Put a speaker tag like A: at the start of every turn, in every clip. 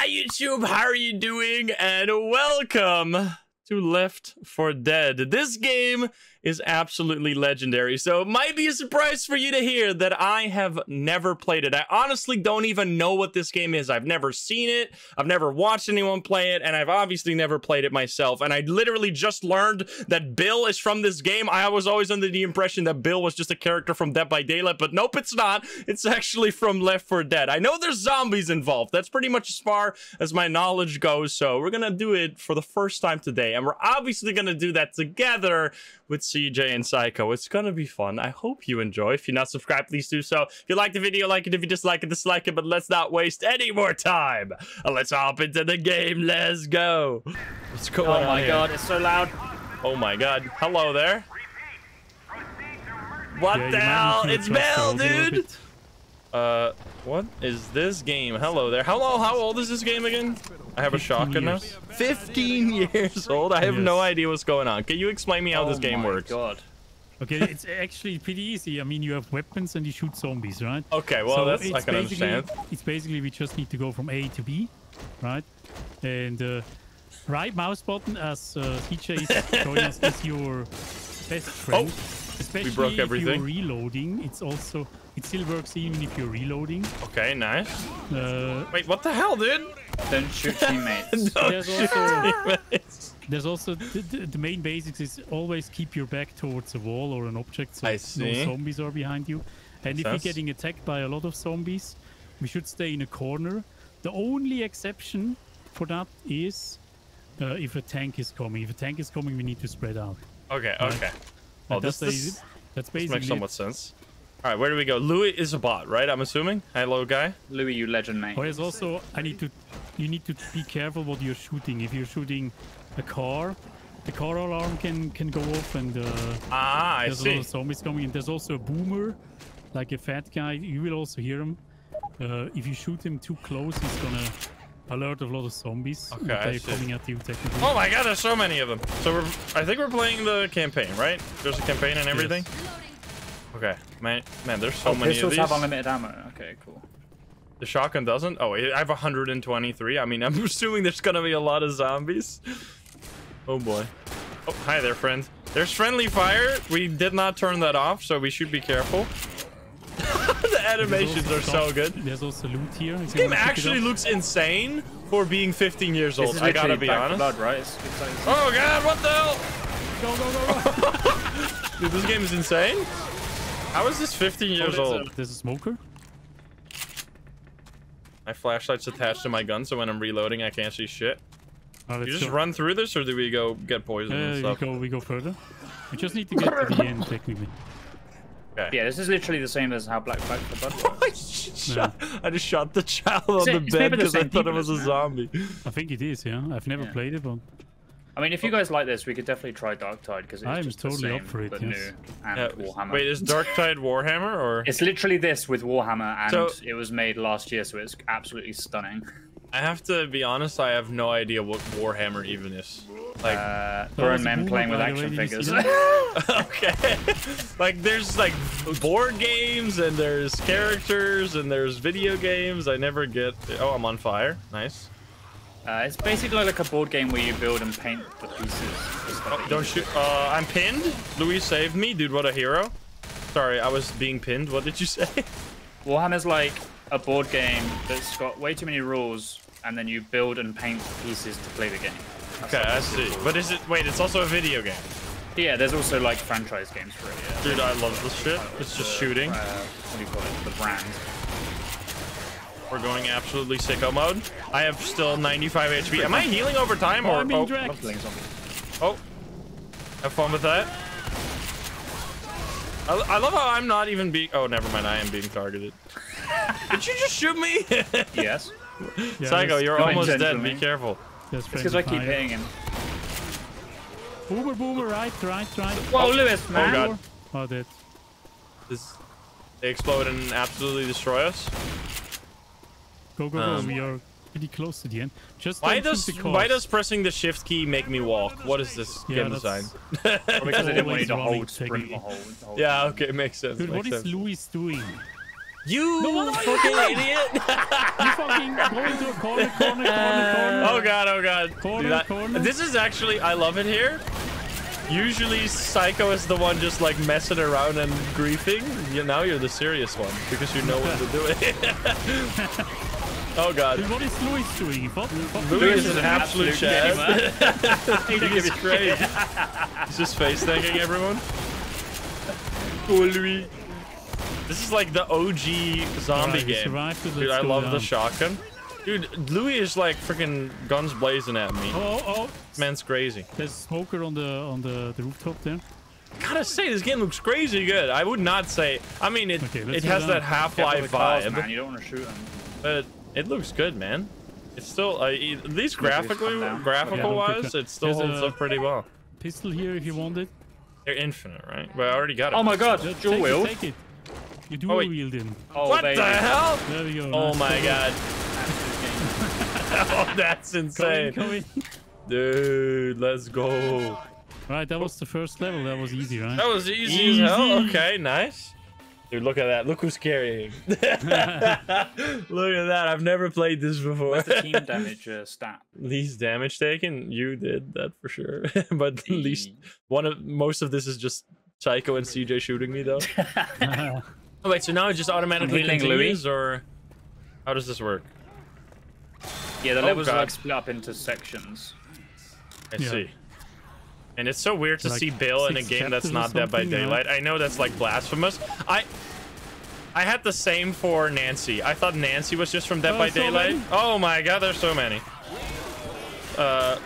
A: Hi YouTube, how are you doing? And welcome to Left 4 Dead. This game is absolutely legendary. So it might be a surprise for you to hear that I have never played it. I honestly don't even know what this game is. I've never seen it. I've never watched anyone play it. And I've obviously never played it myself. And I literally just learned that Bill is from this game. I was always under the impression that Bill was just a character from Dead by Daylight. But nope, it's not. It's actually from Left 4 Dead. I know there's zombies involved. That's pretty much as far as my knowledge goes. So we're going to do it for the first time today. And we're obviously going to do that together with CJ and Psycho. It's gonna be fun. I hope you enjoy. If you're not subscribed, please do so. If you like the video, like it. If you dislike it, dislike it. But let's not waste any more time. Uh, let's hop into the game. Let's go. What's going
B: oh
A: on
B: Oh my
A: here?
B: god, it's so loud.
A: Oh my god. Hello there. What
C: Yeah,
A: the hell? It's
C: adjust
A: Bell, dude.
C: Bit.
A: Uh, what is this game? Hello there. Hello, how old is this game again? I have a
C: 15
A: shotgun now. 15 years old? I have no idea what's going on. Can you explain me how this
B: Oh
A: game
B: my
A: works?
B: God.
C: Okay, it's actually pretty easy. I mean, you have weapons and you shoot zombies, right?
A: Okay, well,
C: so
A: that's
C: it's
A: I can
C: basically,
A: understand.
C: It's basically we just need to go from A to B, right? And uh, right mouse button as uh, CJ is showing us is your best friend. Especially
A: Oh, broke
C: if
A: everything.
C: you're reloading, it's also it still works even if you're reloading.
A: Okay, nice.
C: Uh,
A: Wait, what the hell, dude?
B: Don't shoot teammates.
C: there's also there's also the, the, the main basics is always keep your back towards a wall or an object so
A: I
C: no zombies are behind you. And if
A: Sense.
C: you're getting attacked by a lot of zombies, we should stay in a corner. The only exception for that is uh, if a tank is coming. If a tank is coming, we need to spread out.
A: Okay,
C: Right.
A: okay.
C: And
A: Oh, this,
C: that's,
A: this,
C: the- that's
A: this
C: basically
A: makes
C: it.
A: somewhat sense. All right, where do we go? Louis is a bot, right? I'm assuming. Hello, guy.
B: Louis, you legend, mate.
C: Oh, yes, also, I need to, you need to be careful what you're shooting. If you're shooting a car, the car alarm can can go off, and uh,
A: Ah, I
C: there's a lot of zombies coming. And there's also a boomer, like a fat guy. You will also hear him. Uh, if you shoot him too close, he's gonna alert a lot of zombies.
A: Okay,
C: They're coming at you technically.
A: Oh my god, there's so many of them. So we're, I think we're playing the campaign, right? There's a campaign and everything. Okay, man, man, there's so
B: oh,
A: many of
B: pistols
A: these.
B: have unlimited ammo. Okay, cool.
A: The shotgun doesn't. Oh, I have 123. I mean, I'm assuming there's gonna be a lot of zombies. Oh boy. Oh, hi there, friend. There's friendly fire. We did not turn that off, so we should be careful. the animations are so good.
C: There's also loot here.
A: This game actually looks insane for being 15 years old. I gotta be honest.
B: Blood, right? It's, it's
A: Oh god, what the hell?
C: Go go go go!
A: Dude, this game is insane. How is this 15 years old?
C: There's a smoker.
A: My flashlight's attached to my gun, so when I'm reloading, I can't see shit.
C: Uh,
A: you just
C: go.
A: run through this, or do we go get poisoned
C: Uh,
A: and
C: we go we go further. We just need to get to the end technically.
A: Okay.
B: yeah, this is literally the same as how Black Back 4 Blood works.
A: I, I just shot the child on
B: it-
A: the bed because I thought it was a
B: isn't
A: zombie.
C: I think it is, yeah. I've never
B: Yeah.
C: played it, but
B: I mean, if you guys like this, we could definitely try Darktide because it's
C: I'm
B: just
C: totally
B: the
C: up
B: same,
C: for it,
B: but
C: yes.
B: new and
A: Yeah,
B: Warhammer.
A: wait, is Darktide Warhammer or?
B: It's literally this with Warhammer, and
A: So-
B: it was made last year, so it's absolutely stunning.
A: I have to be honest. I have no idea what Warhammer even is. Like,
B: Uh, grown men playing with action
C: way, did you
B: figures.
A: okay, like there's like board games and there's characters and there's video games. I never get. Oh, I'm on fire. Nice.
B: Uh, it's basically like a board game where you build and paint the pieces. for stuff that you
A: Don't shoot. Uh, I'm pinned. Louis saved me, dude. What a hero. Sorry, I was being pinned. What did you say?
B: Warhammer's like a board game that's got way too many rules, and then you build and paint pieces to play the game.
A: Okay, I see. But is it? Wait, it's also a video game.
B: Yeah, there's also like franchise games for it. Yeah.
A: Dude, I love this shit. It's just shooting.
B: Uh, what do you call it? The brand.
A: We're going absolutely sicko mode. I have still 95 HP. Am I healing over time
C: Oh,
A: or?
C: I'm being
A: oh,
C: dragged.
A: Oh, have fun with that. I, I love how I'm not even being. Oh, never mind. I am being targeted. Did you just shoot me?
B: Yes.
C: Yeah,
A: Psycho, you're almost dead. Be careful.
C: There's
B: Because I keep
C: fire.
B: hitting him.
C: Boomer, boomer, right, right, right.
B: Whoa, Louis, man.
A: Oh, God.
C: Oh, that.
A: This, they explode and absolutely destroy us.
C: Go, go, go.
A: Um,
C: we are pretty close to the end. Just
A: Why
C: don't
A: does
C: shoot
A: why does pressing the shift key make me walk? What is this
C: Yeah,
A: game design?
B: Because I didn't want you to hold sprint the whole, the whole
A: yeah,
B: time.
A: okay, makes sense.
C: Dude, what
A: makes
C: is
A: sense.
C: Louis doing?
A: You
C: No, what are you
A: fucking idiot!
C: You fucking go into a corner, corner, corner, corner.
A: oh god, oh god.
C: Corner,
A: Dude, that-
C: corner.
A: This is actually, I love it here. Usually Psycho is the one just like messing around and griefing. You, now you're the serious one because you know what to do. oh god.
C: Dude, what is Louis doing? What, what
A: Louis
B: Louis
A: is
B: is
A: an
B: an
A: absolute
B: absolute
A: chad.
B: He don't
A: He's
B: give a
A: great.
B: shit.
A: He's just face thanking everyone. Oh, Louis. This is like the OG zombie
C: Alright, we
A: game. Dude, I
C: go
A: love the shotgun. Dude, Louis is like freaking guns blazing at me.
C: Oh, oh, oh.
A: Man's crazy.
C: There's smoker on the on the, the rooftop there.
A: Gotta say, this game looks crazy good. I would not say. I mean, it
C: Okay,
A: it has
C: down.
A: that Half-Life
B: with cars,
A: vibe,
B: man. You don't want to shoot them.
A: but it looks good, man. It's still, uh, e- at least graphically,
B: calm
A: graphical
C: yeah,
A: wise, it still
C: There's
A: holds up pretty well.
C: Pistol here if you want it.
A: They're infinite, right? But I already got it.
B: Oh my god,
C: Just
B: dual
C: take
B: wield.
C: It, take it. You do
A: Oh,
C: a
A: wait.
C: wielding.
B: Oh,
A: what
B: baby.
A: the hell?
C: There we go.
A: Oh
C: nice.
A: my god. oh, that's
C: Go in,
A: insane.
C: go in.
A: Dude, let's go.
C: Right, that was the first level. That was easy, right?
A: That was easy, as hell. Okay, nice. Dude, look at that. Look who's carrying. look at that. I've never played this before.
B: What's the team damage uh, stat?
A: least damage taken you did that for sure but the least one of most of this is just psycho and cj shooting me though oh wait so now it just automatically
B: healing
A: continues or how does this work
B: Yeah, the
A: Oh,
B: levels are like split up into sections.
A: i
C: Yeah.
A: see and it's so weird to
C: Like
A: see bill in a game that's not dead by
C: something, yeah.
A: daylight i know that's like blasphemous i I had the same for Nancy. I thought Nancy was just from Dead
C: Oh,
A: by
C: so
A: Daylight.
C: many?
A: Oh my god, there's so many. Uh.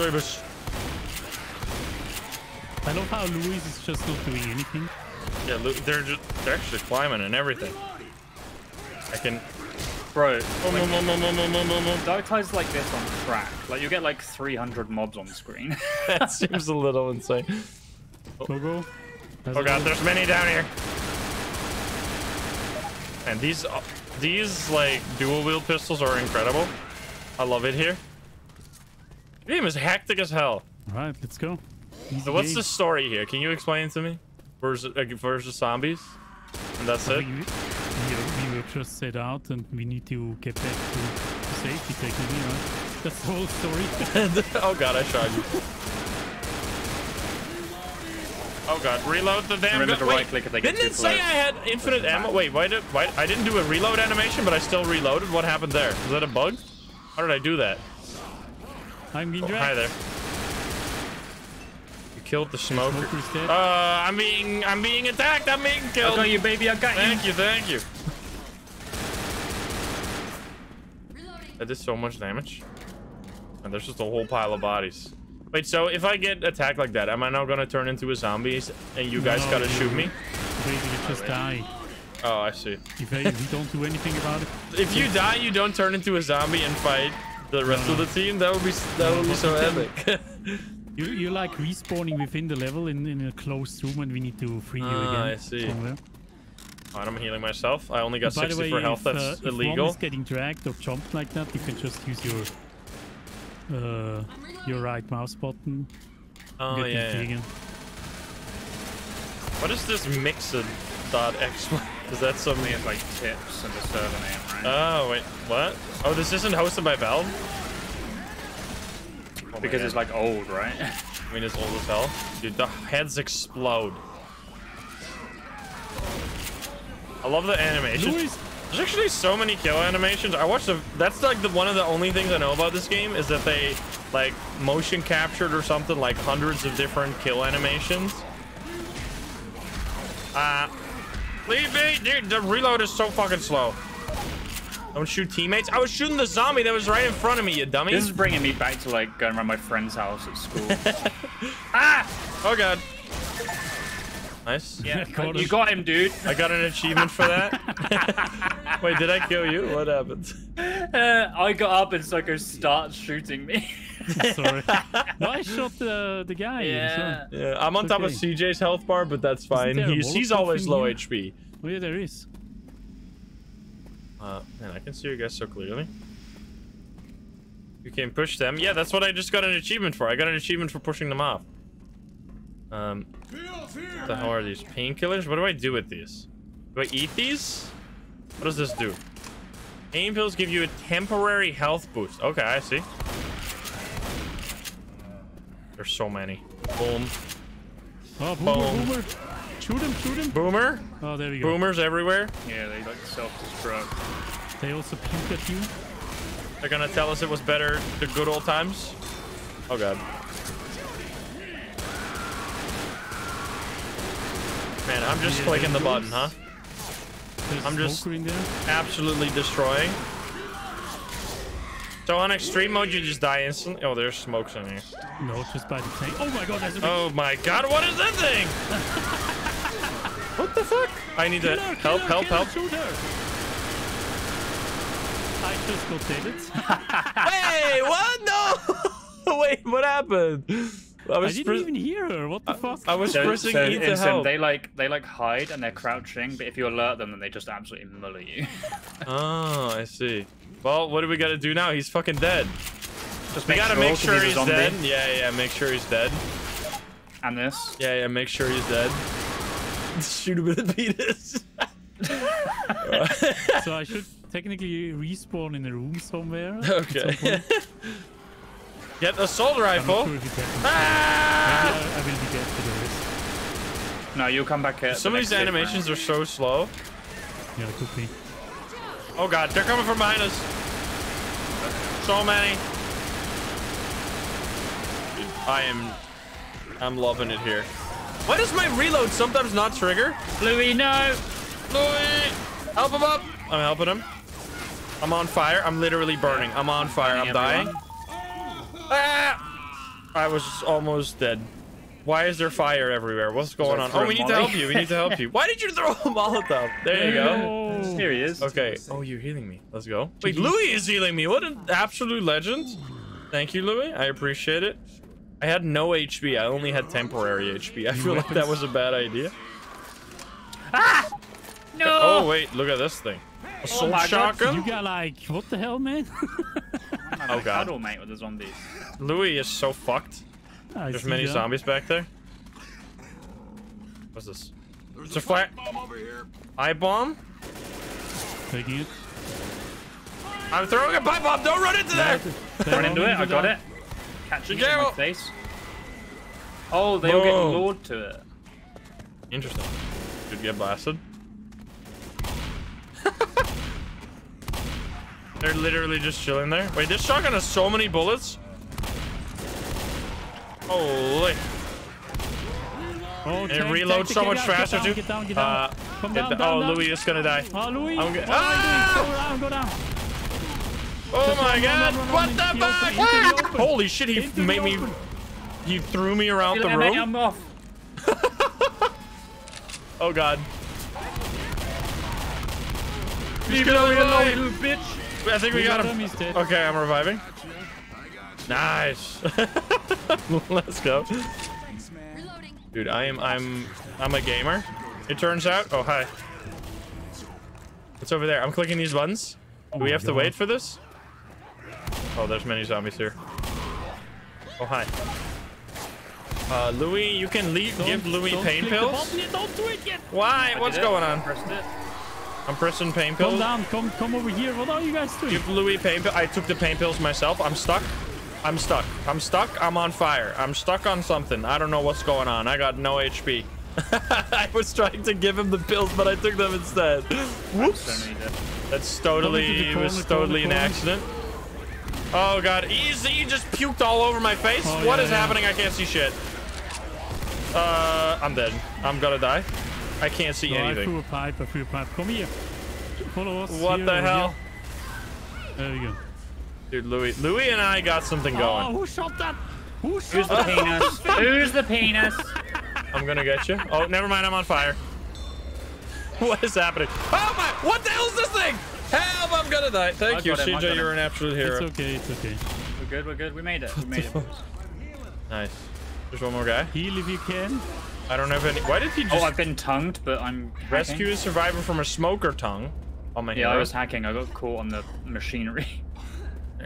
A: Rebus.
C: I love how Louis is just not doing anything.
A: Yeah, they're just, they're actually climbing and everything. I can,
B: bro. Darktide like this on crack. Like you get like 300 mobs on screen.
A: that seems a little insane.
C: Oh,
A: oh god, there's many down here. And these, uh, these like dual wield pistols are incredible. I love it here. The game is hectic as hell.
C: All right, let's go. Easy
A: so what's the story here? Can you explain to me? Versus uh, versus zombies, and that's it.
C: we, we were just set out and we need to get back to, to safety technically, right? That's the whole story.
A: oh god, I shot you. Oh god, reload the damn
B: Remember to
A: Wait,
B: right-click if they get
A: didn't
B: too
A: it say. I had infinite ammo? Wait, why did why I didn't do a reload animation, but I still reloaded? What happened there? Was that a bug? How did I do that?
C: I'm being
A: Oh, hi there. You killed the smoker.
C: Smoker's dead.
A: Uh, I'm being I'm being attacked. I'm being killed.
B: I
A: killed.
B: got you, baby. I got you.
A: Thank you, thank you. That did so much damage. And there's just a whole pile of bodies. Wait, so if I get attacked like that, am I now gonna turn into a zombie and you guys
C: No,
A: gotta
C: you-
A: shoot me?
C: Basically just die.
A: Oh, I see.
C: If, I, if you don't do anything about it.
A: If you die, you don't turn into a zombie and fight the rest of the team. That would be that would be so epic.
C: You, you're like respawning within the level in, in a closed room and we need to free you
A: Ah,
C: again.
A: I see.
C: somewhere.
A: Alright, I'm healing myself. I only got
C: By the
A: 60
C: way,
A: for health.
C: if, uh,
A: That's
C: if one
A: illegal.
C: is getting dragged or jumped like that, you can just use your uh, your right mouse button.
A: Oh yeah. yeah. What is this mixed dot x? Is that some?
B: Something is like tips and the server name, right?
A: Oh wait, what? Oh, this isn't hosted by Valve. Oh
B: because it's like old, right?
A: I mean, it's old as hell. Dude, the heads explode. I love the animation.
C: Louis,
A: There's actually so many kill animations. I watched the. That's like the one of the only things I know about this game is that they like motion captured or something like hundreds of different kill animations. Uh, leave me, dude. The reload is so fucking slow. Don't shoot teammates. I was shooting the zombie that was right in front of me, you dummy.
B: This is bringing me back to like going around my friend's house at school. Ah!
A: Oh god. Nice.
B: yeah,
C: Got
B: you got him, dude.
A: I got an achievement for that. Wait, did I kill you? What happened?
B: Uh, I got up and Psycho starts shooting me.
C: sorry. no, I shot the, the guy.
B: yeah.
C: So.
A: Yeah, I'm on top of CJ's health bar, but that's fine. He's he's always low
C: here?
A: HP.
C: Oh yeah, there is.
A: Uh, man, I can see you guys so clearly. You can push them. Yeah, that's what I just got an achievement for. I got an achievement for pushing them off. Um, what the hell are these painkillers? What do I do with these? Do I eat these? What does this do? Pain pills give you a temporary health boost. Okay, I see. There's so many. Boom.
C: Oh, boomer,
A: Boom.
C: boomer. Shoot him, shoot him.
A: Boomer.
C: Oh, there we go.
A: Boomers everywhere.
B: Yeah, they like self-destruct.
C: They also puke at you.
A: They're gonna tell us it was better the good old times. Oh god. Man, I'm just
C: Yeah,
A: clicking the button, huh?
C: There's
A: I'm just-
C: there.
A: Absolutely destroying. So on extreme mode, you just die instantly. Oh, there's smokes in here.
C: No, it's just by the tank. Oh my god, there's a
A: Oh my god, what is that thing? what the fuck? I need to
C: her,
A: help,
C: her,
A: help, help.
C: Shoot her. I just got dead.
A: Hey, what? No! Wait, what happened? I
C: I
A: was
C: didn't even hear her. What the fuck?
A: I was
B: So,
A: pressing
B: so
A: E to
B: Insym,
A: help.
B: they like they like hide and they're crouching, but if you alert them, then they just absolutely muller you.
A: Oh, I see. Well, what do we gotta do now? He's fucking dead.
B: just
A: We gotta
B: sure,
A: make
B: 'cause
A: sure
B: a
A: he's dead. Yeah, yeah, make sure he's dead.
B: And this.
A: Yeah, yeah, make sure he's dead. Shoot him in the penis.
C: so I should technically respawn in a room somewhere.
A: okay. Get the assault rifle.
C: sure if you get them.
A: Ah!
C: Maybe I, I will be dead for the rest.
B: No, you'll come back here.
A: Some
B: the
A: of these animations
B: round.
A: are so slow.
C: Yeah, it could be.
A: Oh god, they're coming from behind us. So many. Dude, I am I'm loving it here. Why does my reload sometimes not trigger?
B: Louis, no!
A: Louis! Help him up! I'm helping him. I'm on fire. I'm literally burning. I'm on fire. I'm dying. Ah! I was almost dead. Why is there fire everywhere? What's going on? Oh, we need to help you. We need to help you. Why did you throw a Molotov? There you go.
C: Oh,
B: Here he is.
A: Okay. Oh, you're healing me. Let's go. Wait, Louis is healing me. What an absolute legend. Thank you, Louis. I appreciate it. I had no HP. I only had temporary HP. I feel like that was a bad idea. Ah!
B: No!
A: Oh, wait. Look at this thing. Assault
B: my God.
A: shotgun?
C: You got like, what the hell, man?
B: I'm
A: Oh, God.
B: cuddle mate with the zombies.
A: Louis is so fucked.
C: I
A: There's many
C: that.
A: zombies back there. What's this? It's a flat eye bomb.
C: Taking it.
A: I'm throwing a pipe bomb. Don't run into there.
B: Run into it, I got it. Catching it in my face. Oh, they all get
A: Boom.
B: lured to it.
A: Interesting. Could get blasted. They're literally just chilling there. Wait, this shotgun has so many bullets. Holy.
C: Oh,
A: It
C: tank,
A: reloads
C: tank,
A: so much
C: get
A: faster too.
C: Get down, get down.
A: Uh,
C: Come
A: it-
C: down,
A: oh. Louis is gonna die.
C: Oh, Louis.
A: I'm get-
C: what are you
A: Ah!
C: Go down, go down.
A: Oh
C: Just
A: my
C: run,
A: god!
C: run, run,
A: What the fuck?
C: the.
A: Holy shit! He
C: Into
A: made me. He threw me around the
B: Kill him, mate,
A: room.
B: I'm off.
A: Oh god.
B: Leave
A: me,
B: alone, you little bitch.
A: I think we got him.
C: him, he's dead.
A: Okay, I'm reviving. Nice. Let's go. Dude, I am I'm I'm a gamer. It turns out. Oh hi. What's over there? I'm clicking these buttons. Do we have to wait for this? Oh, there's many zombies here. Oh hi. Uh, Louis, you can leave. Give Louis pain pills.
C: button Don't do it yet.
A: Why? What's going on? I'm pressing pain
C: Come
A: pills.
C: down. Come, come over here. What are you guys doing?
A: Give Louis pain pills. I took the pain pills myself. I'm stuck. I'm stuck. I'm stuck. I'm on fire. I'm stuck on something. I don't know what's going on. I got no HP. I was trying to give him the pills, but I took them instead. Whoops.
B: So many dead.
A: That's totally it was totally an accident. Oh god, easy! He just puked all over my face.
C: Oh,
A: What
C: yeah,
A: is
C: yeah.
A: happening? I can't see shit. Uh, I'm dead. I'm gonna die. I can't see
C: No, I
A: anything.
C: threw a pipe. I threw a pipe. Come here. Follow us.
A: What
C: here,
A: the hell?
C: here. There we go.
A: Dude, Louis, Louis and I got something going.
C: Oh,
A: going.
C: who shot that? Who
B: Who's the
C: that?
B: penis? Who's the penis?
A: I'm gonna get you. Oh, never mind. I'm on fire. What is happening? Oh my! What the hell is this thing? Help! I'm gonna die. Thank
B: I
A: you,
B: got him, I
A: You're an absolute hero.
C: It's okay. It's okay.
B: We're good, we're good. We made it. We made it.
A: Nice. There's one more guy.
C: Heal if you can.
A: I don't have any. Why did he oh, just
B: Oh, I've been tongued, but I'm hacking.
A: rescue a survivor from a smoker tongue? Oh my
B: Yeah, I was hacking. I got caught on the machinery.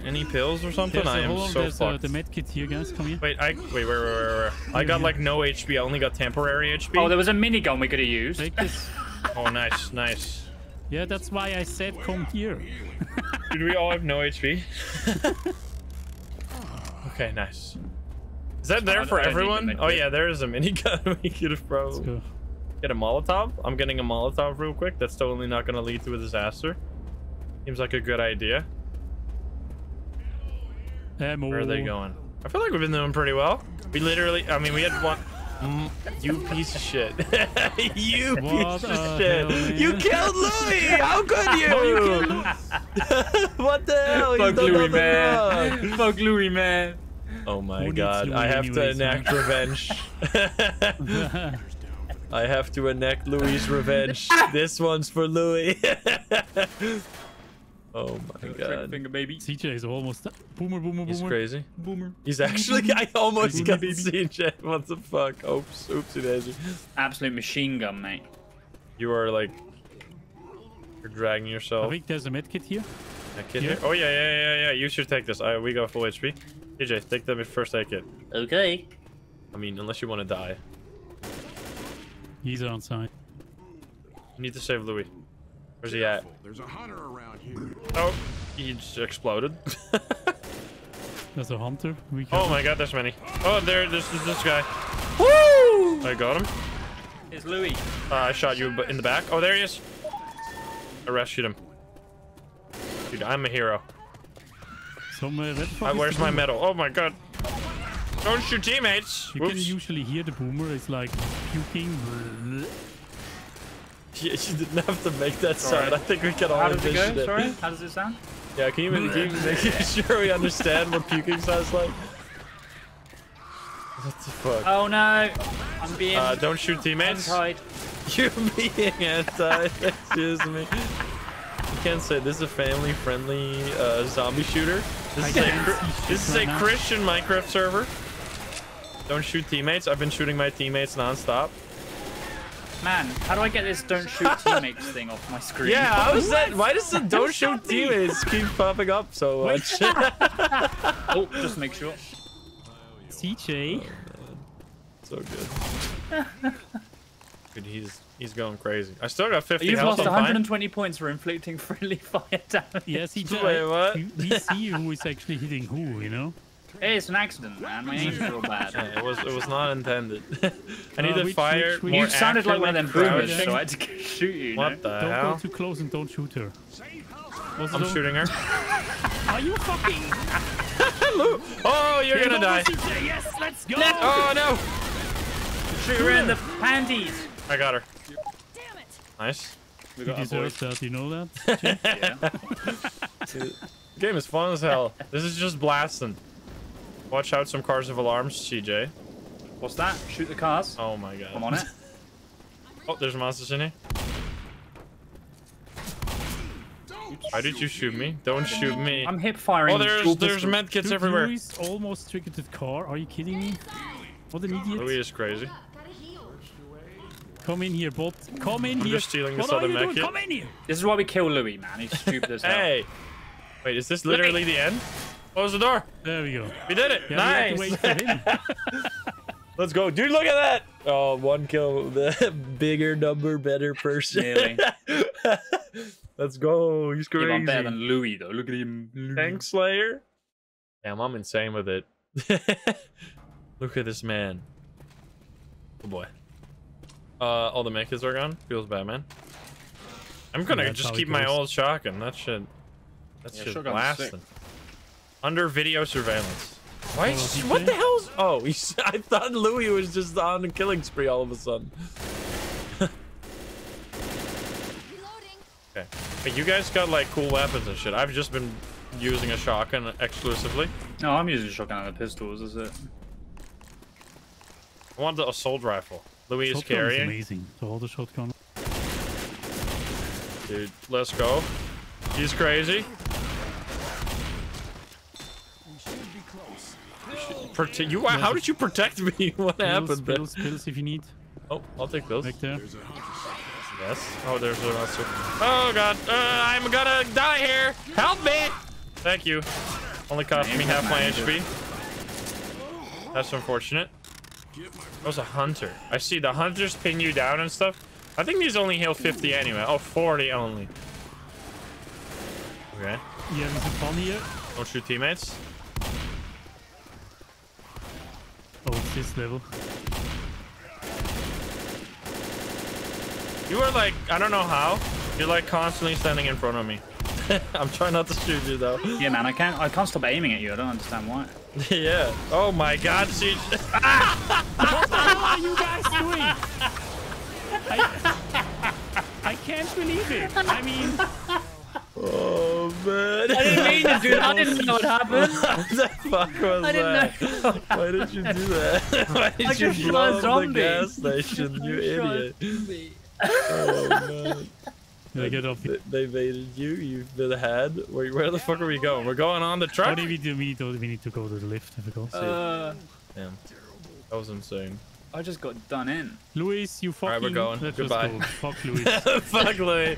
A: Any pills or something?
C: There's
A: I
C: a,
A: am
C: hold
A: so
C: there's uh,
A: fucked.
C: the med kit here, guys. Come here.
A: Wait, I wait, wait, wait, wait, wait. I got
C: here.
A: like no HP. I only got temporary HP.
B: Oh, there was a minigun we could have used.
C: Take this.
A: Oh, nice, nice.
C: Yeah, that's why I said come here.
A: Did we all have no HP? okay, nice. Is that there for
B: don't the
A: everyone? Oh yeah, there is a minigun. we could have probably
C: Go.
A: get a Molotov. I'm getting a Molotov real quick. That's totally not going to lead to a disaster. Seems like a good idea.
C: Ammo.
A: Where are they going? I feel like we've been doing pretty well. We literally, I mean, we had one. Mm, you piece of shit. you
C: What
A: piece
C: the
A: of shit.
C: hell,
A: you killed Louis. How could you? what the hell? He's
B: Fuck
A: done
B: Louis, man.
A: wrong.
B: Fuck Louis, man.
A: Oh my
C: Who
A: god. I
C: Louis
A: have to
C: anyways, man?
A: enact revenge. I have to enact Louis' revenge. this one's for Louis. Oh my god.
B: Finger baby.
C: CJ is almost boomer, boomer, boomer.
A: He's
C: boomer.
A: crazy.
B: Boomer.
A: He's actually, I almost
C: Boomer
A: got
C: baby.
A: CJ. What the fuck? Oops, oopsie daisy.
B: Absolute machine gun, mate.
A: You are like, you're dragging
C: I
A: yourself.
C: think there's a medkit here.
A: That kid
C: Yeah.
A: here? Oh yeah, yeah, yeah, yeah. You should take this. I, we got full HP. CJ, take the first aid kit.
B: Okay.
A: I mean, unless you want to die.
C: He's on side.
A: You need to save Louis. Where's he at?
D: There's a hunter around here.
A: Oh, he just exploded.
C: There's a hunter. We
A: oh my god, there's many. Oh, there, this is this guy. Woo! I got him.
B: It's Louis.
A: Uh, I shot you in the back. Oh, there he is. I rescued him. Dude, I'm a hero.
C: Somewhere. Where the fuck
A: Uh, where's my medal? Oh my god. Don't shoot teammates.
C: You can usually hear the boomer. It's like puking.
A: Yeah, you didn't have to make that
B: Sorry.
A: sound. I think we can all
B: How does it go?
A: it.
B: Sorry? How does it sound?
A: Yeah, can you make, can you make sure we understand what puking sounds like? What the fuck?
B: Oh no! I'm being
A: Uh, don't shoot teammates. You're being anti. Excuse me. You can't say this is a family-friendly uh, zombie shooter. This is a
C: can't
A: Chri-
C: see
A: this is a
C: now.
A: Christian Minecraft server. Don't shoot teammates. I've been shooting my teammates non-stop.
B: Man, how do I get this don't shoot teammates thing off my screen?
A: Yeah, how is that? Why does the don't shoot teammates keep popping up so much?
B: Oh, just make sure.
C: CJ.
A: Oh, so good. Dude, he's he's going crazy. I still got 50
B: You've lost
A: I'm fine.
B: 120 points for inflicting friendly fire damage.
C: Yeah, CJ.
A: Wait, what?
C: We, we see who is actually hitting who, you know?
B: Hey, it's an accident, man. My aim's real bad.
A: Yeah, it was it was not intended. I need
C: Uh,
A: to
C: which-
A: fire
C: which- which-
A: more
B: You sounded like one of them boomers, so I had to shoot you. you
A: What
B: know?
A: the
C: Don't
A: hell?
C: go too close and don't shoot her. Was
A: I'm
C: it on-
A: shooting her.
C: Are you fucking?
A: Oh, you're gonna die.
C: Yes, let's go.
A: Oh no!
B: Shoot her in the panties.
A: I got her.
E: Damn it!
A: Nice.
B: We
C: You
B: got our boys.
C: deserve that, you know that?
B: Yeah.
A: Game is fun as hell. This is just blasting. Watch out, some cars have alarms, CJ.
B: What's that? Shoot the cars.
A: Oh my god.
B: I'm on it.
A: Oh, there's monsters in here. Why did you shoot me? Don't shoot me.
B: I'm hip firing.
A: Oh, there's
B: dual
A: there's medkits everywhere.
C: Louis almost triggered the car. Are you kidding me? What an idiot.
A: Louis is crazy.
C: Come in here, bot. Come in
A: I'm
C: here.
A: just stealing
C: what
A: this
C: are
A: other
C: you doing?
A: medkit.
C: Come in here.
B: This is why we kill Louis, man. He's stupid as hell.
A: Hey! Wait, is this literally the end? Close the door.
C: There we go.
A: We did it.
C: Yeah, we have to
A: nice.
C: wait.
A: Let's go. Dude, look at that. Oh, one kill. The bigger number, better person. Let's go. He's crazy.
B: Even
A: crazy.
B: better than Louis, though. Look at him. Louis.
A: Tank Slayer. Damn, I'm insane with it. Look at this man. Oh boy. Uh, all the mechas are gone. Feels bad, man. I'm gonna
C: that's
A: just keep my
C: goes.
A: old shotgun. That shit. That
B: Yeah,
A: shit
B: shotgun's sick.
A: blasting. Under video surveillance. Why?
C: Oh,
A: is- what
C: they?
A: the hell's? Oh, he's, I thought Louis was just on a killing spree all of a sudden.
E: Reloading.
A: Okay. But you guys got like cool weapons and shit. I've just been using a shotgun exclusively.
B: No, I'm using a shotgun and the pistols. Is it?
A: I want the assault rifle. Louis is
C: Shotgun is
A: carrying.
C: amazing. To hold the shotgun.
A: Dude, let's go. He's crazy.
D: We should be close.
A: Prote you, how did you protect me? What
C: Pills,
A: happened? there?
C: pills, pills if you need.
A: Oh, I'll take those.
C: Back there.
D: There's a hunter.
A: Yes. Oh, there's a monster. Oh god, uh, I'm gonna die here. Help me! Thank you. Only cost me half my HP. That's unfortunate.
D: Get
A: That was a hunter. I see the hunters pin you down and stuff. I think these only heal 50 anyway. Oh, 40 only. Okay.
C: Yeah, there's a fun here.
A: Don't shoot teammates.
C: Oh, it's this level.
A: You are like, I don't know how. You're like constantly standing in front of me. I'm trying not to shoot you though.
B: Yeah, man, I can't. I can't stop aiming at you. I don't understand why.
A: yeah. Oh my god, she.
C: What the are you guys doing? I, I can't believe it. I mean,
A: oh man.
B: I didn't mean to do that. I didn't know what happened.
A: what the fuck was
B: I didn't
A: that?
B: know.
A: Why did you do that? Why did
B: I
A: you
B: just shot
A: blow
B: a
A: up the gas station? You idiot. Oh man.
C: I get off.
A: They- They baited you. You've been had. Where, where the fuck are we going? We're going on the
C: What
A: truck.
C: do we do? We, do, we need to go to the lift, I forgot.
B: Uh,
A: Damn. That was insane.
B: I just got done in.
C: Louis, you fucking...
A: Alright, we're going.
C: Let's
A: Goodbye.
C: just go. Fuck Louis.
A: fuck Louis.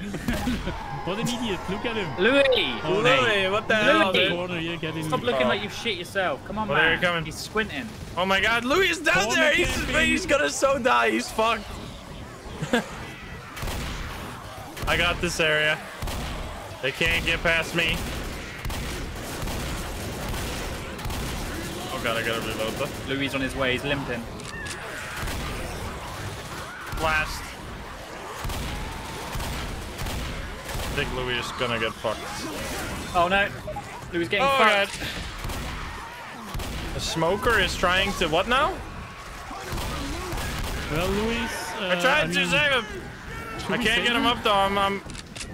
C: what an idiot. Look at him.
B: Louis,
C: Oh,
A: Louis, what the hell,
B: Louis.
A: dude?
C: Corner, get in.
B: stop looking oh. like you've shit yourself. Come on, oh,
A: Well, there
B: man.
A: you're coming.
B: He's squinting.
A: Oh my god, Louis is down
C: Corner
A: there. He's,
C: camping.
A: he's gonna so die. He's fucked. I got this area. They can't get past me. Oh god, I gotta reload the
B: Louis on his way. He's limping.
A: Blast. I think Louis is gonna get fucked.
B: Oh no, Louis getting
A: Oh god.
B: fucked.
A: The smoker is trying to what now?
C: Well, Louis... Uh,
A: I tried
C: I
A: to
C: mean,
A: save him. I can't get him up though. I'm I'm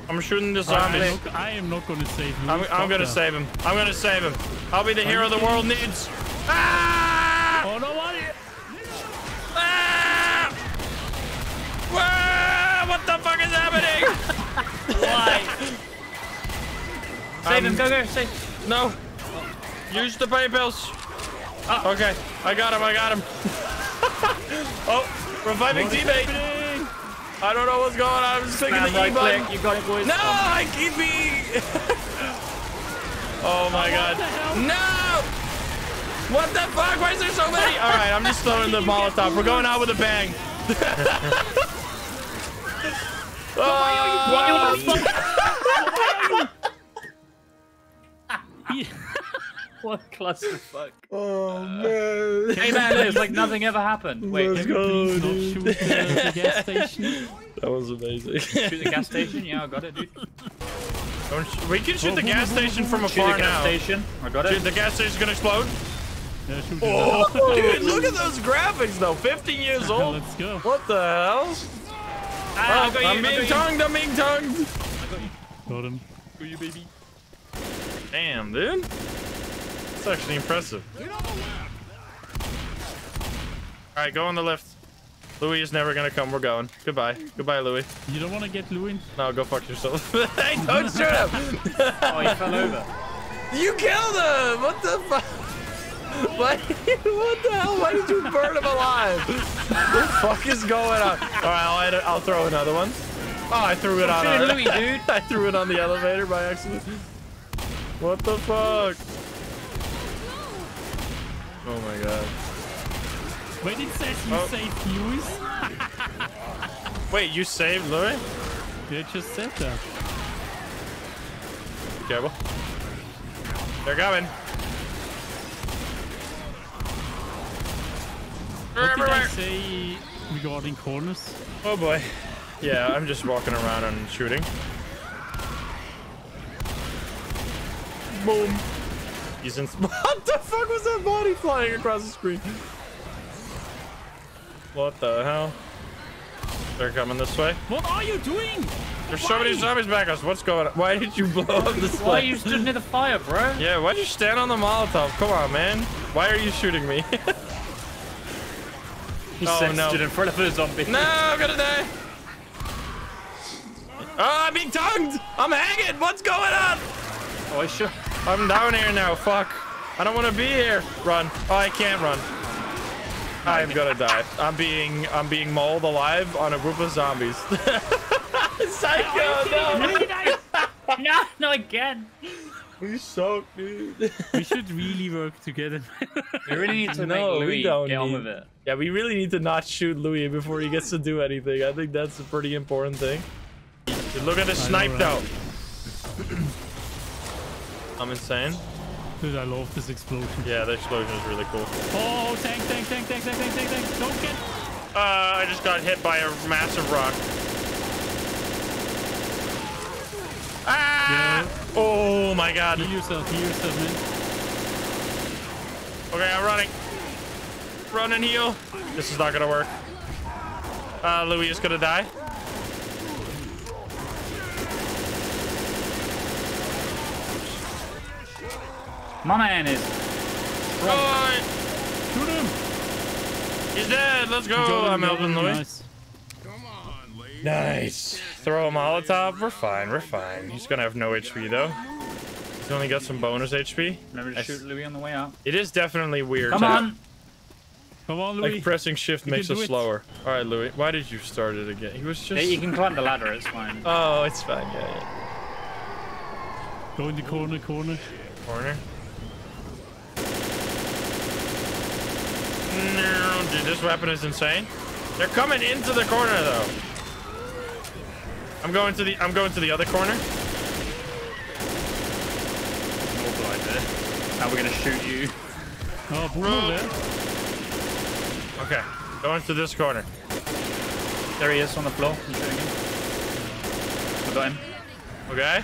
A: I'm shooting the
C: I
A: zombies.
C: am not, I am not gonna save Louis.
A: I'm, I'm gonna
C: that.
A: save him. I'm gonna save him. I'll be the hero the world needs. Ah!
C: Oh, no, what?
A: What the fuck is happening?
B: Why? Save him.
A: Um,
B: Go, go. Save.
A: no. Use the pain pills. Okay, I got him. I got him. oh, reviving teammate. I don't know what's going on. I'm just
B: Man,
A: the E button.
B: click. You got it, boys.
A: No, I keep being. oh my god. No! What the fuck? Why is there so many? All right, I'm just throwing the Molotov. We're going out with a bang. oh,
B: What clusterfuck.
A: oh man.
B: Hey man, it's like nothing ever happened. Wait,
A: Let's
B: can
A: go,
C: Please not shoot the, gas station.
A: That was amazing.
B: shoot the gas station? Yeah, I got it, dude.
A: We can shoot
C: Oh,
A: the gas
C: boom, boom,
A: station from
C: boom.
B: Shoot the gas
A: now.
B: station. I got
A: Dude,
B: it.
A: the gas station's gonna explode.
C: Yeah,
A: Oh, dude, look at those graphics though. 15 years old.
C: Let's go.
A: What the hell?
B: Ah, I got you.
A: I'm
B: I
A: being
B: got you.
A: tongued. I'm being tongued.
C: Got him.
A: Damn, dude. That's actually impressive. All right, go on the left. Louis is never gonna come. We're going. Goodbye. Goodbye, Louis.
C: You don't want to get Louis?
A: No, go fuck yourself. hey, don't shoot him.
B: Oh, he fell over.
A: you killed him. What the fuck? Why? What the hell? Why did you burn him alive? what the fuck is going on? All right, I'll, edit, I'll throw another one. Oh, I threw it on.
B: Louis, dude.
A: I threw it on the elevator by accident. What the fuck? Oh my god.
C: Wait, it says you
A: Oh.
C: saved Louis?
A: Wait, you saved Louis?
C: You just said that.
A: Careful. They're coming.
C: What did I say regarding corners?
A: Oh boy. Yeah, I'm just walking around and shooting. Boom. He's in. What the fuck was that body flying across the screen? What the hell? They're coming this way.
C: What are you doing?
A: There's so many zombies back us. What's going on? Why did you blow up this
B: Why
A: place?
B: you stood near the fire, bro?
A: Yeah, why'd you stand on the Molotov? Come on, man. Why are you shooting me?
B: He
A: Oh,
B: said
A: no.
B: stood in front of a zombie.
A: no, I'm gonna die. Oh, ah, I'm being tongued. I'm hanging. What's going on?
B: Oh, I should.
A: I'm down here now. Fuck. I don't want to be here. Run. Oh, I can't run. I'm gonna die. I'm being I'm being mauled alive on a group of zombies. Psycho, no.
B: no, no, again.
A: We suck, dude.
C: We should really work together.
B: We really need to
A: No, we
B: make Louis
A: don't
B: get on with it.
A: yeah, we really need to not shoot Louis before he gets to do anything. I think that's a pretty important thing. Dude, look at this
C: I know,
A: snipe
C: right?
A: though. I'm insane.
C: Dude, I love this explosion.
A: Yeah, the explosion is really cool.
C: Oh, tank, tank, tank, tank, tank, tank, tank, tank. Don't get.
A: Uh, I just got hit by a massive rock. Ah!
C: Yeah.
A: Oh my god.
C: Heal yourself, heal yourself, man.
A: Okay, I'm running. Run and heal. This is not gonna work. Uh, Louis is gonna die.
B: My man is.
A: Run!
C: Shoot him.
A: He's dead. Let's go. I'm helping. Louis.
C: Nice.
D: Come on, lady.
A: Nice. Throw a Molotov. We're fine. We're fine. He's gonna have no HP though. He's only got some bonus HP.
B: Remember to
A: I
B: shoot Louis on the way up.
A: It is definitely weird.
B: Come
A: that-
B: on.
C: Come on, Louis.
A: Like pressing shift
C: You
A: makes us
C: it.
A: slower. All right, Louis. Why did you start it again? He was just.
B: Yeah, you can climb the ladder, it's fine.
A: Oh, it's fine. Yeah, yeah.
C: Go in the corner, corner.
A: Corner. No, dude, this weapon is insane. They're coming into the corner though. I'm going to the. I'm going to the other corner.
B: Awful idea. Now we're gonna shoot you.
C: Oh, boom
A: Run.
C: there.
A: Okay, going to this corner.
B: There he is on the floor. I'm shooting him. I got him.
A: Okay.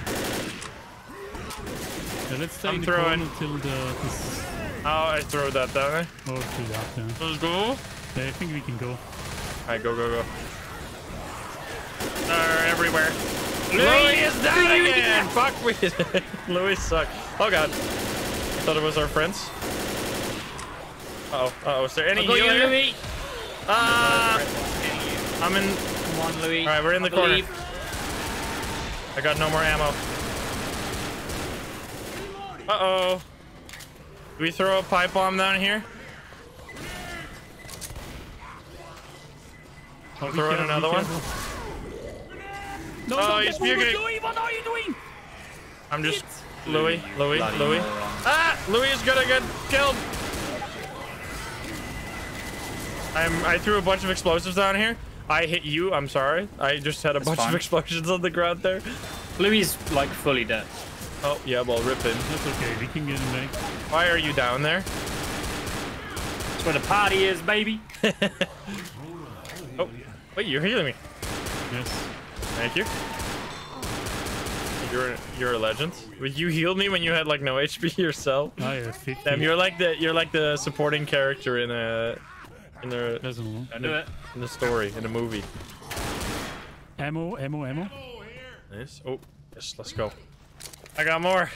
C: Yeah, let's stay
A: I'm
C: in the
A: throwing.
C: corner till the this
A: Oh, I throw that down there.
C: or to that. Yeah.
A: Let's go.
C: Yeah, I think we can go.
A: All right, go, go, go. They're everywhere. Louis is down again. Fuck me. Louis suck. Oh god. I thought it was our friends. Uh oh. Uh oh. Is there any
B: I got
A: heal
B: you,
A: here?
B: Louis.
A: Ah. I'm in.
B: Come on, Louis.
A: All right, we're in the
B: I
A: corner.
B: believe.
A: I got no more ammo. Uh oh. Do we throw a pipe bomb down here?
C: Be
A: throwing
C: careful, be
A: another one.
C: Careful. No,
A: Oh,
C: don't
A: he's
C: get
A: puking.
C: Louis, what are you doing?
A: I'm just. Louis, Louis,
B: Bloody
A: Louis.
B: moron.
A: Ah! Louis is gonna get killed. I'm. I threw a bunch of explosives down here. I hit you. I'm sorry. I just had a
B: That's
A: bunch of
B: fine.
A: explosions on the ground there.
B: Louis is like fully dead.
A: Oh yeah, well, rip him.
C: That's okay, we can get him back.
A: Why are you down there?
B: That's where the party is, baby.
A: Oh, wait, you're healing me.
C: Yes.
A: Thank you. You're you're a legend. Would you heal me when you had like no HP yourself?
C: I have 50.
A: Damn, you're like the you're like the supporting character in a in the
C: Doesn't know.
B: Don't do it.
A: in the story in a movie.
C: Ammo, ammo, ammo.
A: Nice. Oh, yes, let's go. I got more.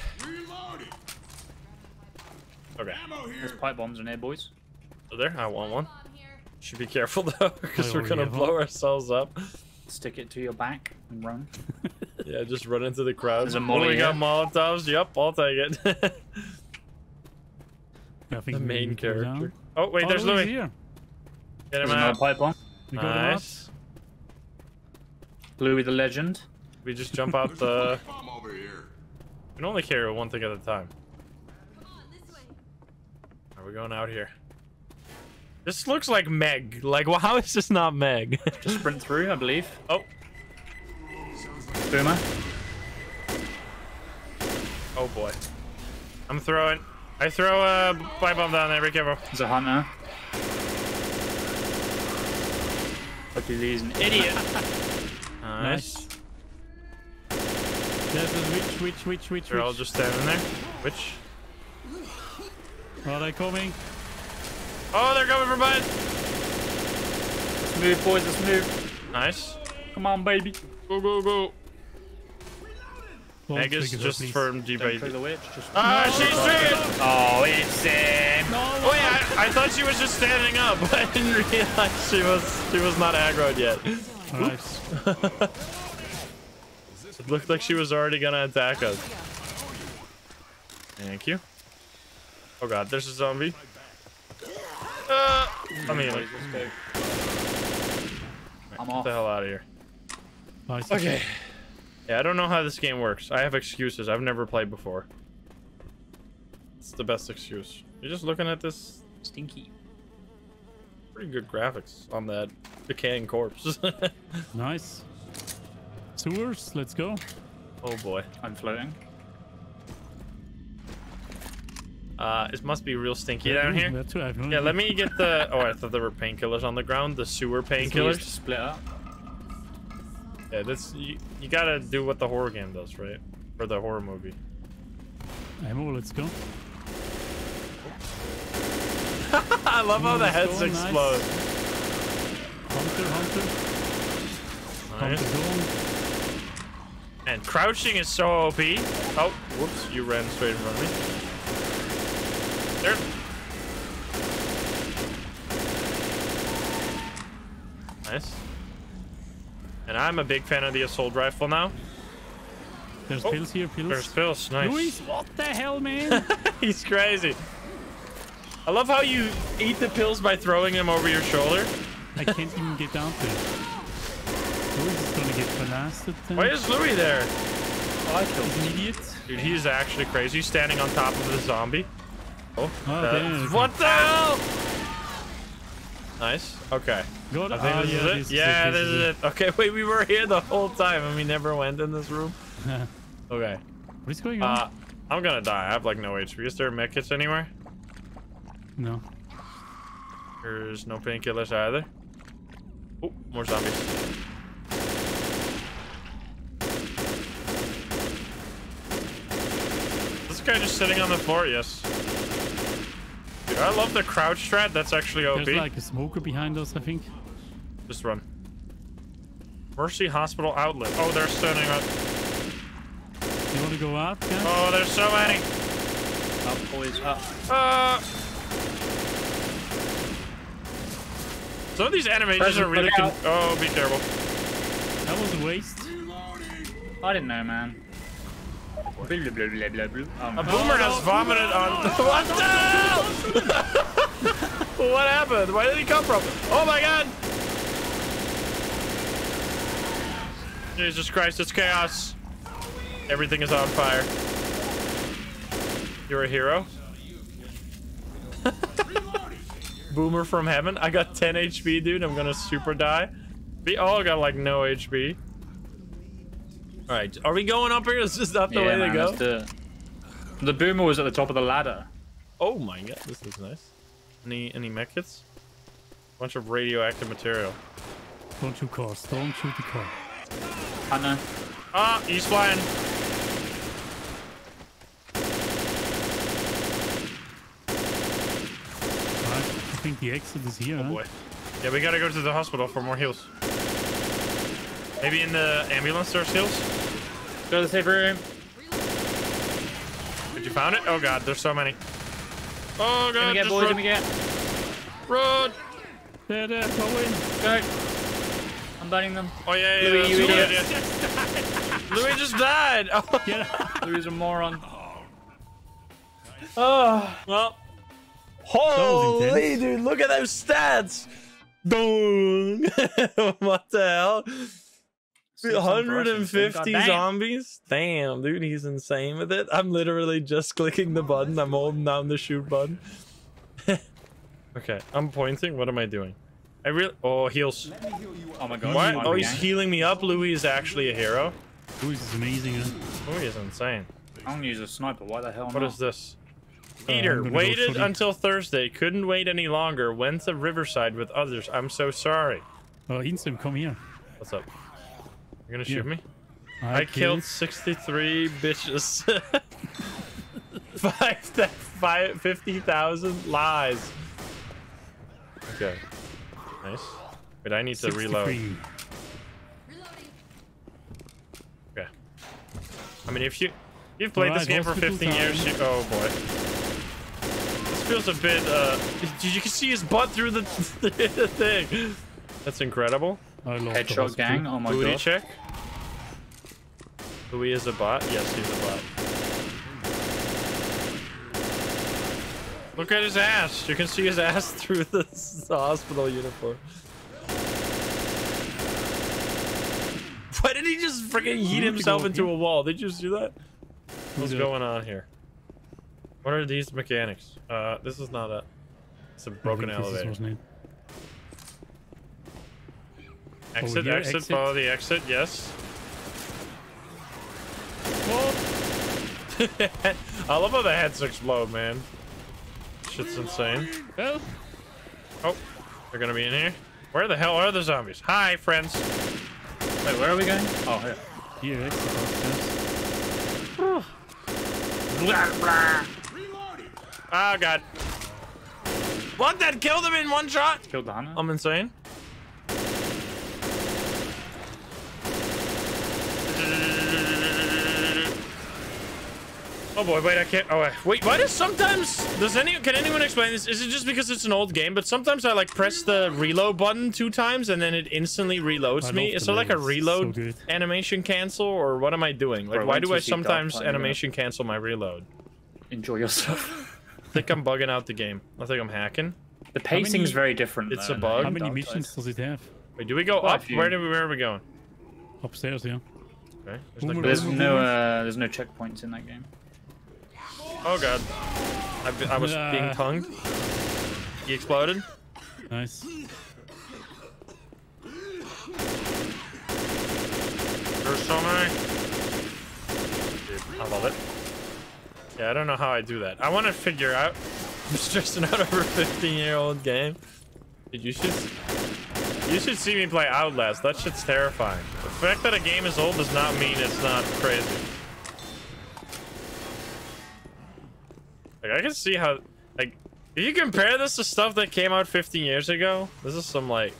A: Okay,
B: There's pipe bombs in there, boys.
A: so there. I want one. Should be careful though, because we're gonna blow
C: one.
A: ourselves up.
B: Stick it to your back and run.
A: Yeah, just run into the crowd.
B: There's a
A: Oh,
B: molly
A: we got. Molotovs. Yep, I'll take it.
C: I think
A: the main
C: need down.
A: character. Oh wait,
C: Oh,
A: there's
C: Louis is
A: Louis.
C: here.
A: Get him
B: There's another
A: out.
B: pipe bomb.
C: We got.
A: Nice.
B: Louis the legend.
A: We just jump out the.
D: Bomb over here.
A: We can only carry one thing at a time.
F: Come on, this way.
A: Are we going out here? This looks like Meg. Like, well, how is this not Meg?
B: Just sprint through, I believe.
A: oh,
B: Boomer.
A: oh boy. I'm throwing. I throw a pipe bomb down there. Be careful.
B: There's a hunter. Luckily he's an idiot.
A: Nice.
C: There's a witch, witch, witch, witch,
A: They're all
C: witch.
A: just standing there. Which?
C: Are they coming?
A: Oh, they're coming from behind.
B: Let's move, boys, let's move.
A: Nice.
B: Come on, baby.
A: Go, go, go.
C: Don't
A: Meg is just
C: please.
A: for
B: Don't
A: debate.
B: the witch. Just...
A: Ah, she's triggered.
B: Oh, it's him.
A: Oh yeah, I, I thought she was just standing up, but I didn't realize she was she was not aggroed yet.
C: Alright.
A: It looked like she was already gonna attack us. Thank you. Oh god, there's a zombie. Uh, I mean,
B: Boys, let's go. I'm
A: get
B: off.
A: the hell out of here.
C: Nice.
A: Okay. Yeah, I don't know how this game works. I have excuses. I've never played before. It's the best excuse. You're just looking at this
B: Stinky.
A: pretty good graphics on that decaying corpse.
C: Nice. Sewers, let's go.
A: oh boy.
B: I'm floating.
A: Uh, it must be real stinky down here.
C: That's what I've
A: Yeah, let me get the. Oh, I thought there were painkillers on the ground. The sewer
B: It's used to
A: painkillers.
B: split up.
A: Yeah, that's you, you. gotta do what the horror game does, right? Or the horror movie.
C: Ammo, let's go.
A: I love how the
C: Let's
A: heads
C: go, nice.
A: explode.
C: Hunter, hunter.
A: Nice.
C: Hunter gone.
A: And crouching is so OP. Oh, whoops! You ran straight in front of me. There. Nice. And I'm a big fan of the assault rifle now.
C: There's
A: Oh,
C: pills here, pills.
A: There's Pills. Nice.
C: Louis, what the hell, man?
A: He's crazy. I love how you eat the pills by throwing them over your shoulder.
C: I can't even get down there. Louis is gonna get blasted then.
A: Why is Louis there?
B: Oh, I killed
C: He's an idiot.
A: Dude, he's actually crazy. He's standing on top of the zombie. Oh,
C: Oh,
A: that-
C: there it is.
A: what the hell? Nice. Okay.
C: Got
A: I think
C: ah,
A: this
C: yeah,
A: is it.
C: this
A: yeah,
C: is
A: this is it. Okay, wait, we were here the whole time and we never went in this room. Okay.
C: what is going on?
A: Uh, I'm gonna die. I have like no HP. Is there medkits anywhere?
C: no.
A: There's no painkillers either. Oh, more zombies. This guy just sitting on the floor, yes. Dude, I love the crouch strat. That's actually OP.
C: There's like a smoker behind us, I think.
A: Just run. Mercy Hospital Outlet. Oh, they're standing up.
C: You want to go out, guys?
A: Oh, there's so many.
B: Up, boys, up.
A: Uh, some of these animations are really.
B: look
A: Con-
B: out.
A: oh, be careful.
C: That was a waste.
B: I didn't know, man. Oh,
A: A boomer has vomited on. what the what happened? Where did he come from? Oh my god! Jesus Christ, it's chaos. Everything is on fire. You're a hero. Boomer from heaven. I got 10 HP, dude. I'm gonna super die. We all oh, got like no HP. All right, are we going up here? Is this not the
B: yeah,
A: way
B: man,
A: to go?
B: let's do it. The boomer was at the top of the ladder.
A: Oh my god, this is nice. Any any medkits? Bunch of radioactive material.
C: Don't shoot cars. Don't shoot the car.
B: I know.
A: Ah, he's flying.
C: Right. I think the exit is here.
A: Oh boy. Yeah, we gotta go to the hospital for more heals. Maybe in the ambulance there's heals?
B: Go to the safe room.
A: Did you found it? Oh god, there's so many. Oh god,
B: me get,
A: just
B: boys.
A: run.
B: Get.
A: run.
C: There, there, go in.
B: Go. I'm burning them.
A: Oh yeah, yeah,
B: Louis,
A: yeah,
B: you
A: that's a
B: idiot.
A: good. Louis just died. Oh,
C: Get out.
B: Louis is a moron.
A: oh well. Holy dude, look at those stats. Boom. what the hell?
B: Still some Russians,
A: 150 zombies? Damn, dude, he's insane with it. I'm literally just clicking the button. I'm holding down the shoot button. okay, I'm pointing. What am I doing? I really. Oh, heals.
B: Oh my god.
A: What? Oh, he's healing me up. Louis is actually a hero.
C: Louis is amazing. Huh?
A: Louis is insane.
B: I'm gonna use a sniper. Why the hell
A: What
B: not?
A: is this?
C: Uh,
A: Peter
C: gonna
A: waited until Thursday. Couldn't wait any longer. Went to Riverside with others. I'm so sorry.
C: Oh, Instant, come here.
A: What's up? You're gonna
C: Here.
A: shoot me? I killed 63 bitches. five, th- five, 50,000 lies. Okay. Nice. Wait, I need to reload.
C: 63.
G: Reloading.
A: Okay. I mean, if you you've played this game for 15 years, you, oh boy. This feels a bit. uh You you can see his butt through the, the thing. That's incredible.
C: I love the
B: Headshot
C: hospital.
B: gang. Oh my
A: Booty
B: god.
A: check. Louis is a bot. Yes, he's a bot. Look at his ass. You can see his ass through the, the hospital uniform. Why did he just freaking yeet himself into a wall? Did you see that? What's going on here? What are these mechanics? Uh, this is not a. It's a broken
C: I think this is-
A: elevator. Exit, exit,
C: exit.
A: follow the exit. Yes. I love how the heads explode, man. Shit's insane.
C: Well,
A: Oh, they're gonna be in here. Where the hell are the zombies? Hi, friends.
B: Wait, where are we going? Oh, here.
C: here, exit upstairs.
A: Blah, blah. Oh god. What? That killed him in one shot?
B: Killed the hunter.
A: I'm insane. Oh boy, wait, I can't. Oh, wait. wait, why does sometimes. Does any. Can anyone explain this? Is it just because it's an old game? But sometimes I like press the reload button two times and then it instantly reloads me. Is there like a reload
C: so
A: animation cancel or what am I doing? Like,
B: Bro,
A: why do I sometimes
B: Planet,
A: animation cancel my reload?
B: Enjoy yourself.
A: I think I'm bugging out the game. I think I'm hacking.
B: The pacing's
C: many-
B: very different.
A: It's
B: though,
A: a bug.
C: How many missions does it have?
A: Wait, do we go
B: Quite
A: up?
B: few.
A: Where do we, where are we going?
C: Upstairs, yeah.
A: Okay. There's like-
B: There's no uh, there's no checkpoints in that game.
A: Oh god. I, I was
C: Ah.
A: being tongued. He exploded.
C: Nice.
A: There's so many. Dude, I love it. Yeah, I don't know how I do that. I want to figure out. I'm stressing out over a 15 year old game. Dude, you should. You should see me play Outlast. That shit's terrifying. The fact that a game is old does not mean it's not crazy. Like, I can see how. Like, if you compare this to stuff that came out 15 years ago, this is some, like.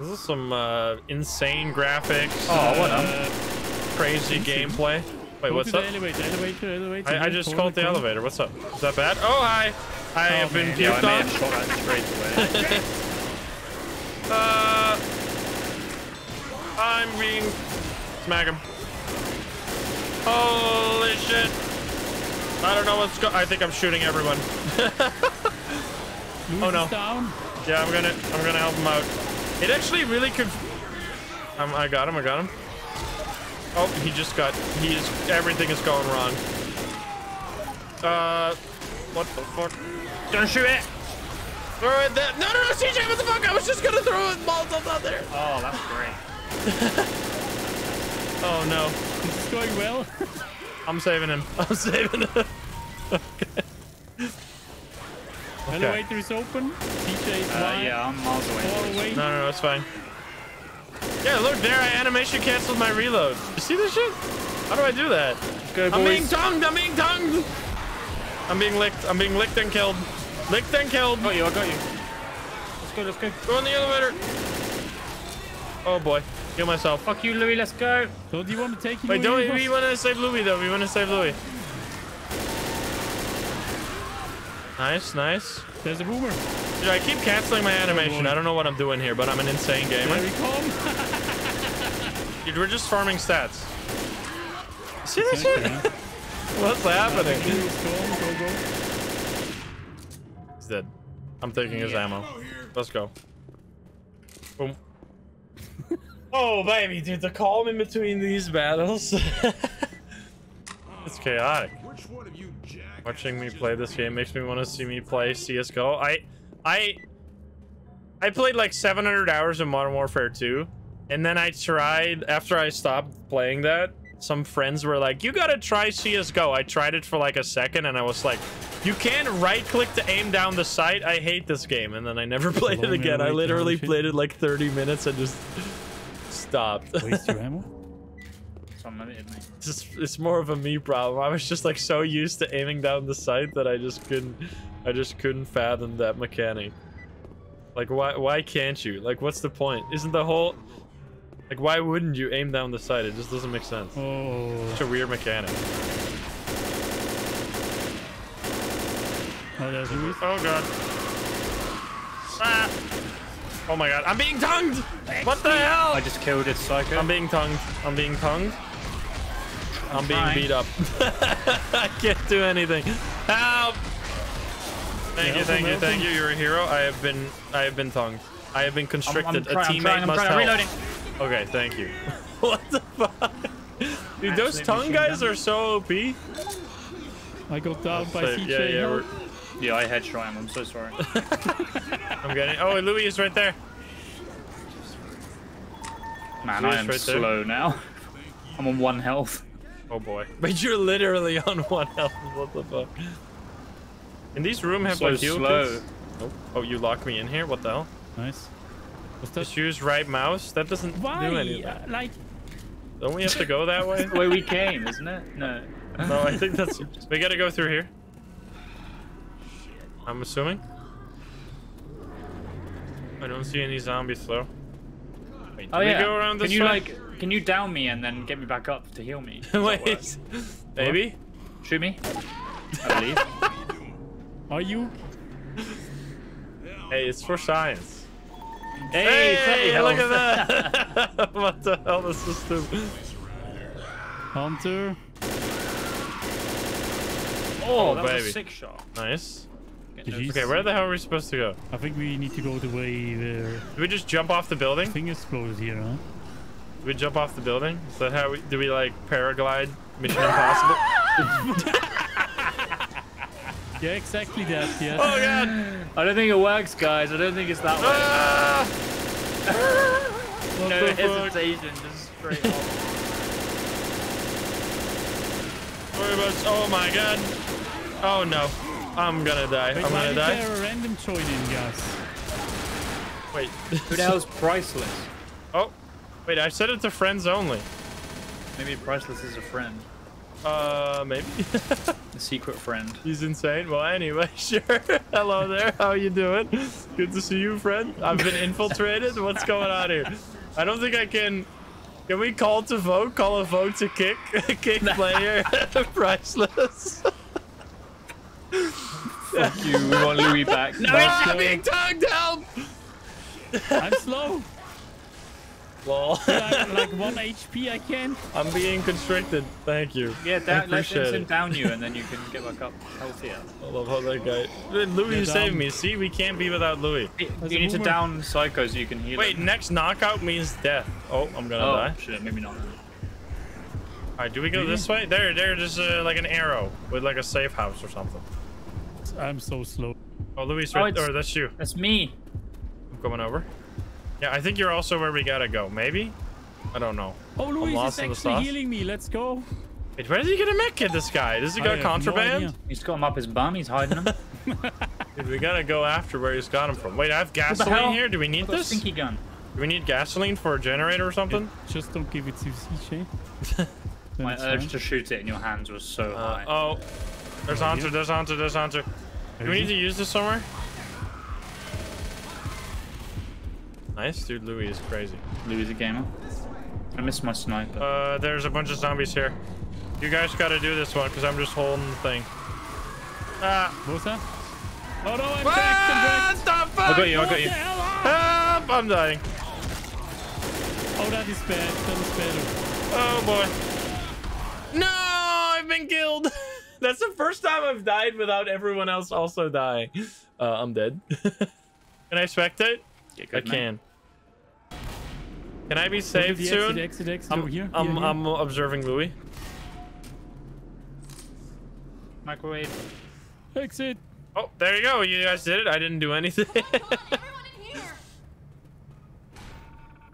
A: This is some uh, insane graphics.
B: Oh, what
A: uh, crazy gameplay. Wait,
C: Go
A: what's up?
C: elevator, elevator, elevator.
A: I, I just called the elevator. What's up? Is that bad? Oh, hi. I have been
C: man.
B: I
A: puked
B: may
A: on.
B: have that straight away.
A: Uh, I'm being smack him. Holy shit! I don't know what's go. I think I'm shooting everyone. Oh, no.
C: down.
A: yeah, I'm gonna I'm gonna help him out. It actually really could. Um, I got him. I got him. Oh, he just got. He is. Everything is going wrong. Uh, what the fuck? Don't shoot it. Throw it there. No, no, no, CJ, what the fuck? I was just gonna throw it. Molotov out there.
B: Oh, that's great.
A: Oh no.
C: This is going well.
A: I'm saving him. I'm saving him.
C: Elevator is open. TJ is
B: Uh,
C: wide,
B: yeah, I'm miles away.
C: far away.
A: No, no, no, it's fine. Yeah, look there. I animation canceled my reload. You see this shit? How do I do that?
B: Go,
A: I'm being
B: boys.
A: tongued. I'm being tongued. I'm being licked. I'm being licked and killed. Licked and killed.
B: Got you, I got you. Let's go, let's go.
A: Go in the elevator. Oh boy. Kill myself.
B: Fuck you, Louis, let's go.
C: So do you want to take
A: Wait,
C: Louis
A: don't we, we want to save Louis though? We want to save Louis. Nice, nice.
C: There's a boomer.
A: Dude, I keep canceling my animation. I don't know what I'm doing here, but I'm an insane gamer.
C: There we come.
A: Dude, we're just farming stats. See this shit? What's happening?
C: Louis is gone. Go, go.
A: He's dead. I'm taking his ammo.
D: Ammo.
A: Let's go. Boom. Oh, baby, dude, the calm in between these battles. it's chaotic.
D: Which one of you jack?
A: Watching me play this game makes me want to see me play CSGO. I, I, I played like 700 hours of Modern Warfare 2, and then I tried, after I stopped playing that, some friends were like, you gotta try CSGO. I tried it for like a second, and I was like, you can't right-click to aim down the sight. I hate this game. And then I never played it again. I literally played it like 30 minutes and just stopped.
C: Waste your ammo.
B: Someone hit me.
A: It's just it's more of a me problem. I was just like so used to aiming down the sight that I just couldn't I just couldn't fathom that mechanic. Like why why can't you? Like what's the point? Isn't the whole like why wouldn't you aim down the sight? It just doesn't make sense.
C: Oh.
A: Such a weird mechanic.
C: Oh.
A: Oh god. Ah. Oh my god. I'm being tongued! What the hell?
B: I just killed his psycho.
A: I'm being tongued. I'm being tongued. I'm, being
B: trying.
A: beat up. I can't do anything. Help! Thank you, thank you,
C: help
A: thank you. You're a hero. I have been, I have been tongued. I have been
B: I'm,
A: constricted.
B: I'm, trying,
A: a
B: I'm
A: teammate
B: trying, I'm
A: must
B: trying, I'm
A: help.
B: reloading.
A: Okay, thank you. what the fuck? Dude, those tongue guys
B: gun.
A: are so OP.
C: I got down by
A: So,
C: CJ.
A: yeah, yeah, we're,
B: Yeah, I headshot him. I'm so sorry.
A: I'm getting. Oh, Louis is right there.
B: Man,
A: Louis
B: I am
A: right there.
B: slow now. I'm on one health.
A: Oh boy. But you're literally on one health. What the fuck? And these room have
B: So
A: like heal
B: slow.
A: kits? Oh, oh, you locked me in here. What the hell?
C: Nice. What's that?
A: Just use right mouse. That doesn't
C: Why?
A: do anything.
C: Uh, Like,
A: Don't we have to go that way?
B: The way we came, isn't it? No.
A: No, I think that's. We gotta go through here. I'm assuming. I don't see any zombies though. Wait,
B: Oh
A: do we
B: yeah.
A: go around this
B: can you
A: way?
B: like? Can you down me and then get me back up to heal me? Does that work?
A: Wait, maybe.
B: Shoot me. I believe.
C: are you?
A: Hey, it's for science.
B: Hey,
A: Hey, hey
B: look
A: at that! what the hell? Is this is stupid.
C: Hunter.
B: Oh, that was
A: baby.
B: a sick shot.
A: Nice.
C: GG's.
A: Okay, where the hell are we supposed to go?
C: I think we need to go the way where
A: Do we just jump off the building?
C: thing exploded here, huh?
A: Do we jump off the building? Is that how we do we like paraglide Mission Impossible?
C: Yeah, exactly that. yeah.
A: oh god!
B: I don't think it works, guys. I don't think it's that way.
A: Ah!
B: no
A: the fuck?
B: hesitation, just straight off.
A: Worry Oh my god! Oh no! I'm gonna die.
C: Wait,
A: I'm gonna
C: did
A: die.
C: there a random join in, guys?
A: Wait.
B: Who the hell's priceless?
A: Oh, wait! I said it to friends only.
B: Maybe priceless is a friend,
A: Uh, maybe.
B: a secret friend.
A: He's insane. Well, anyway, sure. Hello there. How you doing? Good to see you, friend. I've been infiltrated. What's going on here? I don't think I can. Can we call to vote? Call a vote to kick, kick player, priceless.
B: Fuck you. We want Louis back. No,
A: Ah, being tugged help.
C: I'm slow.
A: Lol.
C: like, like one HP, I can.
A: I'm being constricted. Thank you.
B: Yeah,
A: I
B: down, let
A: appreciate
B: him down you, and then you can get back up healthier.
A: I love how that guy. Louis, you saved me. See, we can't be without Louis.
B: You need to down Psycho so you can heal
A: Wait,
B: him.
A: next knockout means death. Oh, I'm gonna
B: Oh,
A: die.
B: shit, maybe not.
A: Alright, do we go
C: Really?
A: this way? There, there, there's uh, like an arrow with like a safe house or something.
C: I'm so slow.
A: Oh, Louis,
B: Oh,
A: right
B: it's-
A: or that's you.
B: That's me.
A: I'm coming over. Yeah, I think you're also where we gotta go. Maybe? I don't know.
C: Oh, Louis is
A: lost
C: actually healing me. Let's go.
A: Wait, where did he get a medkit, this guy? Does he got
C: have no
A: contraband?
B: He's got him up his bum. He's hiding him.
A: Dude, we gotta go after where he's got him from. Wait, I have
B: the hell?
A: gasoline here. Do we need
B: I've got a
A: this?
B: stinky gun.
A: Do we need gasoline for a generator or something?
C: Just don't give it to CJ. Then
B: My urge to shoot it in your hands was so
A: Uh,
B: high.
A: oh, there's Hunter, there's Hunter, there's Hunter. Do we need to use this somewhere? Nice, dude. Louis is crazy.
B: Louis is a gamer. I missed my sniper.
A: Uh, there's a bunch of zombies here. You guys gotta do this one because I'm just holding the thing. Ah!
C: What was that? Oh no, I'm
A: What
C: back. I'm back.
A: the fuck?
B: I got you. I got you.
C: Ah!
A: Help! I'm dying.
C: Oh, that is bad. That is bad.
A: Oh boy. No, I've been killed. That's the first time I've died without everyone else also dying. Uh, I'm dead. can I spectate?
B: Yeah,
A: I
B: good, mate.
A: can. Can I be saved
C: the
A: soon?
C: Exit, exit, exit
A: I'm,
C: here.
A: I'm,
C: here, here.
A: I'm observing Louis.
B: Microwave.
C: Exit.
A: Oh, there you go. You guys did it. I didn't do anything.
E: Everyone in here.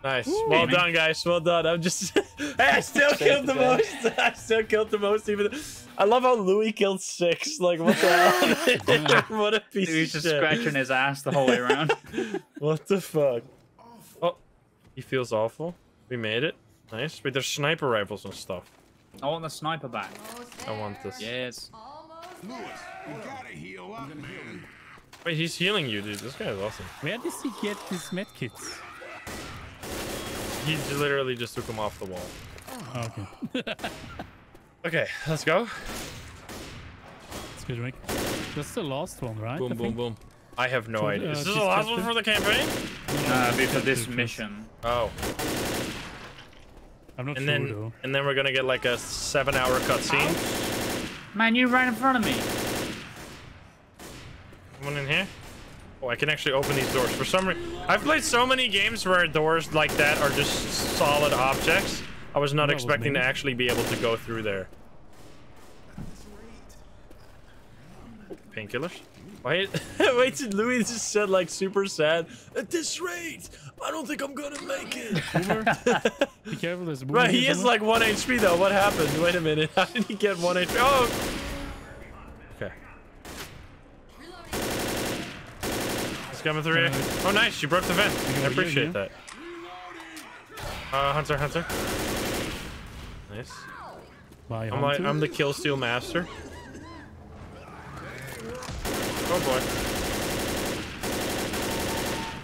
A: nice.
C: Ooh.
A: well
B: Gaming.
A: done, guys. Well done. I'm just. hey, I still killed the most. I still killed the most. Even. I love how Louis killed six. Like what the hell? what a piece
B: He was
A: of
B: just
A: shit.
B: scratching his ass the whole way around.
A: What the fuck? Oh, he feels awful. We made it. Nice. Wait, there's sniper rifles and stuff.
B: I want the sniper back.
A: I want this.
B: Yes.
E: Louis,
D: Lewis, you gotta heal up, man.
A: Wait, he's healing you, dude. This guy is awesome.
C: Where does he get these medkits?
A: He literally just took him off the wall.
C: Oh, okay.
A: Okay, let's go.
C: That's good, Rick. That's the last one, right?
A: Boom,
C: I
A: boom,
C: think?
A: boom. I have no
C: For,
A: idea.
C: uh,
A: Is this the last one for the campaign?
B: Nah, it'd for this mission.
A: Oh,
C: I'm not
A: and
C: sure
A: then
C: though.
A: and then we're gonna get like a seven-hour cutscene.
B: Man, you ran in front of me.
A: Someone in here? Oh, I can actually open these doors. For some reason, I've played so many games where doors like that are just solid objects. I was not
C: That was
A: expecting to actually be able to go through there. painkillers. Wait, wait, did Louis just said like super sad? At this rate, I don't think I'm gonna make it.
C: Be careful, there's a boomer
A: right, he is like 1 HP though. What happened? Wait a minute. How did he get 1 HP? Oh! Okay. He's coming through. here. Oh, nice. You broke the vent. I appreciate that. Uh, Hunter, Hunter. Nice.
C: By
A: I'm like, I'm the kill steal master. Oh boy.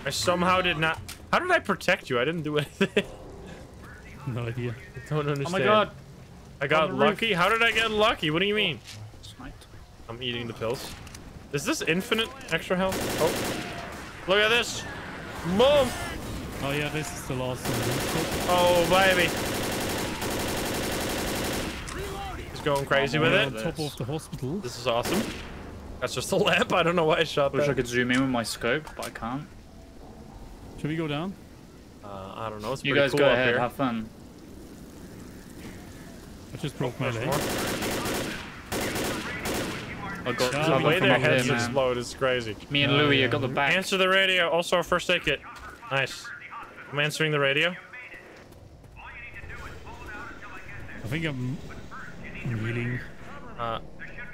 A: I somehow did not. How did I protect you? I didn't do anything.
C: No idea.
A: I don't understand.
B: Oh my god.
A: I got
B: on roof.
A: lucky. How did I get lucky? What do you mean?
B: Sniped.
A: I'm eating the pills. Is this infinite extra health? Oh, look at this. Boom.
C: Oh yeah, this is the last one.
A: Oh baby. He's going crazy with it.
C: top of the hospital.
A: This is awesome. That's just a lamp. I don't know why I shot
B: Wish I could zoom in with my scope, but I can't.
C: Should we go down?
A: Uh, I don't know. It's
B: You guys
A: cool
B: go ahead,
A: here.
B: have fun.
C: I just broke my leg.
A: more.
B: I got,
C: Yeah,
A: The way their
B: up here,
A: heads explode is crazy.
B: Me and
C: Oh,
B: Louis,
C: yeah.
B: I got the back.
A: Answer the radio. Also, a first aid kit. Nice. I'm answering the radio.
C: I think I'm, I'm healing.
A: Uh,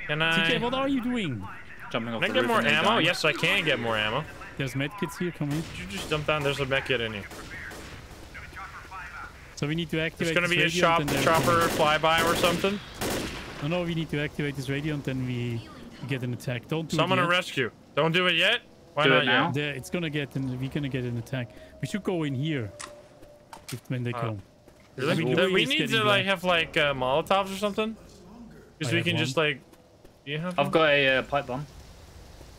A: can I?
C: TK, what are you doing?
B: Jumping off
A: Can I
B: the
A: get more ammo?
B: dying.
A: Yes, I can get more ammo.
C: There's medkits here, come in.
A: Did you just jump down? There's a medkit in here.
C: So we need to activate.
A: There's
C: activate
A: gonna
C: this
A: be a
C: radio
A: chop chopper flyby or something.
C: No, no, we need to activate this radio and then we get an attack. Don't do
A: Someone
C: it
A: to
C: yet.
A: rescue. Don't do it yet. Why
B: Do
A: not
B: it now?
A: yet?
C: There, it's gonna get an, we're gonna get an attack. We should go in here. When they
A: Uh,
C: come.
A: Really?
C: I mean,
A: Then we need to like have like uh, Molotovs or something. Because we
C: have
A: can just like. Do you have?
B: I've
A: one?
B: got a uh, pipe bomb.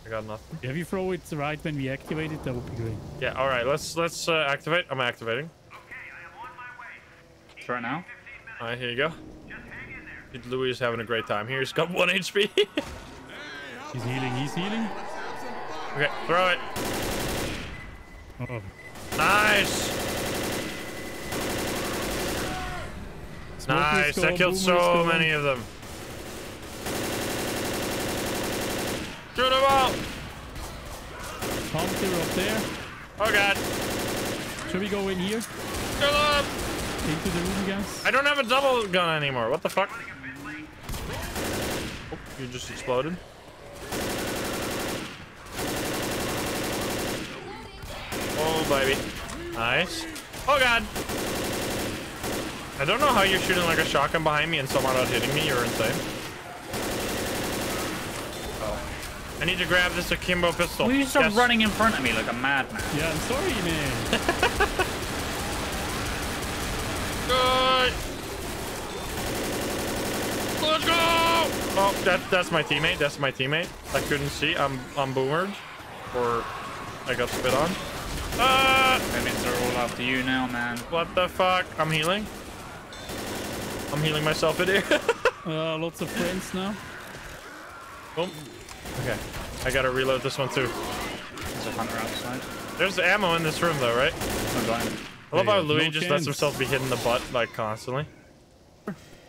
A: I got nothing.
C: If you throw it right when we activate it, that would be great.
A: Yeah. All right. Let's let's uh, activate. I'm activating.
B: Throw it now.
A: All right. Here you go. Dude, Louis is having a great time. Here, he's got one HP.
C: He's healing, he's healing.
A: okay. Throw it.
C: Oh,
A: Nice.
C: Smoke is
A: Nice. I killed so many of them. Shoot them all.
C: Hunter up there.
A: Oh god.
C: Should we go in here?
A: Kill them.
C: Into the room, guys?
A: I don't have a double gun anymore. What the fuck? Oh, you just exploded. Oh, baby. Nice. Oh, God. I don't know how you're shooting like a shotgun behind me and somehow not hitting me. You're insane. Oh. I need to grab this akimbo pistol.
B: Will you stop
A: Yes.
B: running in front of me like a madman?
C: Yeah, I'm sorry, man.
A: Good. Let's go! Oh, that, that's my teammate. That's my teammate. I couldn't see. I'm I'm boomered. Or I got spit on. Ah!
B: That means they're all after you now, man.
A: What the fuck? I'm healing. I'm healing myself in here.
C: Uh, lots of friends now.
A: Boom. Okay. I gotta reload this one too.
B: There's a hunter outside.
A: There's ammo in this room though, right?
B: I got him.
A: I love
C: Hey,
A: how
C: no
A: Louis just lets himself be hit in the butt like constantly.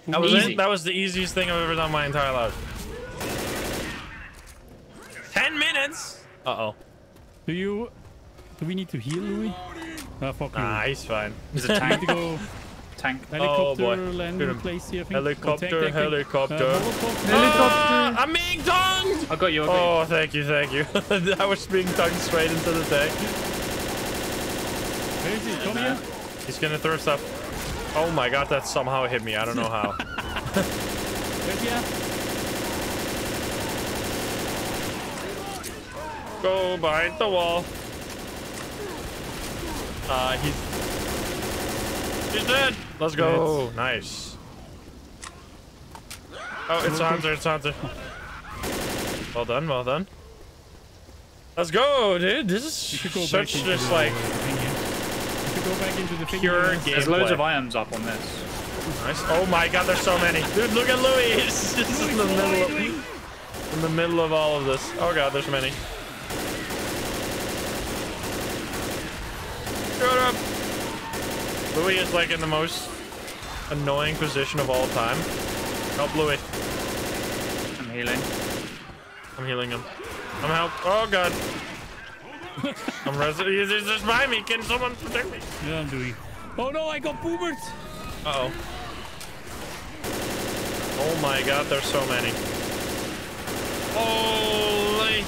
A: That was
B: Easy.
A: it. That was the easiest thing I've ever done my entire life. Ten minutes. Uh oh.
C: Do you... Do we need to heal Louis? Ah, fuck you.
A: Nah, he's fine.
B: There's a
C: I need
B: tank.
C: to go
B: tank.
C: helicopter
A: boy.
C: landing
A: Shoot him.
C: place here, I think.
A: Helicopter,
C: Oh, tank, tank, tank.
A: helicopter.
C: Uh, Molotov.
A: Ah, I'm being tongued.
B: I got you. I got
A: Oh, thank you, thank you. I was being tongued straight into the tank.
C: Where is he? Come here.
A: He's gonna throw stuff. Oh my god, that somehow hit me. I don't know how.
C: Where's he at?
A: Go behind the wall. Uh, he's... He's dead. Let's go. Nice. Oh, it's Hunter, it's Hunter. Well done, well done. Let's go, dude. This
C: We should go
A: is such just like
C: thing here. We should go back into the thing
A: pure game.
B: There's loads of items up on this.
A: Nice. Oh my god, there's so many. Dude, look at Louis. He's just in the middle of in the middle of all of this. Oh god, there's many. Shut up. Louis is like in the most annoying position of all time. Help Louis.
B: I'm healing.
A: I'm healing him. I'm help. Oh god. I'm res. He's he's just behind me. Can someone protect me?
C: Yeah, I'm doing. Oh no, I got boomered.
A: Uh oh. Oh my god, there's so many. Holy.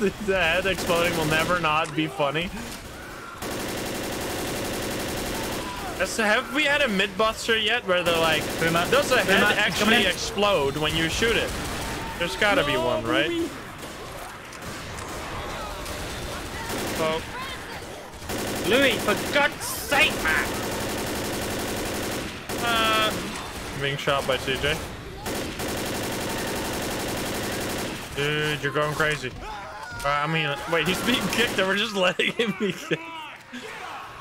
A: the head exploding will never not be funny. Have we had a mid-buster yet where they're like,
B: Boomer.
A: does a head
B: coming
A: actually explode when you shoot it? There's gotta be one, right? Oh,
B: Louis, for God's sake, man!
A: uh, being shot by CJ. Dude, you're going crazy. Uh, I mean, wait, he's being kicked and we're just letting him be kicked.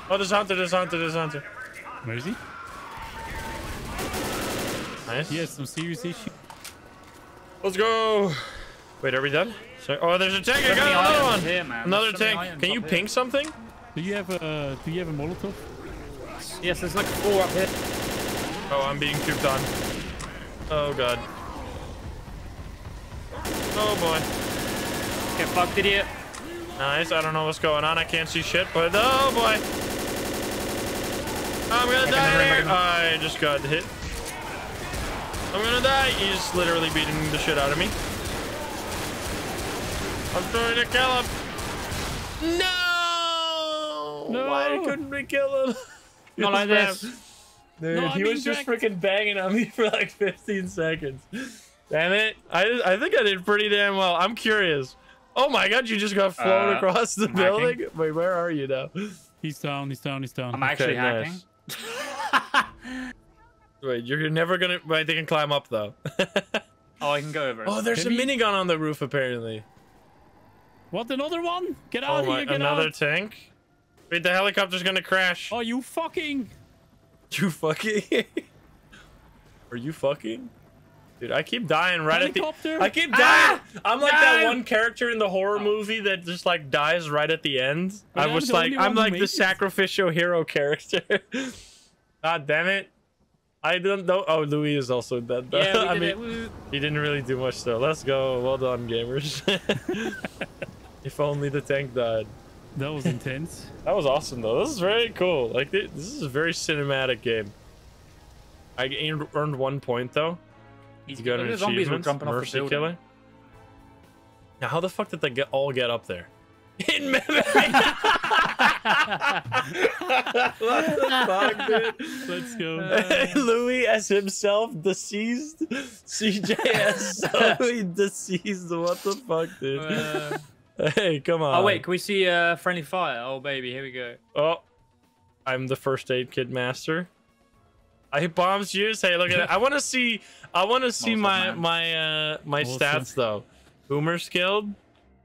A: Oh, there's Hunter, there's Hunter, there's Hunter.
C: Where is he?
A: Nice.
C: He has some serious issue.
A: Let's go. Wait, are we done? So, oh, there's a tank. I got another one.
B: here.
A: Another
B: There's
A: tank. Can you ping
B: here.
A: something?
C: Do you have a Do you have a Molotov?
B: Yes, there's like four up here.
A: Oh, I'm being tubed on. Oh god. Oh boy.
B: Get fucked, idiot.
A: Nice. I don't know what's going on. I can't see shit, but oh boy. I'm gonna
B: Back in the
A: die here. I just got hit. I'm gonna die. He's literally beating the shit out of me. I'm trying to kill him. No!
C: No!
A: Why couldn't we kill him?
B: Not like this.
A: Dude,
C: No,
A: he was
C: being
A: just freaking banging on me for like 15 seconds. Damn it. I, I think I did pretty damn well. I'm curious. Oh my god, you just got flown
B: Uh,
A: across the
B: I'm hacking.
A: building? Wait, where are you now?
C: He's down. He's down. He's down.
B: I'm actually
A: Okay,
B: hacking.
A: nice. Wait, you're never gonna. Wait, they can climb up though.
B: Oh, I can go over
A: oh, there's
C: Can
A: a
C: we-
A: minigun on the roof apparently.
C: What? Another one? Get
A: Oh
C: out
A: my,
C: here! Get
A: another
C: out!
A: tank. Wait, the helicopter's gonna crash.
C: Oh, you fucking!
A: You fucking. Are you fucking? Dude, I keep dying right
C: Helicopter?
A: at the. I keep
B: Ah!
A: dying. I'm like that one character in the horror movie that just like dies right at the end.
C: But
A: I was like, I'm like the
C: it.
A: sacrificial hero character. God damn it. I don't know. Oh, Louis is also dead. Though.
B: Yeah, we
A: I mean,
B: it. Woo.
A: he didn't really do much though. Let's go. Well done, gamers. if only the tank died.
C: That was intense.
A: That was awesome though. This is very cool. Like this is a very cinematic game. I earned earned one point though.
B: He's
A: You got an
B: the zombies were jumping off the building.
A: killer. Now, how the fuck did they get all get up there? In memory. what the fuck, dude?
C: Let's go.
A: Louis as himself deceased. CJ as Zoey deceased. What the fuck, dude?
B: Uh,
A: hey, come on.
B: oh wait, can we see uh, friendly fire? Oh baby, here we go.
A: Oh, I'm the first aid kid master. I bombs used. Hey, look at that. I want to see. I want to see my
B: man.
A: my uh my
C: Awesome.
A: stats though. Boomer skilled.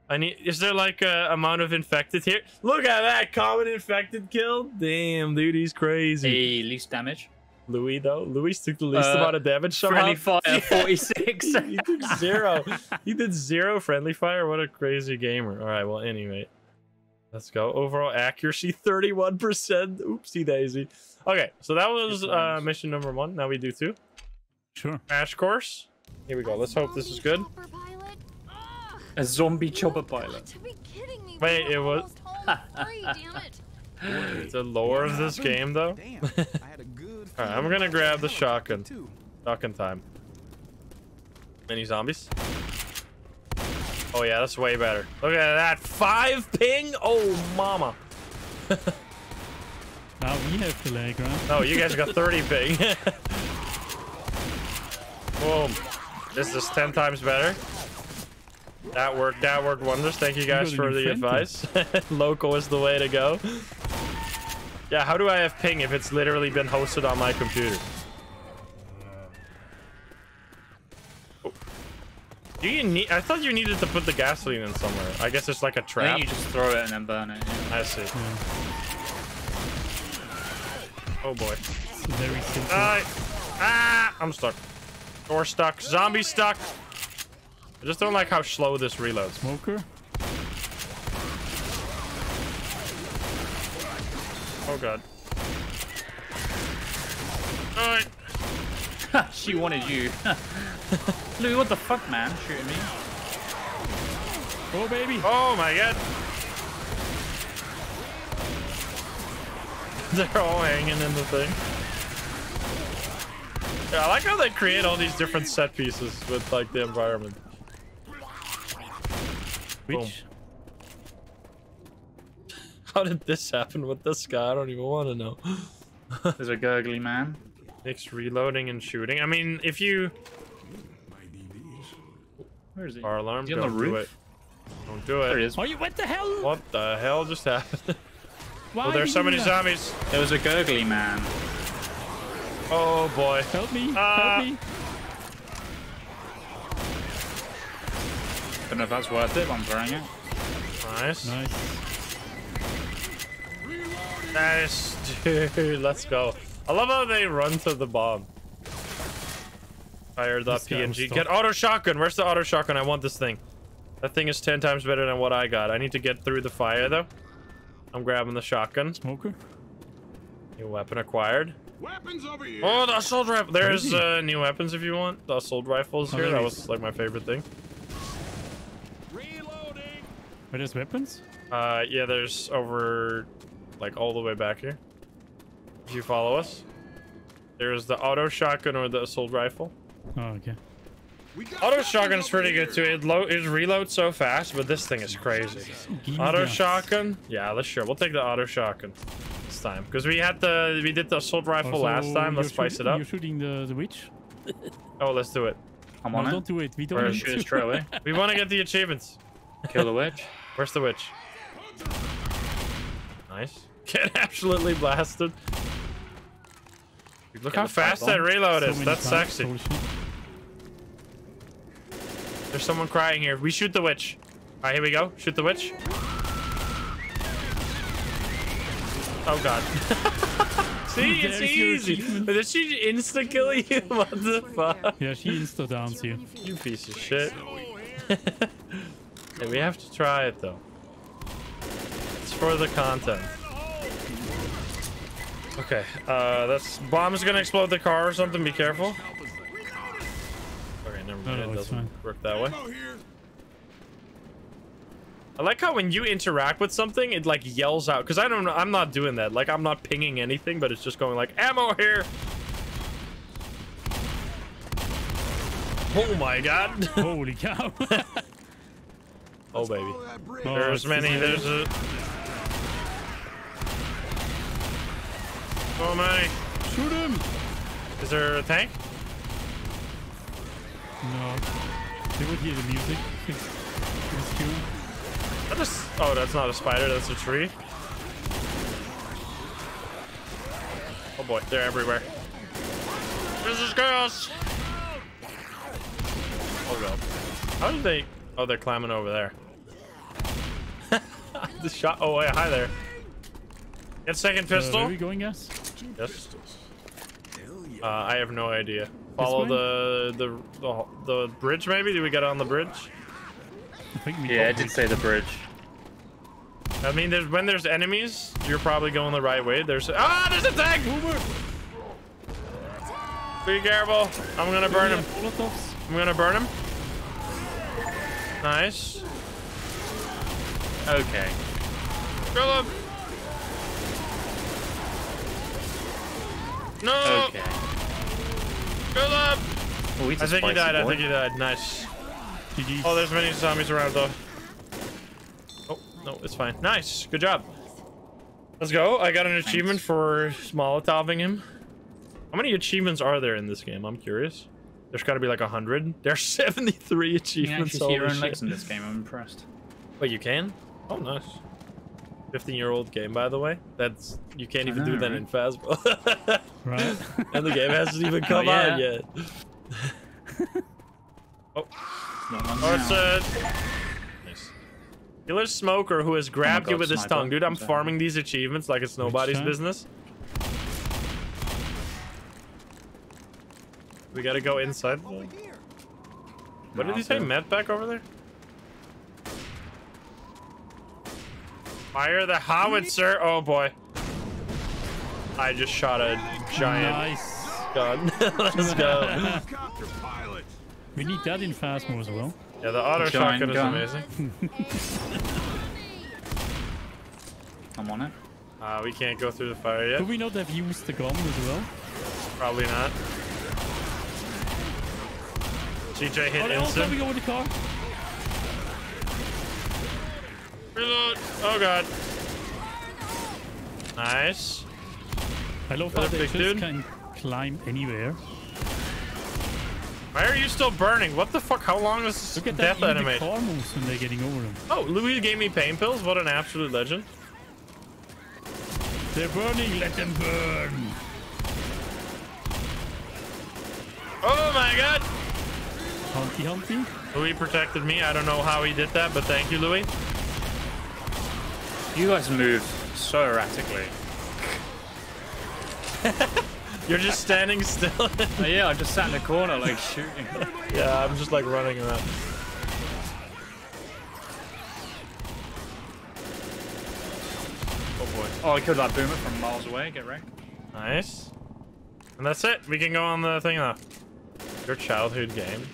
A: I need. Is there like a amount of infected here? Look at that common infected kill. Damn, dude, he's crazy.
B: A least damage.
A: Louis though. Louis took the least
B: Uh,
A: amount of damage somehow.
B: Friendly fire 46.
A: he took zero. he did zero friendly fire. What a crazy gamer. All right. Well, anyway, let's go. Overall accuracy, thirty-one percent. Oopsie daisy. Okay, so that was uh, mission number one. Now we do two.
C: Sure.
A: Crash course. Here we go. Let's hope this is good.
E: Chopper pilot? Ugh,
B: A zombie chopper pilot.
E: to be kidding me.
A: Wait, it was-
E: almost home free, damn it.
A: The lore of this game, though.
H: I had a good
A: All right, I'm gonna grab the shotgun.
H: too.
A: Shotgun time. Any zombies? Oh yeah, that's way better. Look at that five ping. Oh mama.
C: Now we have the lag, right?
A: Oh, you guys got 30 ping. Boom. This is 10 times better. That worked. That worked wonders. Thank you guys
C: got
A: for the
C: inventor.
A: advice. Local is the way to go. Yeah, how do I have ping if it's literally been hosted on my computer? Oh. Do you need? I thought you needed to put the gasoline in somewhere. I guess it's like a trap.
B: think you just throw it and then burn it. yeah.
A: I see. Oh boy.
C: It's very simple.
A: Die. Ah, I'm stuck. Door stuck. Zombie stuck. I just don't like how slow this reloads.
C: Smoker.
A: Oh god. Alright.
B: she wanted you. Louis, what the fuck, man? Shooting me.
C: Oh, baby.
A: Oh my god. They're all hanging in the thing. Yeah, I like how they create all these different set pieces with like the environment.
C: Which?
A: How did this happen with this guy? I don't even want to know.
B: There's a gurgly man.
A: Mixed reloading and shooting. I mean, if you
B: Where is he?
A: fire alarm,
B: Is he on the
A: don't do it. Don't do
B: There he
A: it.
B: is.
C: Oh, you what the hell?
A: What the hell just happened?
C: Why
A: oh, there's so many zombies.
B: There was a gurgly man.
A: Oh boy.
C: Help me!
A: Ah.
C: help me!
B: Don't know if that's worth it, but I'm throwing it.
A: Nice.
C: Nice.
A: Nice, dude. Let's go. I love how they run to the bomb. Fire the
C: This guy was
A: PNG. Get auto shotgun. Where's the auto shotgun? I want this thing. That thing is 10 times better than what I got. I need to get through the fire, though. I'm grabbing the shotgun.
C: Smoker?
A: New weapon acquired.
D: Weapons over here.
A: Oh, the assault rifle. There's uh, new weapons if you want. The assault rifles
C: Oh,
A: here.
C: there
A: That
C: is.
A: was like my favorite thing.
D: Reloading.
C: Where there's weapons?
A: Uh, yeah, there's over, like, all the way back here. If you follow us. There's the auto shotgun or the assault rifle.
C: Oh, okay.
D: We got
A: Auto
D: weapons
A: shotgun's
D: over
A: pretty good too. It, lo it reloads so fast, but this thing is crazy. Auto
C: that.
A: shotgun? Yeah, let's sure. We'll take the auto shotgun this time because we had the we did the assault rifle
C: Also,
A: last time. Let's spice it up.
C: You're shooting the, the witch?
A: Oh, let's do it.
B: I'm
C: No,
B: on it.
C: don't do it. We don't
A: Where
C: need
B: Shoot it
C: to.
B: straight away.
A: We want to get the achievements.
B: Kill the witch.
A: Where's the witch? Nice. Get absolutely blasted. Look
B: Get
A: how fast that
B: on.
A: reload
C: So
A: is.
C: many
A: That's
C: times,
A: sexy. There's someone crying here. We shoot the witch. All right, here we go. Shoot the witch. Oh god. See, it's easy. Did she insta kill you? What the fuck?
C: Yeah, she insta downs you.
A: You piece of shit. yeah, we have to try it though. It's for the content. Okay, uh, that's bomb's gonna explode the car or something. Be careful. Okay, never mind.
C: no,
A: it doesn't
C: fine.
A: work that way. I like how when you interact with something, it like yells out. Cause I don't know, I'm not doing that. Like I'm not pinging anything, but it's just going like ammo here. Oh my god.
C: Holy cow.
A: oh baby.
D: Follow that bridge.
C: Oh,
A: There's many.
C: just-
A: There's a. Oh so many.
C: Shoot him!
A: Is there a tank?
C: No. They would hear the music. It's cool.
A: That is, oh, that's not a spider. That's a tree. Oh boy, they're everywhere. This is chaos. Oh god. How did they? Oh, they're climbing over there. the shot. Oh, yeah, hi there. Get second
C: Uh, where
A: pistol.
C: are we going, guys?
A: Yes. Uh, I have no idea. Follow the, the the the bridge. Maybe. Do we get on the bridge?
C: I think we
B: Yeah, I
C: probably-
B: did say the bridge.
A: I mean, there's when there's enemies, you're probably going the right way. There's ah, there's a tank. Be careful. I'm gonna burn him.
C: Molotovs.
A: I'm gonna burn him. Nice.
B: Okay.
A: Kill him. No.
B: Okay.
A: Kill him.
B: Oh, he's a
A: I think he
B: spicy
A: died. I think he died. Nice.
C: GG.
A: Oh, there's many zombies around though. Oh, no, it's fine. Nice. Good job. Let's go. I got an achievement for Molotoving him. How many achievements are there in this game? I'm curious. There's got to be like a hundred. There's 73 achievements.
B: You can
A: achievements.
B: actually see your own legs in this game. I'm impressed.
A: Wait, you can? Oh, nice. 15 year old game, by the way. That's you can't even
B: know,
A: do that
B: right?
A: in Phasmo.
C: Right?
A: and the game hasn't even come out
B: yet.
A: yet.
B: Not one
A: Oh, it's
B: now.
A: nice. Killer smoker who has oh grabbed you
B: God,
A: with his tongue, dude. I'm farming these achievements like it's nobody's
C: chat?
A: business. We gotta go inside. What did
B: No,
A: he say?
B: okay.
A: Back over there? Fire the howitzer! Oh boy. I just shot a giant.
C: nice.
A: gone. Let's go.
C: We need that in Phasmo as well.
A: Yeah, the auto
B: Giant
A: shotgun is
B: gun.
A: amazing.
B: I'm on it.
A: Uh, we can't go through the fire yet.
C: Could we know not have used the gun as well?
A: Probably not. CJ hit
C: Oh, they're all
A: instant.
C: coming over the car.
A: Reload. Oh god. Nice.
C: I love
A: Another
C: how they just
A: dude.
C: can climb anywhere.
A: Why are you still burning? What the fuck? How long is this
C: Look at
A: death
C: that
A: animation?
C: car moves when they're getting over them.
A: Oh, Louis gave me pain pills. What an absolute legend.
C: They're burning, let them burn.
A: Oh my god.
C: Hunty Hunty.
A: Louis protected me. I don't know how he did that, but thank you, Louis.
B: You guys move so erratically.
A: You're just standing still.
B: Oh, yeah, I just sat in the corner like shooting.
A: yeah, I'm just like running around.
B: Oh boy. Oh, I killed that boomer from miles away. Get wrecked.
A: Nice. And that's it. We can go on the thing now. Your childhood game.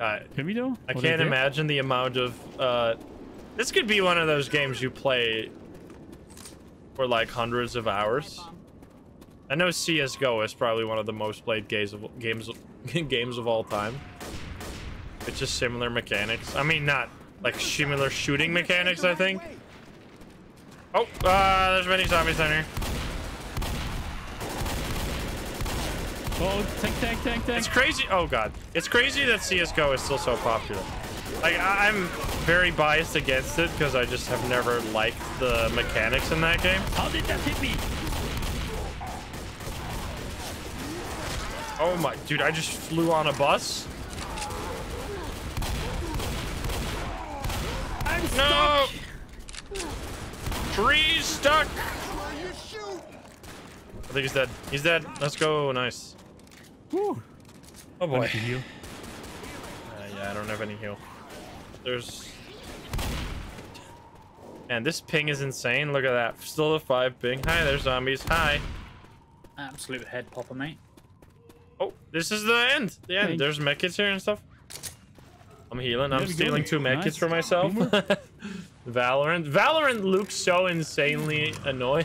A: Uh,
C: Can we though?
A: I
C: Or they
A: can't
C: there?
A: imagine the amount of. Uh, this could be one of those games you play for like hundreds of hours. I know CS:GO is probably one of the most played games of games games of all time. It's just similar mechanics. I mean, not like similar shooting mechanics. I think. Oh, uh, there's many zombies down here.
C: Oh, tank, tank, tank, tank.
A: It's crazy. Oh god, it's crazy that CS:GO is still so popular. Like I- I'm very biased against it because I just have never liked the mechanics in that game.
C: How did that hit me?
A: Oh my, dude, I just flew on a bus.
C: I'm
A: No,
C: stuck.
A: tree stuck.
D: Where you shoot?
A: I think he's dead. He's dead. Let's go. Nice.
C: Whew.
A: Oh boy.
C: need.
A: Uh, yeah, I don't have any heal. There's. And this ping is insane. Look at that. Still a five ping. Hi, there's zombies. Hi.
B: Absolute head popper, mate.
A: Oh, this is the end. The end.
C: Thank-
A: There's medkits here and stuff. I'm healing. I'm stealing two medkits
C: Nice.
A: for myself. Valorant. Valorant looks so insanely annoying.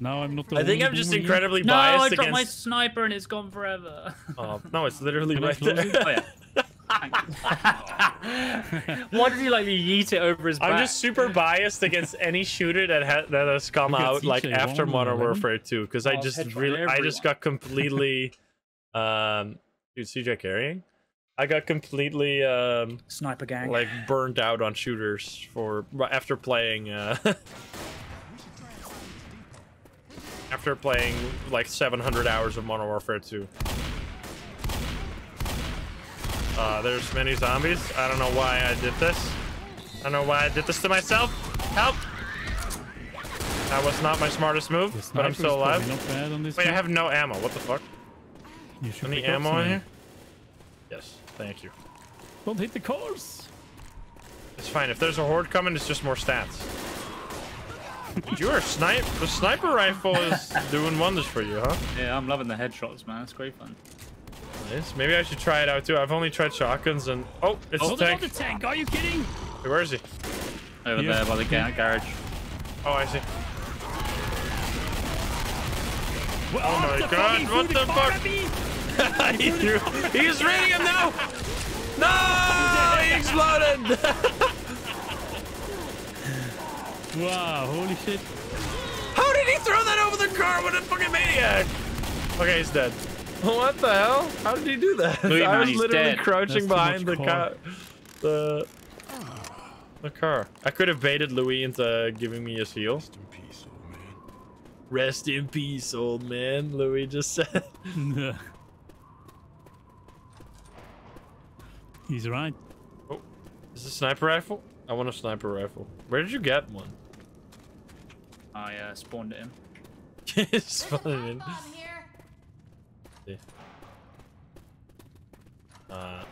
C: no, I'm not the
A: I think I'm just incredibly
B: No, I
A: biased
B: dropped my sniper and it's gone forever.
A: Oh, no, it's literally
C: Can
A: right there.
B: oh yeah. Why did he like yeet it over his back?
A: I'm just super biased against any shooter that ha- that has come
C: Look
A: out like after
C: Wong,
A: Modern Warfare 2 because I
B: Oh,
A: just
B: headshot
A: really I just got completely um dude CJ carrying I got completely um
B: sniper gang.
A: like burned out on shooters for after playing uh after playing like 700 hours of Modern Warfare 2 uh there's many zombies I don't know why I did this I don't know why I did this to myself help that was not my smartest move but I'm still alive
C: probably Not bad on this
A: wait I have no ammo what the fuck
C: You should
A: any ammo
C: some
A: in here yes thank you
C: Don't hit the cars.
A: It's fine. If there's a horde coming, it's just more stats. Dude, you are snipe. The sniper rifle is doing wonders for you, huh?
B: yeah, I'm loving the headshots, man. It's great fun.
A: Nice. Maybe I should try it out too. I've only tried shotguns and oh, it's
C: Oh,
A: a
C: there's
A: tank.
C: another tank. Are you kidding?
A: Hey, Where is he?
B: Over
C: Here.
B: there by the ga- garage.
A: Oh, I see.
C: Well,
A: Oh my God,
C: fucking
A: what
C: food
A: the fuck?
C: far me.
A: he threw. He's reading him now. No, he exploded.
C: Wow, holy shit.
A: How did he throw that over the car? What a fucking maniac! Okay, he's dead. What the hell? How did he do that?
B: Louis,
A: I
B: man,
A: was
B: he's
A: literally
B: dead.
A: crouching
C: That's
A: behind the car.
C: car.
A: The the car. I could have baited Louis into giving me his heal.
D: Rest in peace, old man.
A: Rest in peace, old man. Louis just said.
C: He's right.
A: Oh, is this a sniper rifle? I want a sniper rifle. Where did you get one?
B: I uh, spawned it in.
A: it's fun.
E: Bomb
A: Uh,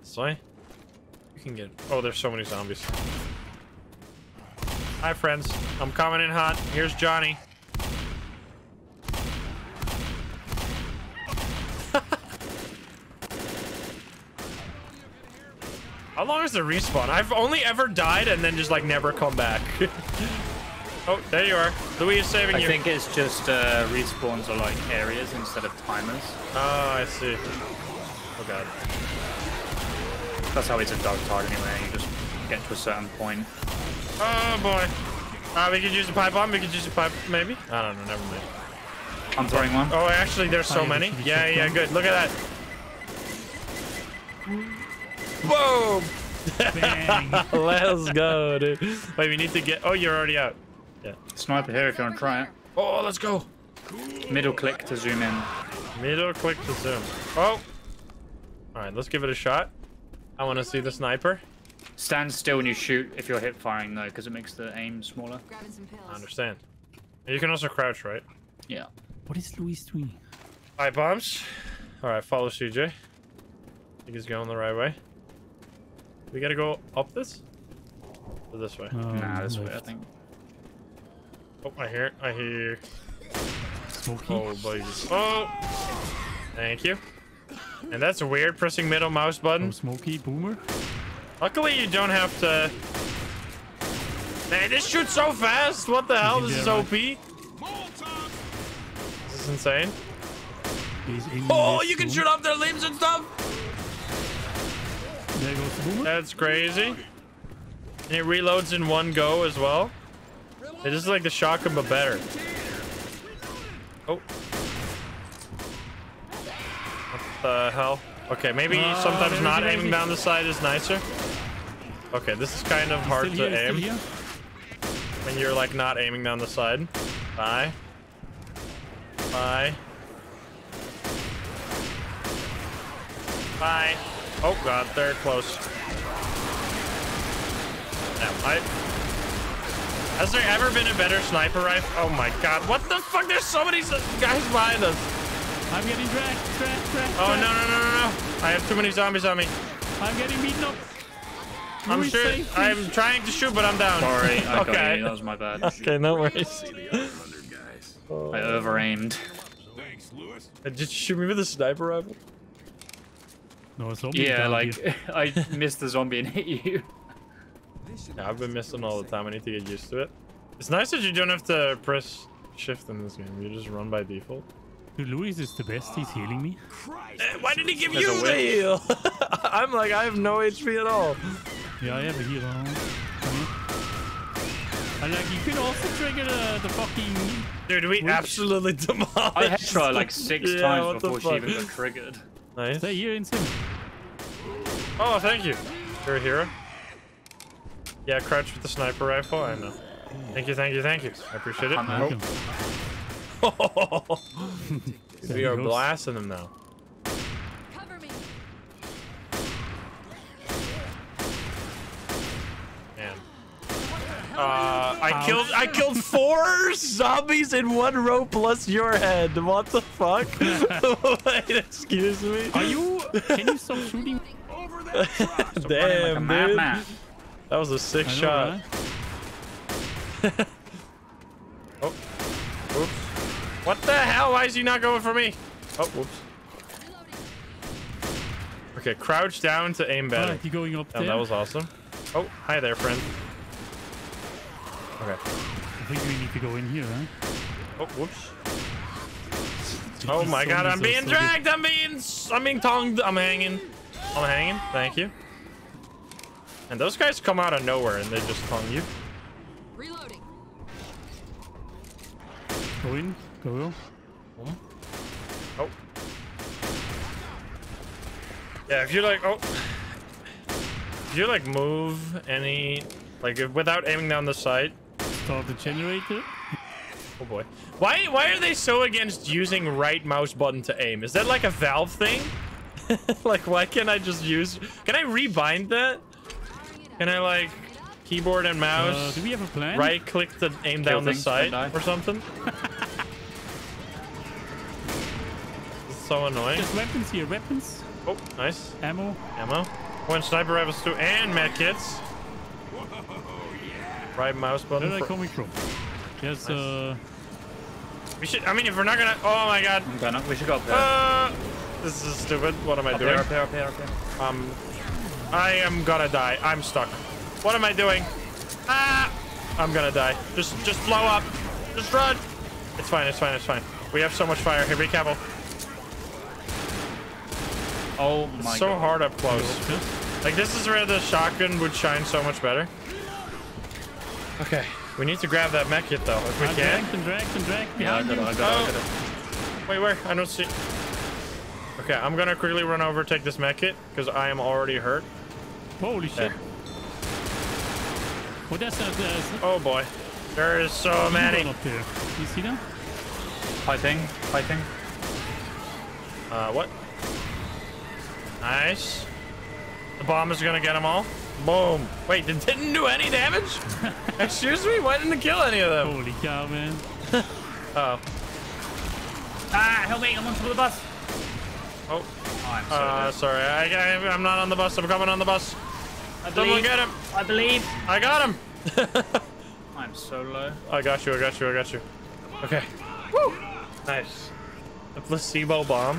A: this way? You can get... Oh, there's so many zombies. Hi, friends. I'm coming in hot. Here's Johnny. How long is the respawn? I've only ever died and then just like never come back. oh, there you are. Louis is saving
B: I
A: you.
B: I think it's just uh, respawns are like areas instead of timers.
A: Oh, I see. Oh god.
B: That's how it's a dog tart anyway. You just get to a certain point.
A: Oh boy. Uh, we could use a pipe bomb. We could use a pipe, maybe. I don't know. Never mind.
B: I'm throwing one.
A: Oh, actually, there's so many. Yeah, yeah, good. Look at that. Boom!
C: Bang.
A: Let's go, dude. Wait, we need to get. Oh, you're already out. Yeah.
B: Sniper here if you want to try it.
A: Oh, let's go.
B: Middle click to zoom in.
A: Middle click to zoom. Oh. All right, let's give it a shot. I want to see the sniper.
B: Stand still when you shoot if you're hip firing though, because it makes the aim smaller.
E: Grabbing some pills.
A: I understand. And you can also crouch, right?
B: Yeah.
C: what is Louis doing?
A: Pipe bombs. All right, follow CJ. I think he's going the right way. We gotta go up this? Or this way?
C: Um,
B: nah, this way I think.
A: Oh, I hear it. I hear.
C: Smoky.
A: Oh, boy. Oh! Thank you. And that's weird, pressing middle mouse
C: Oh,
A: button.
C: Smoky. Boomer.
A: Luckily, you don't have to... Man, this shoots so fast! What the hell? This is OP.
C: right.
A: This is insane. Oh, you can shoot off their limbs and stuff!
C: There goes boomer.
A: That's crazy. And it reloads in one go as well. It is like the shotgun, but better. Oh. What the hell? Okay, maybe
C: Ah,
A: sometimes not aiming down the side is nicer. Okay, this is kind of hard to
C: here,
A: aim when you're like not aiming down the side. Bye. Bye. Bye. Oh god, they're close. Now, I. Has there ever been a better sniper rifle? Oh my god, what the fuck? There's so many guys behind us.
C: I'm getting dragged, dragged, dragged.
A: Oh no no no no no! I have too many zombies on me.
C: I'm getting beaten up.
A: I'm sure
C: save.
A: I'm trying to shoot, but I'm down.
B: Sorry, I got
A: okay.
B: you. That was my bad.
A: Okay, no worries.
D: See the other guys.
B: I over aimed.
D: Thanks, Louis.
A: Uh, did you shoot me with a sniper rifle?
C: No, zombie
B: Yeah, like. I missed the zombie and hit you.
A: Yeah, I've been missing all the time. I need to get used to it. It's nice that you don't have to press shift in this game. You just run by default.
C: Dude, Louis is the best. He's healing me.
D: Christ.
A: Eh, Why did he give you
B: a
A: the heal? I'm like, I have no HP at all.
C: Yeah, I have a healer. Come here. And like, you can also trigger the, the fucking.
A: Dude, we
C: Which-
A: absolutely demolished.
B: I had tried like six
A: Yeah,
B: times before she
A: fuck?
B: even got triggered.
A: Nice.
C: Stay here Insym.
A: Oh, thank you. You're a hero. Yeah, crouch with the sniper rifle. I know. Thank you, thank you, thank you. I appreciate it.
B: I'm
C: Welcome.
A: Dude, we are blasting them now.
E: Cover me.
A: Man. Uh, I killed I killed four zombies in one row plus your head. What the fuck? Wait, excuse me.
C: Are you? Can you stop shooting?
D: Over that truck.
B: Stop running like a
A: Damn, dude. That was a sick
C: know,
A: shot.
C: right?
A: Oh, oops. What the hell? Why is he not going for me? Oh, whoops. Okay, crouch down to aim better.
C: Alright, you going up
A: Oh,
C: there?
A: that was awesome. Oh, hi there, friend. Okay.
C: I think we need to go in here, huh?
A: Oh, whoops. Oh
C: These
A: my god, I'm being
C: so good.
A: dragged. I'm being, I'm being tongued. I'm hanging. I'm hanging. Thank you. And those guys come out of nowhere and they just tongue you.
E: Reloading.
C: Go in. Go, go.
A: Oh. Yeah, if you like, oh. If you like move any, like if, without aiming down the sight.
C: Start the generator.
A: Oh boy. Why, why are they so against using right mouse button to aim? Is that like a Valve thing? like, why can't I just use, can I rebind that?
E: Firing it up.
A: Can I like keyboard and
C: Uh,
A: mouse
C: do we have a plan?
A: right click to aim
B: Kill
A: down the
B: things,
A: sight or something? So annoying.
C: There's weapons here. Weapons.
A: Oh, nice.
C: Ammo.
A: Ammo. One sniper rifles too, and med kits. Right mouse
C: Where
A: button.
C: are they
A: For,
C: coming from? There's uh.
A: we should. I mean, if we're not gonna. Oh my god.
B: I'm gonna. We should go up there.
A: Uh, this is stupid. What am I
B: up
A: doing?
B: there, up there, up there, up there.
A: Um, I am gonna die. I'm stuck. What am I doing? Ah! I'm gonna die. Just, just blow up. Just run. It's fine. It's fine. It's fine. We have so much fire here. Be careful.
B: Oh my god.
A: so
B: god.
A: hard up close. Like this is where the shotgun would shine so much better. Okay, we need to grab that medkit though, if we
C: Ah,
A: can.
C: Dragged and dragged and dragged
B: Yeah, I got it. I got it, I got it.
A: Wait, where? I don't see. Okay, I'm gonna quickly run over take this medkit because I am already hurt.
C: Holy shit.
A: There.
C: Oh, that's a, there's a
A: Oh boy, there is so
C: one
A: many.
C: up there. You see that?
B: Fighting, fighting.
A: Uh, what? Nice. The bomb is gonna get them all. Boom. Wait, it didn't do any damage? Excuse me? Why didn't it kill any of them?
C: Holy cow, man.
A: Oh.
B: Ah, help me! I'm on top of the bus.
A: Oh.
B: Oh, I'm so
A: Uh, sorry. I, I, I'm not on the bus. I'm coming on the bus.
B: I
A: Someone
B: believe.
A: get him.
B: I believe.
A: I got him.
B: I'm so low.
A: I got you. I got you. I got you. Okay. Woo. Nice. The placebo bomb.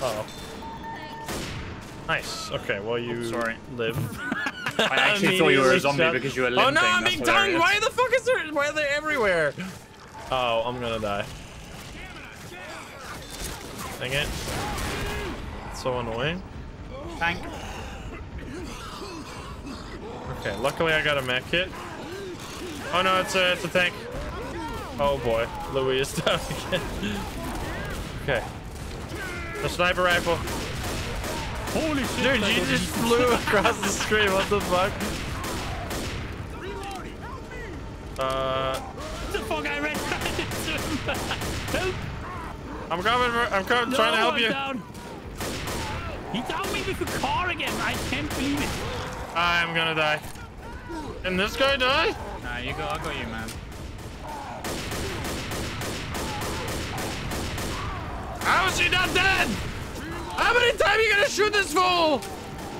A: Uh oh. Nice. Okay. Well, you
B: sorry.
A: live.
B: I actually thought you were a zombie
A: shot-
B: because you were
A: Oh no! I'm being tongued. Why the fuck is there? Why are they everywhere? Oh, I'm gonna die. Dang it. So annoying.
B: Tank.
A: Okay, luckily I got a medkit. Oh no, it's a it's a tank. Oh boy, Louis is down again. okay. The sniper rifle.
C: Holy shit.
A: Dude, you just flew across the screen. What the fuck? Uh,
C: the fuck? I ran right into him. Help!
A: I'm coming. I'm coming.
C: No,
A: trying to help
C: I'm
A: you.
C: Down. He downed me with a car again. I can't believe it.
A: I'm gonna die. And this guy die?
B: Nah, you got. I got you, man.
A: How is he not dead? How many times are you gonna shoot this fool?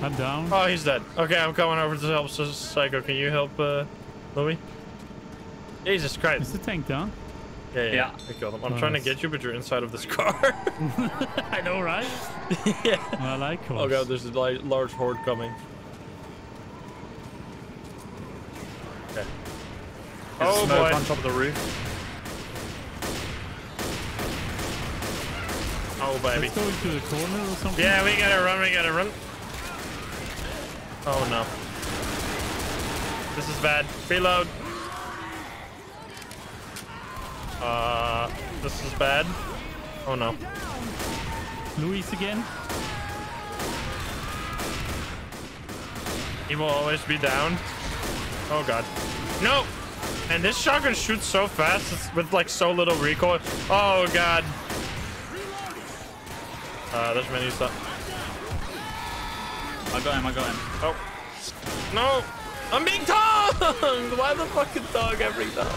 C: I'm down.
A: Oh, he's dead. Okay, I'm coming over to help S- Psycho. Can you help, uh, Louis? Jesus Christ.
C: Is the tank down?
A: Yeah, yeah.
B: Yeah.
A: I killed him. I'm trying to get you, but you're inside of this car.
C: I know, right?
A: yeah.
C: I like
A: Oh god, there's a large horde coming. Oh
B: smoke
A: boy.
B: on top of the roof.
A: Oh baby.
C: Let's go into the corner or something.
A: Yeah, we gotta run. We gotta run. Oh no. This is bad. Reload. Uh, this is bad. Oh no.
C: Louis again.
A: He will always be down. Oh god. No! And this shotgun shoots so fast it's with like so little recoil. Oh god. Uh, there's many stuff.
B: I got him. I got him.
A: Oh. No! I'm being tongued! Why the fucking dog every time?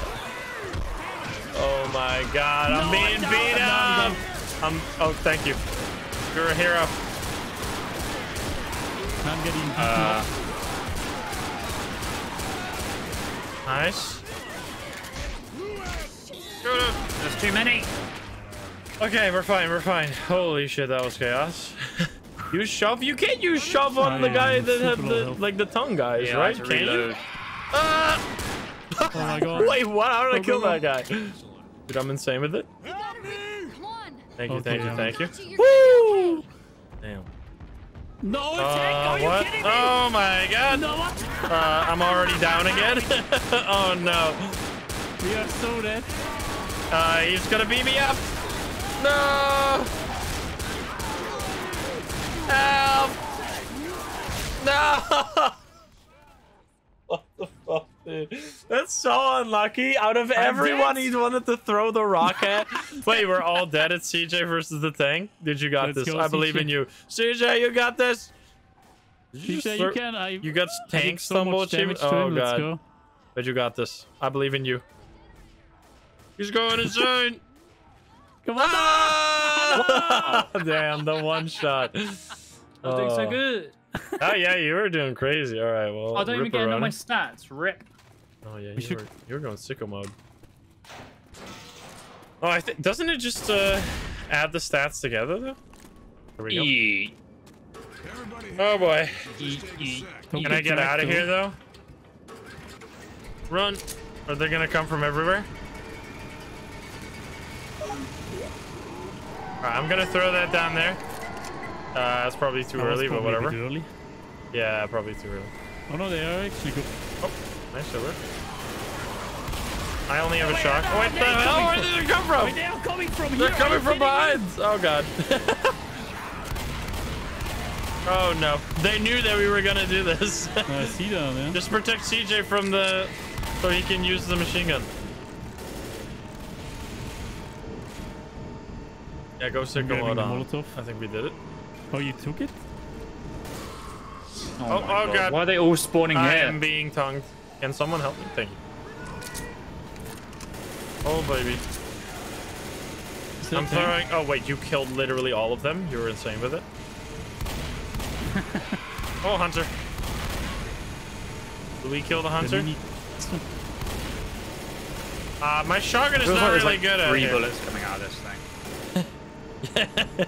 A: Oh my god, I'm
C: No,
A: being
C: no,
A: beat
C: no,
A: up! I'm, oh, thank you. You're a hero.
C: I'm getting
B: Uh.
A: Nice. Shoot him!
B: there's too many.
A: Okay, we're fine, we're fine. Holy shit, that was chaos. you shove? You can't use shove on the guy that had the, like the tongue guys,
B: Yeah,
A: right? Can you?
B: reload.
A: Ah!
C: Oh my god.
A: Wait, what? How did I kill that guy? Dude, I'm insane with it.
E: Come on.
A: Thank you,
C: Okay,
A: thank you, thank you.
E: To your
A: Woo! Damn.
C: No attack!
A: Uh,
C: Are you
A: what?
C: kidding me?
A: Oh my god.
C: No, what?
A: Uh, I'm already down again. oh no.
C: We are so dead.
A: Uh, he's gonna beat me up. No. Help. No. what the fuck, dude? That's so unlucky. Out of everyone,
C: dead.
A: he wanted to throw the rock at. Wait, we're all dead at CJ versus the tank. Did you got
C: Let's
A: this?
C: go,
A: I believe
C: CJ.
A: in you, CJ. You got this. Did
C: You,
A: just
C: say
A: throw-
C: you can. I,
A: You got
C: I did
A: tank
C: so
A: stumble
C: much damage
A: achievement.
C: to
A: Oh
C: him. Let's
A: god.
C: go.
A: But you got this. I believe in you. He's going insane.
C: Come on!
A: Ah! Damn, the one shot.
B: I was doing so
A: Oh.
B: good.
A: Oh yeah, you were doing crazy. All right, well.
B: I don't even get into
A: rip-a-roni.
B: my stats. Rip.
A: Oh yeah,
C: We
A: you
C: should-
A: were you were going sicko mode. Oh, I think doesn't it just uh add the stats together though? There we go.
D: Everybody
A: Oh boy.
B: Eat, eat.
C: Don't
A: Can I get out of here though? Run. Are they gonna come from everywhere? Alright, I'm gonna throw that down there. Uh, that's probably too
C: That
A: early, but
C: probably a
A: whatever.
C: bit early.
A: Yeah, probably too early.
C: Oh no, they are actually good.
A: Oh, nice over. I only have a shot. Oh, wait, the hell? Where did it come from?
C: They are coming from here.
A: They're
C: are
A: coming from
C: kidding me?
A: behind. Oh god. oh no. They knew that we were gonna do this.
C: I see that, yeah.
A: Just protect CJ from the so he can use the machine gun. Yeah, go sicko
C: grabbing the
A: on.
C: Molotov.
A: I think we did it.
C: Oh, you took it?
B: Oh,
A: Oh, oh, God.
B: Why are they all spawning
A: I
B: here?
A: am being tongued. Can someone help me? Thank you. Oh baby. I'm
C: a tank?
A: throwing. Oh wait, you killed literally all of them. You were insane with it. oh, hunter. Did we kill the
C: The
A: hunter?
C: mini-
A: Uh, my shotgun is not
B: like
A: really
B: like
A: good at
B: three bullets coming out of this thing.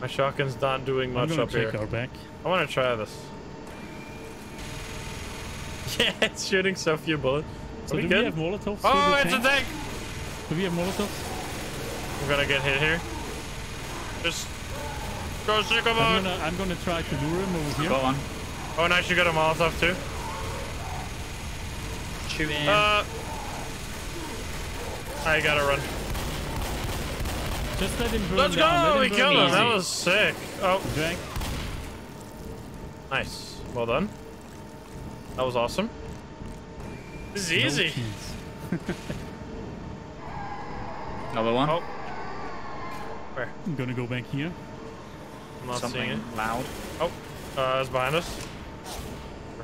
A: My shotgun's not doing
C: I'm
A: much up
C: check
A: here.
C: our back.
A: I want to try this. Yeah, it's shooting so few bullets.
C: So
A: Are we
C: do
A: good?
C: we have Molotovs?
A: oh,
C: for the
A: it's a
C: tank?
A: tank!
C: Do we have Molotovs?
A: We're gonna get hit here. Just go sicko
C: I'm
A: mode.
C: gonna, I'm gonna try to lure him over here.
B: Got one.
A: Oh, nice, you got a Molotov too.
B: Shoot him.
A: Uh, I gotta run.
C: Just let him burn
A: Let's
C: down.
A: go!
C: Let
A: We
C: him burn
A: killed him.
C: down.
A: That was sick. Oh,
C: Drag.
A: nice. Well done. That was awesome. This is easy.
C: chance.
B: Another one.
A: Oh. Where?
C: I'm gonna go back here.
A: I'm not
B: Something
A: seeing it.
B: loud.
A: Oh, uh, it's behind us.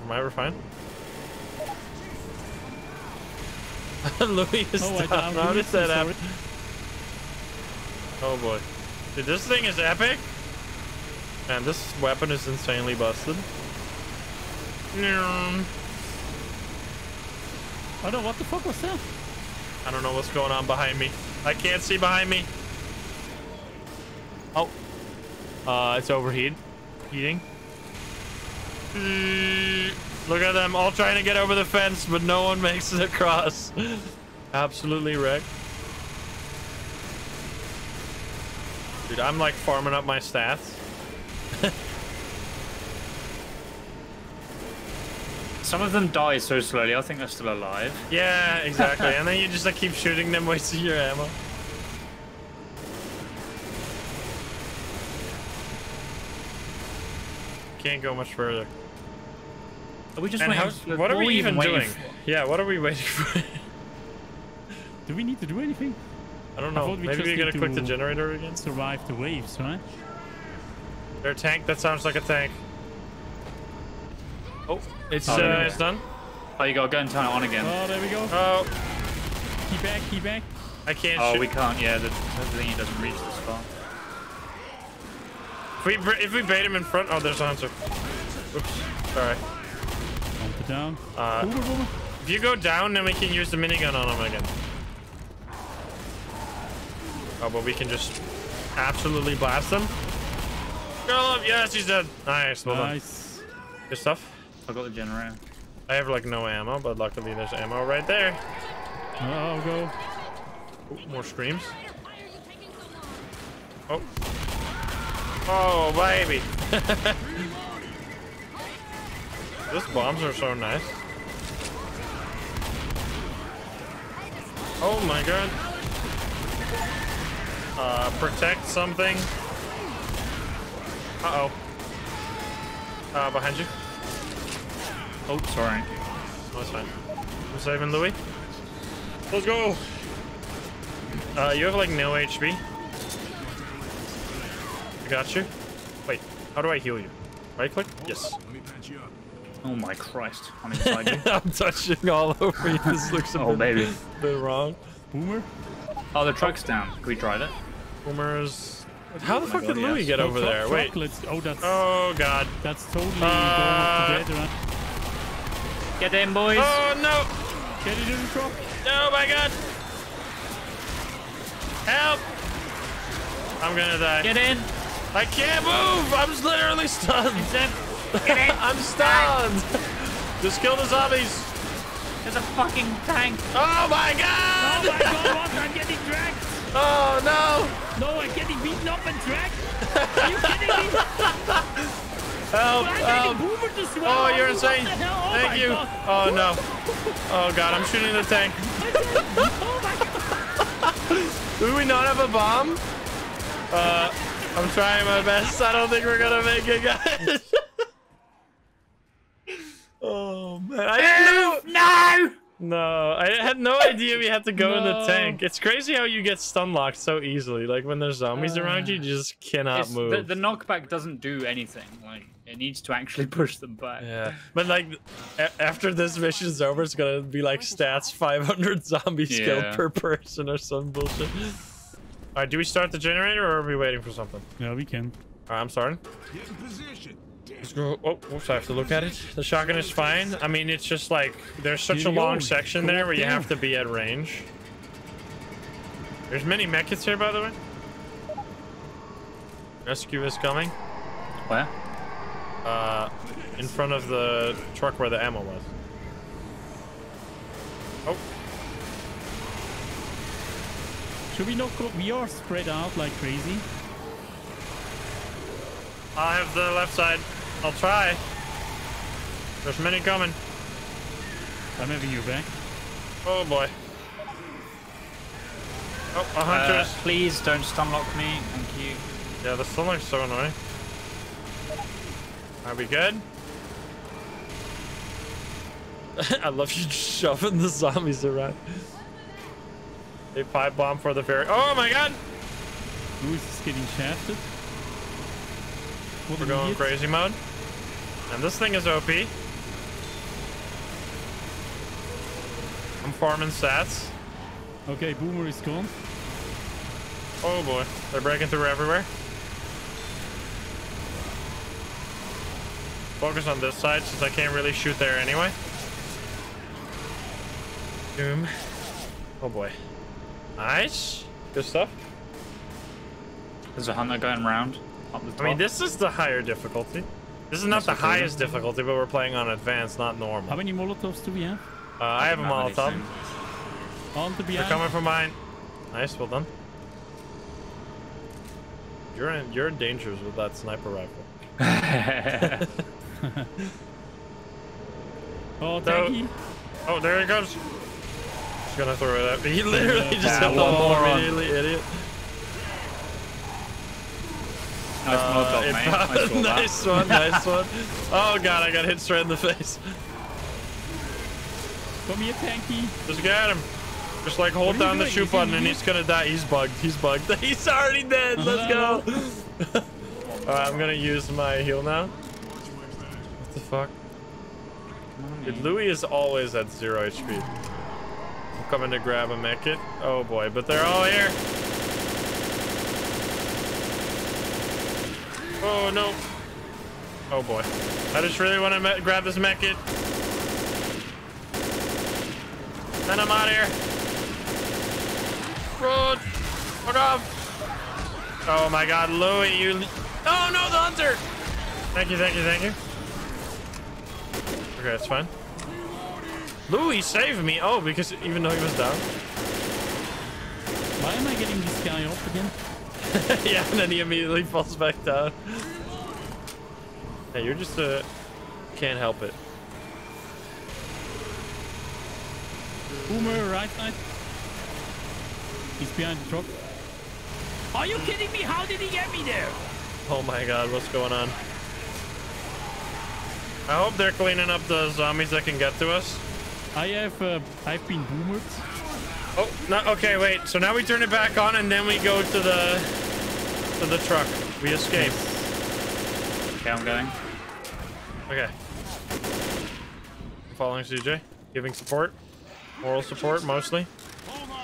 A: Am I we're fine. Louis is
C: Oh,
A: down. How did that happen? Oh boy. Dude, this thing is epic. Man, this weapon is insanely busted. Nyum.
C: Oh no, what the fuck was that?
A: I don't know what's going on behind me. I can't see behind me. Oh. Uh, it's overheat. Heating. Mm, Look at them all trying to get over the fence, but no one makes it across. Absolutely wrecked. Dude, I'm like farming up my stats.
B: Some of them die so slowly. I think they're still alive.
A: Yeah, exactly. and then you just like keep shooting them, wasting your ammo. Can't go much further.
B: Are we just
A: And
B: waiting?
A: how, what are we even
B: waiting
A: doing?
B: for?
A: Yeah, what are we waiting for?
C: Do we need to do anything?
A: I don't know.
C: thought we
A: Maybe we're gonna
C: need
A: click the generator again.
C: Survive the waves, right?
A: Their tank. That sounds like a tank. Oh, it's
B: Oh,
A: uh,
B: there we go.
A: it's done.
B: Oh, you gotta go and turn it on again.
C: Oh, there we go.
A: Oh,
C: Key back, key back.
A: I can't
B: oh,
A: shoot.
B: we can't. Yeah, the, the thingy doesn't reach this far.
A: If we if we bait him in front. Oh, there's a hunter. Oops. Sorry.
C: Pump it down.
A: Uh,
C: Boomer, boomer.
A: If you go down, then we can use the minigun on him again. Oh, but we can just absolutely blast him. Kill him! Yes, he's dead. Nice, well done.
C: Nice.
A: Good stuff.
B: I got the generator.
A: I have like no ammo, but luckily there's ammo right there.
C: Oh, go.
A: Ooh, more screams. Oh. Oh, baby. Those bombs are so nice. Oh my god. Uh, protect something. Uh-oh. Uh, behind you.
B: Oh, sorry.
A: It's fine. I'm saving Louis. Let's go. Uh, you have like no HP. I got you. Wait, how do I heal you? Right click? Yes.
D: Let me patch you up.
B: Oh my Christ. I'm inside you.
A: I'm touching all over you. This looks a
B: Oh,
A: bit,
B: baby.
A: bit wrong.
C: Boomer.
B: Oh, the truck's down. Can we drive it?
A: Boomers. How the
B: my
A: fuck
B: God,
A: did Louis
B: yes.
A: get
C: Oh,
A: over
C: truck-
A: there?
C: truck,
A: Wait.
C: Let's, oh, that's
A: Oh god.
C: that's totally
A: Uh,
C: going together.
B: Get in, boys.
A: Oh no!
C: Get it in the truck.
A: No, my god! Help! I'm gonna die.
B: Get in.
A: I can't move. I'm literally stunned.
B: Zeb. Get in.
A: I'm stunned. Just kill the zombies.
B: There's a fucking tank.
A: Oh my god!
C: Oh my god? I'm getting dragged!
A: Oh no!
C: No, I'm getting beaten up and dragged! Are you kidding me?
A: Help! Help! Oh, you're insane!
C: Oh
A: Thank you.
C: God.
A: Oh no! Oh god, I'm shooting the tank.
C: Oh my god!
A: Do we not have a bomb? Uh, I'm trying my best. I don't think we're gonna make it, guys. Oh man, I didn't know.
B: No.
A: No, I had no idea we had to go in the tank. It's crazy how you get stun locked so easily. Like when there's zombies around you, you just cannot
B: It's-
A: move.
B: the, the knockback doesn't do anything. Like it needs to actually push them back.
A: Yeah, but like a- after this mission's over, it's gonna be like stats 500 zombies
B: Yeah.
A: killed per person or some bullshit. All right, do we start the generator or are we waiting for something?
C: Yeah, we can.
A: All right, I'm starting.
D: Get in position. Damn.
A: Let's go. Oh, whoops, I have to look at it. The shotgun is fine. I mean, it's just like there's such a long section there where you have to be at range. There's many medkits here, by the way. Rescue is coming.
B: Where?
A: Uh, in front of the truck where the ammo was. Oh,
C: Should we not go? We are spread out like crazy.
A: I have the left side. I'll try. There's many coming.
C: I'm having you back.
A: Oh boy. Oh, a
B: Uh, please don't stunlock me. Thank you.
A: Yeah, the stunlock's so annoying. Are we good? I love you shoving the zombies around. A pipe bomb for the ferry. Oh my god!
C: Who is is getting shafted. What
A: We're going
C: idiot.
A: crazy mode. And this thing is OP. I'm farming sats.
C: Okay, Boomer is gone.
A: Oh boy, they're breaking through everywhere. Focus on this side since I can't really shoot there anyway. Doom. Oh boy. Nice. Good stuff.
B: There's a hunter going round up the top.
A: I mean, this is the higher difficulty. This is not
B: Yes,
A: the
B: it is.
A: highest difficulty, but we're playing on advanced, not normal.
C: How many Molotovs do we have?
A: Uh, I have a
B: Not many
A: Molotov.
B: things.
C: On the
A: They're
C: behind.
A: coming from mine. Nice, well done. You're in you're in dangers with that sniper rifle.
C: Oh,
A: So-
C: tanky.
A: Oh, there he goes. He's gonna throw it at me. He literally just
B: Yeah,
A: hit the wall immediately, idiot.
B: Nice Molotov,
A: Uh,
B: mate.
A: it
B: I
A: nice one, nice one. Oh god, I got hit straight in the face.
C: Come here, tanky.
A: Just get him. Just like hold
C: What are
A: down the shoot button and he's gonna die. He's bugged. He's bugged. He's already dead. Let's go. Alright, I'm gonna use my heal now. What the fuck? Dude, Louis is always at zero HP. I'm coming to grab a medkit. Oh boy, but they're all here. Oh no. Oh boy. I just really want to grab this medkit. Then I'm out of here. Run! Fuck off! Oh my god, Louis, you. Oh no, the hunter! Thank you, thank you, thank you. Okay, that's fine. Louis saved me. Oh, because even though he was down.
C: Why am I getting this guy up again?
A: yeah, and then he immediately falls back down. Hey, you're just uh can't help it.
C: Boomer, right side. He's behind the truck. Are you kidding me? How did he get me there?
A: Oh my god, what's going on? I hope they're cleaning up the zombies that can get to us.
C: I have, uh, I've been boomered.
A: Oh, no, okay, wait. So now we turn it back on and then we go to the to the truck. We escape.
B: Okay, I'm going.
A: Okay. I'm following CJ, giving support, moral support mostly.
D: Hold on.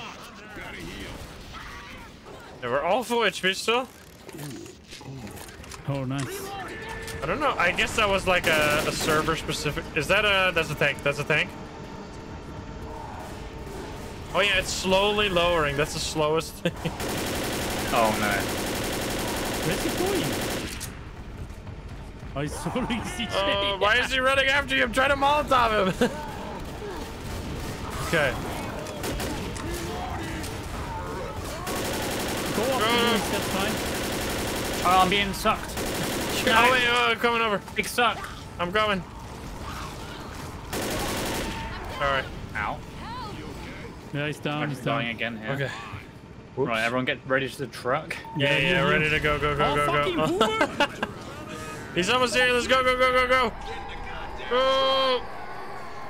A: Yeah, we're all full HP still.
C: Oh, nice.
A: I don't know. I guess that was like a, a server specific. Is that a? That's a tank. That's a tank. Oh yeah, it's slowly lowering. That's the slowest thing.
B: Oh no.
C: Where's he going? I sorry, CJ.
A: Oh, oh why is he running after you? I'm trying to Molotov him. okay.
C: Go up, Louis, that's fine.
B: Oh, I'm being sucked.
A: Oh, wait, oh, I'm coming over.
B: Big suck.
A: I'm coming. All right.
B: Ow.
C: Yeah, he's down, he's
B: dying
C: down.
B: again here.
A: Okay.
B: Right, everyone get ready to the truck.
A: Yeah, yeah,
C: yeah.
A: ready to go, go, go,
C: Oh,
A: go,
C: fucking
A: go. He's almost here. Let's go, go, go, go, go. Go.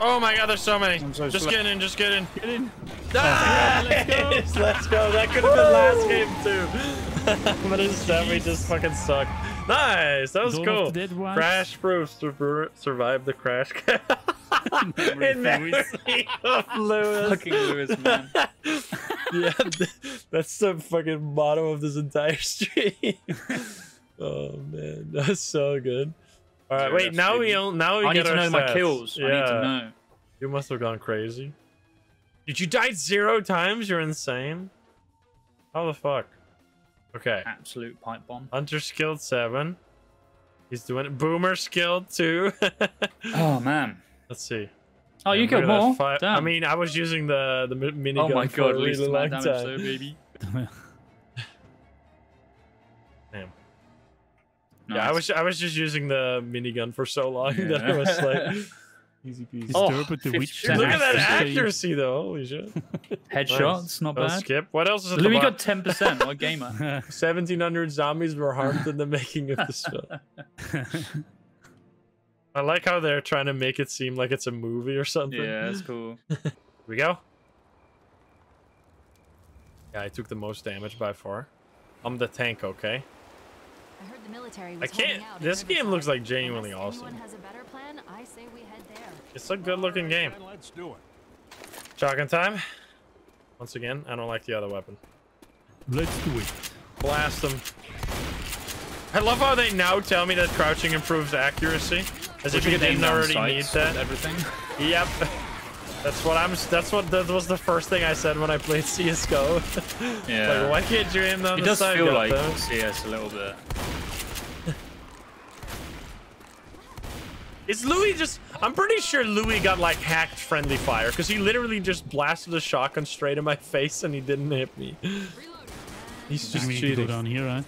A: Oh my God, there's so many.
B: I'm so
A: just
B: slow.
A: get in, just get in.
C: Get in.
A: Ah, oh, nice! Let's go. That could have been last game too. but instead we just fucking suck. Nice. That was
C: Dawn of
A: cool.
C: the Dead.
A: Crash proof sur- survived the crash. In
C: Memory of
A: Louis.
B: Fucking Louis, man.
A: yeah, that's the fucking motto of this entire stream. oh man, that's so good. All right,
B: Dude,
A: wait. Now we
B: really-
A: own. Now we
B: I
A: get
B: need to
A: our
B: know my
A: stats.
B: kills. I need
A: Yeah.
B: to know.
A: You must have gone crazy. Did you die zero times? You're insane. How the fuck? Okay.
B: Absolute pipe bomb.
A: Hunter skilled seven. He's doing it. Boomer skilled two.
B: Oh man.
A: Let's see.
B: Oh, you
A: Yeah,
B: killed
A: look at that
B: more.
A: fi-
B: Damn.
A: I mean, I was using the the mi- minigun
B: oh my
A: for
B: god,
A: a
B: least
A: really
B: amount
A: long
B: damage,
A: time.
B: though, baby.
A: Damn. Yeah, I was I was just using the minigun for so long that it
B: Yeah.
A: was like easy peasy.
B: Oh,
C: the witch.
A: Look at that
C: accuracy.
A: accuracy though. Holy shit.
B: Headshots,
A: Nice.
B: not bad.
A: skip. What else is at
B: Louis
A: the
B: got 10%. What gamer.
A: 1700 zombies were harmed in the making of this film. I like how they're trying to make it seem like it's a movie or something.
B: yeah, that's cool.
A: Here we go. Yeah, I took the most damage by far. I'm the tank, okay?
E: I heard the military was
A: I can't-
E: out
A: this game
E: Riverside.
A: looks like genuinely awesome.
E: anyone has a better plan, I say we head there.
A: It's a good looking game.
D: Then let's do it.
A: Shotgun time. Once again, I don't like the other weapon.
C: Let's do it.
A: Blast them. I love how they now tell me that crouching improves accuracy. As if you didn't already need that.
B: with Everything.
A: Yep. That's what I'm. That's what. That was the first thing I said when I played CS:GO.
B: Yeah.
A: like, why can't you aim down
B: It
A: the
B: does
A: side?
B: feel like
A: goddammit?
B: CS a little bit.
A: Is Louis just? I'm pretty sure Louis got like hacked friendly fire because he literally just blasted a shotgun straight in my face and he didn't hit me.
E: Reloading.
A: He's
C: I
A: just
C: mean, we can go
A: cheating.
C: down here, right?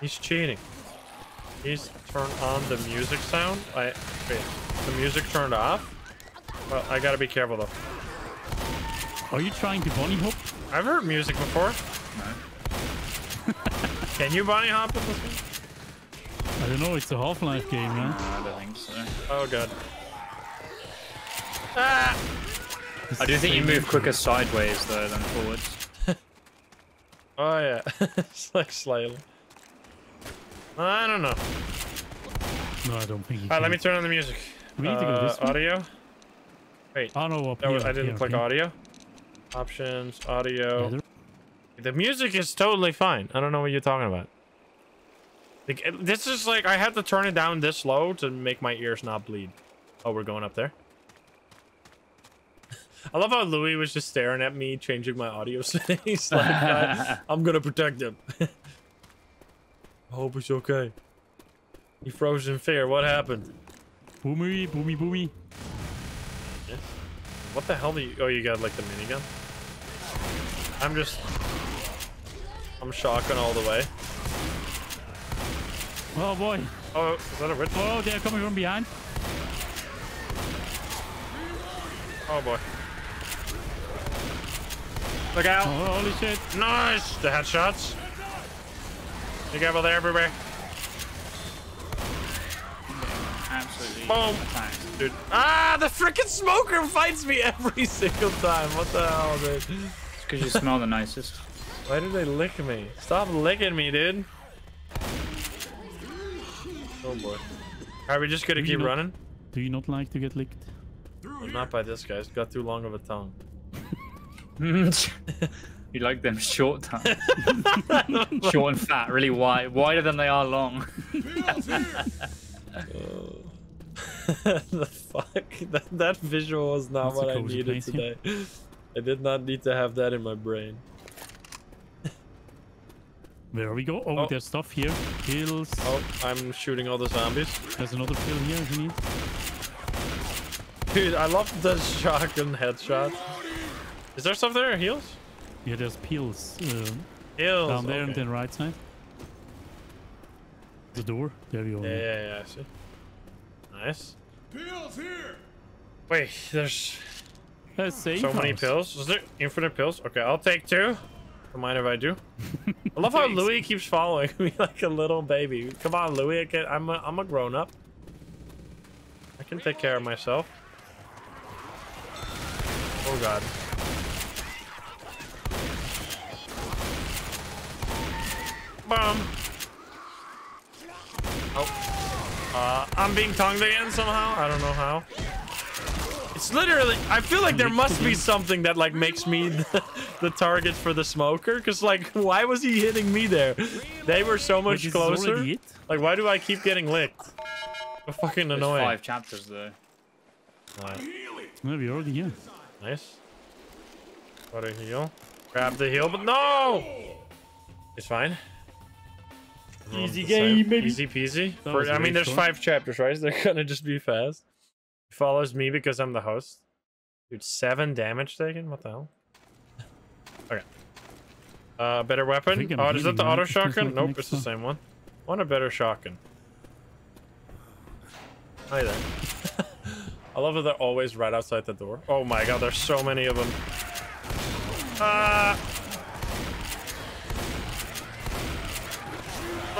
A: He's cheating. He's turned on the music sound. I wait. The music turned off. Well, I gotta be careful though.
C: Are you trying to bunny hop?
A: I've heard music before.
B: No.
A: Can you bunny hop in this one?
C: I don't know, it's a Half-Life game, right?
B: I don't think so.
A: Oh god. Ah!
B: I do think you move quicker sideways though than forwards.
A: Oh yeah. it's like slightly. I don't know.
C: No, I don't think
A: Alright, let me turn on the music.
C: We need to go
A: Uh,
C: this way.
A: audio.
C: Oh, no, up
A: That was,
C: here,
A: I didn't
C: here,
A: click
C: okay.
A: audio. Options, audio.
C: Better.
A: The music is totally fine. I don't know what you're talking about. Like, it- this is like I had to turn it down this low to make my ears not bleed. Oh, we're going up there. I love how Louis was just staring at me, changing my audio settings. like, I, I'm gonna protect him. I hope it's okay. He froze in fear. What happened?
C: Boomy, boomy, boomy.
A: What the hell do you? Oh, you got like the minigun. I'm just. I'm shocking all the way.
C: Oh, boy.
A: Oh, is that a red?
C: Oh, they're coming from behind.
A: Oh boy. Look out!
C: Oh, holy shit.
A: Nice! The headshots. You got there everywhere.
B: Absolutely.
A: Boom.
B: attacked.
A: Dude. Ah, the freaking smoker fights me every single time. What the hell, dude?
B: It's because you smell the nicest.
A: Why did they lick me? Stop licking me, dude. Oh boy. Are we just gonna
C: Do
A: keep
C: not-
A: running?
C: Do you not like to get licked?
A: Not by this guy. He's got too long of a tongue.
B: you like them short tongue. short and fat, really wide. Wider than they are long.
A: the fuck? That, that visual was not
C: That's
A: what I needed
C: place,
A: today. I did not need to have that in my brain.
C: There we go. Oh,
A: Oh.
C: there's stuff here. Pills.
A: Oh, I'm shooting all the zombies.
C: There's another kill here if you need.
A: Dude, I love the shotgun headshot. Is there stuff there? Heals?
C: Yeah, there's pills. Uh,
A: Heals.
C: down there and
A: okay.
C: then right side. The door. There we go.
A: Yeah, yeah, yeah, I see. Nice.
D: Pills here.
A: Wait, there's
C: Uh, safe
A: so many pills. Is there infinite pills? Okay, I'll take two. Don't mind if I do. I love how Louis keeps following me like a little baby. Come on, Louis. I can, I'm a, I'm a grown up. I can take care of myself. Oh god. Boom. Oh. Uh, I'm being tongued again somehow. I don't know how. It's literally. I feel like there must be something that like makes me the, the target for the smoker. Cause like, why was he hitting me there? They were so much
C: this is
A: closer. Like, why do I keep getting licked? So fucking
B: There's
A: annoying.
B: five chapters though.
A: Alright,
C: No, we're already here.
A: nice. Got a heal. Grab the heal, but no! It's fine.
B: Easy
A: The same.
B: game, baby.
A: Easy peasy. For-
C: was
A: I mean, there's
C: short.
A: five chapters, right? They're gonna just be fast. He follows me because I'm the host. Dude, seven damage taken? What the hell? Okay. Uh, better weapon? Oh, is that the auto
C: right? Is this
A: shotgun?
C: like
A: Nope, it's the same one. Want a better shotgun. Hi there. I love that they're always right outside the door. Oh my god, there's so many of them. Ah! Where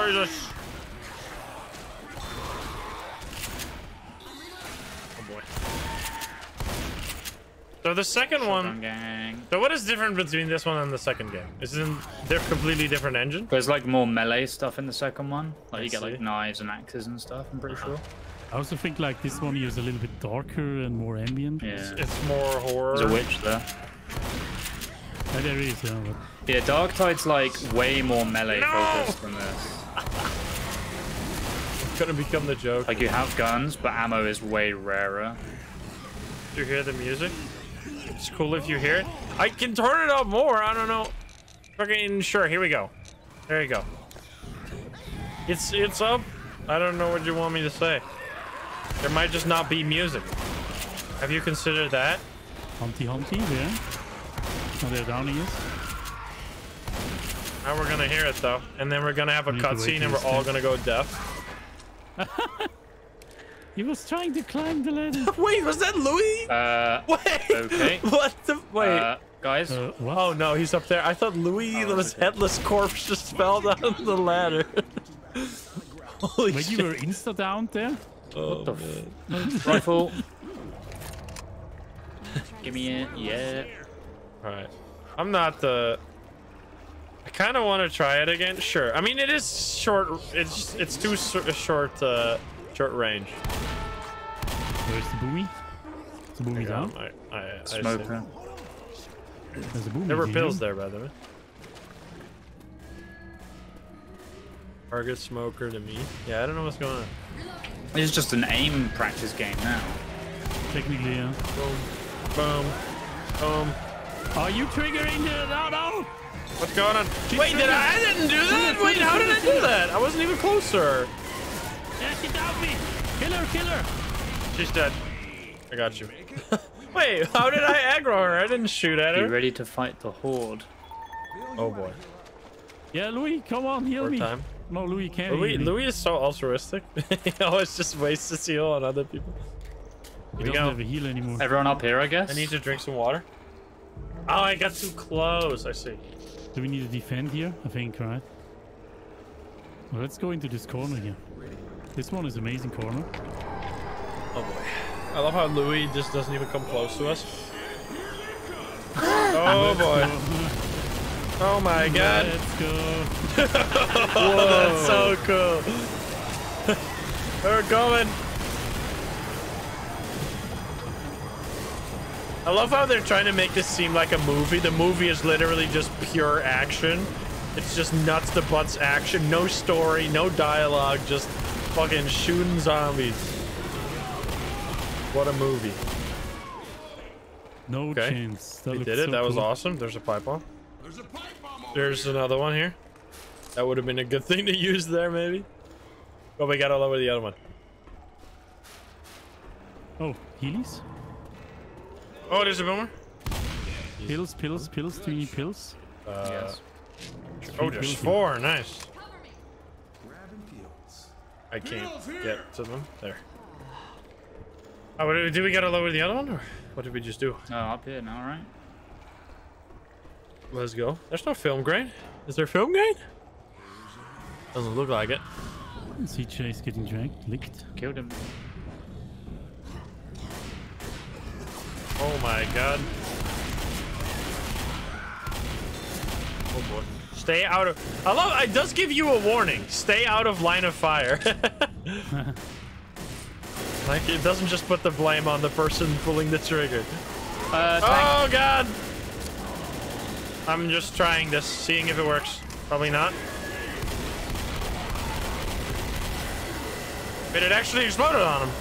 A: is this? Oh boy. So the second
B: Shotgun
A: one.
B: gang.
A: So what is different between this one and the second game? Isn't they're completely different engine?
B: There's like more melee stuff in the second one. Like
A: I
B: you get like knives and axes and stuff. I'm pretty sure.
C: I also think like this one is a little bit darker and more ambient.
B: Yeah.
A: It's more horror.
B: There's a witch there.
C: Yeah, there is, yeah. But
B: Yeah, Darktide's like way more melee
A: No!
B: focused than this.
A: gonna become the joke.
B: Like you have guns, but ammo is way rarer.
A: Do you hear the music? It's cool if you hear it. I can turn it up more. I don't know. Fucking sure. Here we go. There you go. It's it's up. I don't know what you want me to say. There might just not be music. Have you considered that?
C: Humpty Hunty, yeah. Oh, there down he is.
A: Now we're gonna hear it though, and then we're gonna have a
C: Need to wait
A: cutscene, and we're all gonna go deaf.
C: He was trying to climb the ladder.
A: Wait, was that Louis?
B: Uh,
A: Wait.
B: okay.
A: What the? Wait.
B: uh, guys,
C: Uh, what?
A: Oh no, he's up there. I thought Louis,
B: Oh,
A: was
B: okay.
A: headless corpse, just fell down the ladder. Holy
C: Wait,
A: shit!
C: you were insta down there?
A: oh,
B: the
A: man.
B: rifle. Give me it. Yeah.
A: All right, I'm not the. I kind of want to try it again. Sure. I mean, it is short. It's it's too short. Uh, short range.
C: Where's the boomy? Is the boomy down?
A: I, I, I see.
B: Smoker.
C: There's a boomy.
A: There were pills there, by the way. Target smoker to me. Yeah, I don't know what's going on.
B: This is just an aim practice game now.
C: Technically, yeah.
A: Boom, boom, boom.
C: Are you triggering the... No, no!
A: What's going on? Wait, did I? I didn't do that. Wait, how did I do that? I wasn't even closer.
C: Yeah, she downed me! Kill her, kill her!
A: She's dead. I got you. Wait, how did I aggro her? I didn't shoot at her.
B: Be
A: her.
B: ready to fight the horde.
A: Oh boy.
C: Yeah, Louis, come on, heal
A: More
C: me.
A: time.
C: No, Louis can't
A: Louis,
C: heal me.
A: Louis is so altruistic. he always just wastes his heal on other people.
C: He
A: we
C: doesn't
A: go.
C: have a heal anymore.
B: Everyone up here, I guess.
A: I need to drink some water. Oh, I got too close. I see.
C: Do we need to defend here? I think, right? Well, let's go into this corner here. This one is amazing corner.
A: Oh boy. I love how Louis just doesn't even come close to us. Oh boy. Oh my god.
C: Let's go.
A: That's so cool. We're going. I love how they're trying to make this seem like a movie. The movie is literally just pure action. It's just nuts to butts action. No story, no dialogue, just fucking shooting zombies. What a movie.
C: No
A: Okay.
C: chance. That
A: We did it.
C: so
A: that was
C: cool.
A: awesome. There's a pipe bomb.
D: There's a pipe bomb
A: There's another one here. That would have been a good thing to use there, maybe. But we got all lower the other one.
C: Oh, healies?
A: Oh, there's a boomer.
C: Pills, pills, pills. Do you need pills?
A: Uh,
B: yes.
A: Oh, there's
C: pills.
A: four. Nice. I can't get to them. There. Oh, what did we, did we gotta lower the other one, or what did we just do?
B: Oh, up here now, right?
A: Let's go. There's no film grain. Is there film grain? Doesn't look like it.
C: See Chase getting dragged, licked.
B: Killed him.
A: Oh my god. Oh boy. Stay out of. I love. It does give you a warning. Stay out of line of fire. like it doesn't just put the blame on the person pulling the trigger.
B: Uh.
A: Oh god. I'm just trying this, seeing if it works. Probably not. But it actually exploded on him.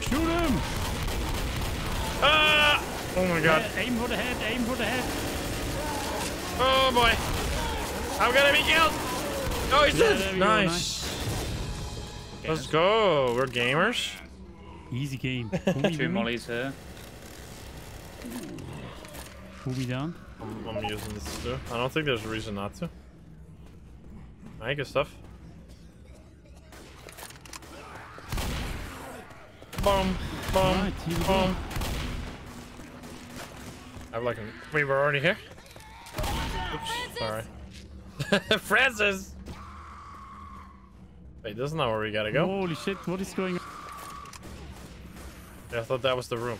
C: Shoot him!
A: Ah! Oh my god.
C: Uh, aim for the head, aim for the head.
A: Oh boy. I'm gonna be killed. Oh, he's
C: Yeah,
A: dead.
C: there we go,
A: Nice. Let's go. We're gamers.
C: Easy game. Boomy,
B: Two
C: boomy.
B: mollies here.
C: Boomy down.
A: I'm, I'm using this too. I don't think there's a reason not to. Alright, good stuff. Boom, boom,
C: Alright, here go.
A: Boom. I have like a, we were already here. Oops, sorry. Francis. Wait, this is not where we gotta go.
C: Holy shit, what is going on?
A: I thought that was the room.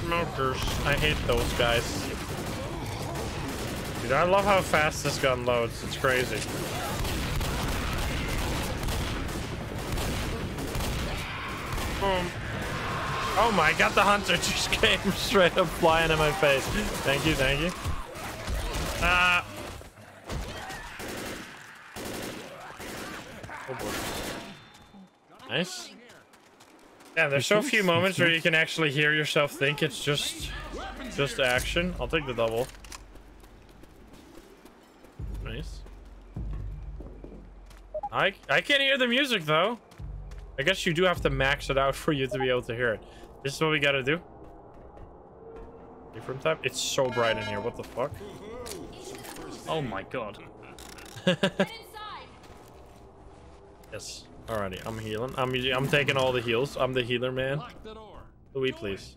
A: Smokers. I hate those guys. Dude, I love how fast this gun loads. It's crazy. Boom. Oh my god, the hunter just came straight up flying in my face. Thank you, thank you. Ah. Oh boy. Nice. Yeah, there's so few moments where you can actually hear yourself think it's just just action. I'll take the double. Nice. I I can't hear the music though. I guess you do have to max it out for you to be able to hear it. This is what we gotta do. Different type. It's so bright in here. What the fuck?
B: Oh my god.
A: Yes. Alrighty, I'm healing. I'm I'm taking all the heals. I'm the healer man.
D: Lock.
A: Louis, please.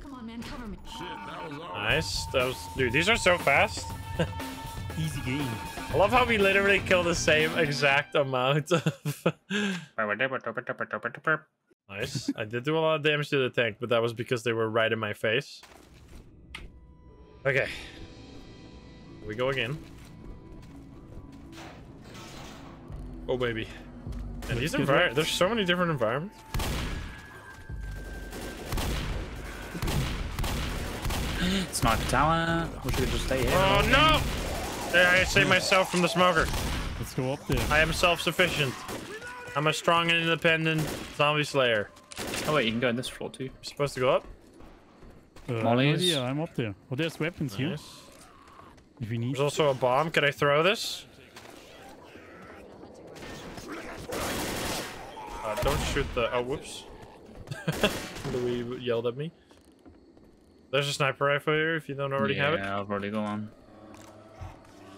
E: Come on, man, cover me.
D: Shit, that was all.
A: Nice. That was, dude. These are so fast.
C: Easy game.
A: I love how we literally kill the same exact amount of. nice. I did do a lot of damage to the tank, but that was because they were right in my face. Okay. Here we go again. Oh baby. And these environments, there's so many different environments.
B: Sniper tower. We should just stay here.
A: Oh no! There, I saved myself from the smoker.
C: Let's go up there.
A: I am self-sufficient. I'm a strong and independent zombie slayer.
B: Oh wait, you can go on this floor too.
A: You're supposed to go up?
C: Uh,
B: Mollies.
C: Yeah, I'm up there. Oh, there's weapons here
A: Nice.
C: if we need.
A: There's also a bomb. Can I throw this? Uh, don't shoot the. Oh, whoops. Louis yelled at me. There's a sniper rifle here if you don't already
B: yeah,
A: have it.
B: Yeah, I've already gone.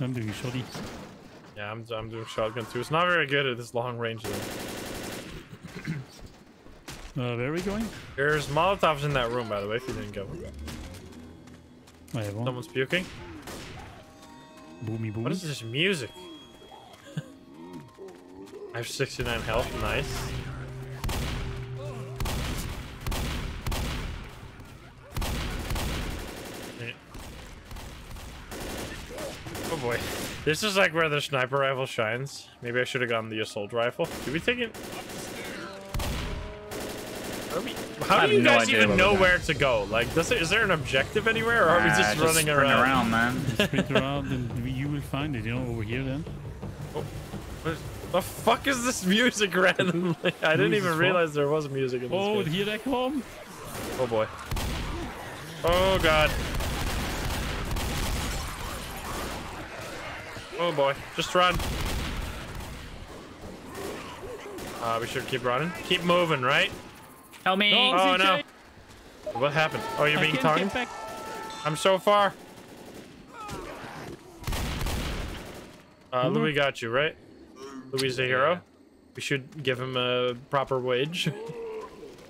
C: I'm doing shoddy.
A: Yeah, I'm, I'm doing shotgun too. It's not very good at this long range though.
C: Uh, where are we going?
A: There's Molotovs in that room, by the way, if you didn't go.
C: I have one.
A: Someone's puking.
C: Boomy boomy.
A: What is this music? I have 69 health. Nice. Oh boy. This is like where the sniper rifle shines. Maybe I should have gotten the assault rifle. Did we take it? We- How do you guys even know where to go? Like, does it, is there an objective anywhere, or are we
B: Nah,
A: just running around?
B: around, man.
C: Sprint around and you will find it, you know, over here then.
A: Oh, what the fuck is this music randomly? I didn't even realize there was music in this
C: Oh,
A: game.
C: here they come.
A: Oh boy. Oh god. Oh boy, just run. Uh, we should keep running. Keep moving, right?
B: Help me!
C: No,
A: Oh no. What happened? Oh, you're
C: I
A: being
C: can't
A: tongued?
C: get back.
A: I'm so far. Uh,
C: Boomer?
A: Louis got you, right? Louis is a hero. We should give him a proper wage.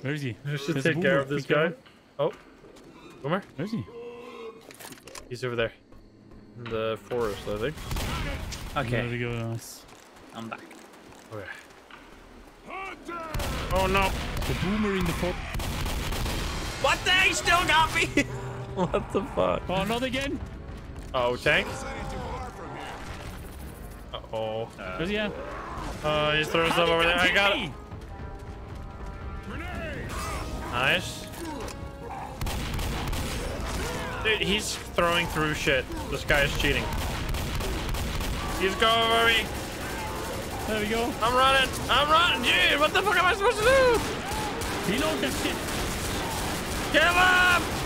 C: Where is he?
A: We should
C: There's
A: take care of this guy.
C: arrow.
A: Oh. Boomer?
C: Where is he?
A: He's over there. In the forest, I think.
C: There
B: Okay,
C: we go. Nice.
B: I'm back.
A: Okay. Oh no.
C: The boomer in the fort.
H: What the? He still got me. what the fuck?
C: Oh, not again.
A: Oh, tank? Uh oh.
C: Where's he at?
A: Uh, he's throwing stuff over there. I got it. Nice. Dude, he's throwing through shit. This guy is cheating. He's going over me.
C: There we go.
A: I'm running. I'm running. Dude, what the fuck am I supposed to do?
C: Reload that shit.
A: Kill him!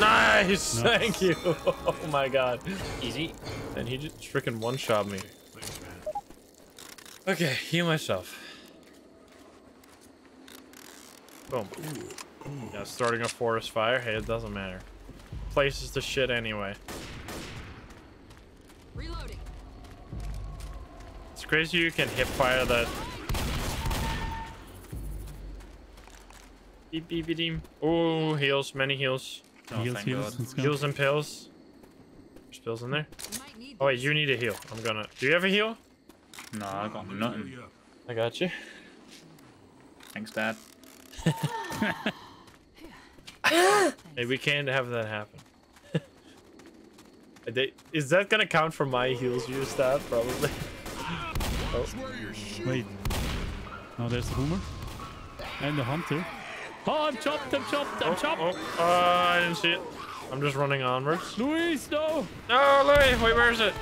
A: Nice.
C: Nice.
A: Thank you. Oh my god.
B: Easy.
A: And he just freaking one-shot me. Okay, heal myself. Boom. Yeah, starting a forest fire. Hey, it doesn't matter. Places the shit anyway.
E: Reloading.
A: It's crazy you can hip fire that. Beep beep beep. beep. Oh, heals, many heals.
B: Oh,
C: heals,
B: thank
C: heals.
B: God.
C: Let's go.
A: Heals and pills. There's pills in there.
E: We might need
A: Oh wait, you need a heal. I'm gonna. Do you have a heal?
B: No, I got nothing.
A: I got you.
B: Thanks, Dad.
A: Hey, we can't have that happen. They- Is that gonna count for my heals you stat? Probably. Oh,
C: Wait. Oh, there's the boomer. And the hunter. Oh, I'm chopped, I'm chopped, I'm
A: oh,
C: chopped.
A: oh, uh, I didn't see it. I'm just running onwards.
C: Louis, no.
A: No, Louis, wait, where is it?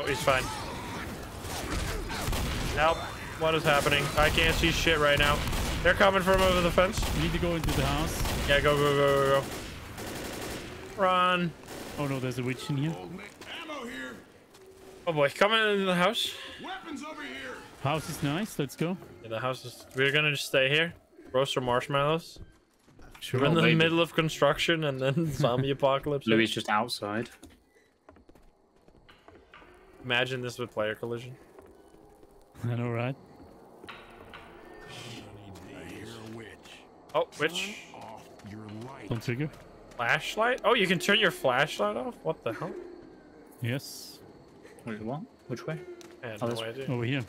A: Oh, he's fine. Help. What is happening? I can't see shit right now. They're coming from over the fence.
C: We need to go into the house.
A: Yeah, go, go, go, go, go. Run.
C: Oh no, there's a witch in here.
D: Here.
A: Oh boy, coming into the house.
D: Weapons over here.
C: House is nice. Let's go.
A: Yeah, the house is. We're gonna just stay here. Roast some marshmallows.
C: Sure.
A: We're in the
B: maybe.
A: middle of construction and then zombie apocalypse.
B: Louis just outside.
A: Imagine this with player collision.
C: I know, right?
D: I hear a witch.
A: Oh, which
D: Off your light.
C: Don't trigger.
A: flashlight? Oh, you can turn your flashlight off. What the hell?
C: Yes.
B: Wait, what? Which way? Oh,
A: no.
C: Over here.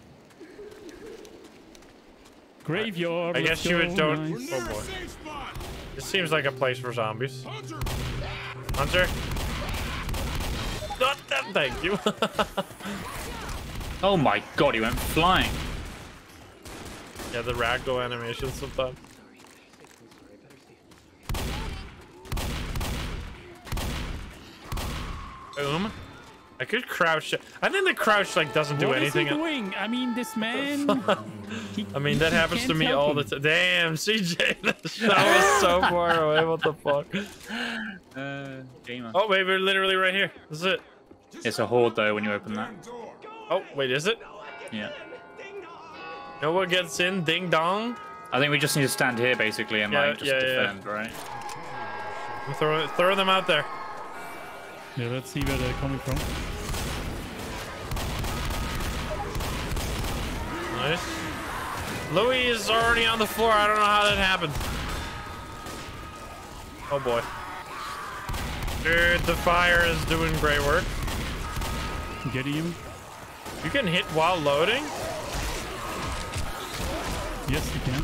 C: Graveyard.
A: I
C: let's
A: guess you would
C: go,
A: don't-
C: nice.
A: Oh, boy.
D: a safe spot.
A: This seems like a place for zombies.
D: Hunter.
A: Hunter. Not that. Thank you.
B: Oh my god, he went flying.
A: yeah, the ragdoll animation sometimes. Boom. I could crouch. I think the crouch like doesn't do
C: What is
A: anything.
C: he doing? I mean, this man. he-
A: I mean, that happens to me
C: help
A: all the time. Damn, CJ, that shot was so far away. What the fuck?
B: Uh, gamer.
A: Oh, wait, we're literally right here. This is it.
B: It's a horde though when you open that.
A: Oh, wait, is it?
B: Yeah.
A: No one gets in. Ding dong.
B: I think we just need to stand here basically and
A: Yeah,
B: like just
A: yeah, yeah.
B: defend, right?
A: Throw, throw them out there.
C: Yeah, let's see where they're coming from.
A: Nice. Louis is already on the floor. I don't know how that happened. Oh boy. Dude, the fire is doing great work.
C: Getting him.
A: You can hit while loading?
C: Yes, you can.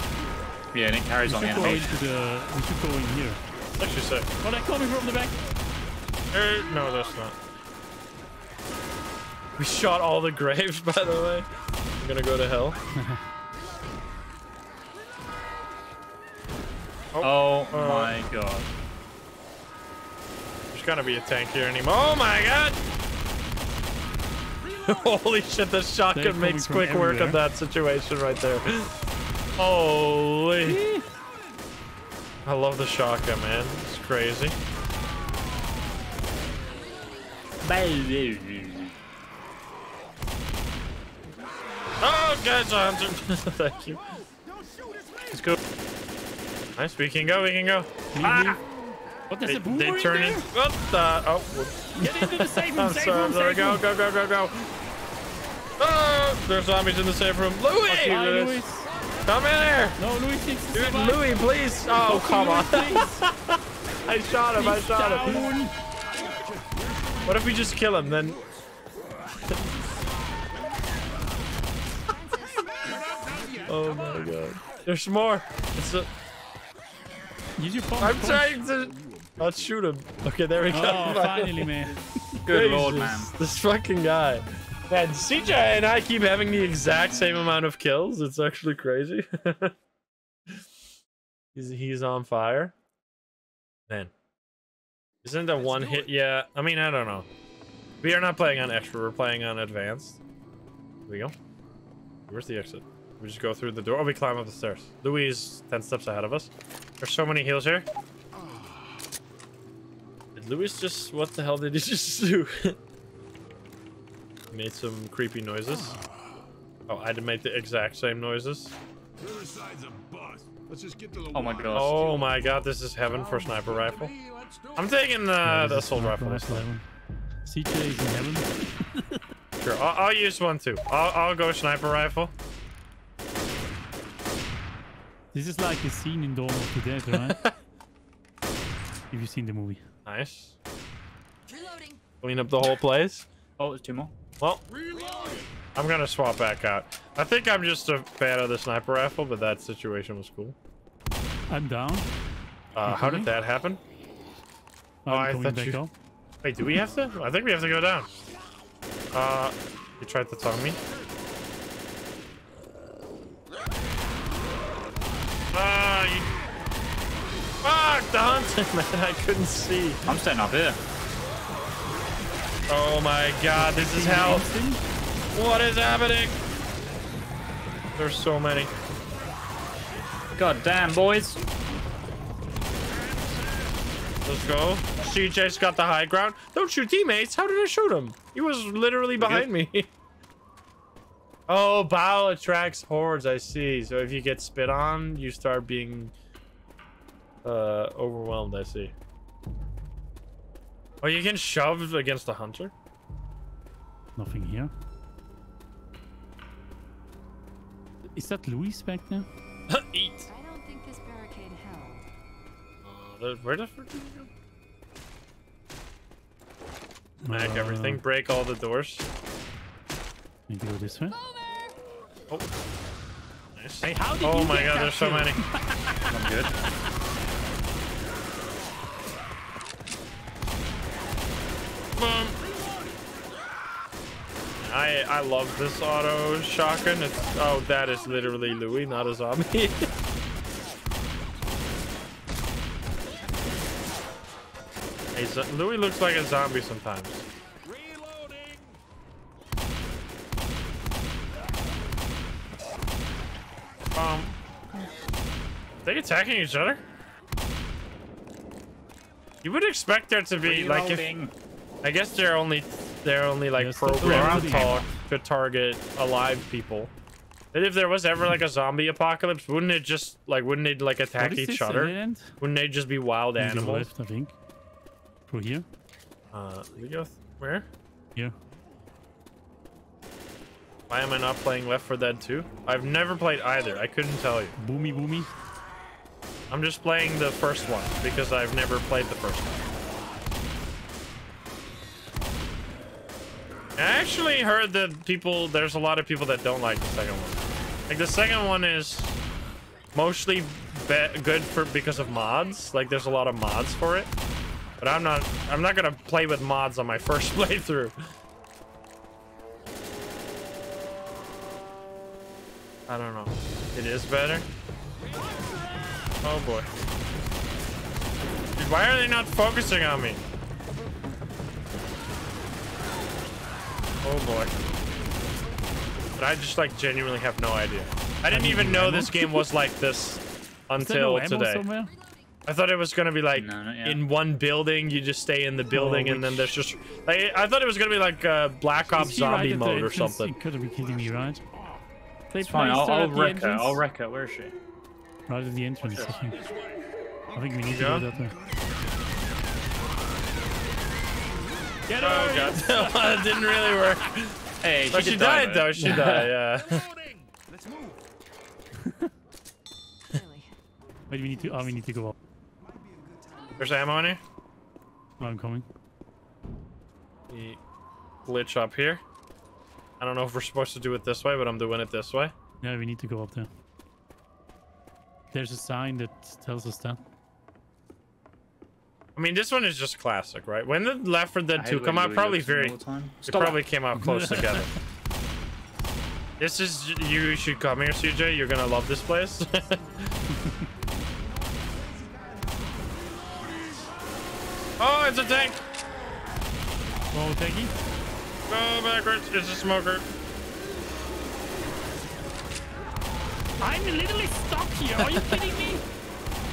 B: Yeah, and it carries
C: We
B: on the
C: should
B: animation.
C: the. We should go in here.
A: That's actually sick.
C: Oh, they're coming from the back.
A: Er, no, that's not. We shot all the graves, by the way. I'm gonna go to hell.
B: Oh
A: Uh,
B: my god.
A: There's gotta be a tank here anymore. Oh my god! Holy shit, the
C: They're
A: shotgun makes quick work of that situation right there. Holy. I love the shotgun, man. It's crazy. Oh, God, Johnson. Thank you.
B: Let's go.
A: Nice. We can go. We can go. Ah!
C: What there's
A: They,
C: a boomer
A: they turn
C: there?
A: in. What the? Oh, whoops.
C: Get into the safe room, safe room,
A: I'm
C: safe
A: Go, go, go, go, go. Oh, there's zombies in the safe room. Louis!
C: Hi,
A: Louis. Come in here.
C: No, Louis needs to
A: Dude,
C: survive.
A: Louis, please. Oh, come on. I shot him. I shot him.
C: down.
A: What if we just kill him? Then Oh my god. There's more. It's a,
C: Use your pump.
A: I'm
C: pump.
A: trying to. Let's shoot him. Okay, there we oh, go.
C: Oh, finally, man.
B: Good lord, man.
A: This fucking guy. Man, CJ and I keep having the exact same amount of kills. It's actually crazy. he's he's on fire. Man. Isn't that one hit? Yeah. I mean, I don't know. We are not playing on extra. We're playing on advanced. Here we go. Where's the exit? We just go through the door. Oh, we climb up the stairs. Louis 10 steps ahead of us. There's so many heals here. Did Louis just... What the hell did he just do? made some creepy noises. Oh, I did make the exact same noises.
D: The other side's a bust. Let's just get to the
B: Oh my
D: water.
B: god.
A: Oh my god, this is heaven for sniper rifle.
D: Hey, let's do
A: I'm taking uh,
C: Yeah,
A: the assault rifle this time.
C: level. In heaven.
A: Sure, I'll, I'll use one too. I'll, I'll go sniper rifle.
C: This is like a scene in Dawn of the Dead, right? if you've seen the movie.
A: Nice.
E: Reloading.
A: Clean up the whole place.
B: Oh, there's two more.
A: Well, I'm gonna swap back out. I think I'm just a fan of the sniper rifle, but that situation was cool.
C: I'm down.
A: Uh, how did that happen?
C: I'm
A: I
C: coming
A: thought
C: back
A: you-
C: up.
A: Wait, do we have to? I think we have to go down. Uh, you tried to tongue me. Ah, you... Fuck, the hunting, man. I couldn't see.
B: I'm staying up here.
A: Oh my god, this is hell. What is happening? There's so many.
B: God damn, boys.
A: Let's go. CJ's got the high ground. Don't shoot teammates. How did I shoot him? He was literally behind me. oh, bow attracts hordes. I see. So if you get spit on, you start being uh, overwhelmed. I see. Oh, you can shove against the hunter?
C: Nothing here. Is that Louis back there?
A: Eat. Where the frick did he go? Smack
C: Uh,
A: everything. Break all the doors.
C: Need to go this way.
A: Oh. Nice.
C: Hey, how did
A: oh
C: you
A: my god,
C: that
A: there's so many.
B: I'm good.
A: Boom. I I love this auto shotgun. It's oh that is literally Louis, not a zombie. hey, Louis looks like a zombie sometimes. Um, they attacking each other? You would expect there to be like if I guess they're only they're only like
C: Yes,
A: programmed to,
C: talk
A: to target alive people. And if there was ever like a zombie apocalypse, wouldn't it just like wouldn't it like attack each other?
C: dead?
A: Wouldn't they just be wild
C: Need to go
A: animals?
C: left, I think. Through here.
A: Uh, we go where?
C: Here.
A: Why am I not playing Left 4 Dead 2? I've never played either. I couldn't tell you.
C: Boomy boomy.
A: I'm just playing the first one because I've never played the first one. I actually heard that people, there's a lot of people that don't like the second one. Like the second one is mostly good for because of mods. Like there's a lot of mods for it. But I'm not, I'm not gonna play with mods on my first playthrough. I don't know. It is better. Oh boy. Dude, why are they not focusing on me? Oh boy. but I just like genuinely have no idea. I didn't even know this game was like this until
C: no
A: today.
C: somewhere?
A: I thought it was gonna be like
B: No,
A: in one building, you just stay in the building, and then there's just like I thought it was gonna be like uh, Black Ops
C: Is he right
A: zombie mode or something.
C: You couldn't be kidding me, right? They
B: It's fine. I'll, I'll wreck her. I'll wreck her. Where is she?
C: Right at the entrance, I think. I think we need to go that way. Get
A: Oh
C: her!
A: god, that didn't really work.
B: Hey,
A: But she,
B: did die,
A: died though. She died. Yeah.
E: Really.
C: Wait, we need to. Oh, we need to go up.
A: There's ammo in here.
C: I'm coming.
A: The glitch up here. I don't know if we're supposed to do it this way, but I'm doing it this way.
C: Yeah, we need to go up there. There's a sign that tells us that.
A: I mean, this one is just classic, right? When did Left 4 Dead 2 come out? Probably
B: looks at me
A: very.
B: time.
A: It probably came out close together. This is you should come here, CJ. You're gonna love this place. oh, it's a tank.
C: Oh, tanky. you.
A: Go backwards. It's a smoker.
C: I'm literally stuck here. Are you kidding me?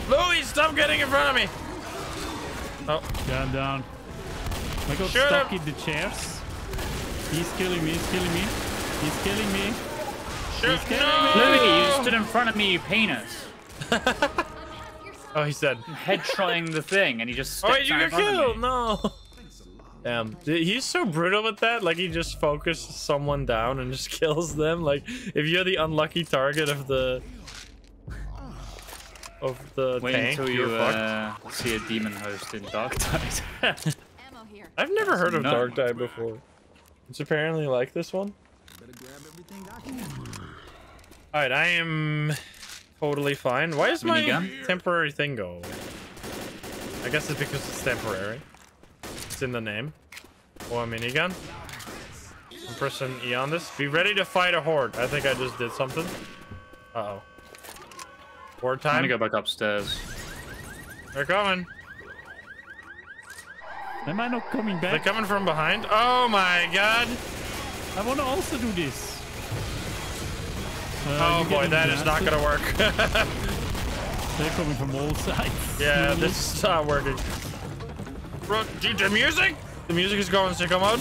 A: Louis, stop getting in front of me. Oh,
C: Down, down. I got
A: Shut
C: stuck
A: up.
C: in the chairs. He's killing me. He's killing me. He's killing me.
A: shit.
C: kidding
A: No!
B: Louis, you stood in front of me, you penis.
A: Oh, he said.
B: head trying the thing, and he just
A: Oh,
B: stepped
A: wait, you
B: out in
A: got killed. No. Damn, he's so brutal with that. Like he just focuses someone down and just kills them. Like if you're the unlucky target of the of the
B: Wait
A: tank,
B: until
A: you're
B: you
A: fucked.
B: uh, see a demon host in
E: Darktide.
A: I've never heard of
B: No.
A: Darktide before. It's apparently like this one. All right, I am totally fine. Why is my
B: Minigun?
A: temporary thing go? I guess it's because it's temporary. It's in the name. Or a minigun. I'm pressing E on this. Be ready to fight a horde. I think I just did something. Uh oh. Horde
B: I'm
A: time.
B: gonna go back upstairs.
A: They're coming.
C: Am I not coming back?
A: They're coming from behind. Oh my god.
C: I want to also do this. Uh,
A: Oh boy, that is not gonna work.
C: They're coming from all sides.
A: yeah,
C: Really?
A: this is not working. Bro, dude, the music? The music is going sicko mode.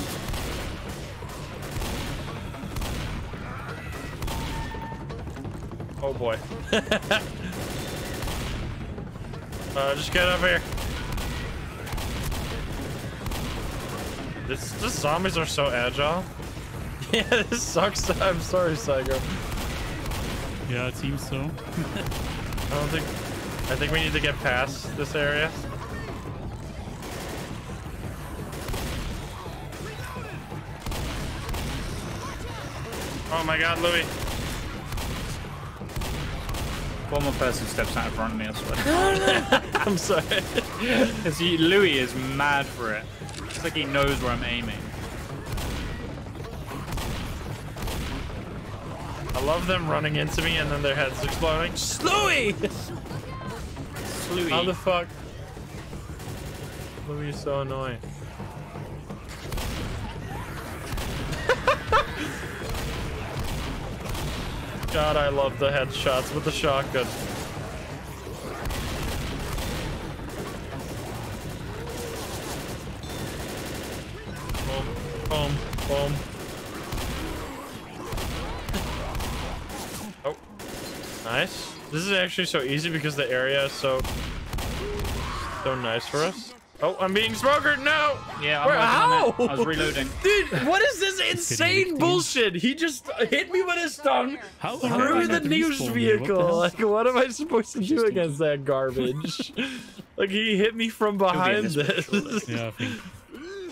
A: Oh boy. uh, just get up here. This, the zombies are so agile. yeah, this sucks. I'm sorry, Psycho.
C: Yeah, it seems so.
A: I don't think. I think we need to get past this area. Oh my god, Louis.
B: One more person steps out in front of me, I swear.
A: I'm sorry.
B: Louis is mad for it. It's like he knows where I'm aiming.
A: I love them running into me and then their heads exploding. Louis!
B: Louis.
A: How the fuck? Louis is so annoying. God, I love the headshots with the shotgun. Boom, boom, boom. Nice. This is actually so easy because the area is so so nice for us. Oh, I'm being smokered. No.
B: Yeah, I'm
A: Where-
B: working it.
A: how?
B: I was reloading.
A: Dude, what is this insane bullshit? He just hit me with his tongue
C: How, how
A: through the news
C: respawned here? What
A: vehicle. Like, what am I supposed to do against that garbage? like, he hit me from
B: He'll be
A: behind
B: this
A: this.
C: Yeah,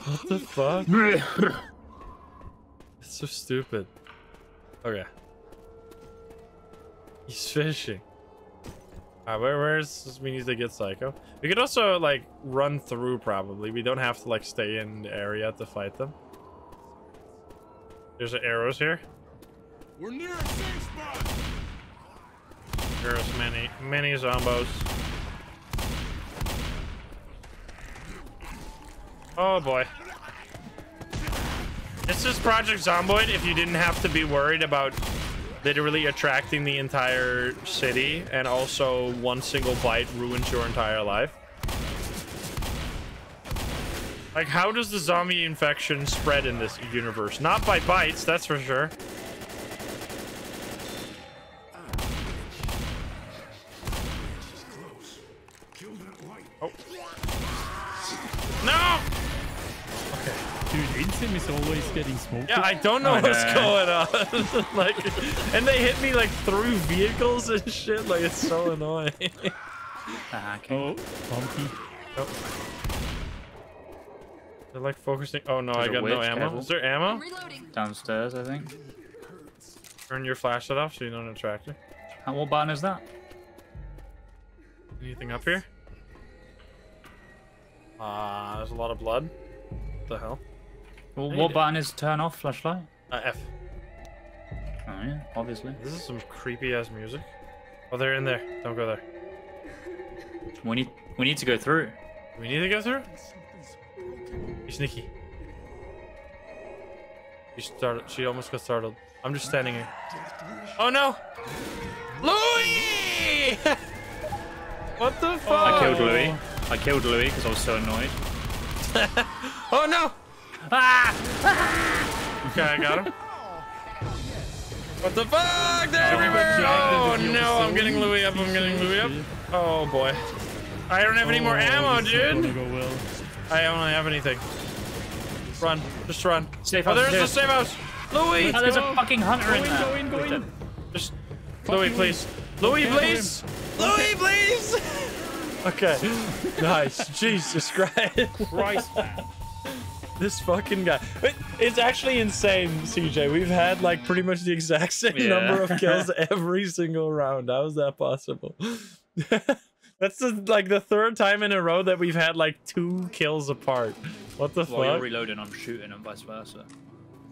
A: what the fuck? It's so stupid. Okay. He's fishing. Uh, where, where's we need to get Psycho? We could also like run through probably. We don't have to like stay in the area to fight them. There's arrows here.
D: We're near a safe spot.
A: There's many, many zombos. Oh boy. This is Project Zomboid if you didn't have to be worried about literally attracting the entire city and also one single bite ruins your entire life. Like, how does the zombie infection spread in this universe? Not by bites, that's for sure. Oh. No!
C: Dude, Insym is always getting smoked.
A: Yeah, I don't know
B: Oh,
A: what's
B: no.
A: going on. like, and they hit me like through vehicles and shit. Like, it's so annoying.
B: Ah, okay.
C: Oh, bumpy.
A: They're like focusing. Oh no,
B: There's
A: I
B: a
A: got no ammo.
B: careful.
A: Is there ammo?
E: Reloading.
B: Downstairs, I think.
A: Turn your flashlight off so you don't attract her.
B: And what button is that?
A: Anything up here? Ah, there's a lot of blood. What the hell?
B: Well, what button is turn off flashlight?
A: Uh, F.
B: Oh yeah, obviously.
A: This is some creepy ass music. Oh, they're in there. Don't go there.
B: We need we need to go through.
A: We need to go through? Be sneaky. She started. She almost got startled. I'm just standing here. Oh no! Louis! what the fuck?
B: I killed Louis. I killed Louis because I was so annoyed.
A: Oh no! Ah! okay, I got him. What the fuck? They're everywhere! Oh no! I'm getting Louis up. I'm getting Louis up. Oh boy. I don't have any more
C: Oh,
A: ammo,
C: this is gonna
A: dude.
C: go well.
A: I don't have anything. Run. Just run.
B: Safe
A: Oh, there's the
B: yes.
A: safe house. Louis!
B: Oh, there's
C: go.
B: a fucking hunter
C: Go
B: in
C: in,
B: there.
C: go in, go in.
A: Just
C: Fuck
A: Louis,
C: you.
A: please. Louis, please. Louis, please. okay. nice. Jesus Christ.
C: Christ, man.
A: This fucking guy. It- It's actually insane, CJ. We've had like pretty much the exact same
B: Yeah.
A: number of kills every single round. How is that possible? That's the, like the third time in a row that we've had like two kills apart. What the
B: While you're reloading, I'm shooting and vice versa.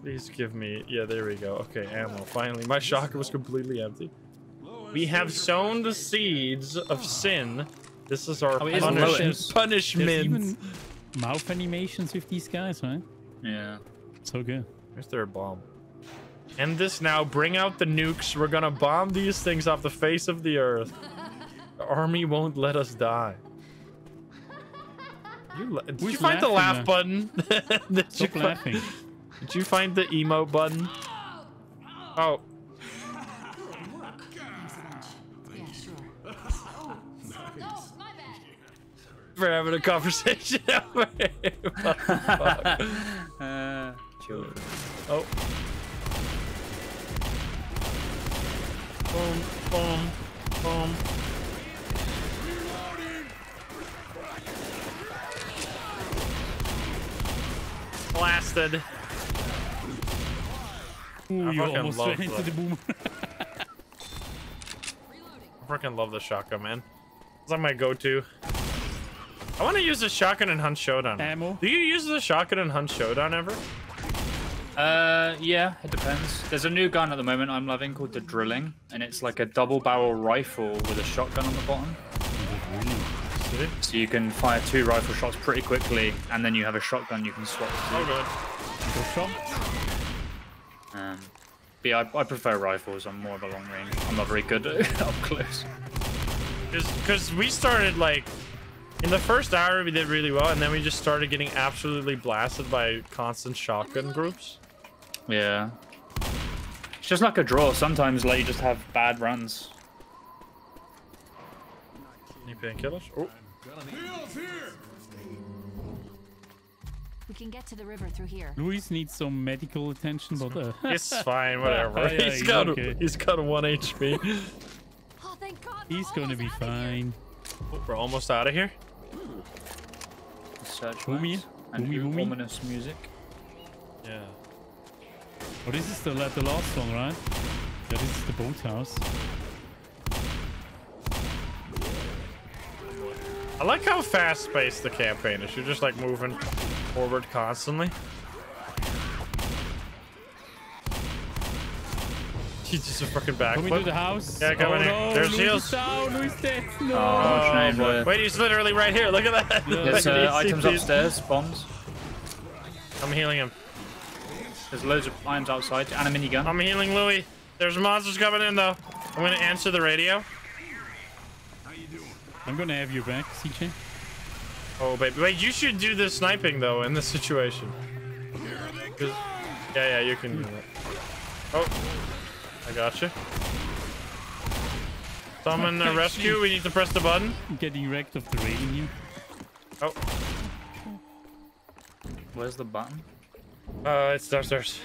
A: Please give me. Yeah, there we go. Okay, ammo. Finally, my shotgun was completely empty. We have sown the seeds of sin. This is our
B: Oh, it is
A: punish-
C: There's
A: punishment.
C: Even mouth animations with these guys, right?
B: Yeah.
C: So good.
A: Where's their bomb? End this now. Bring out the nukes. We're gonna bomb these things off the face of the earth. The army won't let us die. You la- did you find the laugh
C: laughing,
A: button? did,
C: Stop
A: fi-
C: laughing.
A: did you find the emote button? Oh, we're having a conversation over here. Fuck?
B: Uh, children.
A: Oh. Boom, boom, boom. Blasted.
C: Ooh,
A: I
C: you almost
A: love
C: ran into the boom.
A: I freaking love the shotgun, man. It's like my go-to. I want to use the shotgun and Hunt Showdown.
C: Ammo.
A: Do you use the shotgun and Hunt Showdown ever?
B: Uh, yeah, it depends. There's a new gun at the moment I'm loving called the Drilling, and it's like a double barrel rifle with a shotgun on the bottom. So you can fire two rifle shots pretty quickly, and then you have a shotgun you can swap
A: Oh,
B: to.
A: good.
C: Go shot.
B: Um, but yeah, I, I prefer rifles. I'm more of a long range. I'm not very good at up close.
A: Because we started like in the first hour we did really well, and then we just started getting absolutely blasted by constant shotgun groups.
B: Yeah. It's just like a draw. Sometimes like you just have bad runs.
A: Any painkillers? Oh,
E: We can get to the river through here.
C: Louis needs some medical attention, but uh,
A: it's fine, whatever.
C: Yeah,
A: he's
C: he's
A: got
C: okay.
A: he's got one HP.
E: Oh, thank God.
C: he's gonna be
E: almost here.
C: fine.
A: Oh, We're almost out of here.
B: Search
C: Boomy,
B: lights and
C: boomy, boomy.
B: ominous music.
A: Yeah.
C: Oh, this is the, la- the last song, right? Yeah, this is the boathouse.
A: I like how fast-paced the campaign is. You're just like moving forward constantly. He's just a fucking
C: Come into the house.
A: Yeah, come
C: oh,
A: in here.
C: no,
A: There's
C: Louis
A: heals.
C: down. Louis dead. No.
B: Oh, shame,
A: boy.
B: uh,
A: Wait, he's literally right here. Look at that.
B: There's
A: Look at
B: uh, items
A: CPs.
B: upstairs, bombs.
A: I'm healing him.
B: There's loads of items outside and a minigun.
A: I'm healing Louis. There's monsters coming in though. I'm gonna answer the radio. How you doing?
C: I'm gonna have your back, CJ.
A: Oh baby, wait, you should do the sniping though in this situation. 'Cause- Yeah, yeah, you can do that. Oh, I got you. Summon a rescue. We need to press the button.
C: Getting wrecked off the railing here.
A: Oh,
B: Where's the button?
A: uh, it's downstairs.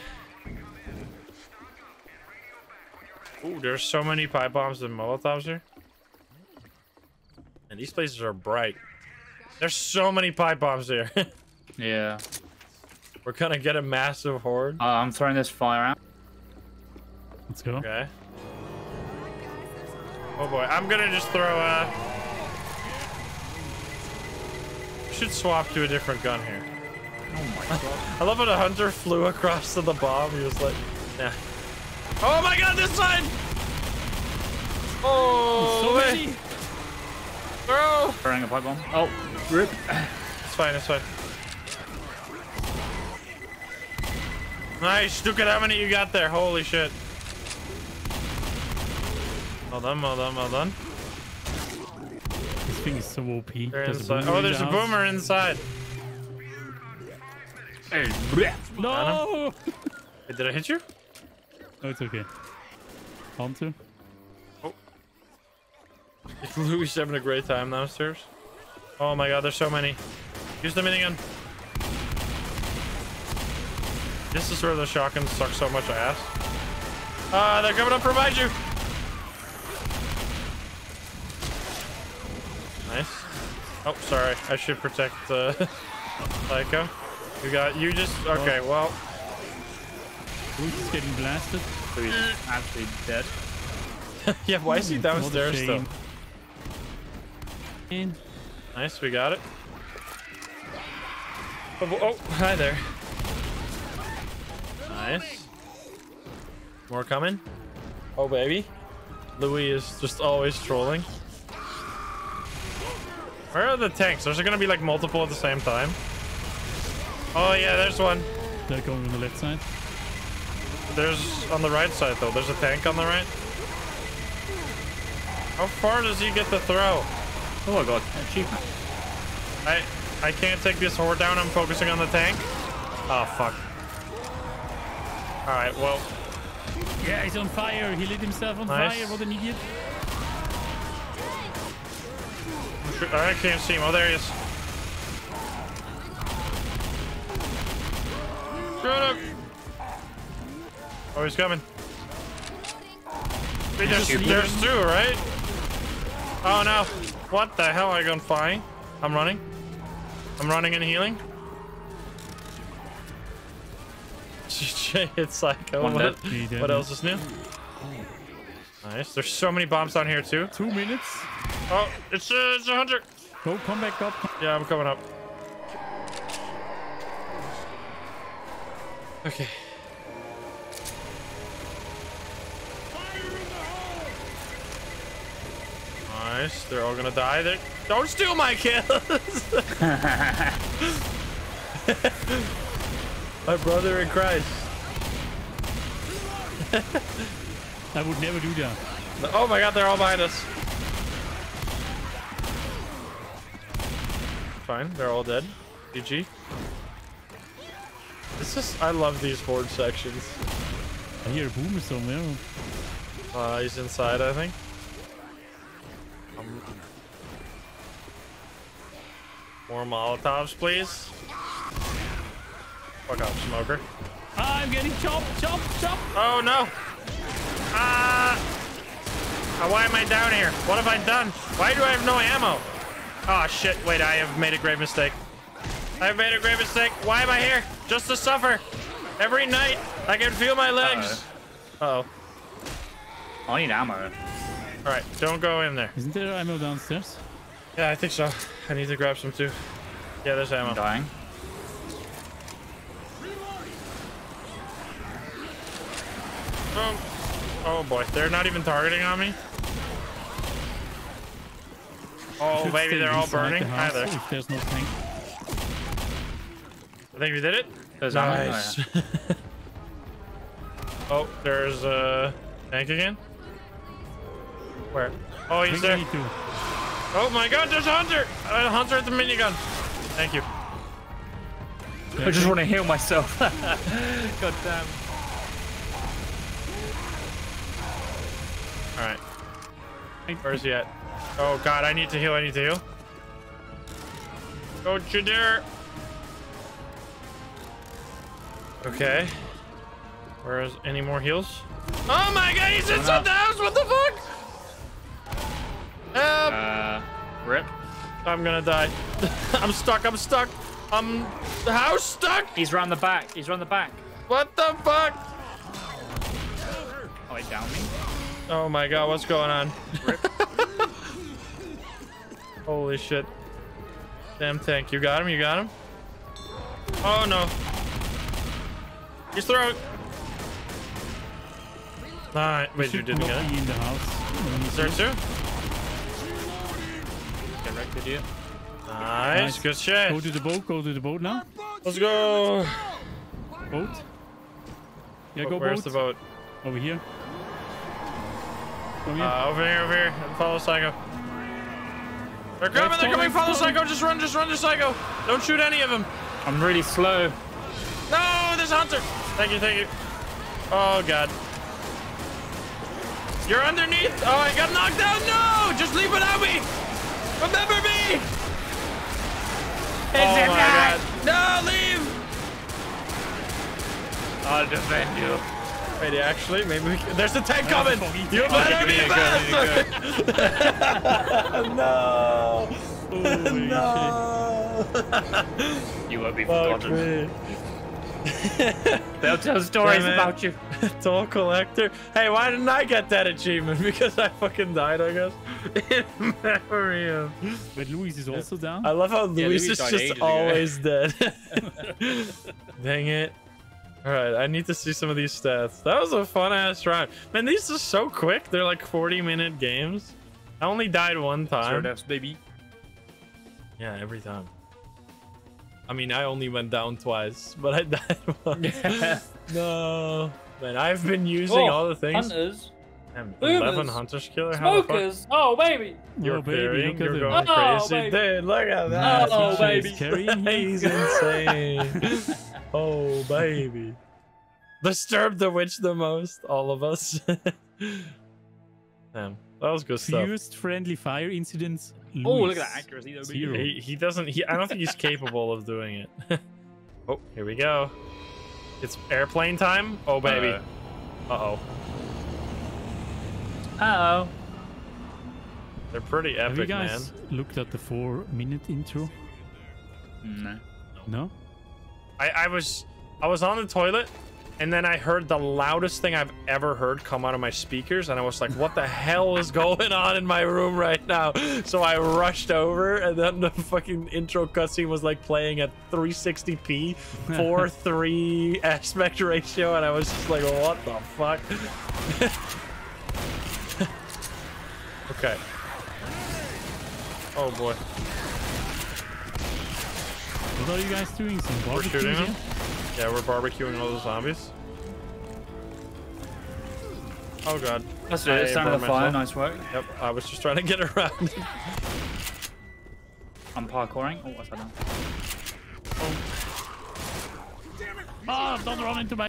A: Ooh, there's so many pipe bombs and molotovs here. And these places are bright. There's so many pipe bombs here.
B: Yeah.
A: We're gonna get a massive horde.
B: Uh, I'm throwing this fire out.
C: Let's go.
A: Okay. Oh boy, I'm gonna just throw uh Should swap to a different gun here.
B: Oh my god.
A: I love how the hunter flew across to the bomb. He was like, nah. Oh my god, this side! Oh,
C: So
A: wait.
C: many.
A: Throw!
B: Throwing a pipe bomb. Oh, rip.
A: It's fine, it's fine. Nice, look at how many you got there. Holy shit. Well done, well done, well done.
C: This thing is so OP.
A: They're
C: There's
A: inside. Oh, there's
C: the
A: a boomer inside.
C: Hey, No!
A: Wait, did I hit you?
C: No, it's okay. Hunter.
A: Louis having a great time downstairs. Oh my god, there's so many. Use the minigun. This is where the shotguns suck so much ass. Ah, they're coming up to provide you. Nice. Oh, sorry. I should protect uh, Psycho. You got you just okay. Well,
C: Who's is getting blasted?
B: So he's actually dead.
A: yeah. Why is he downstairs though? Nice, we got it. Oh, oh, hi there. Nice. More coming. Oh, baby. Louis is just always trolling. Where are the tanks? There's gonna be like multiple at the same time. Oh yeah, there's one.
C: They're going on the left side.
A: There's on the right side though. There's a tank on the right. How far does he get to throw?
B: Oh my god, achievement.
A: I I can't take this horde down. I'm focusing on the tank. Oh fuck. All right. Well,
C: Yeah, he's on fire. He lit himself on
A: Nice.
C: fire. What an idiot.
A: I can't see him. Oh, there he is. Shut up. Oh, he's coming. Wait, there's, there's two, right? Oh no. What the hell? I gone flying? I'm running. I'm running and healing. GJ, it's like, oh,
B: One
A: what,
B: dead.
C: He dead,
A: what else is new? Nice. There's so many bombs down here too.
C: Two minutes.
A: Oh, it's a, it's a hunter.
C: Go, come back up.
A: Yeah, I'm coming up. Okay. Nice. They're all gonna die. They don't steal my kills. my brother in Christ.
C: I would never do that.
A: Oh my God, they're all behind us. Fine, they're all dead. GG. This is. I love these horde sections.
C: I hear a boomer somewhere.
A: Uh, he's inside, I think. Um, more Molotovs, please. Fuck off, smoker.
C: I'm getting chopped, chopped, chopped.
A: Oh no! Ah! Uh, why am I down here? What have I done? Why do I have no ammo? Oh shit! Wait, I have made a grave mistake. I have made a grave mistake. Why am I here? Just to suffer. Every night, I can feel my legs. Uh oh.
B: I need ammo.
A: All right, don't go in there.
C: Isn't there ammo downstairs?
A: Yeah, I think so. I need to grab some too. Yeah, there's ammo.
B: I'm dying.
A: Oh, oh boy, they're not even targeting on me. Oh baby, they're all burning.
C: the
A: Hi
C: house
A: there.
C: If there's no tank.
A: I think we did it.
B: There's ammo. Oh, yeah.
A: Oh, there's a tank again. Where? Oh, he's there. Oh my God, there's a hunter. A hunter at the minigun. Thank you.
B: I just want to heal myself. God damn.
A: All right. Where's he at? Oh God, I need to heal. I need to heal. Don't you dare. Okay. Where's any more heals? Oh my God, he's inside the house. What the fuck? Help!
B: Uh, rip.
A: I'm gonna die. I'm stuck. I'm stuck. I'm the house stuck.
B: He's round the back. He's round the back.
A: What the fuck?
B: Oh, he downed me.
A: Oh my god, what's going on? Holy shit. Damn tank. You got him? You got him? Oh no. He's throwing. Alright, wait, you didn't get it?
C: in the house.
A: Is there two?
B: Get wrecked, idiot.
A: Nice,
C: Nice.
A: good shit.
C: Go to the boat. Go to the boat now.
A: Let's go.
C: Boat. Yeah, go
A: Where's
C: boat.
A: the boat?
C: Over here. Come here.
A: Uh, over here, over here. Follow Psycho. They're coming, they're coming. Follow. Psycho. Just run, just run to Psycho. Don't shoot any of them.
B: I'm really slow.
A: No, there's a hunter. Thank you, thank you. Oh, God. You're underneath. Oh, I got knocked down. No, just leave without me. Remember me. oh, my God. No, leave.
B: I'll defend you.
A: Wait, actually, maybe we can... There's a tank coming.
C: fucking
A: You
C: tank.
A: better be
B: Okay, good,
A: no. No.
B: You won't be forgotten.
A: me.
B: They'll tell stories
A: Damn it.
B: about you.
A: Toll collector. Hey, why didn't I get that achievement? Because I fucking died, I guess. In memory of.
C: But Louis is also down.
A: I love how Louis
B: Louis
A: is just always dead. Dang it. All right, I need to see some of these stats. That was a fun ass round. Man, these are so quick. They're like 40 minute games. I only died one time.
B: deaths, baby.
A: Yeah, every time. I mean, I only went down twice, but I died once. no. Man, I've been using
B: Oh,
A: all the things.
B: Hunters.
A: Damn, 11 Hunters killer? How?
B: Smokers. Oh, baby.
A: You're
C: Oh, baby,
A: carrying, you're
C: him.
A: going
B: Oh,
A: crazy.
B: baby.
A: Dude, look at that.
B: Oh,
C: He's
B: baby.
A: He's insane. oh, baby. Disturb the witch the most, all of us. Damn, that was good stuff.
C: Fewest friendly fire incidents.
B: Oh, look at that accuracy, though. baby.
C: Zero.
A: He, he doesn't, he, I don't think he's capable of doing it. oh, here we go. It's airplane time. Oh, baby.
B: Uh,
A: Uh-oh.
B: Uh-oh.
A: They're pretty
C: Have you
A: epic, man.
C: guys looked at the four-minute intro?
B: No.
C: No.
A: I, I was I was on the toilet and then I heard the loudest thing I've ever heard come out of my speakers and I was like, what the hell is going on in my room right now? So I rushed over and then the fucking intro cutscene was like playing at 360p, 4 3 aspect ratio, and I was just like, what the fuck? okay. Oh boy.
C: What are you guys doing? Some
A: We're
C: barbecue
A: shooting them? Yeah, we're barbecuing all the zombies. Oh god.
B: That's it. It's down to the fire.
A: myself.
B: Nice work.
A: Yep, I was just trying to get around.
B: I'm parkouring. Oh, what's that now?
C: Oh, ah, don't run into my.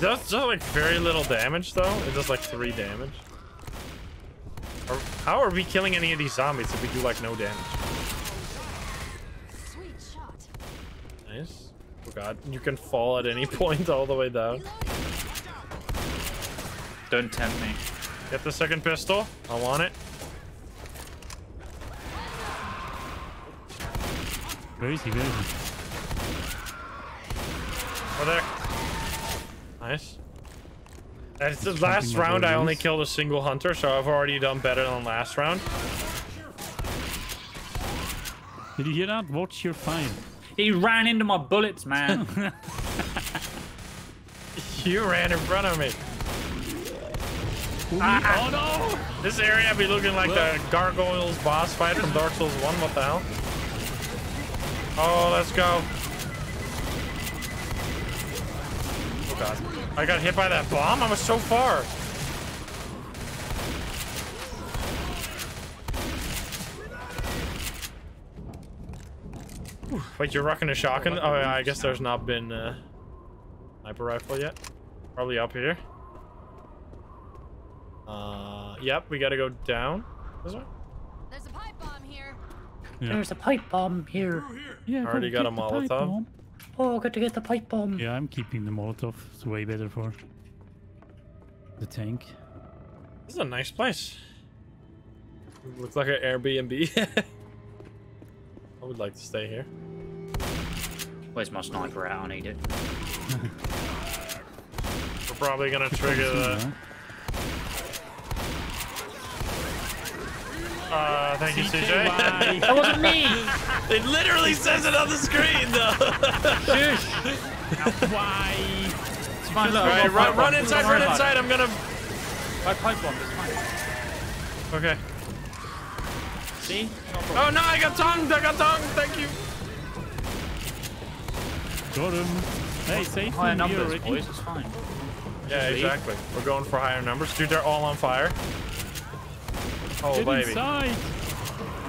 A: does does like very little damage though. It does like three damage. How are we killing any of these zombies if we do like no damage? Oh god, you can fall at any point all the way down.
B: Don't tempt me.
A: Get the second pistol. I want it.
C: Where is he? Where is he?
A: Oh there. Nice. That's the last round. I only killed a single hunter, so I've already done better than last round.
C: Did you hear that? Watch your fire.
B: He ran into my bullets, man.
A: You ran in front of me. Ah.
C: Oh no!
A: This area be looking like the Gargoyles boss fight from Dark Souls 1. What the hell? Oh, let's go. Oh god. I got hit by that bomb? I was so far. Wait, you're rocking a shotgun? Oh, yeah, I guess there's not been uh, sniper rifle yet. Probably up here. Uh, yep, we gotta go down. This way?
E: There's a pipe bomb here.
C: Yeah.
B: There's a pipe bomb here.
C: Yeah,
A: Already got a
C: get
A: Molotov.
C: bomb.
B: Oh, got to get the pipe bomb.
C: Yeah, I'm keeping the Molotov. It's way better for the tank.
A: This is a nice place. Looks like an Airbnb. I would like to stay here.
B: Where's my sniper at? I need it.
A: We're probably gonna trigger the.
C: Yeah.
A: Uh, thank you, CJ.
B: That wasn't me!
A: it literally says it on the screen, though.
C: Why?
B: It's fine, look.
A: All right, run, run inside, run inside. I'm gonna.
B: it. My pipe bomb, it's fine.
A: Okay.
B: See? Not problem.
A: Oh no, I got tongued. I got tongued. Thank you.
C: Got him. Hey, safe
B: Higher
C: from here
B: numbers,
C: already.
B: boys, it's fine.
A: Yeah,
B: leave.
A: exactly. We're going for higher numbers. Dude, they're all on fire. Oh
C: Get
A: baby.
C: inside.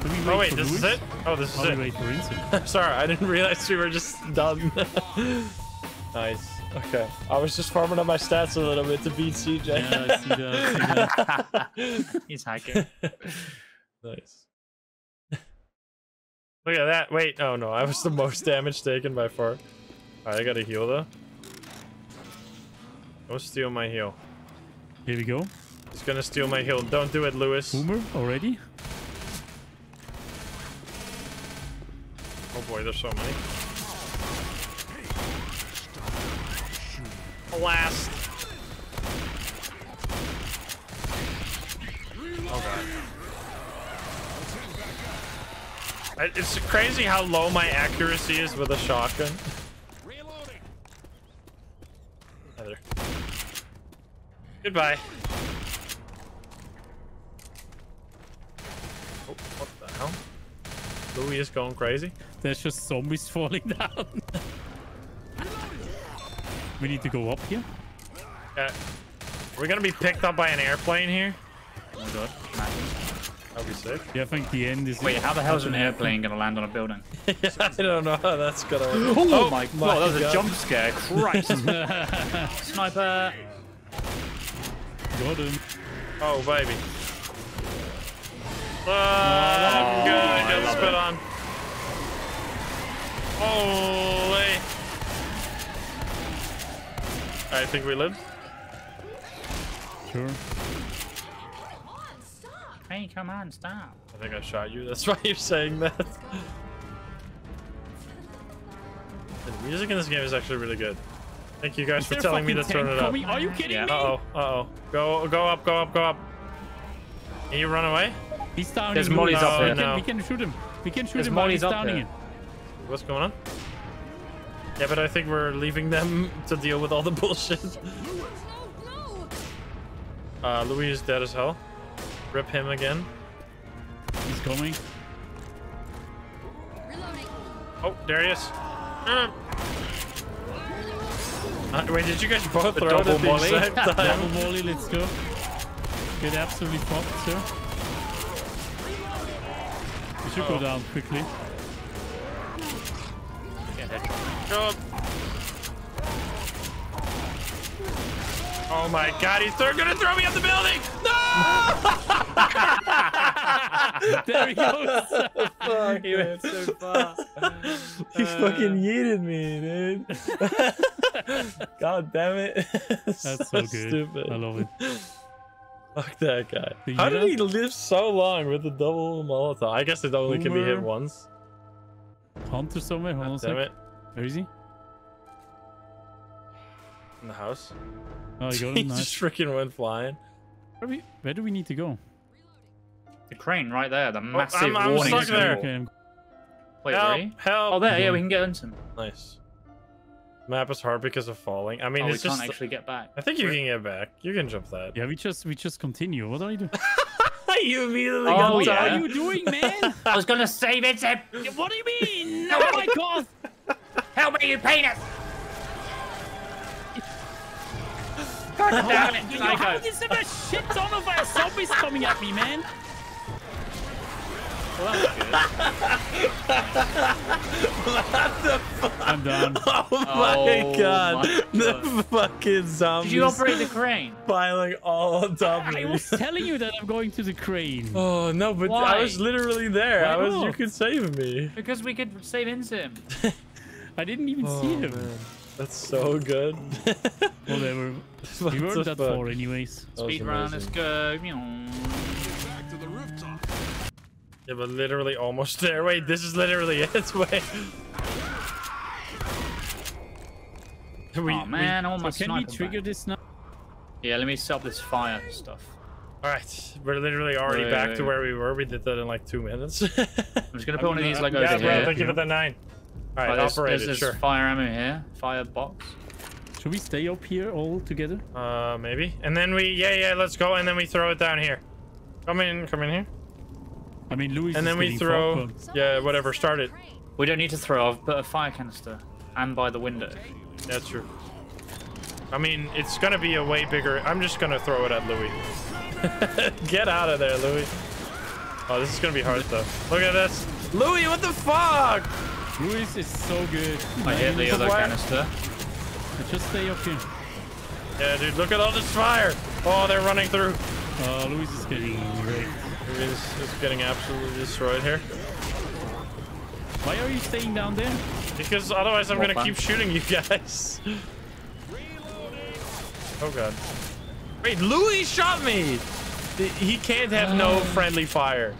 C: Do we
A: Oh wait,
C: for
A: this is
C: Louis?
A: it. Oh, this is
C: Or we
A: it.
C: for
A: Sorry, I didn't realize we were just done. nice. Okay. I was just farming up my stats a little bit to beat CJ.
C: Yeah, I see that. I see that.
B: He's hacking.
A: nice. Look at that. Wait, oh no, I was the most damage taken by far. Alright, I gotta heal though. Don't steal my heal.
C: Here we go.
A: He's gonna steal my heal. Don't do it, Louis.
C: Boomer already.
A: Oh boy, there's so many. Blast. Oh god. I- It's crazy how low my accuracy is with a shotgun.
D: Reloading.
A: Heather. Goodbye. Oh, what the hell? Louis is going crazy.
C: There's just zombies falling down. we need to go up here.
A: Uh, we're gonna be picked up by an airplane here.
B: Oh my god. Imagine.
A: That'll be sick.
C: Yeah, I think the end is.
B: Wait, how the hell is an airplane gonna land on a building?
A: I don't know how that's gonna.
B: Oh, my god, well, that was a jump scare. Christ. Sniper.
C: Got him.
A: Oh baby. Uh, good. I
B: I
A: got spit on. Holy. I think we lived.
C: Sure.
B: Hey, come on, stop.
A: I think I shot you. That's why you're saying that. the music in this game is actually really good. Thank you guys
C: Is
A: for telling me to turn it up.
C: Are you kidding
B: Yeah.
C: me?
A: Uh oh. Uh oh. Go. Go up. Go up. Go up. Can you run away?
C: He's down.
B: There's
C: in
B: mollies
C: Louis.
A: up
C: we
A: there.
C: can, we can shoot him. We can shoot
B: There's
C: him while he's
B: mollies up
C: downing
B: there.
C: it.
A: What's going on? Yeah, but I think we're leaving them to deal with all the bullshit.
E: No, no.
A: Uh, Louis is dead as hell. Rip him again.
C: He's coming.
E: Reloading.
A: Oh, Darius. Uh, wait, did you guys both throw it
B: double
A: at the
B: molly?
A: same
C: Double
A: time?
C: volley. Let's go. Get absolutely fucked, sir. We should
A: Uh-oh.
C: go down quickly.
B: Get headshot.
A: Go up. Oh my god, he's they're gonna throw me up the building! No!
C: There he goes.
A: Fuck,
B: He went so far.
A: He fucking uh, yeeted me, dude. God damn it.
C: That's so, good.
A: stupid.
C: I love it.
A: Fuck that guy. How did he live so long with the double Molotov? I guess it only can be hit once.
C: Hunter somewhere. Hold on
A: damn it.
C: Where is he?
A: In the house.
C: Oh,
A: he
C: him. Nice.
A: just freaking went flying.
C: Where, we, where do we need to go?
B: The crane right there, the massive
A: I'm- I'm
B: warning
A: stuck there.
C: Okay, I'm
B: Wait,
A: help,
B: really?
A: help.
B: Oh, there, yeah, we can get into him.
A: Nice. Map is hard because of falling. I mean,
B: Oh, we
A: it's
B: can't
A: just.
B: actually get back.
A: I think you can get back. You can jump that.
C: Yeah, we just we just continue. What are you doing?
A: you immediately
B: Oh,
A: got
C: what
B: yeah.
C: are you doing, man?
B: I was gonna save it, Zip!
C: what do you mean? Oh my god!
B: Help me, you penis! God damn it,
C: How
B: Psycho.
C: is there a shit ton of uh, zombies coming at me, man?
B: Well, that was good.
C: I'm done.
A: Oh my
B: Oh
A: god.
B: my
A: The fucking zombies
B: Did you operate the crane?
A: piling all on top of
C: I was telling you that I'm going to the crane.
A: Oh no, but I was literally there. I
C: Why
A: was you could save me.
B: Because we could save into him.
C: I didn't even
A: Oh,
C: see him.
A: man. That's so good.
C: Whatever.
A: What
C: We
A: the
C: weren't that
A: fuck?
C: far anyways.
A: That was
B: Speed run, let's
A: amazing.
B: go.
D: Back to the rooftop.
A: Yeah, but literally almost there. Wait, this is literally it. Wait. We,
B: Oh man, I want my
C: So can we trigger
B: back.
C: this now?
B: Yeah, let me stop this fire stuff.
A: all right, we're literally already
B: Wait,
A: back
B: wait,
A: to
B: wait.
A: where we were. We did that in like two minutes.
B: I'm just gonna put one of these like
A: yeah,
B: over
A: bro.
B: here.
A: Thank you for the nine. Alright,
B: Oh,
A: right,
B: there's,
A: operated.
B: there's,
A: Sure.
B: fire ammo here. Fire box.
C: Should we stay up here all together?
A: Uh, maybe. And then we, yeah, yeah, let's go. And then we throw it down here. Come in, come in here.
C: I mean, Louis
A: And then we throw, yeah, whatever. Start it.
B: We don't need to throw. I've put a fire canister and by the window.
A: That's true. I mean, it's gonna be a way bigger. I'm just gonna throw it at Louis. Get out of there, Louis. Oh, this is gonna be hard though. Look at this. Louis, what the fuck?
C: Louis is so good.
B: I hit the other
A: Why-
B: canister.
C: Just stay up here.
A: Yeah, dude, look at all this fire. Oh, they're running through.
C: Uh, Louis is getting raped.
A: Louis is, is getting absolutely destroyed here.
C: Why are you staying down there?
A: Because otherwise I'm
B: More
A: gonna
B: fun.
A: keep shooting you guys. Oh god. Wait, Louis shot me! He can't have no friendly fire.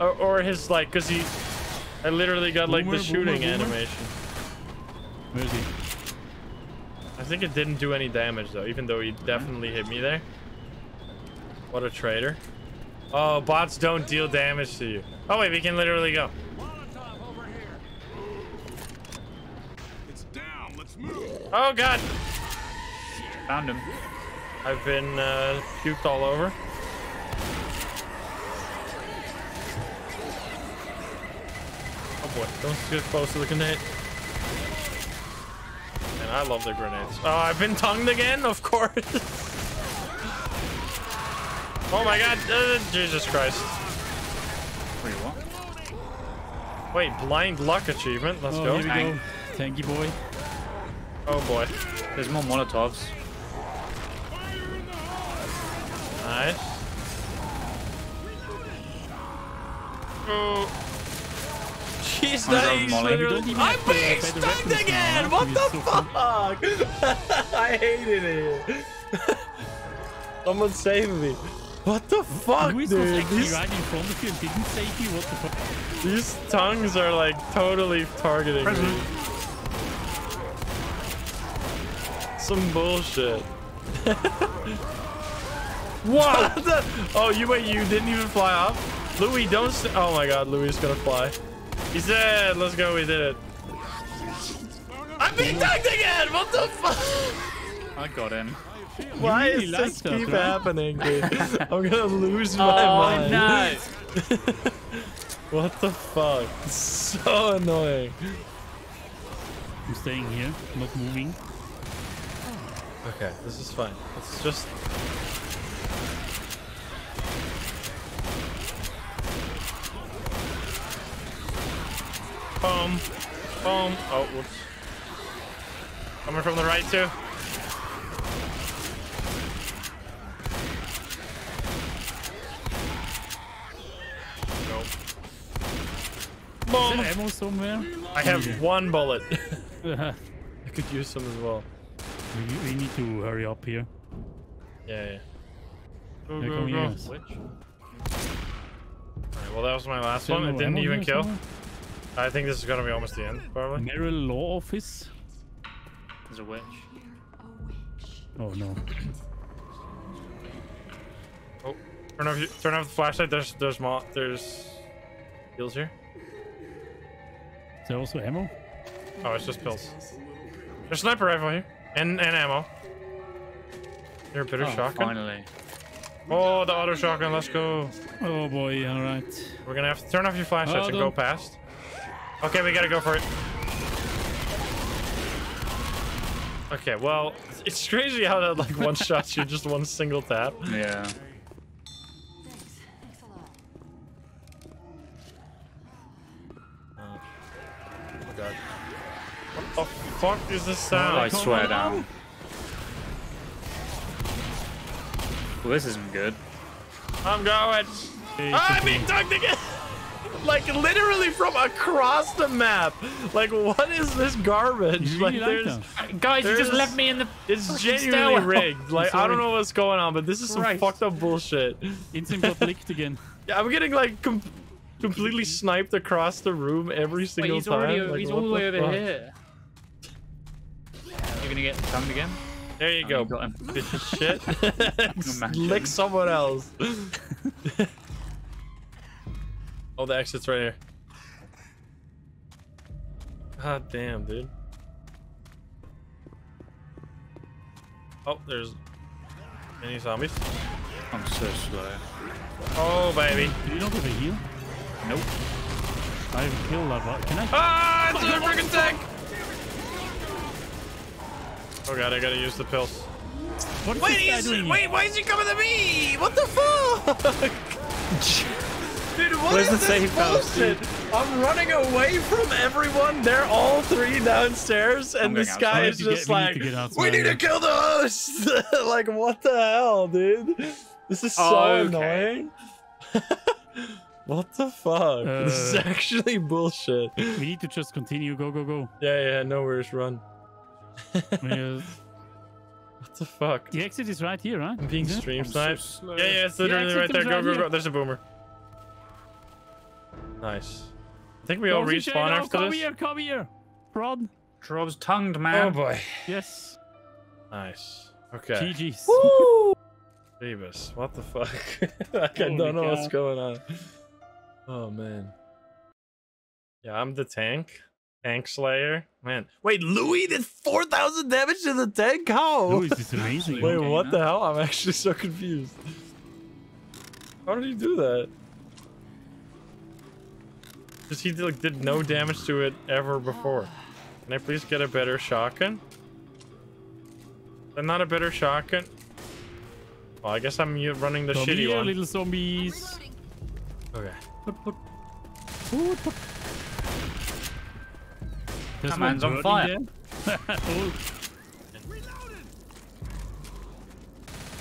A: Or, or his, like, cause he... I literally got, like,
C: Boomer,
A: the shooting
C: boomer, boomer.
A: animation.
C: Where is he?
A: I think it didn't do any damage, though, even though he definitely hit me there. What a traitor. Oh, bots don't deal damage to you. Oh, wait, we can literally go.
D: Over here. It's down. Let's move.
A: Oh, god!
B: Found him.
A: I've been, uh, puked all over. Oh boy, don't get close to the grenade. And I love the grenades. Oh, I've been tongued again, of course. oh my god, uh, Jesus Christ.
B: Wait, what?
A: Wait, blind luck achievement. Let's
C: oh,
A: go.
C: here we
B: Tank.
C: go. Tanky boy.
A: Oh boy.
B: There's more Molotovs.
A: Nice. Oh. Jeez,
B: I'm
A: that
B: done
A: is
B: mulling.
A: literally-
C: You don't even
A: I'm being
C: better
A: stunned
C: weapons now,
A: again! What
C: You're
A: the
C: so
A: fuck? I hated it. Someone save me. What the fuck,
C: Louis was
A: dude?
C: actually
A: These,
C: right in front of you and didn't save you. What the fuck?
A: these tongues are like totally targeting me. Some bullshit. what? the? Oh, you wait, you didn't even fly off? Louis, don't st- Oh my god, Louis is gonna fly. He's dead. Let's go, we did it. I'm being tagged again! What the fuck?
B: I got him.
A: Why
C: really
A: is this keep
C: right?
A: happening, dude? I'm gonna lose oh, my
B: Oh
A: mind.
B: no!
A: What the fuck? It's so annoying.
C: I'm staying here, not moving.
A: Okay, this is fine. Let's just. Boom. Boom. Oh, whoops. Coming from the right, too. Nope.
C: Is
A: Boom.
C: there ammo somewhere?
A: I have one bullet. I could use some as well.
C: we need to hurry up here.
A: Yeah, yeah. Go, go, go. Alright, well, that was my last
C: Is there
A: one. It didn't even kill.
C: somewhere?
A: I think this is gonna be almost the end, probably.
C: Merrill Law Office?
B: There's a witch.
C: Oh no.
A: Oh, turn off, your- turn off the flashlight. There's, there's, mo there's heals here.
C: Is there also ammo?
A: Oh, it's just pills. There's sniper rifle here, and and ammo. Here, a bit
B: Oh,
A: shotgun.
B: finally.
A: Oh, the auto shotgun. Let's go.
C: Oh boy, alright.
A: We're gonna have to turn off your flashlights and go past. Okay, we gotta go for it. Okay, well, it's crazy how that like one shots you just one single tap.
B: Yeah.
A: Fuck is this sound?
B: I swear
C: on.
B: down. Well, this isn't good.
A: I'm going.
C: Hey,
A: ah,
C: I'm
A: being
C: on.
A: tugged again. like literally from across the map. Like what is this garbage?
C: You really
A: like
C: like
A: there's
C: that?
B: Uh, guys, you just left me in the.
A: it's genuinely
B: stairwell.
A: rigged. Like I don't know what's going on, but this is some fucked up bullshit.
C: Instant got licked again.
A: Yeah, I'm getting like com- completely sniped across the room every
B: Wait,
A: single
B: he's
A: time.
B: already.
A: Like,
B: he's
A: what
B: all the way over
A: fuck?
B: here. You're gonna get tongued again?
A: There you
B: Oh,
A: go.
B: you got him.
A: Of shit.
B: Imagine.
A: Lick someone else. oh, the exit's right here. God damn, dude. Oh, there's many zombies.
B: I'm so slow.
A: Oh, baby.
C: Do you not have a heal?
B: Nope.
C: I have a kill lava. Can I?
A: Ah, it's a freaking tank! Oh god, I gotta use the pills.
C: What is
A: Wait,
C: this guy
A: he's,
C: doing?
A: wait, why is he coming to me? What the fuck? Dude, what
B: Where's
A: is
B: the
A: this
B: safe house,
A: bullshit? I'm running away from everyone. They're all three downstairs, and
B: I'm
A: this
B: going
A: guy is
C: We need to
A: just
C: get- we need
A: like,
C: to
A: "We need to kill the host." like, what the hell, dude? This is so
B: Oh, okay.
A: annoying. what the fuck? this is
C: Uh,
A: actually bullshit.
C: We need to just continue. Go, go, go.
A: Yeah, yeah, no worries, run.
C: Well,
A: What the fuck?
C: the exit is right here, right?
A: I'm being stream
B: I'm so
A: yeah, yeah, it's literally
C: exit
A: right there. Go,
C: right
A: go,
C: here.
A: go. There's a boomer. Nice. I think we all respawn
C: Shiseido,
A: after
C: come
A: this.
C: here, come here. Prod.
B: Rob's tongued, man.
A: Oh
B: man.
A: boy.
C: Yes.
A: Nice. Okay.
C: GG's.
A: Davis, What the fuck? like, I don't know what's going on. Oh man. Yeah, I'm the tank. Tank Slayer. Man. Wait, Louis did 4,000 damage to the tank? How?
C: Louis is amazing.
A: Wait,
B: Okay,
A: what
B: now.
A: the hell? I'm actually so confused. How did he do that? Because he like, did no damage to it ever before. Can I please get a better shotgun? Is that not a better shotgun? Well, I guess I'm running the
C: Come
A: shitty
C: here,
A: one.
C: little zombies.
A: Okay.
C: Put, put. Put, put. There's
B: man's on fire.
C: oh,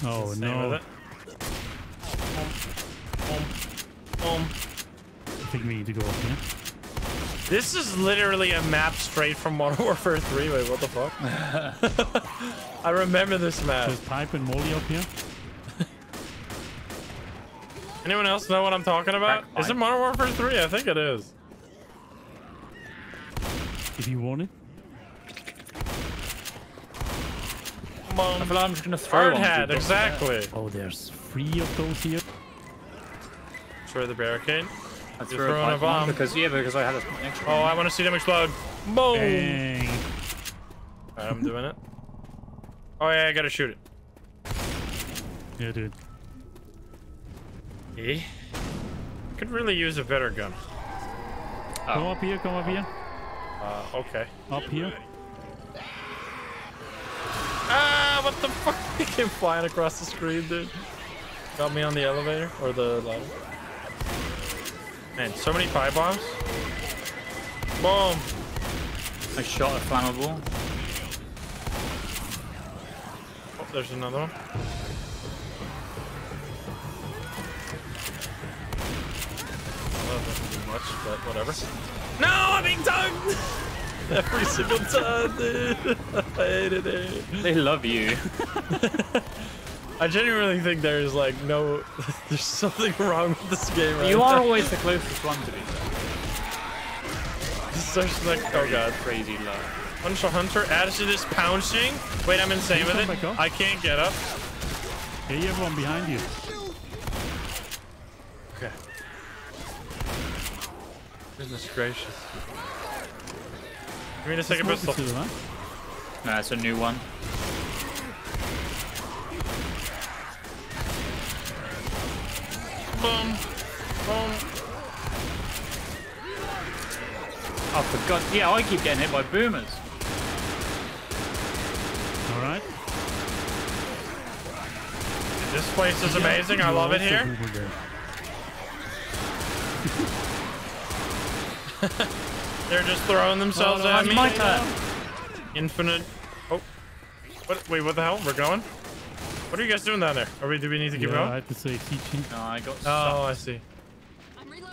C: oh no. I think we need to go up here.
A: This is literally a map straight from Modern Warfare 3. Wait, what the fuck? I remember this map.
C: There's Pipe and Molly up here.
A: Anyone else know what I'm talking about? Is it
B: pipe.
A: Modern Warfare 3? I think it is.
C: If you want it.
B: I
A: Boom.
B: feel like I'm just gonna throw
A: Hard
B: one.
A: hat, exactly.
C: Oh, there's three of those here.
A: Throw the barricade.
B: I
A: You're
B: threw
A: throwing
B: a
A: a bomb.
B: because yeah, because I had a extra.
A: Oh, I want to see them explode. Boom.
C: Bang.
A: Alright, I'm doing it. Oh yeah, I gotta shoot it.
C: Yeah, dude.
A: Eh? Could really use a better gun.
C: Come up here, come up here.
A: Uh, okay.
C: Up here.
A: Ah, what the fuck? He came flying across the screen, dude. Got me on the elevator or the ladder. Man, so many fire bombs. Boom.
B: I shot a flammable.
A: Oh, there's another one. Well, that doesn't do much, but whatever. No, I'm being tugged! Every single time, dude. I hated it.
B: They love you.
A: I genuinely think there's like no, there's something wrong with this game right
B: you are
A: now.
B: always the closest one to be
A: It's such like, oh god.
B: crazy love.
A: Hunter Hunter adds to this pouncing. Wait, I'm insane with it. I can't get up.
C: Hey, everyone behind you.
A: Goodness gracious. Give me the second pistol.
C: Huh?
B: No, it's a new one.
A: Boom. Boom.
B: Oh, for God. Yeah, I keep getting hit by boomers. Alright.
A: This place is amazing. I love it here.
C: Google there.
A: They're just throwing themselves
C: Oh, no,
A: at me.
B: My turn.
A: Uh, Infinite. Oh. What? Wait, what the hell? We're going? What are you guys doing down there? Are we, do we need to keep
C: Yeah, I
A: going?
C: had to say teaching.
B: No, I got.
A: Oh, I see.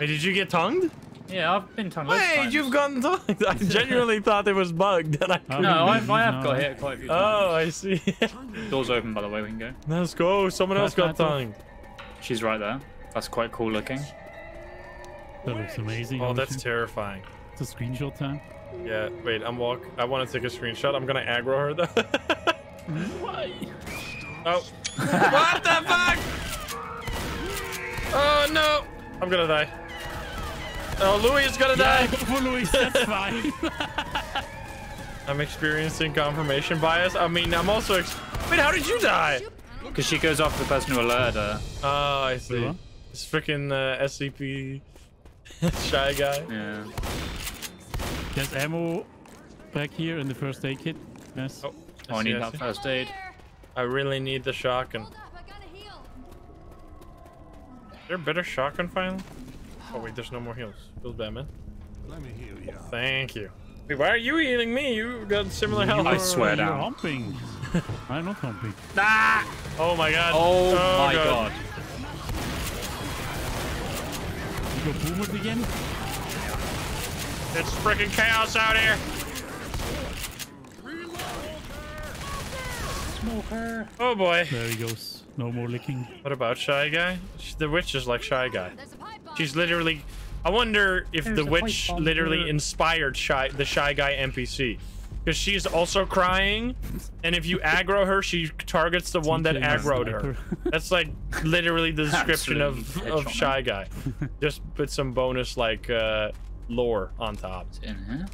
A: Wait, did you get tongued?
B: Yeah, I've been tongue. loads of
A: Wait,
B: times.
A: you've gotten tongued. I genuinely thought it was bugged. And I
C: Oh,
B: No,
C: really?
B: I've, I have got
C: No.
B: hit quite a few
A: oh,
B: times. Oh.
A: I see.
B: Door's open, by the way. We can go.
A: Let's go. Someone else got
C: That's
A: tongued.
B: She's right there. That's quite cool looking.
C: That looks amazing.
A: Oh, that's terrifying.
C: It's a screenshot time.
A: Yeah, wait, I'm walk. I want to take a screenshot. I'm gonna aggro her though.
C: Why?
A: oh. what the fuck? Oh no! I'm gonna die. Oh, Louis is gonna
C: Yeah,
A: die.
C: go for Louis. That's fine.
A: I'm experiencing confirmation bias. I mean, I'm also. Ex wait, how did you die?
B: Because she goes off the person who alerted her.
A: Oh, I see.
C: What?
A: It's freaking uh, SCP shy guy.
B: Yeah.
C: There's ammo back here in the first aid kit. Yes.
A: Oh,
B: Oh, I need that first aid.
A: I really need the shotgun.
E: Hold up, I gotta heal.
A: Is there a better shotgun finally? Oh wait, there's no more heals. Feels bad, man.
D: Let me heal you.
A: Thank you. Wait, why are you healing me? You got similar health.
B: I swear
C: You're
B: down.
C: humping. I'm not humping. Ah!
A: Oh my god.
B: Oh, my god.
C: You go boomered again?
A: It's freaking chaos out here.
B: Smoker.
A: Oh boy.
C: There he goes. No more licking.
A: What about Shy Guy? The witch is like Shy Guy.
E: There's a pipe bomb.
A: She's literally. I wonder if
B: There's
A: the witch literally
B: here.
A: inspired Shy the Shy Guy NPC. Because she's also crying, and if you aggro her, she targets the one that aggroed her. That's like literally the description of, of Shy Guy. Just put some bonus like uh, lore on top.
B: In here.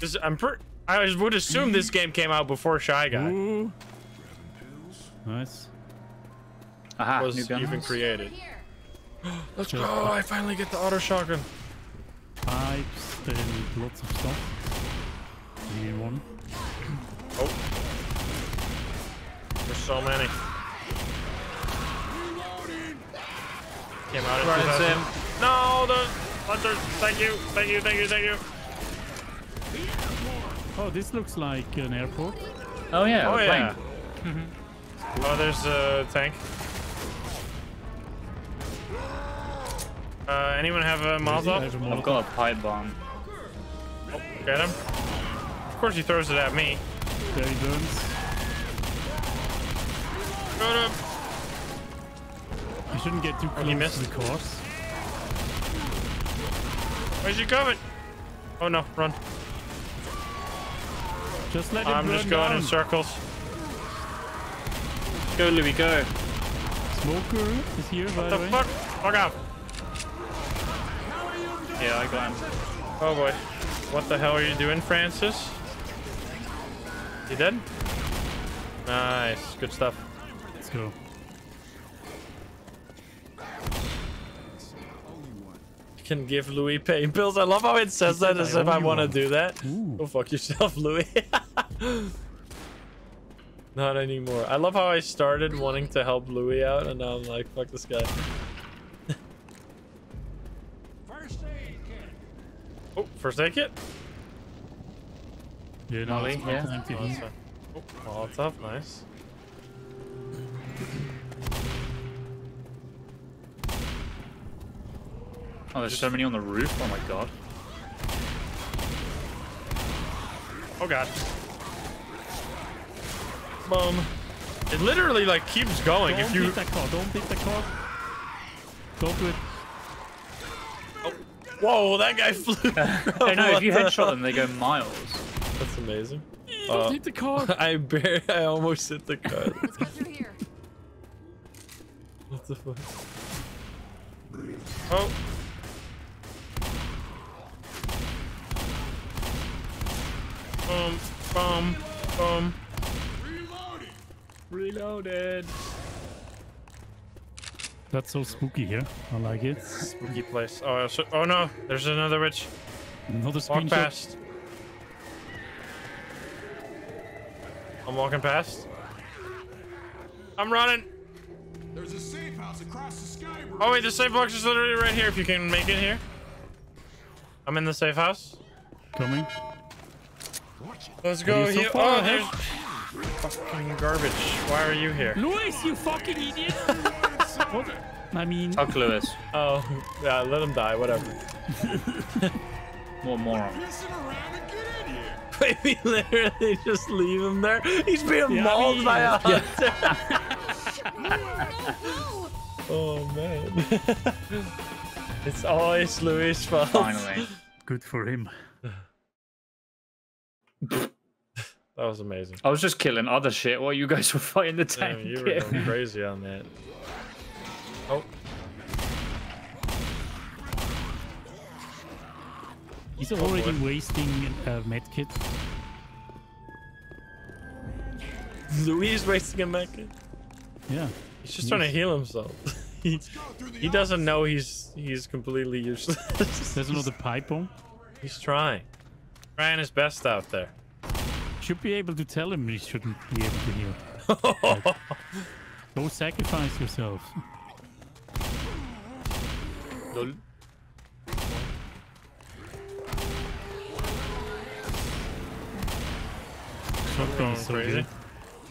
A: 'Cause I'm per- I would assume this game came out before Shy Guy
C: Ooh. Nice.
B: Aha, new
A: was
B: gun.
A: even
E: Over
A: created. Let's go! I finally get the auto shotgun.
C: Pipes and lots of stuff. We need one.
A: Oh, there's so many. Came out in
B: Right, it's
A: 2000.
B: him.
A: No, the hunters. Thank you, thank you, thank you, thank you.
C: Oh, this looks like an airport.
B: Oh yeah,
A: Oh
B: the
A: yeah.
B: plane.
A: Oh, there's a tank. Uh, anyone have a
C: There's
A: Molotov?
C: a
B: I've got a pipe bomb.
A: Oh, get him. Of course he throws it at me.
C: There he burns.
A: Got him.
C: You shouldn't get too close
A: he missed.
C: to the cars.
A: Where's he coming? Oh no, run.
C: Just let him
A: I'm just going
C: down.
A: in circles.
B: Go, Louis, go.
C: Smoker is here, by
A: What
C: the
A: the
C: way.
A: fuck? Fuck off.
B: Yeah, I got him.
A: Oh boy. What the hell are you doing, Francis? You dead? Nice. Good stuff.
C: Let's go.
A: Can give Louis pain pills. I love how it says that as
C: I
A: if I want to do that.
C: Ooh.
A: Go fuck yourself, Louis. Not anymore. I love how I started wanting to help Louis out, and now I'm like, fuck this guy.
D: First aid kit.
A: Oh, first aid kit?
C: Yeah, no,
B: Molly,
C: it's
B: yeah.
C: not empty
A: Oh, that's
C: here.
A: fine. Oh, Molotov, nice.
B: Oh, there's so many on the roof. Oh my god.
A: Oh god. Boom. It literally like keeps going.
C: Don't
A: if you
C: hit that car. Don't beat the car. Don't do it. Oh.
A: Whoa, that guy flew.
B: I know, if you headshot them, they go miles.
A: That's amazing.
C: Don't
A: Uh,
C: hit the car.
A: I bar I almost hit the car.
E: Let's go through here.
A: what the fuck? Oh. Boom, boom, boom.
D: Reloading.
B: Reloaded.
C: That's so spooky here. I like it.
A: Spooky place. Oh, so, oh no, there's another witch.
C: Another
A: Walk
C: screenshot.
A: past. I'm walking past. I'm running.
D: There's a safe house across the sky bridge.
A: Oh wait, the safe box is literally right here. If you can make it here. I'm in the safe house.
C: Coming.
A: Let's go
C: you so
A: here. Oh,
C: ahead?
A: there's fucking garbage. Why are you here?
C: Louis, you fucking idiot! what? I mean,
B: Fuck Louis.
A: Oh, yeah, let him die. Whatever.
B: More moron.
A: we literally just leave him there. He's being
C: Yeah, I
A: mauled
C: mean-
A: by a
C: Yeah.
A: hunter.
E: No, no.
A: Oh man. it's always Louis' fault.
B: Finally.
C: good for him.
A: That was amazing.
B: I was just killing other shit while you guys were fighting the tank.
A: Damn, you were going crazy on that. Oh,
C: He's already wasting uh, medkit.
A: Louis is wasting a medkit?
C: Yeah.
A: He's just trying to heal himself. he,
D: the
A: he doesn't know he's he's completely useless.
C: There's another pipe bomb.
A: he's trying. Trying his best out there.
C: Should be able to tell him he shouldn't be able to heal. Go sacrifice yourself.
B: Lol.
A: Going
C: so
A: crazy.
C: good.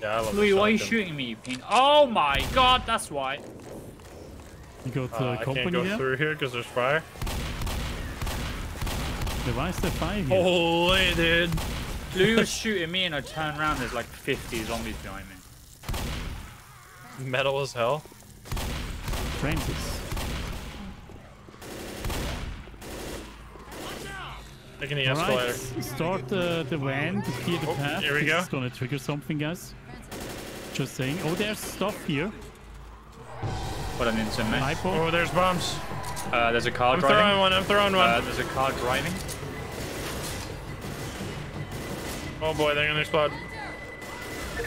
A: Yeah, I love
B: Louis, why are you shooting me, you pin? Oh my god, that's why.
C: You got
A: Uh,
C: the
A: I can't go
C: there?
A: through here because there's fire.
C: Yeah, Why is there fire here?
A: Holy dude.
B: Louis was shooting me and I turned around, there's like 50 zombies behind me.
A: Metal as hell.
C: Francis.
A: Taking the
C: Alright,
A: escalator.
C: start uh, the van to clear the
A: Oh,
C: path.
A: here we
C: This
A: go.
C: is gonna trigger something, guys. Just saying. Oh, there's stuff here.
B: What an instant mate.
C: Hypo.
A: Oh, there's bombs.
B: Uh, there's a car
A: I'm throwing one. I'm throwing one.
B: Uh, there's a car driving.
A: oh boy, they're gonna explode.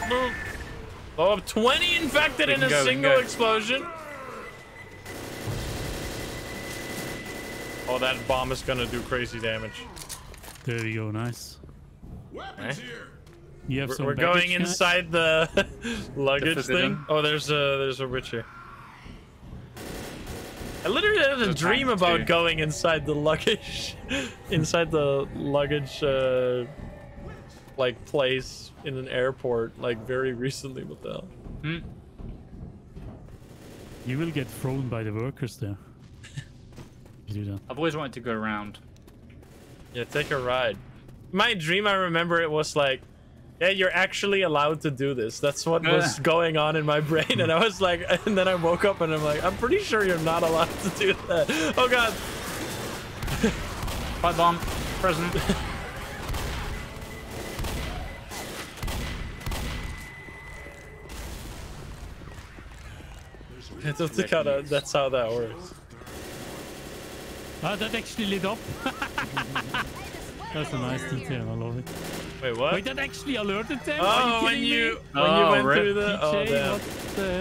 A: Boom. Blow up 20 infected in a
B: go,
A: single explosion. Oh, that bomb is gonna do crazy damage.
C: There you go. Nice.
D: Weapons
A: Eh?
D: here.
C: You have
A: We're,
C: some
A: we're going
C: guys?
A: inside the luggage
B: The
A: thing. Oh, there's a there's a witch here. I literally had a
B: There's
A: dream about
B: too.
A: going inside the luggage, inside the luggage, uh, like place in an airport, like very recently. What the hell?
B: Hmm.
C: You will get thrown by the workers there. you do that.
B: I've always wanted to go around.
A: Yeah, take a ride. My dream, I remember it was like, yeah, you're actually allowed to do this. That's what was going on in my brain, and I was like, and then I woke up and I'm like, I'm pretty sure you're not allowed to do that. Oh god.
B: Pipe bomb. Present.
A: I don't think how that, that's how that works.
C: Ah, that actually lit up. That's a nice detail. I love it.
A: Wait, what?
C: Wait, that actually alerted them?
A: oh, ah,
C: Are
A: when
C: kidding me?
A: you when you
B: Oh,
A: went
B: rip.
A: through the oh damn.
C: what the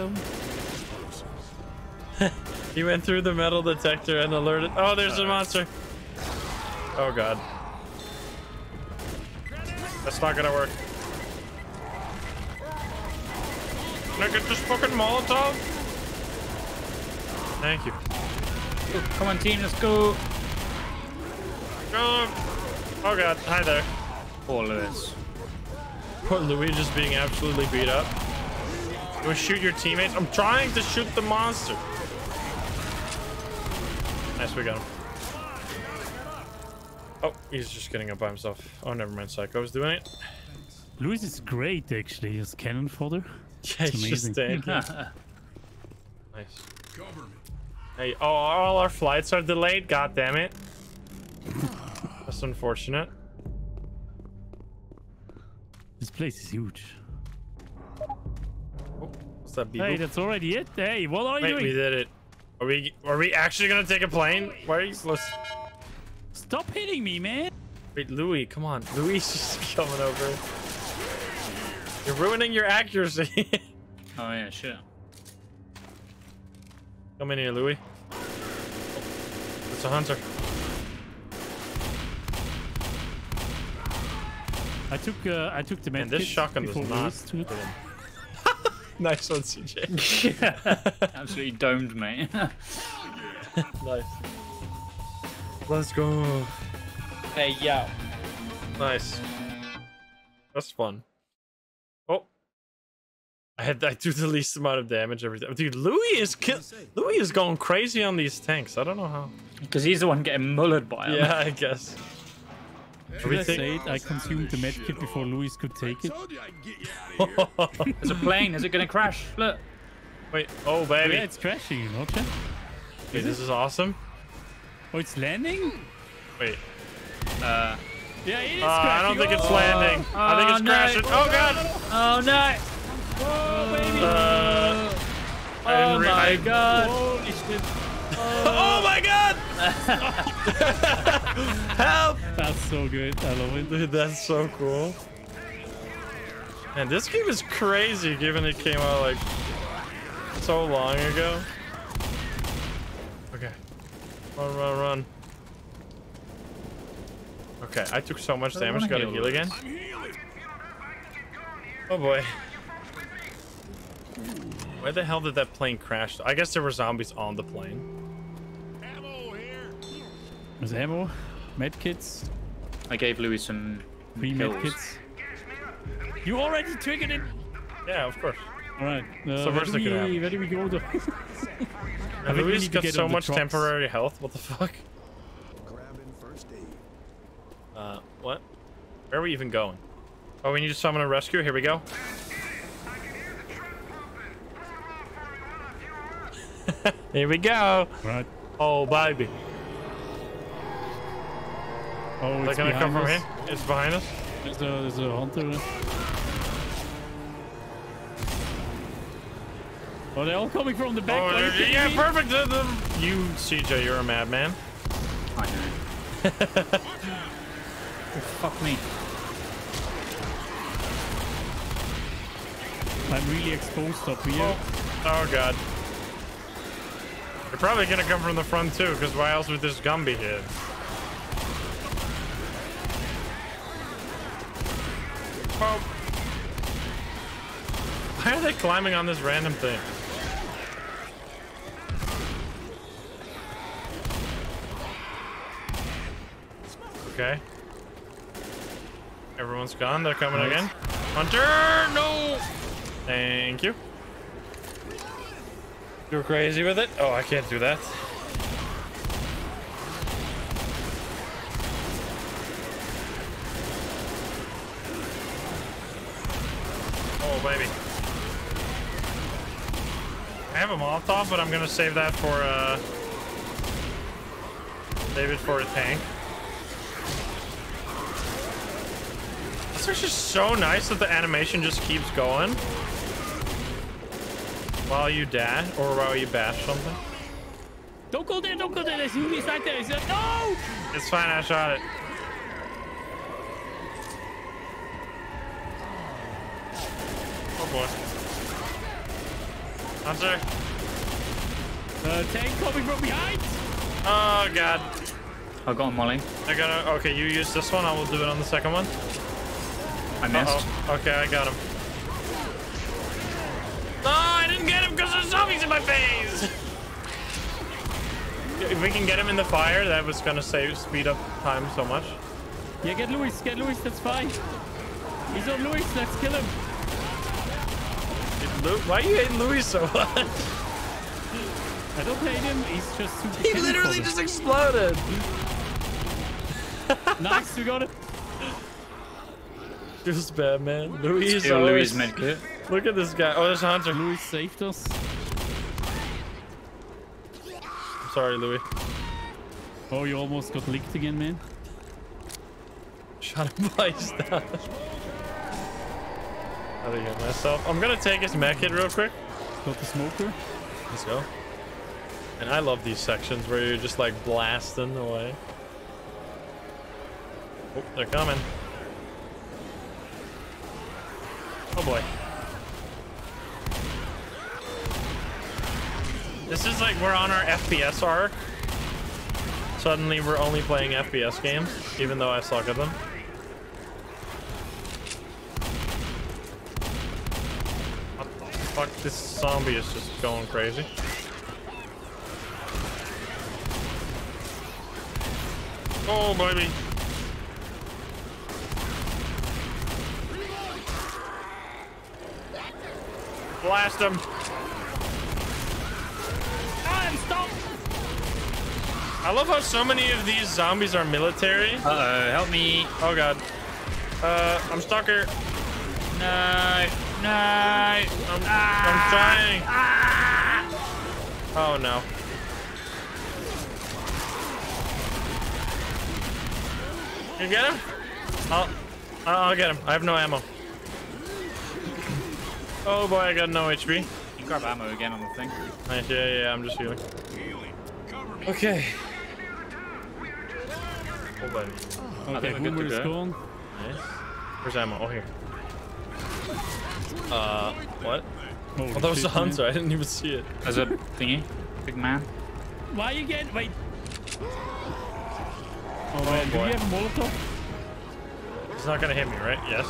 C: hell?
A: He went through the metal detector and alerted. Oh, there's a monster. Oh god. That's not gonna work. Can I get this fucking Molotov? Thank you.
B: Come on, team, let's go.
A: Go. Oh god, hi there.
B: Poor Louis.
A: Poor Louis just being absolutely beat up. Go shoot your teammates. I'm trying to shoot the monster. Nice, we got him. Oh, he's just getting up by himself. Oh, never mind. Psycho's doing it.
C: Louis is great, actually, as cannon fodder.
A: Yeah, he's just
C: amazing.
A: tanking. nice.
D: Cover me.
A: Hey, oh, all our flights are delayed. God damn it. That's unfortunate.
C: This place is huge.
A: Oh, What's that? Beep
C: Hey, that's already it. Hey, what are you
A: Wait,
C: doing?
A: we did it. Are we? Are we actually gonna take a plane? Why are you? Let's,
C: Stop hitting me, man.
A: wait, Louis, come on. Louis is just coming over. You're ruining your accuracy.
B: Oh yeah, shit.
A: come in here, Louis. It's a hunter.
C: I took uh, I took the
A: Man, this
C: kit
A: shotgun does not.
C: Louis it.
A: nice one, CJ.
B: yeah. Absolutely domed, mate.
A: nice. Let's go.
B: hey, yo.
A: Nice. That's fun. Oh. I had I do the least amount of damage every time. Dude, Louis is kill Louis is going crazy on these tanks. I don't know how.
B: Because he's the one getting mullered by him.
A: Yeah, I guess.
C: Should I say it? I consumed the medkit before Louis could take it.
D: Told you I can get you out of here.
B: There's a plane. Is it going to crash? Look.
A: Wait, oh
C: Oh,
A: baby.
C: yeah, it's crashing, Roger.
A: Okay, this is awesome.
C: Oh, it's landing?
A: Wait.
B: Uh,
C: Yeah, it is
A: Uh, I don't think
C: crashing.
A: it's
C: Oh!
A: landing. I think
B: Oh,
A: it's
B: no.
A: crashing. Oh god!
B: oh, no.
C: Oh.
A: Uh,
B: Oh,
A: didn't
B: my God.
C: Holy shit.
A: Oh my god! Help!
C: That's so good. I love it.
A: Dude, that's so cool. And this game is crazy given it came out like so long ago. Okay. Run, run, run. Okay, I took so much damage. Gotta
B: heal
A: heal again. Oh boy. Where the hell did that plane crash? I guess there were zombies on the plane.
D: Ammo here.
C: There's ammo, medkits,
B: I gave Louis some
C: three
B: kills.
C: medkits. You already triggered it.
A: Yeah, of course.
C: All right. Uh,
A: So where's
C: do
A: it gonna
C: we,
A: happen?
C: where do we go? To?
A: And
C: think we Louis
A: got so much
C: trucks.
A: temporary health. What the fuck?
D: Grabbing first aid.
A: Uh, what? Where are we even going? Oh, we need to summon a rescue. Here we go. Here we go.
C: right.
A: Oh, baby.
C: Oh,
A: They're
C: it's
A: gonna come from here. It's behind us.
C: There's a, there's a hunter. Oh, they're all coming from the back.
A: Oh,
C: Are you
A: there- yeah,
C: me?
A: perfect. The- the- You, CJ, you're a madman.
B: I know. oh, fuck me.
C: I'm really exposed up here.
A: Oh, oh god. They're probably gonna come from the front too, because why else would this gun be hid? Oh. Why are they climbing on this random thing? Okay. Everyone's gone. They're coming
C: Nice.
A: again. Hunter, no! Thank you. You're crazy with it? Oh, I can't do that. Oh, baby. I have a Molotov, but I'm gonna save that for, uh... Save it for a tank. This is just so nice that the animation just keeps going. While you dash, or while you bash something.
C: Don't go there, don't go there. There's Yumi right there. He's like, no!
A: It's fine, I shot it. Oh boy. Hunter.
C: Uh, tank coming from behind.
A: Oh god.
B: I got a Molly.
A: I gotta. Okay, you use this one. I will do it on the second one.
B: I missed.
A: Uh-oh. Okay, I got him. No, I didn't get him because there's zombies in my face. If we can get him in the fire, that was gonna save speed up time so much.
C: Yeah, get Louis, get Louis. That's fine. He's on Louis. Let's kill him.
A: Lu- Why you hate Louis so much?
C: I don't hate him. He's just super.
A: He
C: cannon
A: literally just exploded.
C: nice. We got it.
A: Just bad, man. Louis is
B: Still Louis'
A: always...
B: medkit.
A: Look at this guy. Oh, there's a hunter.
C: Louis saved us.
A: I'm sorry, Louis.
C: Oh, you almost got licked again, man.
A: Shut him twice down. How to get myself? I'm gonna take his medkit real quick.
C: Got the smoker.
A: Let's go. And I love these sections where you're just like blasting away. Oh, they're coming. Oh boy. This is like we're on our FPS arc. Suddenly we're only playing FPS games, even though I suck at them. What the Fuck, this zombie is just going crazy. Oh, baby. Blast him.
C: I'm stopped.
A: I love how so many of these zombies are military.
B: Uh-oh, help me.
A: Oh god. Uh, I'm stuck here.
B: No, no.
A: I'm,
B: Ah.
A: I'm trying. Oh no. You get him? I'll, I'll get him. I have no ammo. Oh boy, I got no HP.
B: You grab ammo again on the thing.
A: Nice, yeah, yeah, I'm just healing.
D: Healing. Cover me.
A: Okay. Oh, buddy.
C: Okay,
B: good
C: Boomer
B: to
C: is gone.
A: Nice. Where's ammo? Oh, here. Uh, what?
C: Holy
A: Oh, that was
C: shit,
A: the hunter.
C: man.
A: I didn't even see it.
B: There's a thingy. Big man.
C: Why you get? Wait. Oh, man, do
A: boy.
C: we have a Molotov?
A: He's not gonna hit me, right? Yes.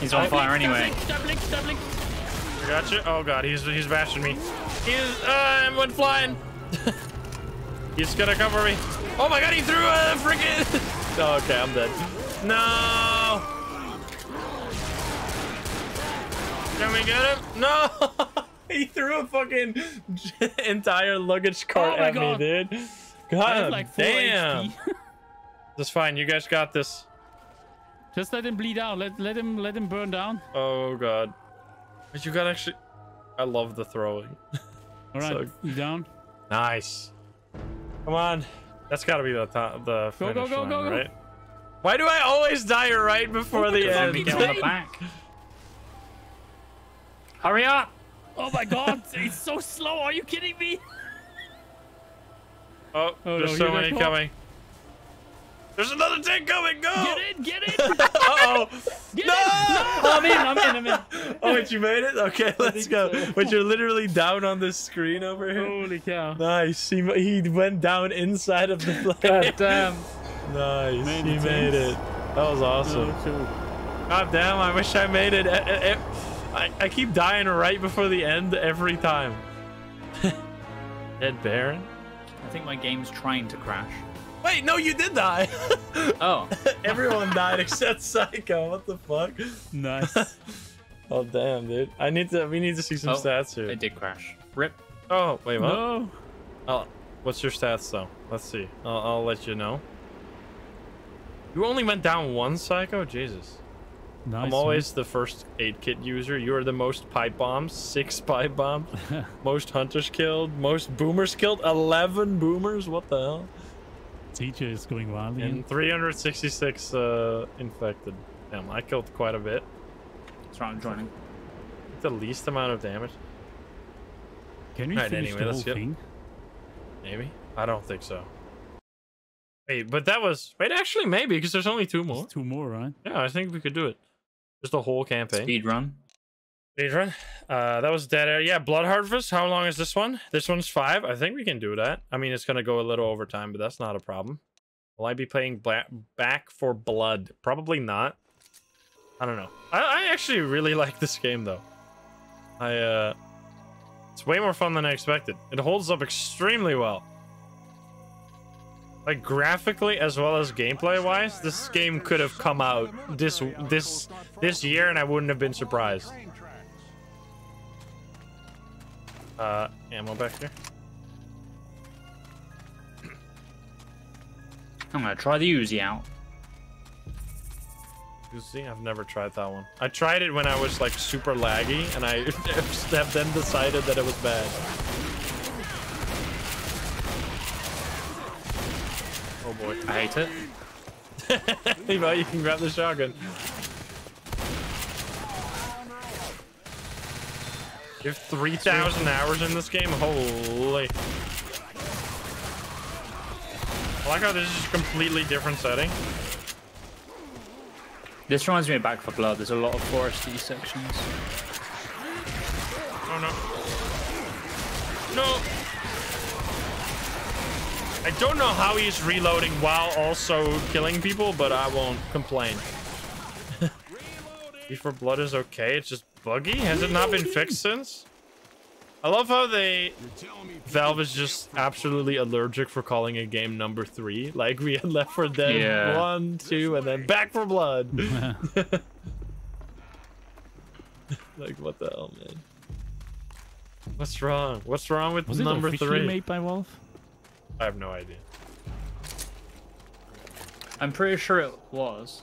B: He's on fire anyway.
C: Doubling, doubling, doubling.
A: I got you. Oh god, he's he's bashing me. He's uh, I went flying. he's gonna cover me. Oh my god, he threw a freaking. oh, okay, I'm dead. No. Can we get him? No. he threw a fucking entire luggage cart
C: Oh
A: at
C: God.
A: me, dude. God
C: have like
A: damn. That's fine. You guys got this.
C: Just let him bleed out. Let let him let him burn down.
A: Oh god. But you got actually. I love the throwing.
C: All right,
A: So-
C: you down?
A: Nice. Come on. That's got to be the top, the
C: Go, go,
A: finish
C: go,
A: line,
C: go, go.
A: right? Why do I always die right before the end?
B: get on the back. Hurry up!
C: Oh my God, it's so slow. Are you kidding me?
A: oh,
C: Oh,
A: there's
C: no,
A: so many coming. There's another tank coming. Go!
C: Get in, get in.
A: Uh oh!
C: Get
A: No!
B: I'm in, I'm in, I'm in.
A: Oh wait, you made it? Okay, let's go.
C: so.
A: But you're literally down on this screen over here.
C: Holy cow.
A: Nice. He, he went down inside of the plane.
B: God damn.
A: Nice.
C: Made
A: he made it. That was awesome.
C: No joke.
A: God damn, I wish I made it. Eh, eh, eh. I, I keep dying right before the end every time. Dead Baron?
B: I think my game's trying to crash.
A: Wait, no, you did die.
B: Oh,
A: Everyone died except Psycho. What the fuck?
C: Nice.
A: Oh damn, dude. I need to. We need to see some
B: Oh,
A: stats here.
B: it did crash. Rip.
A: Oh wait, what?
C: no.
A: Oh, what's your stats though? Let's see. I'll, I'll let you know. You only went down one Psycho. Jesus.
C: Nice.
A: I'm always the first aid kit user. You are the most pipe bombs, six pipe bombs, most hunters killed, most boomers killed, 11 boomers. What the hell?
C: Teacher is going wild again.
A: And 366 uh, infected. Damn, I killed quite a bit.
B: That's right, I'm joining.
A: The least amount of damage,
C: Can we
A: Alright,
C: finish
A: anyway,
C: the whole
A: let's get-
C: thing?
A: maybe. I don't think so. Wait, but that was wait. Actually, maybe because there's only two more.
C: There's two more, right?
A: Yeah, I think we could do it. Just the whole campaign.
B: Speed run.
A: Speedrun. Uh, that was Dead Air. Yeah, Blood Harvest. How long is this one? This one's five. I think we can do that. I mean, it's gonna go a little over time, but that's not a problem. Will I be playing Back 4 Blood? Probably not. I don't know. I, I actually really like this game though. I uh, it's way more fun than I expected. It holds up extremely well. Like graphically as well as gameplay wise, this game could have come out this this this year and I wouldn't have been surprised. Uh, ammo back here.
B: I'm gonna try the Uzi out.
A: Uzi? I've never tried that one. I tried it when I was like super laggy, and I have then decided that it was bad. Oh boy.
B: I hate it.
A: you know, you can grab the shotgun. You have 3,000 hours in this game? Holy. I like how this is a completely different setting.
B: This reminds me of Back 4 Blood. There's a lot of foresty sections.
A: Oh no. No. I don't know how he's reloading while also killing people, but I won't complain. Before blood is okay, it's just buggy? Has it not been fixed since? I love how they
D: You're telling me
A: Valve is just absolutely allergic for calling a game number three. Like we had Left 4 Dead
B: Yeah.
A: one, two, and then Back 4 Blood. like what the hell, man? What's wrong? What's wrong with
C: Was it
A: number
C: officially
A: three?
C: made by Valve?
A: I have no idea.
B: I'm pretty sure it was.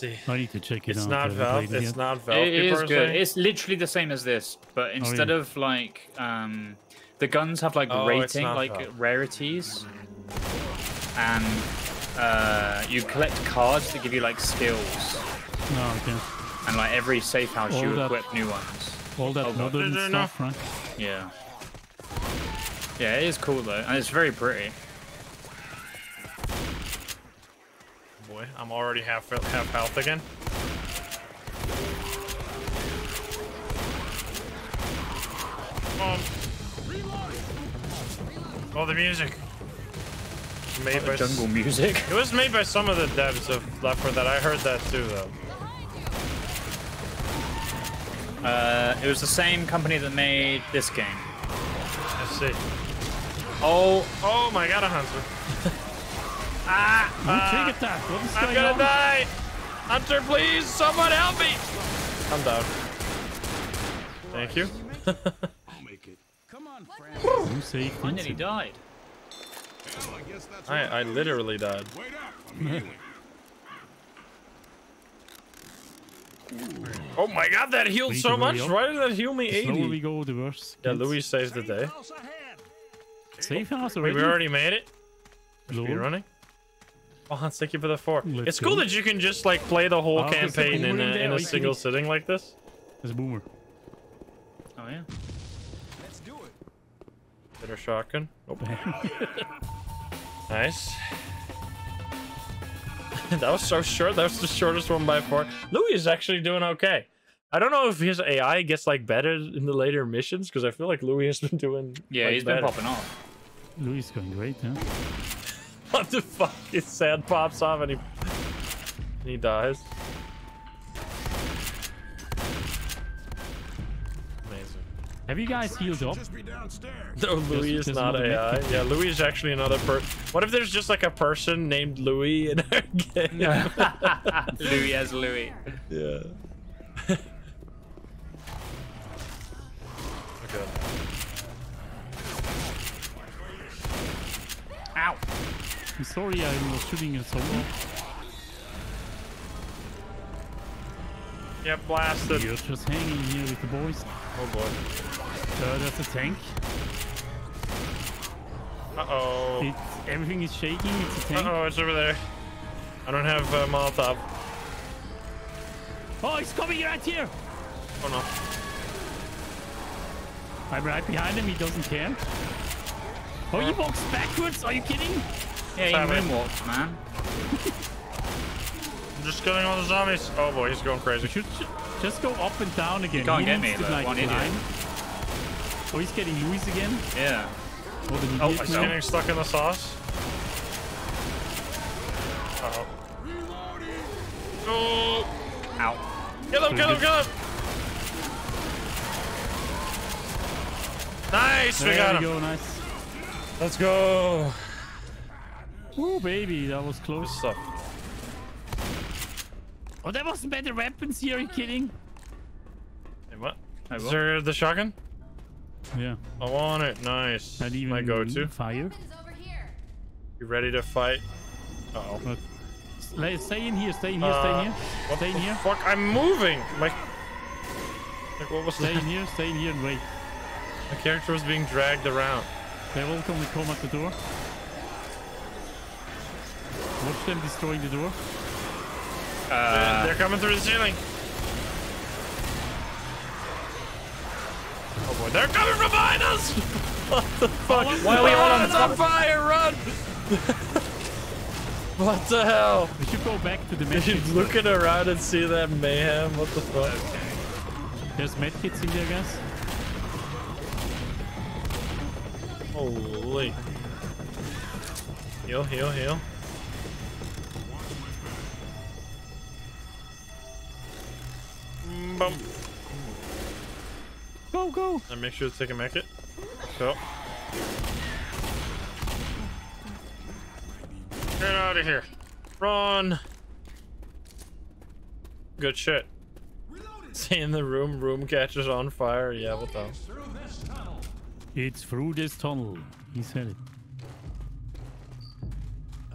E: Ammo here.
A: Let's see.
C: I need to check it
A: It's
C: out.
A: not Valve. It's
C: yeah.
A: not Valve.
B: It
A: people
B: is
A: are
B: good.
A: saying?
B: It's literally the same as this, but instead
C: yeah.
B: of like um, the guns have like
A: Oh,
B: rating, like
A: Valve.
B: rarities, and uh, you collect cards that give you like skills,
C: No, okay.
B: and like every safe house
C: All
B: you
C: that-
B: equip new ones.
C: All that
B: Oh,
C: modern
A: no, no.
C: stuff, right?
B: Yeah. Yeah, it is cool though, and it's very pretty.
A: Boy, I'm already half half health again. Um. Oh, the music. Made by
B: Jungle music.
A: It was made by some of the devs of Left 4 Dead. I heard that too, though.
B: Uh, it was the same company that made this game.
A: Let's see.
B: Oh,
A: Oh my god, a hunter.
C: Who triggered that? What is
A: I'm
C: going
A: gonna
C: on?
A: die! Hunter, please! Someone help me! I'm down. Thank you.
D: I'll make it. Come on, friend.
C: Who saved
B: I nearly died.
D: Hell, I guess that's
A: I, I literally died.
D: Wait up. I'm.
A: Oh my god, that healed so much!
C: up.
A: Why did that heal me
C: The slower we go, the worse.
A: Yeah, Louis saved the day.
C: Safe house
A: Wait,
C: already?
A: we already made it?
C: Lol.
A: Speed running? Oh, Hans, thank you for the four.
C: Let's
A: it's cool that you can just like play the whole
C: Oh, there's a
A: campaign in a,
C: in there,
A: in
C: are
A: a
C: you
A: single sitting like this.
C: There's a boomer.
B: Oh yeah.
D: Let's do it.
A: Better shotgun. Oh, nice. that was so short. That was the shortest one by far. Louis is actually doing okay. I don't know if his AI gets like better in the later missions because I feel like Louis has been doing.
B: Yeah,
A: like,
B: he's been popping off.
C: Louis is going great, huh?
A: What the fuck? His sand pops off and he and he dies. Amazing.
C: Have you guys healed up?
D: Just be downstairs.
A: No, Louis is not AI.
C: medkit.
A: Yeah, Louis is actually another person. What if there's just like a person named Louis in our game?
B: Louis as Louis.
A: yeah. okay.
B: Ow.
C: I'm sorry I was shooting at someone.
A: Yep, blasted.
C: You're just hanging here with the boys.
A: Oh boy.
C: Uh, that's a tank.
A: Uh oh.
C: Everything is shaking. It's a tank.
A: Uh oh, it's over there. I don't have uh, Molotov.
C: Oh, he's coming right here.
A: Oh no.
C: I'm right behind him. He doesn't care. Oh, he walks backwards. Are you kidding?
B: Yeah, he
A: Sorry.
B: moonwalked, man.
A: I'm just killing all the zombies. Oh boy, he's going
C: We
A: crazy.
C: should just go up and down again.
B: can't
C: he
B: get
C: needs
B: me,
C: to,
B: though.
C: like,
B: One idiot.
C: climb. Oh, he's getting Louis again.
B: Yeah.
C: Oh,
B: Oh,
A: He's
C: now.
A: getting stuck in the sauce. Uh oh. Oh!
B: Ow.
A: Kill him, kill him, kill him! Nice, we got
C: we
A: him.
C: go. Nice.
A: Let's go.
C: Oh, baby, that was close.
A: Good stuff.
C: Oh, there was better weapons here. Are you kidding?
A: Hey, what?
B: Hey,
A: Is there the shotgun?
C: Yeah.
A: I want it. Nice.
C: Not even
A: My go-to.
C: fire.
E: Weapons.
A: You ready to fight? Uh oh.
C: But Stay stay in here. Stay in here.
A: Uh,
C: stay in here.
A: What
C: Stay in
A: the
C: here.
A: fuck? I'm moving. My. Like, what was
C: Stay
A: that?
C: in here. Stay in here and wait.
A: My character was being dragged around.
C: They're all going to come at the door. Watch them destroying the door.
B: Uh,
A: They're coming through the ceiling. Oh boy, they're coming from behind us! what the fuck?
B: Why are we all on
A: it's
B: top?
A: on fire? Run! what the hell?
C: We should go back to the
A: You're
C: medkits.
A: looking around and see that mayhem. What the fuck?
C: There's medkits in there, guys.
A: Holy. Heal, heal, heal. Bum.
C: Go, go.
A: And make sure to take a medkit. So. Get out of here. Run. Good shit. Stay in the room, room catches on fire. Yeah, what the?
D: Through this tunnel.
C: It's through this tunnel. He said it.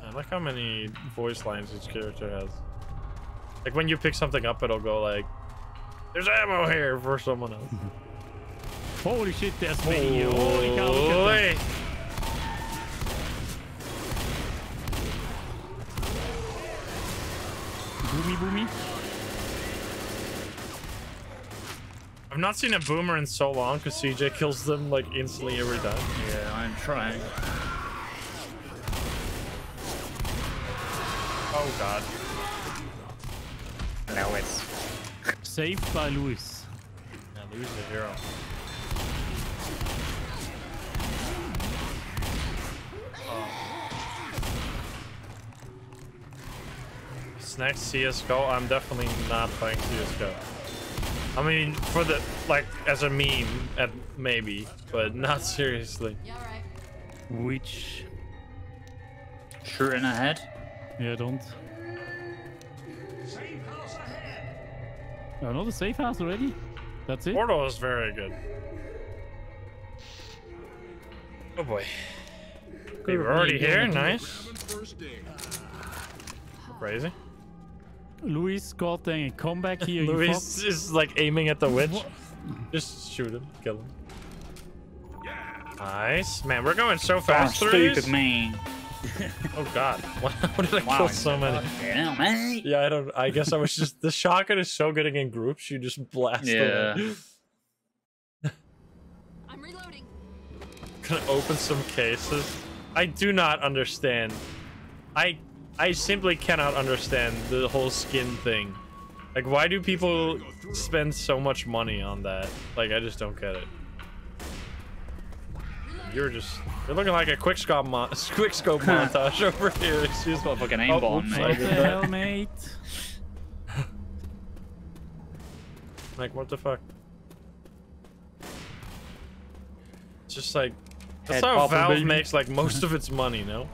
A: I like how many voice lines each character has. Like when you pick something up, it'll go like, "There's ammo here" for someone else.
C: Holy shit, that's me. Holy cow, look at
A: Oi.
C: Boomy, boomy.
A: I've not seen a boomer in so long because CJ kills them like instantly every time.
B: Yeah, I'm trying.
A: Oh god.
C: Saved by Louis.
A: Yeah, Louis is a hero. Oh. This next CSGO, I'm definitely not playing CSGO. I mean, for the, like, as a meme, at maybe, but not seriously.
E: Yeah, right.
C: Which.
B: shooting ahead.
C: Yeah, don't. Another safe house already? That's it?
A: Portal is very good. Oh boy. We were already here, nice.
D: Grabbing first aid.
A: Crazy.
C: Louis got a comeback here.
A: Louis is like aiming at the witch. Just shoot him, kill him. Nice. Man, we're going so fast through
B: stupid
A: these.
B: man.
A: Oh god. What, what did I
B: Wow,
A: kill so many?
B: Yeah, mate.
A: Yeah, I don't I guess I was just the shotgun is so good in groups, you just blast them.
B: Yeah.
A: away.
E: I'm reloading.
A: Gonna open some cases. I do not understand. I I simply cannot understand the whole skin thing. Like why do people spend so much money on that? Like I just don't get it. You're just you're looking like a quick scope mo- quick scope montage over here. Excuse
B: Got a fucking
A: Oh,
B: aimbot on
A: oops,
B: me.
C: What the hell, mate?
A: Like what the fuck? It's just like that's
B: Head
A: how
B: popping,
A: Valve
B: baby.
A: makes like most of its money, no?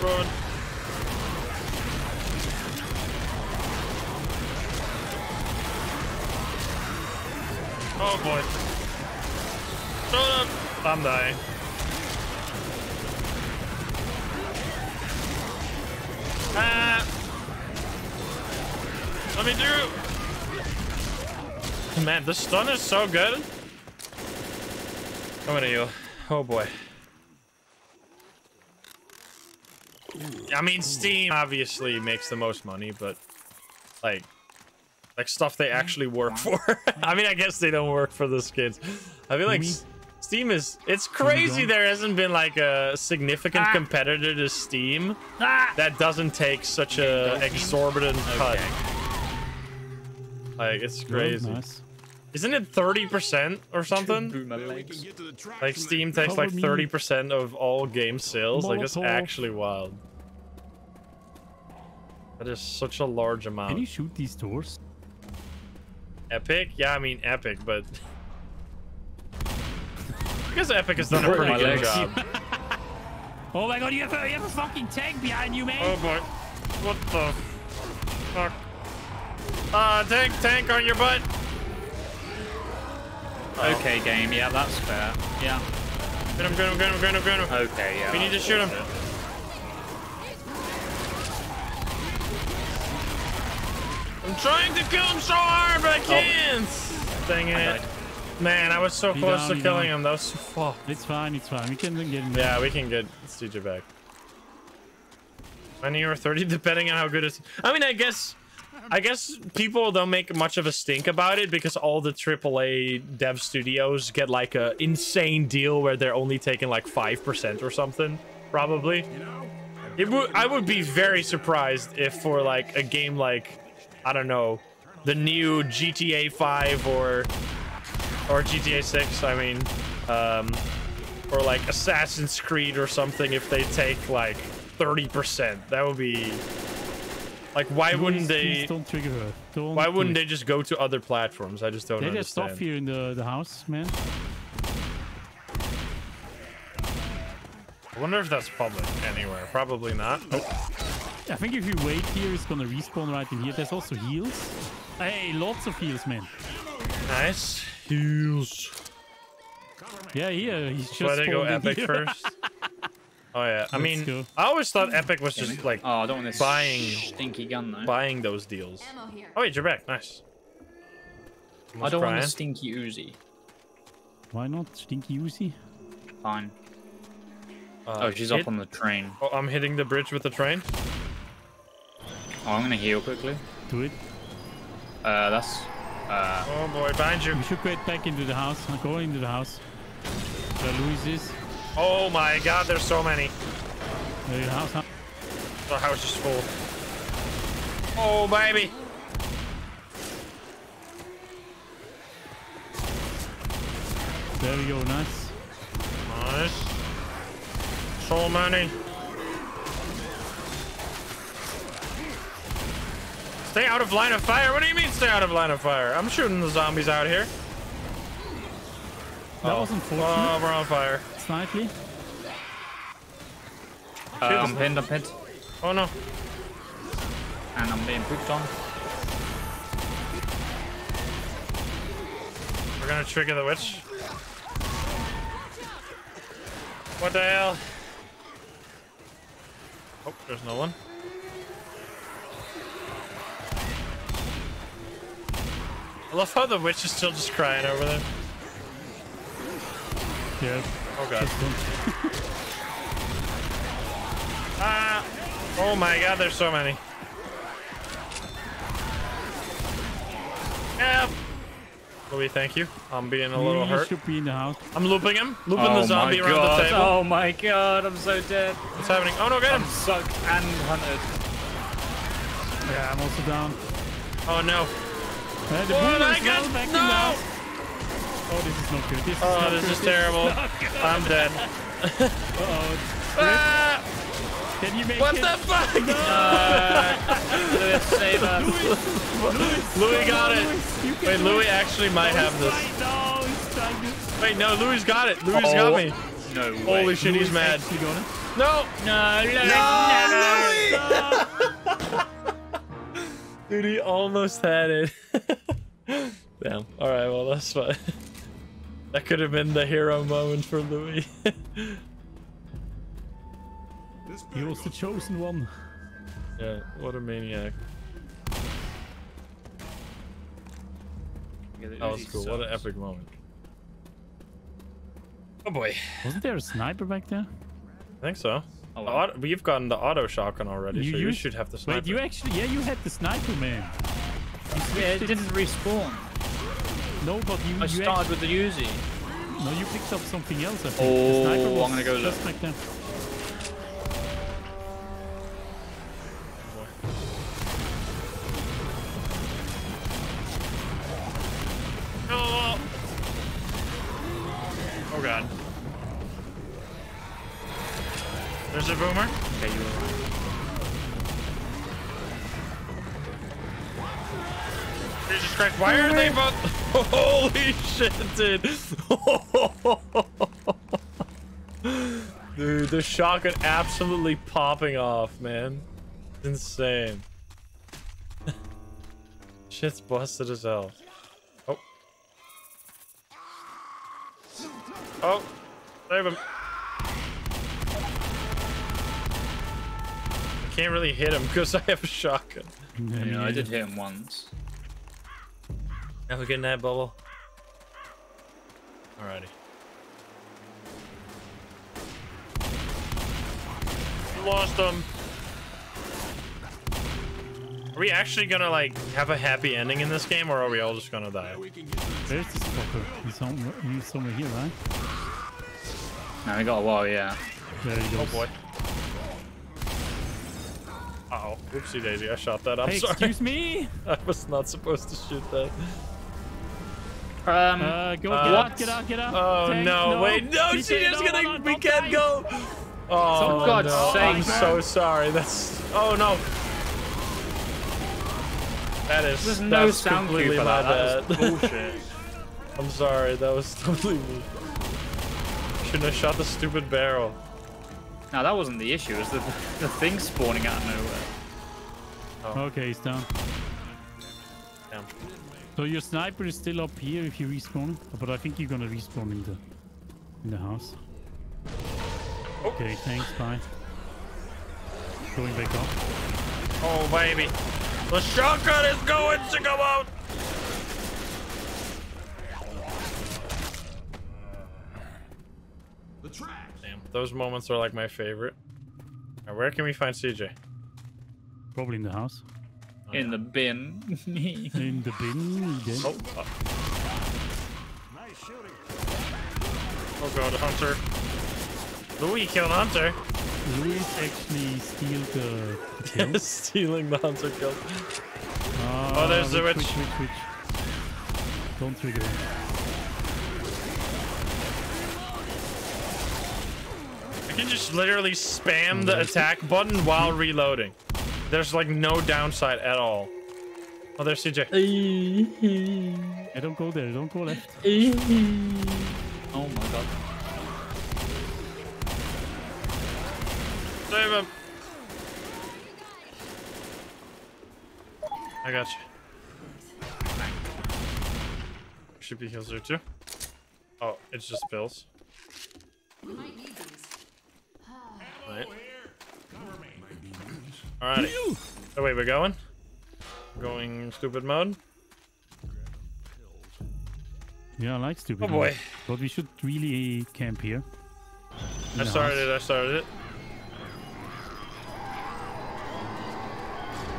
A: Run. Oh boy. Shut up! I'm dying. Ah! Let me through! Man, the stun is so good. Coming to you. Oh boy. I mean, Steam obviously makes the most money, but like, like stuff they actually work for. I mean, I guess they don't work for the skins. I feel like
C: Me?
A: Steam is. It's crazy there hasn't been like a significant ah. competitor to Steam ah. that doesn't take such a exorbitant cut. Like, it's crazy.
C: Nice.
A: Isn't it 30% or something?
B: Boot my
D: Then we
B: legs.
D: can get to the track
A: Like Steam takes like 30% of all game sales. Like that's actually wild. That is such a large amount.
C: Can you shoot these doors?
A: Epic? Yeah, I mean Epic, but I guess Epic has done a pretty good
B: legs.
A: job.
C: Oh my god, you have a, you have a fucking tank behind you, man.
A: Oh boy. What the fuck? Uh, tank, tank on your butt.
B: Okay, game. Yeah, that's fair. Yeah.
A: Get him, get him, get him, get him, get him.
B: Okay, yeah.
A: We need to shoot him. I'm trying to kill him so hard, but I oh. can't. Dang it.
B: died.
A: Man, I was so
C: He
A: close
C: down,
A: to killing
C: down.
A: him. That was so fuck.
C: It's fine, it's fine. We can get him.
A: Yeah, we can get CJ back. 20 or 30, depending on how good it's. I mean, I guess. I guess people don't make much of a stink about it because all the AAA dev studios get like a insane deal where they're only taking like 5% or something, probably. You know, It would I would be very surprised if for like a game like I don't know, the new GTA 5 or or GTA 6, I mean, um or like Assassin's Creed or something if they take like 30%. That would be Like, why wouldn't
C: Please- please
A: they?
C: don't trigger her. Don't
A: Why wouldn't
C: it.
A: they just go to other platforms? I just don't
C: They just
A: understand.
C: stuff here in the, the house, man.
A: I wonder if that's public anywhere. Probably not.
C: I think if you wait here, it's gonna respawn right in here. There's also heals. Hey, lots of heals, man.
A: Nice. Heals.
C: Yeah, yeah, He's just
A: Why they go epic
C: here.
A: first? Oh yeah. I
C: Let's
A: mean,
C: go.
A: I always thought epic was just like
B: Oh, I don't want
A: Buying-
B: stinky gun though.
A: buying those deals. Oh wait, you're back. Nice.
B: I don't want
A: crying.
B: a stinky Uzi.
C: Why not? Stinky Uzi.
B: Fine.
A: Uh,
B: Oh, she's
A: hit-
B: up on the train.
A: Oh, I'm hitting the bridge with the train.
B: Oh, I'm gonna heal quickly.
C: Do it.
B: Uh, that's. Uh,
A: Oh boy, behind you.
C: We should get back into the house. I'm going into the house. Where Louis is.
A: Oh my god, there's so many.
C: The house. house.
A: The house is full. Oh baby.
C: There we go. Nice.
A: Nice. So many. Stay out of line of fire? What do you mean stay out of line of fire? I'm shooting the zombies out here.
C: That
A: oh.
C: was unfortunate.
A: Oh, we're on fire.
C: Slightly.
B: uh, I'm pinned, I'm pinned.
A: Oh no.
B: And I'm being pooped on.
A: We're gonna trigger the witch. What the hell? Oh, there's no one. I love how the witch is still just crying over there.
C: Yeah.
A: Oh god.
C: Just don't.
A: Ah! Oh my god, there's so many. Help! Louis, thank you. I'm being a little
C: You
A: hurt.
C: should be in the house.
A: I'm looping him. Looping
B: oh
A: the zombie
B: my
A: around
B: god.
A: the table.
B: Oh my god, I'm so dead.
A: What's happening? Oh no, get him!
B: I'm sucked and hunted.
C: Yeah, I'm also down.
A: Oh no.
C: Uh, the
A: Oh my god,
C: back in the
A: no!
C: house. Oh, this is not good. This is
A: Oh,
C: not
A: this
C: good.
A: is terrible. I'm dead.
C: Uh-oh.
A: Ah!
C: Can you make it?
A: What
C: it?
A: the fuck?
B: Louis, save us.
A: Louis got it.
C: You can
A: Wait, Louis actually might have this.
C: Right now, he's to...
A: Wait, no, Louis got it. Louis
B: Oh.
A: got me.
B: No way.
A: Holy shit, he's mad.
C: actually got it.
A: No!
B: No, Louis,
A: Dude, he almost had it. Damn. Alright, well, that's fine. That could have been the hero moment for Louis.
D: This
C: He was the chosen one.
A: yeah, what a maniac. That was cool. What an epic moment. Oh boy.
C: Wasn't there a sniper back there?
A: I think so.
B: Oh,
A: The
B: wow.
A: auto- we've gotten the auto shotgun already,
C: You
A: so you
C: used-
A: should have the sniper.
C: Wait, you actually... Yeah, you had the sniper, man. You
B: Yeah,
C: switched
B: it didn't respawn.
C: No, but you...
B: I
C: you
B: started with the Uzi.
C: No, you picked up something else, I think.
B: Oh,
C: the sniper
B: I'm
C: was
B: gonna go
C: just
B: look.
C: back there.
A: Shit, dude. dude, the shotgun absolutely popping off, man. Insane. Shit's busted as hell. Oh. Oh. Save him. I can't really hit him because I have a shotgun.
C: Yeah,
B: Yeah, I did hit him once.
A: Now we get in that bubble. Alrighty. Lost them. Are we actually gonna like have a happy ending in this game, or are we all just gonna die?
D: There's this
C: fucker? He's somewhere, he's somewhere here, right?
B: No, we got a while, yeah.
C: There he
A: Oh boy. Uh oh. Oopsie daisy, I shot that. I'm
C: Hey,
A: sorry.
C: excuse me?
A: I was not supposed to shoot that.
B: Um,
C: Uh, go,
A: Uh,
C: get
B: what?
C: out, get out, get out.
A: Oh
C: Tank,
A: no, wait, no,
C: PK,
A: she is
C: no,
A: gonna.
C: no, no,
A: we can't
C: die.
A: go. Oh,
B: For God's
A: no.
B: sake.
A: I'm so sorry. That's. Oh no. That is
B: There's no
A: that's
B: sound cue
A: completely
B: for
A: my
B: that. That's
A: bad.
B: bullshit.
A: I'm sorry, that was totally me. Shouldn't have shot the stupid barrel.
B: now that wasn't the issue. It was the the thing spawning out of nowhere.
C: Okay, he's down.
A: Damn.
C: So your sniper is still up here if you respawn, but I think you're gonna respawn in the in the house. Okay, thanks. Bye. Going back up.
A: Oh baby, the shotgun is going to come out.
D: The tracks.
A: Damn, those moments are like my favorite. Now, where can we find CJ?
C: Probably in the house.
B: Oh, In the bin.
C: In the bin. he dead.
A: Oh, oh. Oh god, Hunter. Louis killed Hunter.
C: Louis actually steal the, the kill.
A: Stealing the Hunter kill.
C: Ah, oh,
A: there's the
C: witch,
A: witch.
C: witch, witch, witch. Don't trigger it.
A: I can just literally spam the attack button while reloading. There's like no downside at all. Oh, there's CJ.
C: I don't go there. Don't go left.
B: oh my god.
A: Save him. I got you. Should be heals there too. Oh, it's just bills.
E: You might need these.
A: Right. Alrighty. Oh wait, we're going? Going stupid mode?
C: Yeah, I like stupid.
A: Oh boy.
C: mode. But we should really camp here.
A: I started
C: house.
A: it, I started it.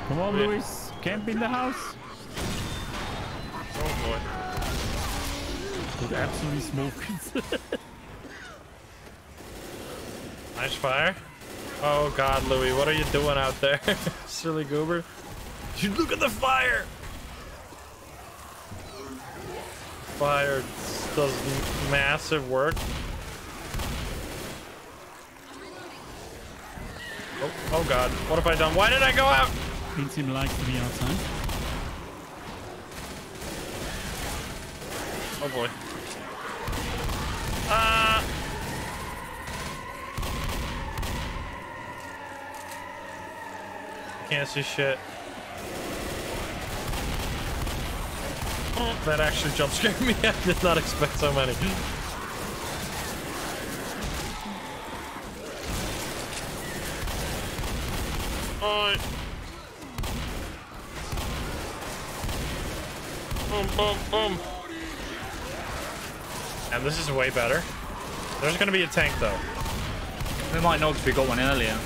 C: Come on, oh,
A: Yeah.
C: Louis. Camp in the house.
A: Oh boy.
C: Absolutely smoke.
A: Nice fire. Oh god, Louis, what are you doing out there? Silly goober. Dude, look at the fire! Fire does massive work. Oh, oh god, what have I done? Why did I go out?
C: Insym likes to be outside.
A: Oh boy. Uh Can't see shit. That actually jump scared me. I did not expect so many. Boom, boom, boom. And this is way better. There's gonna be a tank though.
B: We might not because we got one earlier.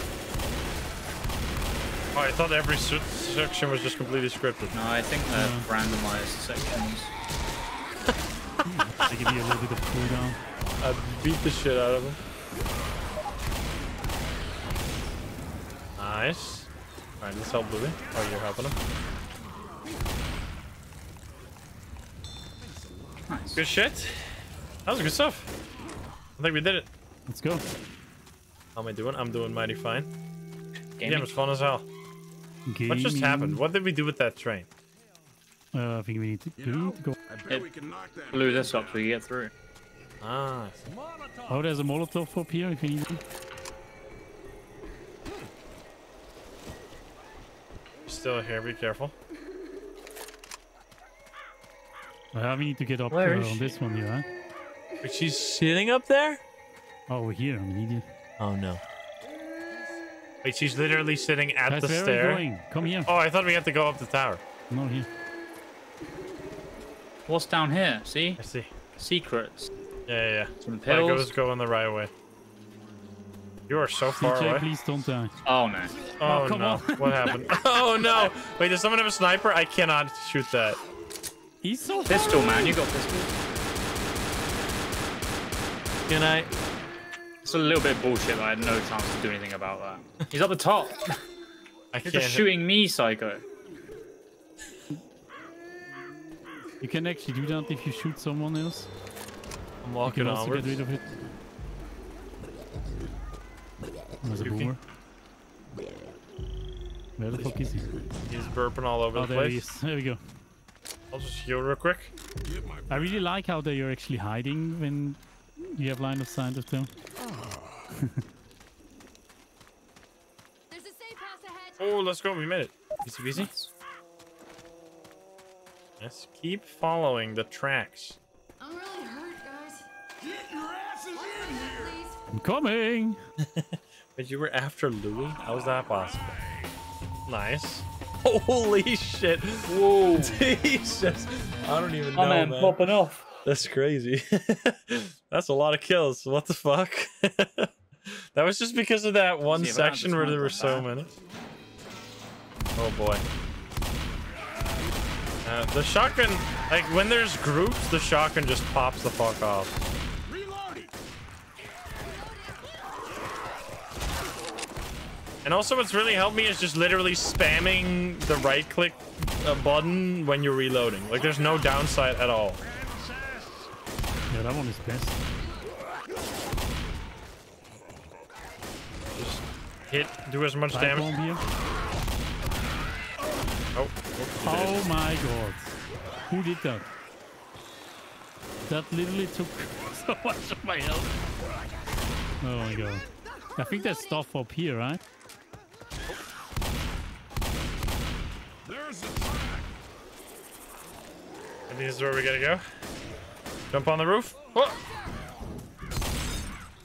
A: Oh, I thought every se- section was just completely scripted.
B: No, I think they're mm. randomized sections.
C: They give you a little bit of cooldown.
A: I beat the shit out of him. Nice. Alright, let's help Louis. Oh, you're helping him.
B: Nice.
A: Good shit. That was good stuff. I think we did it.
C: Let's go.
A: How am I doing? I'm doing mighty fine. Yeah,
B: Gaming.
A: it was fun as hell. What just happened? What did we do with that train?
C: Uh, I think we need to, do we need to go.
D: I bet
B: It
D: we can knock that.
B: Blew this up so we can get through.
A: Ah,
C: Oh, there's a Molotov up here if you need one.
A: still here. Be careful.
C: Uh, we need to get up
H: Where
C: uh, on
H: she?
C: this one here, huh?
H: But she's sitting up there?
C: Oh, we're here. We need you.
H: Oh no.
A: Wait, she's literally sitting at
C: Guys,
A: the
C: where are
A: stair.
C: we going? Come here.
A: Oh, I thought we had to go up the tower.
C: No, here.
B: What's down here? See?
A: I see.
B: Secrets.
A: Yeah, yeah, yeah.
B: Some
A: Like,
B: pills.
A: it was going the right way. You are so far
C: CJ,
A: away.
C: please don't die.
B: Oh no.
A: Oh,
C: come
A: no.
C: on.
A: what happened? Oh no! Wait, does someone have a sniper? I cannot shoot that.
C: He's so
B: Pistol, man. You got pistol.
H: Can I?
B: It's a little bit bullshit. but I had no chance to do anything about that. He's up the top.
A: I
B: You're
A: can't.
B: just shooting me, psycho.
C: You can actually do that if you shoot someone else.
A: I'm
C: You
A: walking
C: can also
A: onwards.
C: get rid of it. There's a
A: You can-
C: boomer. Where the fuck is he?
A: He's burping all over
C: Oh,
A: the
C: there
A: place.
C: he is. There we go.
A: I'll just heal real quick.
C: I really like how they are actually hiding when you have line of sight of them.
E: There's a safe house ahead.
A: Oh, let's go. We made it. Easy peasy. Let's keep following the tracks.
E: I'm really hurt, guys.
D: Get your asses in here!
C: I'm coming!
A: But you were after Louis? How's that possible? Nice. Holy shit.
B: Whoa.
A: Jesus. I don't even oh, know,
B: My man
A: man.
B: popping off.
A: That's crazy. That's a lot of kills. What the fuck? that was just because of that one
B: See, if I had
A: section where there were so many. Oh boy. Uh, the shotgun, like when there's groups, the shotgun just pops the fuck off. And also, what's really helped me is just literally spamming the right click uh, button when you're reloading. Like, there's no downside at all.
C: Yeah, that one is best.
A: Just hit, do as much damage.
C: here.
A: Oh,
C: Oh my god. Who did that? That literally took so much of my health. Oh my god. I think there's stuff up here, right?
D: There's track!
A: I think this is where we gotta go. Jump on the roof. Whoa.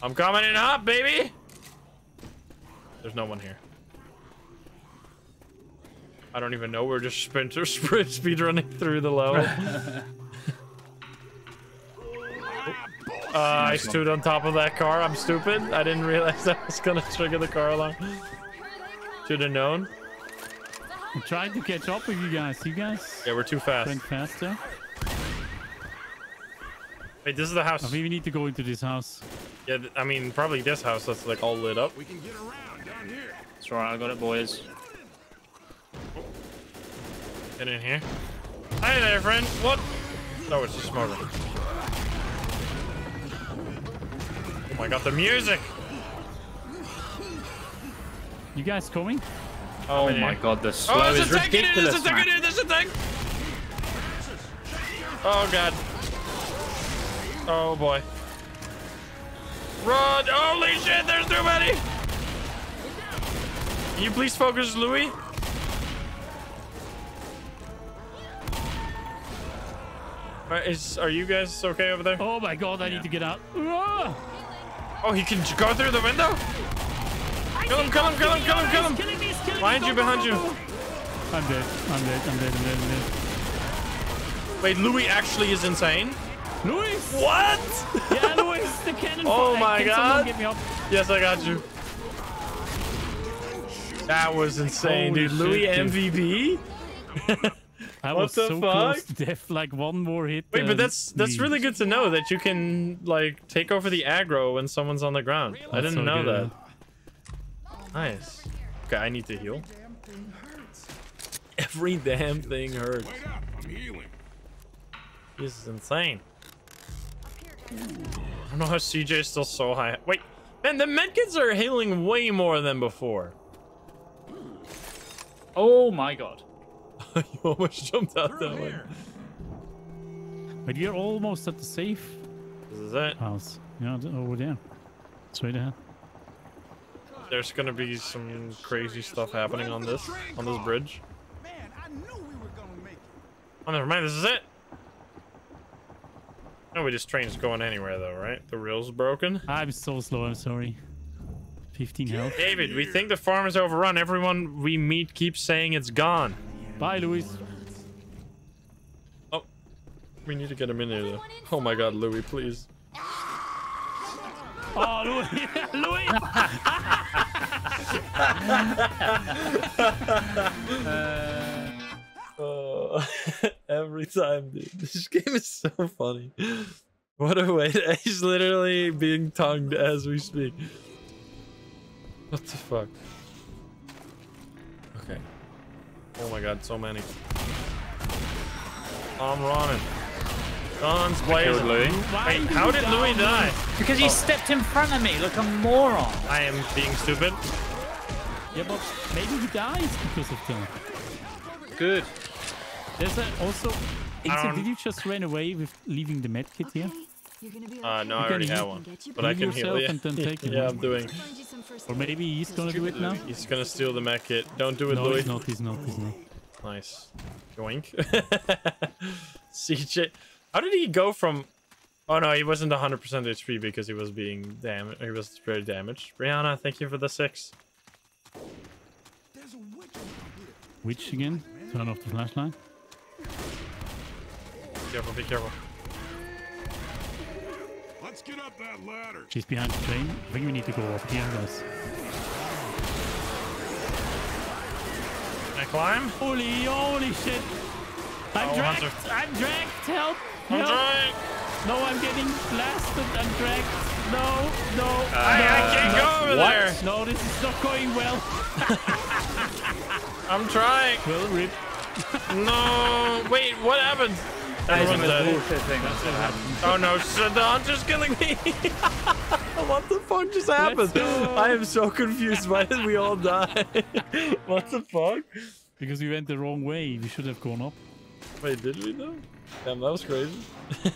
A: I'm coming in hot, baby. There's no one here. I don't even know. We're just sprinter sprint speed running through the level. uh, I stood on top of that car. I'm stupid. I didn't realize that was gonna trigger the car alarm. Should have known.
C: I'm trying to catch up with you guys. You guys
A: Yeah, we're too fast.
C: went faster.
A: Wait, this is the house.
C: Oh, I think we need to go into this house.
A: Yeah, I mean, probably this house that's like all lit up.
D: We can get around down here.
B: It's alright, I got it, boys.
A: Get in here. Hi there, friend. What? No, it's just smoker. Oh my god, the music!
C: You guys coming?
B: Oh,
A: oh
B: my
A: here.
B: god, the slow
A: Oh,
B: is
A: there's a tank in here!
B: ridiculous,
A: There's a tank in here! There's a tank! Oh god. Oh boy. Run! Holy shit, there's too many! Can you please focus, Louis? Alright, is, are you guys okay over there?
C: Oh my god, I need to get out. Ah!
A: Oh, he can go through the window? Kill him, kill him, kill him, kill him, kill him!
C: Killing me, he's killing.
A: Behind you, behind you.
C: I'm dead. I'm dead. I'm dead. I'm dead. I'm dead.
A: Wait, Louis actually is insane?
C: Louis!
A: What?
C: Yeah, Louis, the cannon.
A: Oh
C: fire.
A: my
C: Can
A: God.
C: get me up?
A: yes, I got you. That was insane,
C: Holy
A: dude. Louis
C: shit,
A: MVP?
C: I
A: What
C: was
A: the
C: so
A: fuck?
C: close to death. Like one more hit.
A: Wait, but that's that's
C: we-
A: really good to know that you can like take over the aggro when someone's on the ground. I didn't
C: so
A: know
C: good.
A: that. Nice. Okay, I need to heal. Every damn thing hurts.
D: Wait up, I'm healing.
A: This is insane. I don't know how CJ is still so high. Wait, man, the medkits are healing way more than before.
B: Oh my god.
A: you almost jumped out
D: Through
A: that way.
D: here.
C: But you're almost at the safe
A: This is it.
C: house. Yeah, th- over there. Straight ahead.
A: There's gonna be some crazy stuff happening on this on this bridge.
D: Man, I knew we were gonna make it.
A: Oh, never mind. This is it. No, this train's going anywhere though, right? The rail's broken.
C: I'm so slow. I'm sorry. 15 health.
A: David, we think the farm is overrun. Everyone we meet keeps saying it's gone.
C: Bye, Louis.
A: Oh, we need to get him in here though. Oh my God, Louis, please.
C: Oh, Louis. Louis.
A: Uh, every time, dude. This game is so funny. What a way to, he's literally being tongued as we speak. What the fuck? Okay. Oh my god, so many. I'm running. Guns blazing.
B: Killed Louis.
C: Why
A: Wait, how did Louis die?
B: Because he oh. stepped in front of me like a moron.
A: I am being stupid.
C: Yeah, but maybe he dies because of that.
B: Good.
C: There's a, also. Insa, did you just run away with leaving the medkit here?
E: Okay, you're gonna be
A: Uh,
E: okay.
A: no, I
C: You
A: already have one. But I can heal
C: yourself
A: it.
C: and then take it.
A: yeah, I'm doing.
E: Find you some first
C: Or maybe he's gonna do it now.
A: He's gonna steal the medkit. Don't do it,
C: No,
A: Louis.
C: he's not. He's not. He's not.
A: Nice. Yoink. CJ. How did he go from... Oh no, he wasn't 100% HP because he was being damaged. He was very damaged. Brianna, thank you for the six.
D: Witch.
C: Which again? Turn off the flashlight.
A: Careful, be careful.
D: Let's get up that ladder.
C: She's behind the train. I think we need to go up here, guys.
A: Can I climb?
C: Holy, holy shit! I'm
A: Oh,
C: dragged!
A: Hunter.
C: I'm dragged! Help!
A: I'm
C: Help!
A: trying!
C: No, I'm getting blasted! I'm dragged! No, no!
A: I,
C: no,
A: I can't
C: no.
A: go over
B: What?
A: there!
C: No, this is not going well.
A: I'm trying!
C: Well, rip.
A: No! Wait, what happened? Everyone's
B: It's a
A: dead.
B: bullshit thing that's gonna happen.
A: Oh no, so the hunter's killing me! what the fuck just happened? I am so confused. Why did we all die? what the fuck?
C: Because we went the wrong way. We should have gone up.
A: Wait, did we though? Damn, that was crazy.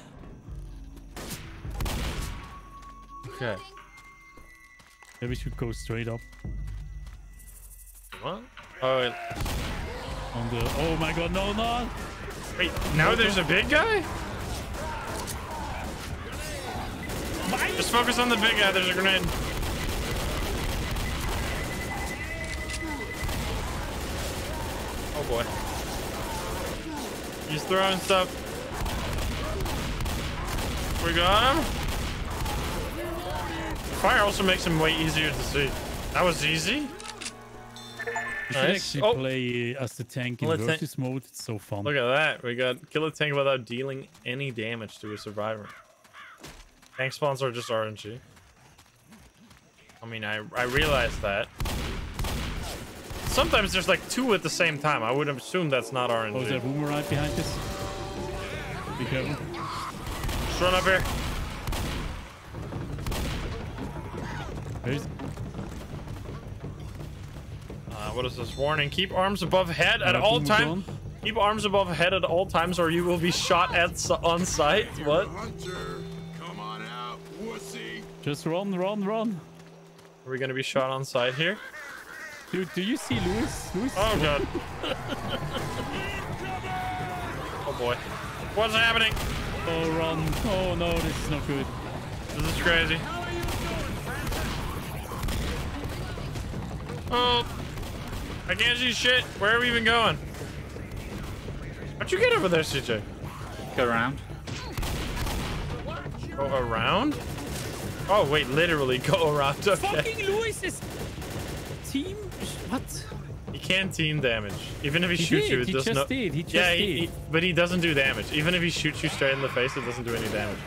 A: okay.
C: Yeah, we should go straight up.
A: What? Oh, wait.
C: On the. Oh my god, no, no!
A: wait. Now there's a big guy? Just focus on the big guy. There's a grenade. Oh boy. He's throwing stuff. We got him. Fire also makes him way easier to see. That was easy.
C: We should
A: Nice.
C: actually
A: Oh.
C: play uh, as the tank in
A: ta-
C: versus mode. It's so fun.
A: Look at that. We got kill a tank without dealing any damage to a survivor. Tank spawns are just RNG. I mean, I, I realize that. Sometimes there's like two at the same time. I would assume that's not
C: Oh, is there
A: RNG.
C: boomer right behind this? Be careful.
A: Just run up here.
C: There's
A: what is this? Warning. Keep arms above head at all times. Keep arms above head at all times or you will be shot at on sight. What?
D: Hunter, come on out, wussy.
C: just run, run, run.
A: Are we gonna be shot on sight here?
C: Dude, do you see Louis? Louis?
A: Oh god. oh boy. What's happening?
C: Oh, run. Oh no, this is not good.
A: This is crazy. Oh. I can't see shit. Where are we even going? How'd you get over there, CJ?
B: Go around.
A: Go around? Oh, wait, literally go around. Okay.
C: Fucking Louis is team. What?
A: He can't team damage. Even if he,
C: He
A: shoots you,
C: did,
A: it
C: he
A: does
C: just
A: not.
C: did, he just
A: yeah, he-
C: did.
A: he- but he doesn't do damage. Even if he shoots you straight in the face, it doesn't do any damage.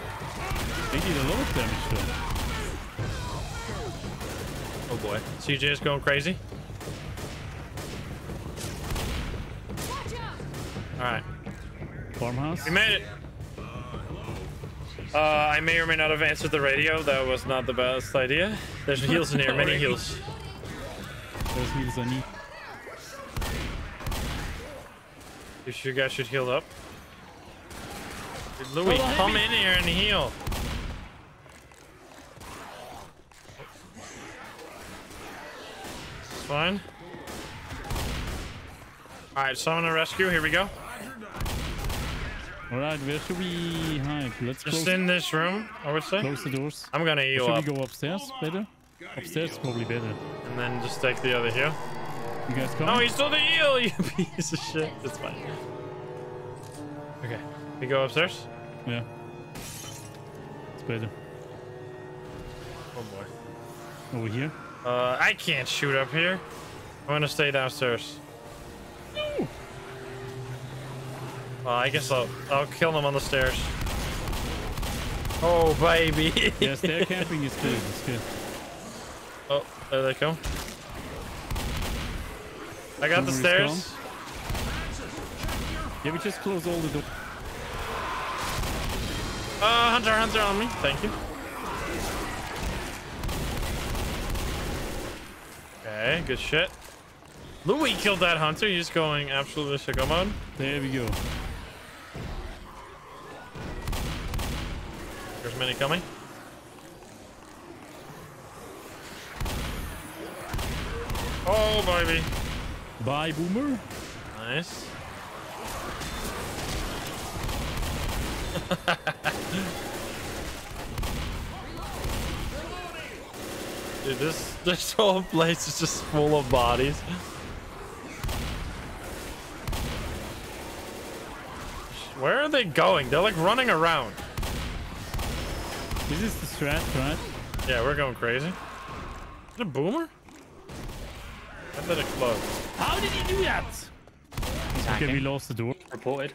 C: They did a lot of damage though.
A: Oh boy. CJ is going crazy. All right.
C: Farmhouse.
A: We made it. Uh, I may or may not have answered the radio. That was not the best idea. There's heals in here, many heals.
C: Those heals I need.
A: You guys should heal up? Louis, come in here and heal. It's fine. Alright, summon a rescue. Here we go.
C: All right, where should we hide? Let's
A: Just in this room, I would say.
C: close the doors.
A: I'm gonna heal
C: Should
A: up.
C: we go upstairs better? Upstairs is probably better.
A: And then just take the other heal.
C: You guys come?
A: No, he's still the heal, you piece of shit. It's fine. Okay. We go upstairs?
C: Yeah. It's better.
A: Oh boy.
C: Over here.
A: Uh, I can't shoot up here. I'm gonna stay downstairs. Well, I guess I'll I'll kill them on the stairs. Oh baby.
C: Yeah, stair camping is good. It's good.
A: oh, there they come. I got the
C: Boomer is
A: stairs.
C: Yeah, we just close all the doors.
A: Uh, hunter, hunter on me. Thank you. Okay, good shit. Louis killed that hunter. He's going absolutely sicko mode.
C: There we go.
A: Many coming. Oh, baby.
C: Bye, Boomer.
A: Nice. Dude, this this whole place is just full of bodies. Where are they going? They're like running around.
C: Is this is the strat, right?
A: Yeah, we're going crazy. Is it a boomer? I bet it closed.
C: How did he do that?
B: He's
C: Okay, we lost the door.
B: Reported.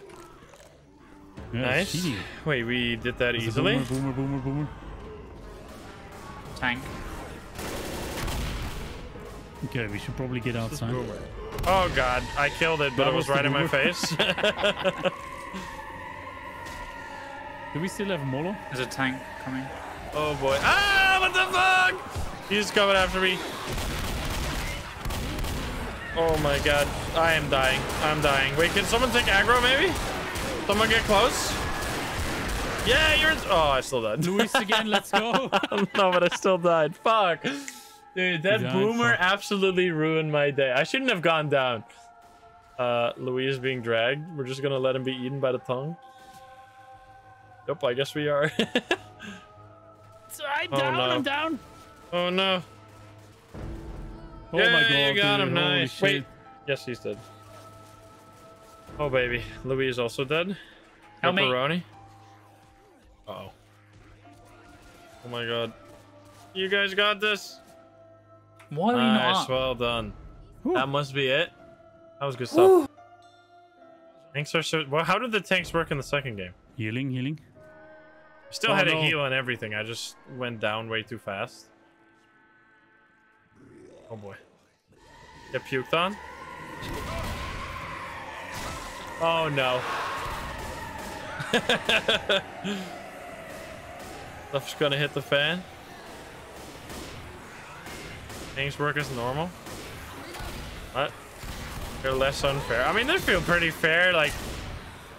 C: Yeah,
A: Nice.
C: cheating.
A: Wait, we did that
C: It's
A: easily?
C: Boomer, boomer, boomer, boomer.
B: Tank.
C: Okay, we should probably get outside.
A: Oh god, I killed it, but
C: That
A: it was
C: was the
A: right in my face.
C: Do we still have a Molo?
B: There's a tank coming.
A: oh boy. Ah, what the fuck? He's coming after me. Oh my god, I am dying. I'm dying. Wait, can someone take aggro maybe? Someone get close? Yeah, you're. Oh, I still died.
C: Louis again, let's go.
A: no, but I still died. Fuck. Dude, that
C: died,
A: boomer
C: fuck.
A: absolutely ruined my day. I shouldn't have gone down. Uh, Louis is being dragged. We're just gonna let him be eaten by the tongue. Yep, I guess we are.
C: I'm
A: Oh,
C: down,
A: no.
C: I'm down.
A: oh no.
C: Oh
A: yeah,
C: my god,
A: you got
C: dude,
A: him.
C: holy
A: Nice.
C: shit.
A: Wait. Yes, he's dead. Oh baby, Louis is also dead.
B: Help.
A: Pepperoni. Uh oh. Oh my god. You guys got this.
B: Why are we not
A: Nice, well done. That must be it. That was good stuff. Tanks are so. Well, how did the tanks work in the second game?
C: Healing, healing.
A: Still
C: Oh,
A: had a heal and everything. I just went down way too fast. Oh boy. Get puked on. Oh no. Stuff's gonna hit the fan. Things work as normal. What? They're less unfair. I mean, they feel pretty fair. Like,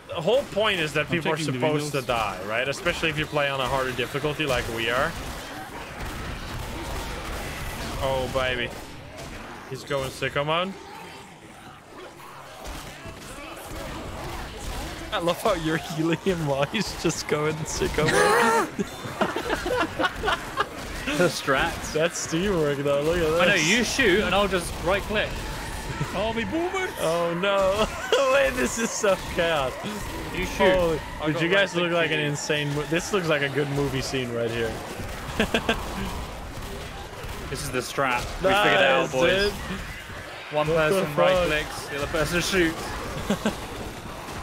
A: the whole point is that people are supposed to die, right? Especially if you play on a harder difficulty like we are. Oh, baby. He's going sicko mode. I love how you're healing him while he's just going sicko mode.
B: The strats.
A: That's teamwork, though. Look at this.
B: I know, you shoot and I'll just right click.
C: Oh, me boomer.
A: Oh no! Wait, this is so chaos.
B: You shoot.
A: Holy, dude, you guys
B: right
A: look like an insane. This looks like a good movie scene right here.
B: This is the strat. We figured it out, boys.
A: dude.
B: One
A: What
B: person right clicks, the other person shoots.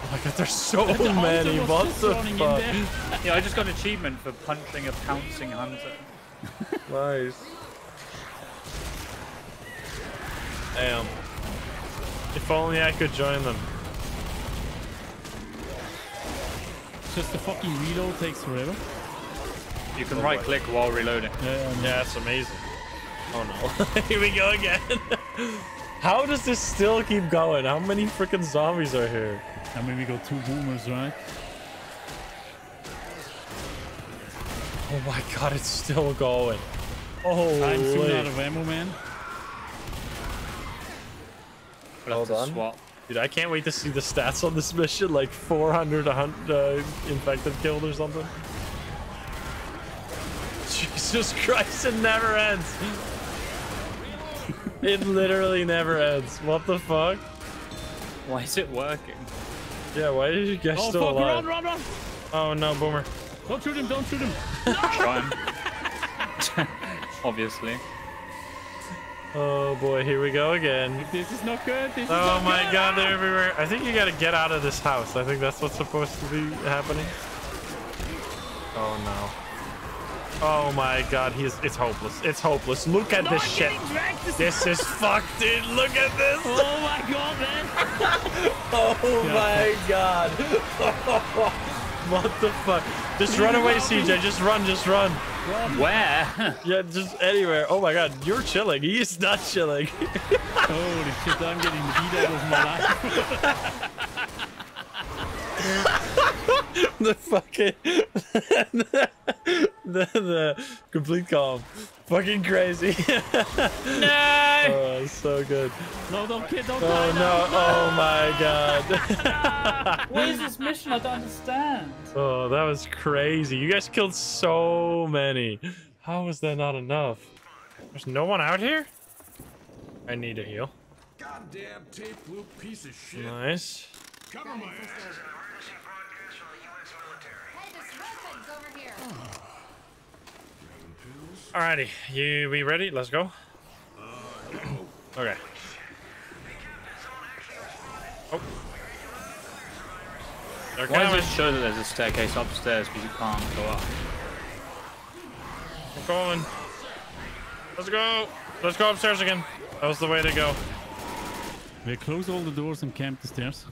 A: Oh my god, there's so
C: The
A: many. What the fuck?
B: Yeah, I just got an achievement for punching a pouncing hunter.
A: Nice. Damn. If only I could join them.
C: Just the fucking reload takes forever.
B: You can right click while reloading.
C: Yeah, I know.
A: Yeah, it's amazing. Oh no. Here we go again. How does this still keep going? How many freaking zombies are here?
C: I mean, we got two boomers, right?
A: Oh my god, it's still going. Oh,
C: I'm soon out of ammo, man.
B: We'll
A: Hold on.
B: swap.
A: Dude, I can't wait to see the stats on this mission. Like 400 a uh, infected killed or something. Jesus Christ, it never ends. it literally never ends. What the fuck?
B: Why is it working?
A: Yeah, why did you guys
C: Oh,
A: still
C: fuck,
A: alive?
C: run, run, run.
A: Oh no, Boomer.
C: Don't shoot him, don't shoot him.
B: Try 'em. Obviously.
A: Oh boy, here we go again.
C: This is not good. This is
A: Oh my
C: good.
A: god, they're ah! everywhere. I think you gotta get out of this house. I think that's what's supposed to be happening. Oh no. Oh my god, he's it's hopeless. It's hopeless. Look at
C: No,
A: this shit.
C: This
A: This is fucked, dude. Look at this.
C: Oh my god, man.
A: Oh
C: Yeah.
A: my god. What the fuck? Just run away, CJ. Just run. Just run.
B: Where?
A: Yeah, just anywhere. Oh my god, you're chilling. He is not chilling.
C: Holy shit, I'm getting beat out of my life.
A: the fucking the, the complete calm. Fucking crazy.
B: no!
A: oh, it's so good.
C: No, don't kid, don't
A: Oh
C: die.
A: no. Oh my god.
B: What is this mission? I don't understand.
A: oh, that was crazy. You guys killed so many. How was that not enough? There's no one out here? I need a heal.
D: Goddamn tape loop piece of shit.
A: Nice.
D: Cover my ass.
A: Alrighty, you we ready? Let's go. okay. Oh. They're
B: Why does it show that there's a staircase upstairs because you can't go up?
A: We're going. Let's go. Let's go upstairs again. That was the way to go.
C: We close all the doors and camp the stairs.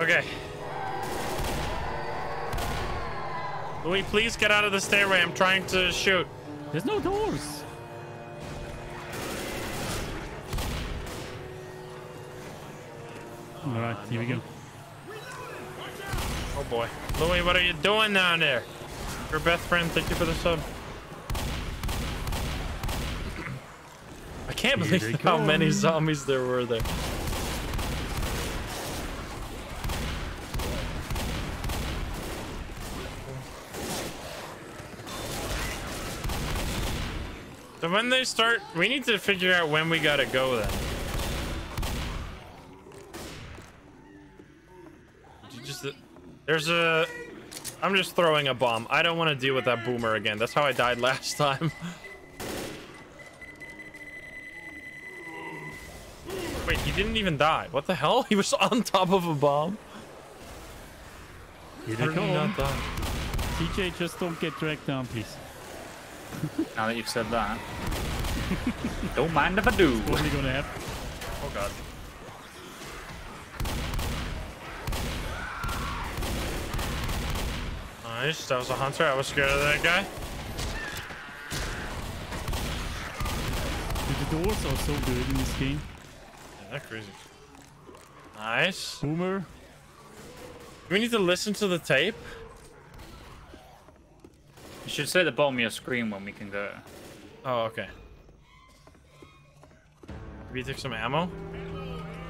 A: Okay. Louis, please get out of the stairway. I'm trying to shoot.
C: There's no doors. All right, here we go.
A: Oh boy. Louis, what are you doing down there? Your best friend, thank you for the sub. I can't believe how many zombies there were there. So when they start, we need to figure out when we gotta go then. Just, there's a, I'm just throwing a bomb. I don't want to deal with that boomer again. That's how I died last time. Wait, he didn't even die. What the hell? He was on top of a bomb.
C: Here they come.
A: die?
C: CJ, just don't get dragged down, please.
B: Now that you've said that. don't mind if I do.
C: Probably gonna have?
A: Oh god. Nice. That was a hunter. I was scared of that guy.
C: Dude, the doors are so good in this game.
A: Yeah, that's crazy. Nice.
C: Boomer.
A: Do we need to listen to the tape?
B: You should say the bottom of your screen when we can go.
A: Oh, okay. Maybe take some ammo?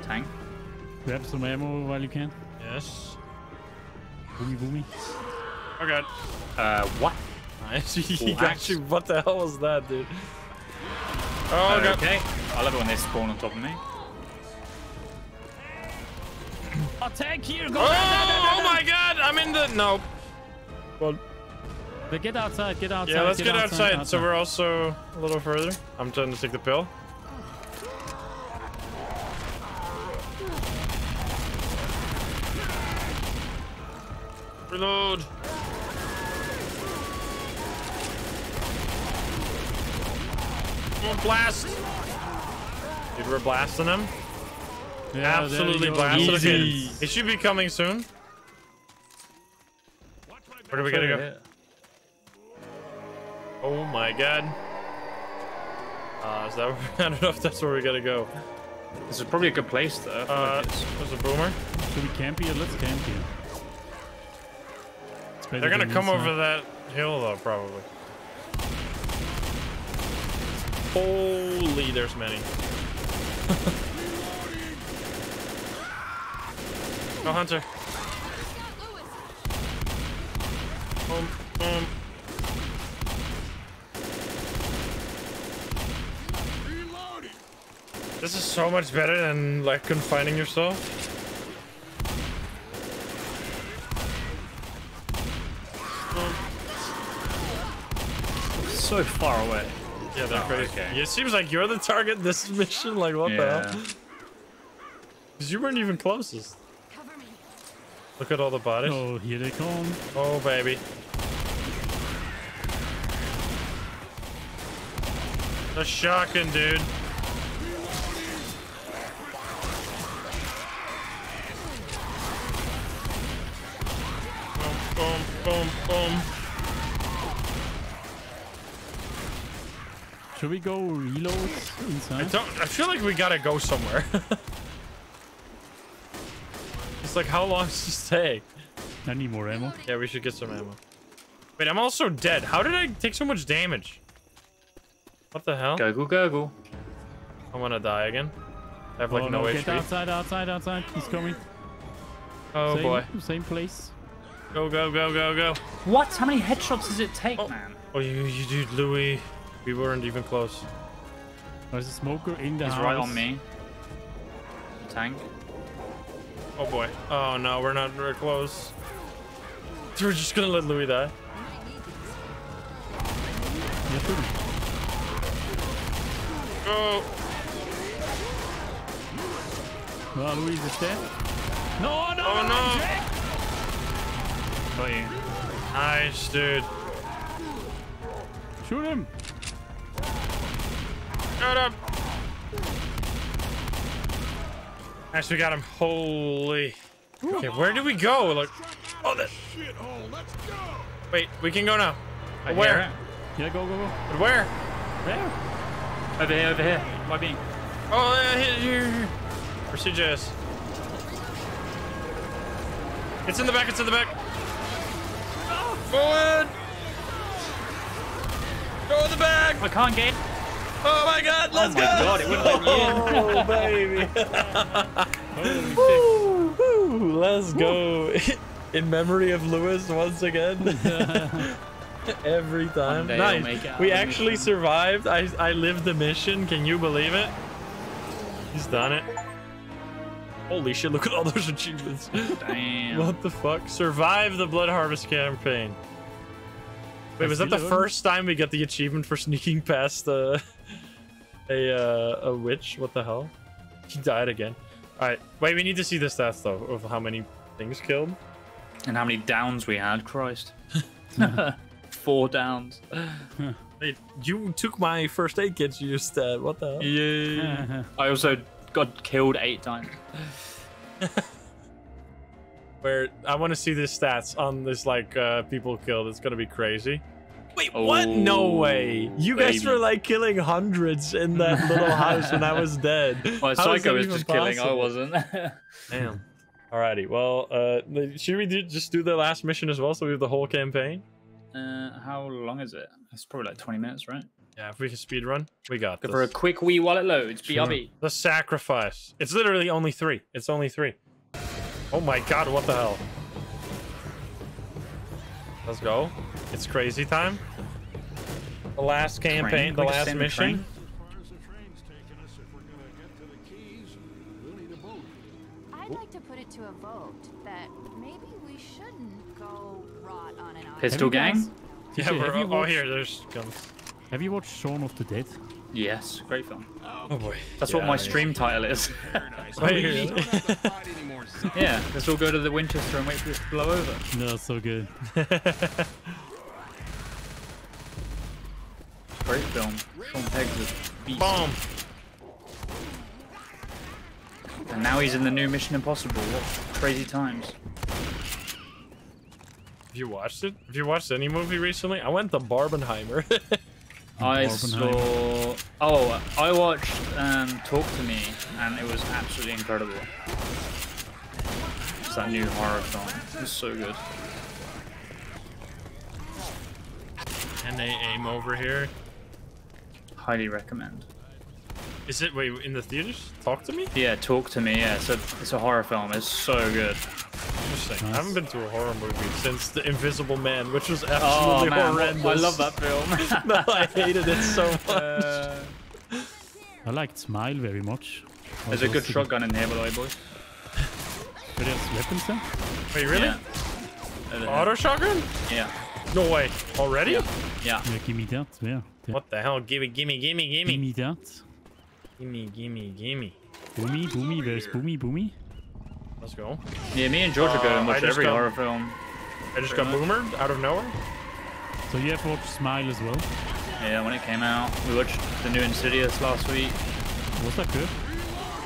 B: Tank.
C: Grab some ammo while you can.
A: Yes.
C: Boomy, boomy.
A: Oh god.
B: Uh, what?
A: Nice. he
B: Ooh, axe.
A: actually, what the hell was that, dude? Oh god.
B: okay. I love it when they spawn on top of me.
C: A tank here! Go!
A: Oh, oh my god! I'm in the. No. Well,
C: But get outside, get outside.
A: yeah, let's get, outside, So we're also a little further. I'm trying to take the pill. Reload. Blast! Dude, we're blasting them.
C: Yeah,
A: Absolutely
C: there you go.
A: blasted. Okay, It should be coming soon. Where do we gotta go? Oh my god. Uh, is that? I don't know if that's where we gotta go.
B: This is probably a good place though. I
A: Uh, there's a boomer.
C: Should we camp here? Let's camp here.
A: They're gonna come
C: inside.
A: over that hill though, probably. Holy, there's many. Go hunter. Boom, boom. This is so much better than like confining yourself.
B: so far away.
A: Yeah, they're
B: Oh,
A: crazy.
B: okay.
A: It seems like you're the target this mission. Like, what the hell? Because you weren't even closest. Look at all the bodies.
C: Oh, here they come.
A: Oh, baby. The shotgun, dude. Boom, boom, boom.
C: Should we go reload inside?
A: I don't. I feel like we gotta go somewhere. it's like how long does this take?
C: I need more ammo.
A: Yeah, we should get some ammo. Wait, I'm also dead. How did I take so much damage? What the hell?
B: Gurgle, gurgle.
A: I'm gonna die again. I have like
C: oh,
A: no,
C: no, get
A: HP.
C: outside, outside, outside. He's coming.
A: Oh
C: same,
A: boy.
C: Same place.
A: Go, go, go, go, go.
B: What? How many headshots does it take,
A: Oh.
B: man?
A: Oh, you, you dude, Louis. We weren't even close.
C: There's a smoker in the
B: He's
C: house.
B: right on me. Tank.
A: Oh boy. Oh no, we're not very close. We're just gonna let Louis die.
C: Yeah, shoot.
A: Go.
C: Well, Louise is dead. No, no,
A: Oh no.
B: You.
A: Nice, dude.
C: Shoot him.
A: Shut up. Nice, we got him. Holy. Okay, where do we go? Like, oh, that.
D: Shithole, let's go!
B: Uh,
A: Wait, we can go now.
B: I
A: Where?
B: hear it.
C: Yeah, go, go, go.
A: But where?
C: There.
B: Over here, over here. By me.
A: Oh, yeah, here, here, here. It's in the back, it's in the back. Forward. Go in the back.
B: I can't get.
A: Oh my god, let's oh
B: my
A: go.
B: God, it wouldn't let me in.
A: Oh, baby. Woo, woo, let's go. In memory of Louis once again. Every time.
B: One day I'll
A: Nice.
B: make it out
A: we
B: of
A: actually
B: mission.
A: survived. I, I lived the mission. Can you believe it? He's done it. Holy shit, look at all those achievements.
B: Damn.
A: What the fuck? Survive the Blood Harvest campaign. Wait, was that the first time we got the achievement for sneaking past uh, a uh, a witch? What the hell? He died again. All right, wait. We need to see the stats though of how many things killed.
B: And how many downs we had? Christ. Four downs.
A: Wait, you took my first aid kit. you used. Uh, what the hell?
B: Yeah. I also got killed eight times.
A: Where I want to see the stats on this like uh, people killed. It's gonna be crazy. Wait, what? No
B: Oh,
A: way! You guys were like killing hundreds in that little house when I was dead.
B: Well,
A: How is
B: Psycho was just killing. I
A: possible?
B: wasn't.
A: Damn. Alrighty, well, uh, should we do, just do the last mission as well so we have the whole campaign?
B: uh, how long is it? It's probably like 20 minutes, right?
A: Yeah, if we can speed run, we got
B: Go
A: this.
B: for a quick wee while it loads. BRB.
A: The sacrifice. It's literally only three. It's only three. Oh my god, what the hell? Let's go. It's crazy time. The last campaign,
B: Train?
A: the
B: Can we just
A: last
B: stay in the
A: mission.
B: train?
D: Where's the train's taking us if we're gonna get to the keys? We'll need a boat.
E: I'd like to put it to a vote that maybe we shouldn't go rot on an island.
B: Pistol gang?
A: Yeah, we're, oh, here, there's guns.
C: Have you watched Shaun of the Dead?
B: Yes, great film.
A: Oh boy.
B: That's what my stream title is.
A: Wait,
D: We
A: really?
D: don't have to fight anymore, son.
B: yeah, let's all go to the Winchester and wait for this to blow over.
C: No, so good.
B: Great film. Sean Pegg's a beast.
A: Boom.
B: And now he's in the new Mission Impossible. What crazy times.
A: Have you watched it? Have you watched any movie recently? I went to Barbenheimer.
B: I saw. Oh, I watched um, Talk to Me, and it was absolutely incredible. It's that new horror film. It's so good.
A: and they aim over here.
B: Highly recommend.
A: Is it wait in the theaters? Talk to me.
B: Yeah, Talk to Me. Yeah, it's a it's a horror film. It's so good.
A: Interesting. I haven't been to a horror movie since The Invisible Man, which was
B: Oh
A: absolutely
B: man,
A: horrendous.
B: I love that film.
A: no, I hated it so much.
B: Uh,
C: I liked Smile very much.
B: there's a good shotgun in here, by the way, boys.
C: But there's weapons there?
A: Wait, really?
B: Yeah. Uh,
A: Auto shotgun?
B: Yeah.
A: No way. Already?
B: Yeah.
C: Yeah, give me that. Yeah. yeah.
A: What the hell? Gimme, gimme, gimme,
C: Give me.
A: gimme.
C: me that.
A: Gimme, gimme, gimme.
C: Boomy, Boomy, where's Boomy, Boomy?
A: Let's go.
B: Yeah, me and George are going to watch every
A: got-
B: horror film.
A: I just got
B: Pretty
A: boomered out of nowhere.
C: So you have watched Smile as well.
B: Yeah, when it came out, we watched the new Insidious last week.
C: Was that good?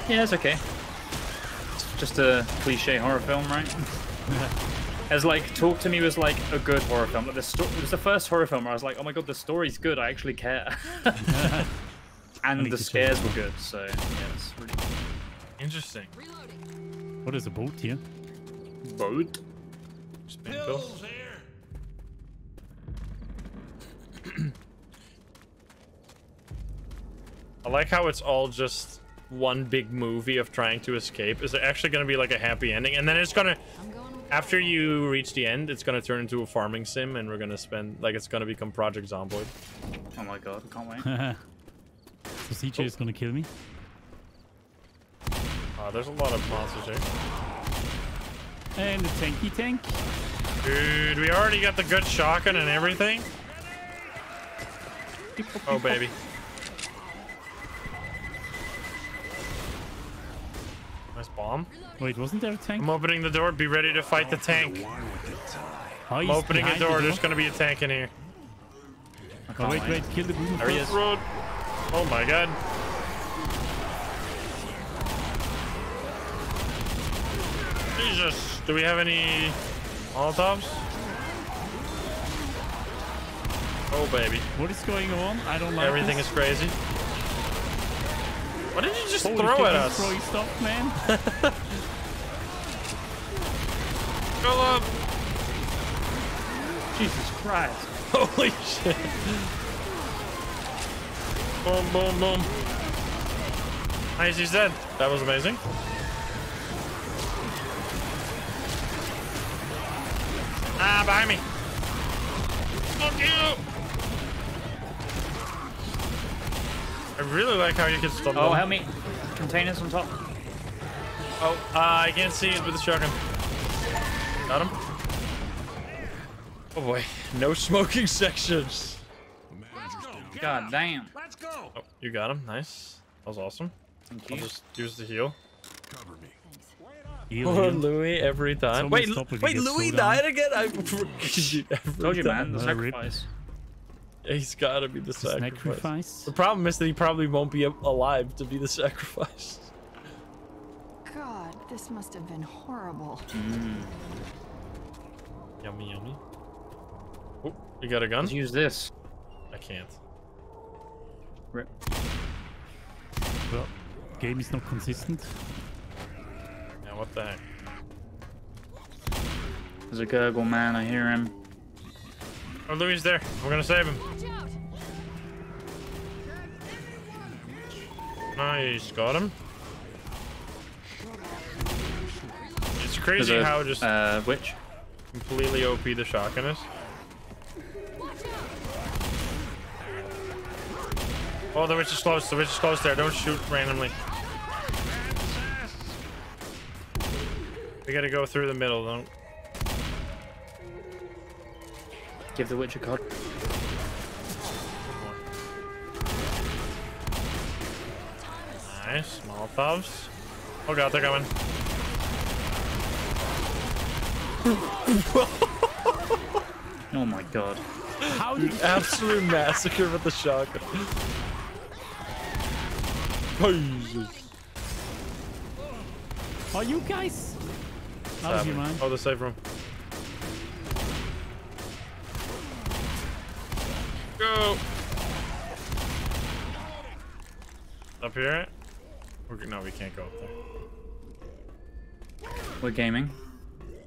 B: Yeah, it's okay. It's just a cliche horror film, right? As like Talk to Me was like a good horror film. Like the sto- it was the first horror film where I was like, oh my god, the story's good. I actually care. and the scares were good. So yeah, it's really
A: Interesting.
C: What is a boat here?
B: boat.
A: Spin.
D: Pills here.
A: I like how it's all just one big movie of trying to escape. Is it actually going to be like a happy ending? And then it's going to,
E: I'm going with
A: after you reach the end, it's going to turn into a farming sim and we're going to spend, like, it's going to become Project Zomboid.
B: Oh my god, I can't wait.
C: so CJ is gonna kill me.
A: Uh, there's a lot of monsters here.
C: And the tanky tank.
A: Dude, we already got the good shotgun and everything. Oh, baby. Nice bomb.
C: Wait, wasn't there a tank?
A: I'm opening the door. Be ready to fight the tank.
C: Oh,
A: I'm opening a
C: behind the
A: door. There's going to be a tank in here.
C: Oh, wait,
B: wait.
C: wait, kill the boomer
B: There he is.
A: Road. Oh my god. Jesus. Do we have any Molotovs? Oh baby.
C: What is going on? I don't like
A: Everything
C: this.
A: is crazy. What did you just
C: Holy
A: throw
C: shit,
A: at
C: he's
A: us?
C: Throwing stuff, man.
A: Go up.
B: Jesus Christ.
A: Holy shit. Boom, boom, boom. Nice, he's dead. That was amazing. Ah, behind me. Fuck you. I really like how you can stop
B: Oh,
A: them.
B: help me. Containers on top.
A: Oh, uh, I can't see it with the shotgun. Got him. Oh boy, no smoking sections.
B: God damn.
D: Let's go.
A: Oh, you got him. Nice. That was awesome.
B: Thank
A: I'll
B: you.
A: just use the heal.
D: Cover me.
C: Heal,
A: Poor
C: heal.
A: Louis every time. Wait,
C: messed up if he
A: wait, Louis
C: slowed down.
A: died again? I every
B: Told you, man. The
C: Uh,
B: sacrifice.
A: Yeah, he's gotta be the sacrifice.
C: Sacrifice.
A: The problem is that he probably won't be alive to be the sacrifice.
E: God, this must have been horrible.
A: Yummy, yummy. Oh, you got a gun?
B: Let's use this.
A: I can't.
B: Rip.
C: Well, game is not consistent.
A: Yeah, what the heck?
B: There's a gurgle man. I hear him.
A: Oh, Louis is there. We're gonna save him.
E: Watch out!
A: Nice, got him. It's crazy
B: a
A: how just
B: uh, witch.
A: completely OP the shotgun is. Oh, the witch is close. The witch is close there. Don't shoot randomly. We gotta go through the middle. Don't.
B: Give the witch a card.
A: Nice. Molotovs. Oh god, they're coming.
B: Oh my god.
C: How did
A: Absolute massacre with the shotgun. Jesus.
C: Are you guys? Out of your mind.
A: Oh, the safe room. Go. Up here? We're, no, we can't go up there.
B: We're gaming.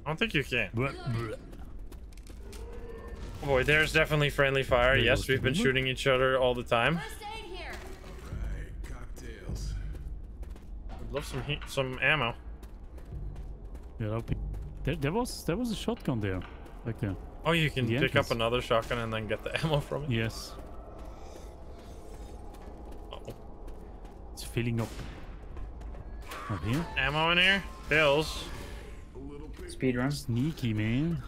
A: I don't think you can.
C: Bleh, bleh.
A: Oh boy, there's definitely friendly fire. Yes, we've been shooting each other all the time. Love some heat, some ammo.
C: Yeah, that'll be- There, there was there was a shotgun there, like there.
A: Oh, you can pick
C: entrance.
A: up another shotgun and then get the ammo from it.
C: Yes,
A: Oh,
C: it's filling up. Up here,
A: ammo in here. Pills.
B: Speed run.
C: sneaky man.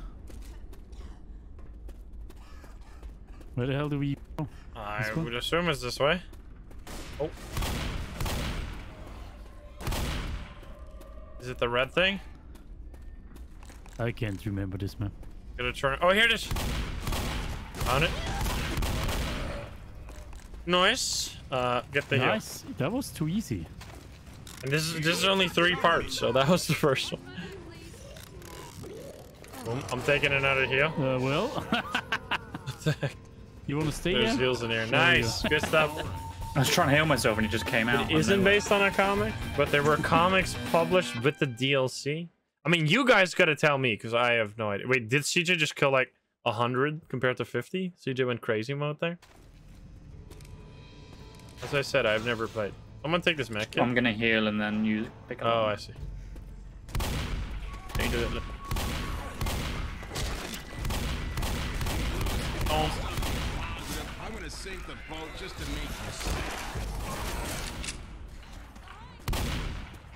C: Where the hell do we? Oh,
A: I would assume it's this way. Oh. Is it the red thing?
C: I can't remember this map.
A: Gotta turn. Oh, here it is. Found it. Nice. Uh, get the heal.
C: Nice. That was too easy.
A: And this is this is only three parts, so that was the first one. Boom. I'm taking another heal.
C: Uh, well,
A: What the heck?
C: you want to stay
A: There's
C: here?
A: heals in here. Nice. Good stuff.
B: I was trying to heal myself and he just came out.
A: It isn't based on a comic, but there were comics published with the DLC. I mean, you guys gotta tell me because I have no idea. Wait, did CJ just kill like hundred compared to fifty? CJ went crazy mode there. As I said, I've never played. I'm gonna take this medkit.
B: I'm gonna heal and then you pick up.
A: Oh, I see.
B: Can you do it?
A: Oh,
D: I'm gonna sink boat just to make you sick.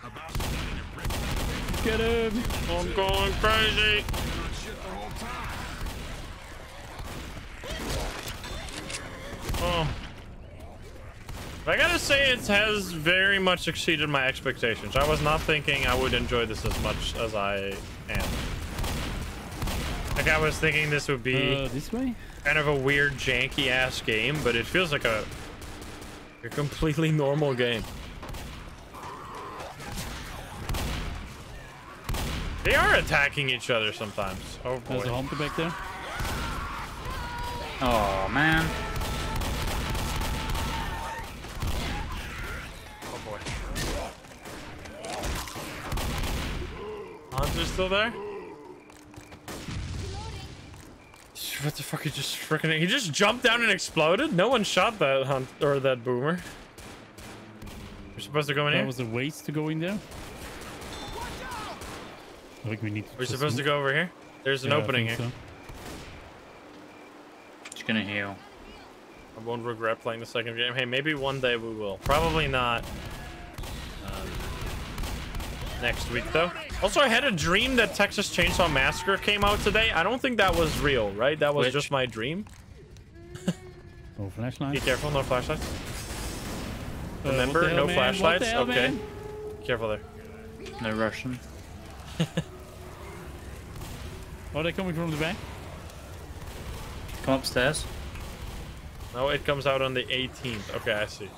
D: About to get in a brick
C: Get him!
A: I'm going crazy.
D: on shit the whole time.
A: Oh. I gotta say, it has very much exceeded my expectations. I was not thinking I would enjoy this as much as I am. Like, I was thinking this would be
C: Uh, this way?
A: Kind of a weird, janky ass game, but it feels like a, a completely normal game. They are attacking each other sometimes. Oh
C: There's a
A: boy.
C: hunter back there.
B: Oh man.
A: Oh boy. Hunter's still there? What the fuck? He just freaking. He just jumped down and exploded? No one shot that hunt or that boomer. We're supposed to go in
C: That
A: here?
C: was a waste to go in there. I think we need to
A: We're
C: just
A: supposed to go over here? There's an
C: Yeah,
A: opening here.
C: think
B: Just gonna heal.
A: I won't regret playing the second game. Hey, maybe one day we will. Probably not next week, though. Also, I had a dream that Texas Chainsaw Massacre came out today. I don't think that was real, right? That was
B: Which?
A: just my dream.
C: no Oh, flashlight.
A: Be careful, no flashlights.
C: Uh,
A: Remember,
C: hell,
A: no
C: man?
A: flashlights?
C: Hell,
A: Okay.
C: man?
A: Careful there.
B: No Russian.
C: Are they coming from the back?
B: Come upstairs.
A: No, it comes out on the 18th. Okay, I see.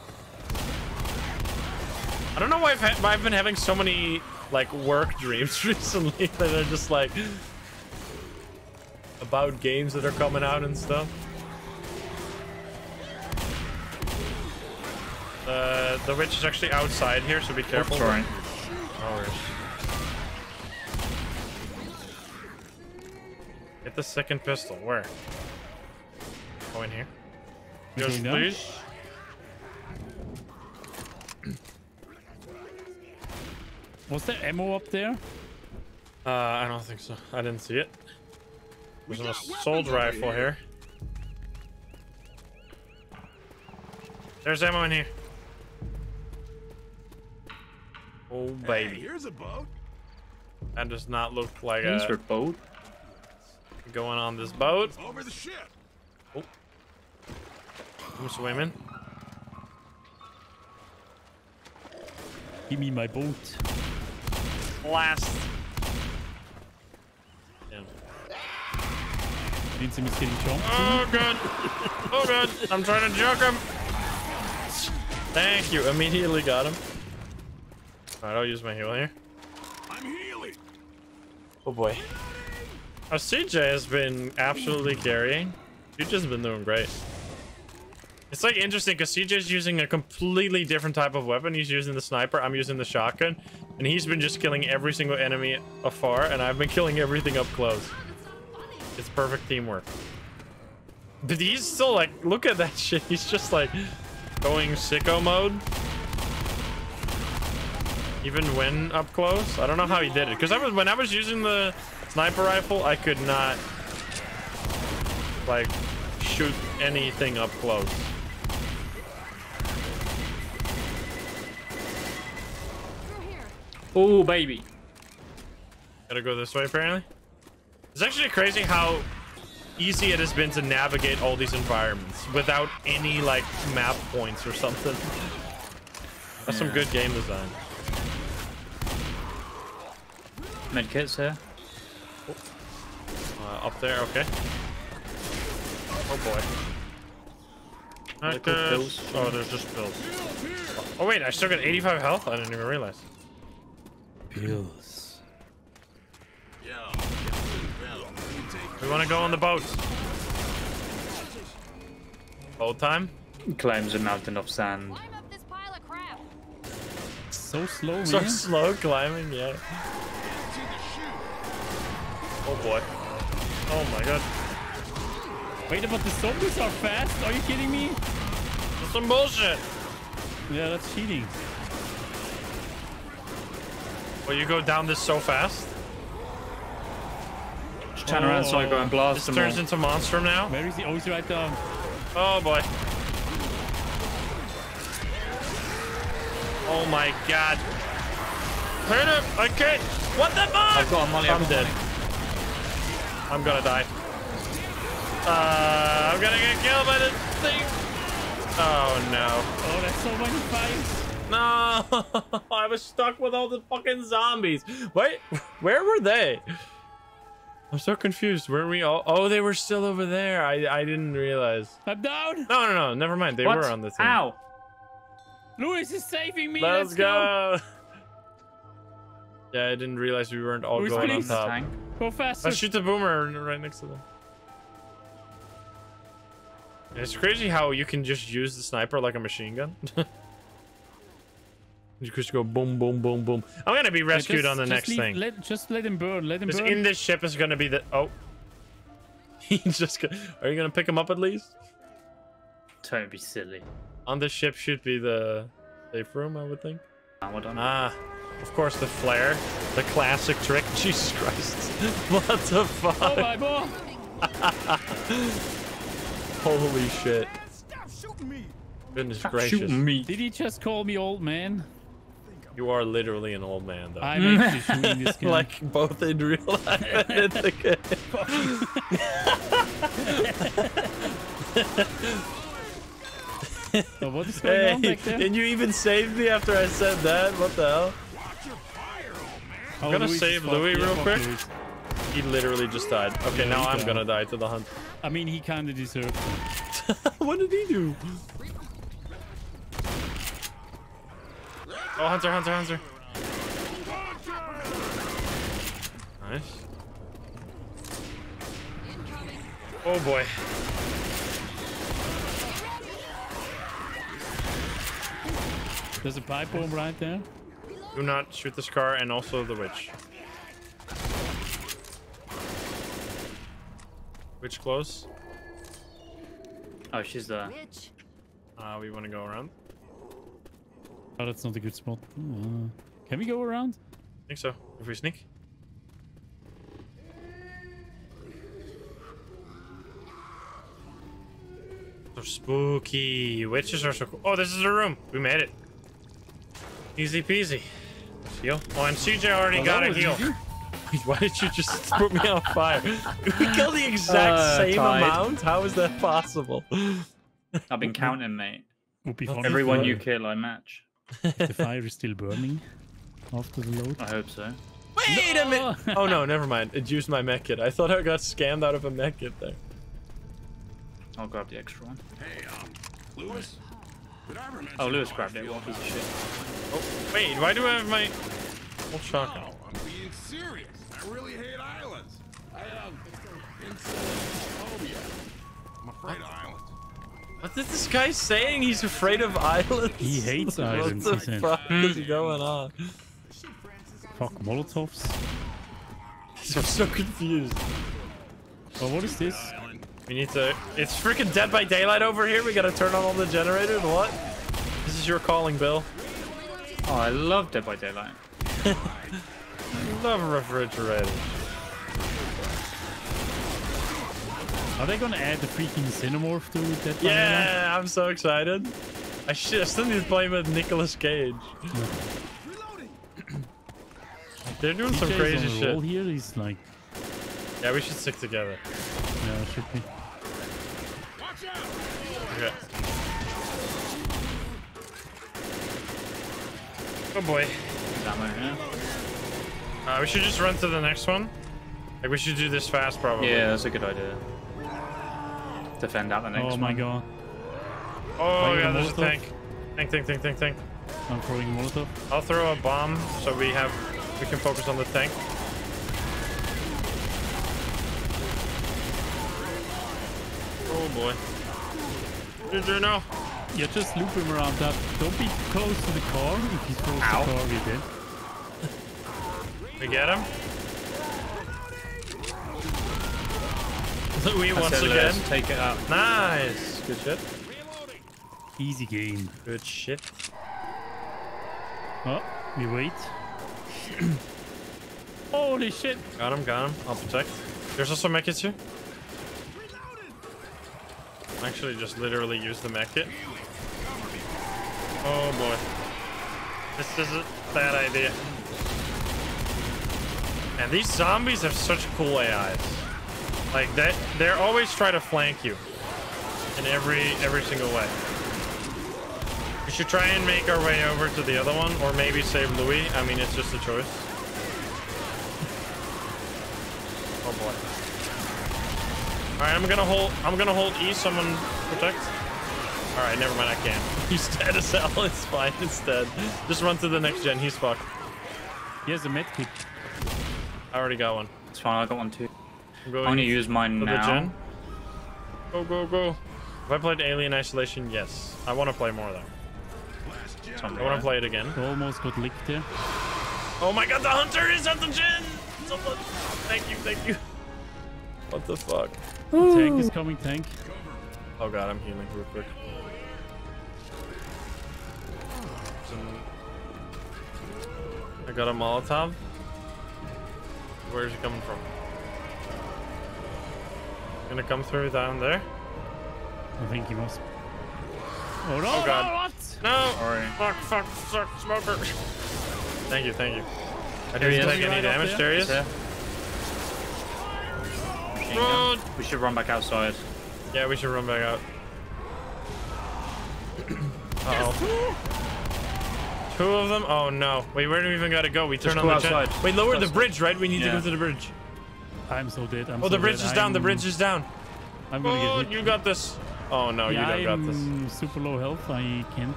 A: I don't know why I've, why I've been having so many like work dreams recently that are just like about games that are coming out and stuff. Uh, the witch is actually outside here, so be careful.
B: Sorry.
A: No. Get the second pistol. Where? Go in here. Yes, please.
C: Was there ammo up there?
A: Uh, I don't think so. I didn't see it. There's an assault rifle here. There's ammo in here. Oh baby.
D: Hey,
A: baby,
D: here's a boat.
A: that does not look like
B: These
A: a
B: are boat.
A: going on this boat.
D: Over the ship.
A: I'm swimming.
C: Give me my boat.
A: Blast. Damn.
C: Vincent is getting jumped.
A: Oh god. Oh god. I'm trying to joke him. Thank you. Immediately got him. Alright, I'll use my heal here.
D: I'm healing.
A: Oh boy. Our CJ has been absolutely carrying. CJ's been doing great. It's like interesting because CJ's using a completely different type of weapon. He's using the sniper, I'm using the shotgun, and he's been just killing every single enemy afar, and I've been killing everything up close. It's perfect teamwork. But he's still like, look at that shit. He's just like going sicko mode. Even when up close. I don't know how he did it. Because I was when I was using the sniper rifle, I could not like shoot anything up close.
E: Through here.
B: Oh baby.
A: Gotta go this way apparently. It's actually crazy how easy it has been to navigate all these environments without any like map points or something. That's some good game design.
B: Medkits here.
A: Uh, up there, okay. Oh boy. Not
B: Liquid
A: Oh, there's just pills. Oh wait, I still got 85 health? I didn't even realize.
C: Pills.
D: Yo, Captain Bell.
A: We want to go on the boat. Boat time?
B: Climbs a mountain of sand.
E: Climb up of.
C: So slow, man.
A: So slow climbing, yeah. Oh boy. Oh my god.
C: Wait, but the zombies are fast. Are you kidding me?
A: That's some bullshit.
C: Yeah, that's cheating.
A: Well, you go down this so fast.
B: Just turn around so I go and blast
A: This
B: them
A: turns
B: all.
A: into Monstrum now.
C: Where is he? Oh, he's right down.
A: Oh boy. Oh my god. Hit him! I can't! What the fuck?
B: I've got a molly. I've
A: I'm dead.
B: molly.
A: I'm gonna die. Uh, I'm gonna get killed by this thing. Oh no.
C: Oh, that's so many fights.
A: No! I was stuck with all the fucking zombies. Wait, where were they? I'm so confused. Weren't we all? Oh, they were still over there. I I didn't realize.
C: I'm down.
A: No, no, no. Never mind. They
B: What?
A: were on the team.
B: Ow!
C: Louis is saving me.
A: Let's,
C: Let's,
A: go. Yeah, I didn't realize we weren't all
C: Who's
A: going on
C: please?
A: top.
B: Tank.
C: Go faster.
A: Let's shoot the boomer right next to them. It's crazy how you can just use the sniper like a machine gun. you just go boom, boom, boom, boom. I'm gonna be
C: Yeah,
A: rescued
C: just-
A: on the next
C: leave-
A: thing.
C: Let, just let him burn. Let him
A: Because
C: burn.
A: in this ship is gonna be the oh. He just go- are you gonna pick him up at least?
B: Don't be silly.
A: On this ship should be the safe room, I would think.
B: Ah.
A: Ah, of course the flare, the classic trick. Jesus Christ, what the fuck?
C: oh my god.
A: Holy shit!
D: Stop shooting me!
A: Goodness
B: Stop
A: gracious,
B: shooting me.
C: Did he just call me old man?
A: You are literally an old man though.
C: I'm actually shooting this guy.
A: like both in real life and in the game.
C: Oh, what is going on
A: Hey,
C: back there?
A: and you even saved me after I said that. What the hell?
C: Oh,
A: gonna
C: Louis
A: save. Louis
C: Yeah,
A: real
C: fuck
A: quick.
C: Louis.
A: He literally just died. Okay,
C: Yeah,
A: now I'm
C: died.
A: gonna die to the hunt.
C: I mean, he kind of deserved it.
A: what did he do? Oh, Hunter, Hunter, Hunter. Nice. Oh boy.
C: There's a pipe bomb right there.
A: Do not shoot this car and also the witch. Witch close.
B: Oh, she's there.
E: Bitch.
A: Uh, we want to go around.
C: Oh, that's not a good spot. Uh, can we go around?
A: I think so. If we sneak. So spooky. Witches are so cool. Oh, this is the room. We made it. Easy peasy. Heal. Oh, and CJ already
C: Oh,
A: got a heal.
C: easy.
A: Wait, Why did you just put me on fire? we killed the exact
B: Uh,
A: same
B: tied.
A: amount? How is that possible?
B: I've been counting, mate.
C: Be.
B: Everyone you
C: uh,
B: kill, I match.
C: The fire is still burning after the load.
B: I hope so.
A: Wait a minute. Oh no, never mind. It used my medkit. I thought I got scammed out of a medkit there.
B: I'll grab the extra one.
D: Hey, um, Louis? Did I ever mention
B: Oh,
D: Louis
B: grabbed it.
D: feel
B: What piece of shit.
A: Oh, wait. Why do I have my old shotgun?
D: No, I'm being serious. I really hate islands. I, um. I'm afraid of islands.
A: What is this guy saying? He's afraid of islands?
C: He hates
A: what
C: islands,
A: the
C: he said.
A: fuck is hmm. going on?
C: Fuck Molotovs.
A: I'm so confused.
C: Oh, what is this?
A: We need to... It's freaking Dead by Daylight over here. We gotta turn on all the generators. What? This is your calling, Bill.
B: Oh, I love Dead by Daylight.
A: I love refrigerators.
C: Are they gonna add the freaking Xenomorph to that? one?
A: Yeah, I'm so excited. I should. I still need to play with Nicolas Cage. They're doing some crazy
C: on a
A: shit.
C: here. He's like,
A: Yeah, we should stick together.
C: yeah, should be.
D: Watch out!
A: Okay. Oh boy.
B: That?
A: Uh, we should just run to the next one. Like we should do this fast, probably.
B: Yeah, that's a good idea. Defend out the next
C: Oh
B: one.
C: my god.
A: Oh
C: Fire
A: yeah,
C: the
A: there's a tank. Tank, tank, tank, tank, tank.
C: I'm throwing a Molotov.
A: I'll throw a bomb so we have we can focus on the tank. Oh boy. Did you know?
C: Yeah, just loop him around that. Don't be close to the car. If he's close
B: Ow.
C: to the car, we're dead.
A: We get him. Louis once again.
B: Take it out.
A: Nice. Good shit.
C: Easy game.
A: Good shit.
C: Oh, we wait. Holy shit.
A: Got him, got him. I'll protect. There's also a medkits here. Actually, just literally use the medkit. Oh boy. This is a bad idea. And these zombies have such cool AIs. Like that, they're always try to flank you in every every single way. We should try and make our way over to the other one, or maybe save Louis. I mean, it's just a choice. Oh boy. All right, I'm gonna hold. I'm gonna hold E. Someone protect. All right, never mind. I can't. He's dead as hell. It's fine. It's dead. Just run to the next gen. He's fucked.
C: He has a med kit.
A: I already got one.
B: It's fine. I got one too.
A: I'm going
B: I'm gonna use mine
A: to the
B: now.
A: gen. Go go go. Have I played Alien Isolation? Yes. I want to play more though.
B: It's
A: I want to play it again.
C: Almost got licked there.
A: Oh my god, the hunter is at the gen! Someone... Thank you, thank you. What the fuck?
C: The Tank is coming, tank.
A: Oh god, I'm healing real quick. I got a Molotov. Where's it coming from? Gonna come through down there?
C: I think he must. Oh no!
A: Oh, God.
C: no, what?
A: No!
B: Sorry.
A: Fuck, fuck, fuck, smoker! Thank you, thank you. I
B: There he
A: didn't take any
C: Right up
A: damage.
C: there.
A: There he is.
B: There. Machine gun.
A: Run!
B: We should run back outside.
A: Yeah, we should run back out. Uh-oh. Two of them? Oh no. Wait, where do we even gotta go? We turn
B: Just
A: on
B: go
A: the jet.
B: outside.
A: Wait, lower the bridge, right? We need to go to the bridge.
C: I'm so dead. I'm
A: Oh, the bridge
C: dead.
A: is down. The
C: I'm-
A: bridge is down.
C: I'm gonna
A: Oh,
C: get hit.
A: you got this. Oh no, you
C: yeah,
A: don't got this.
C: I'm super low health. I can't.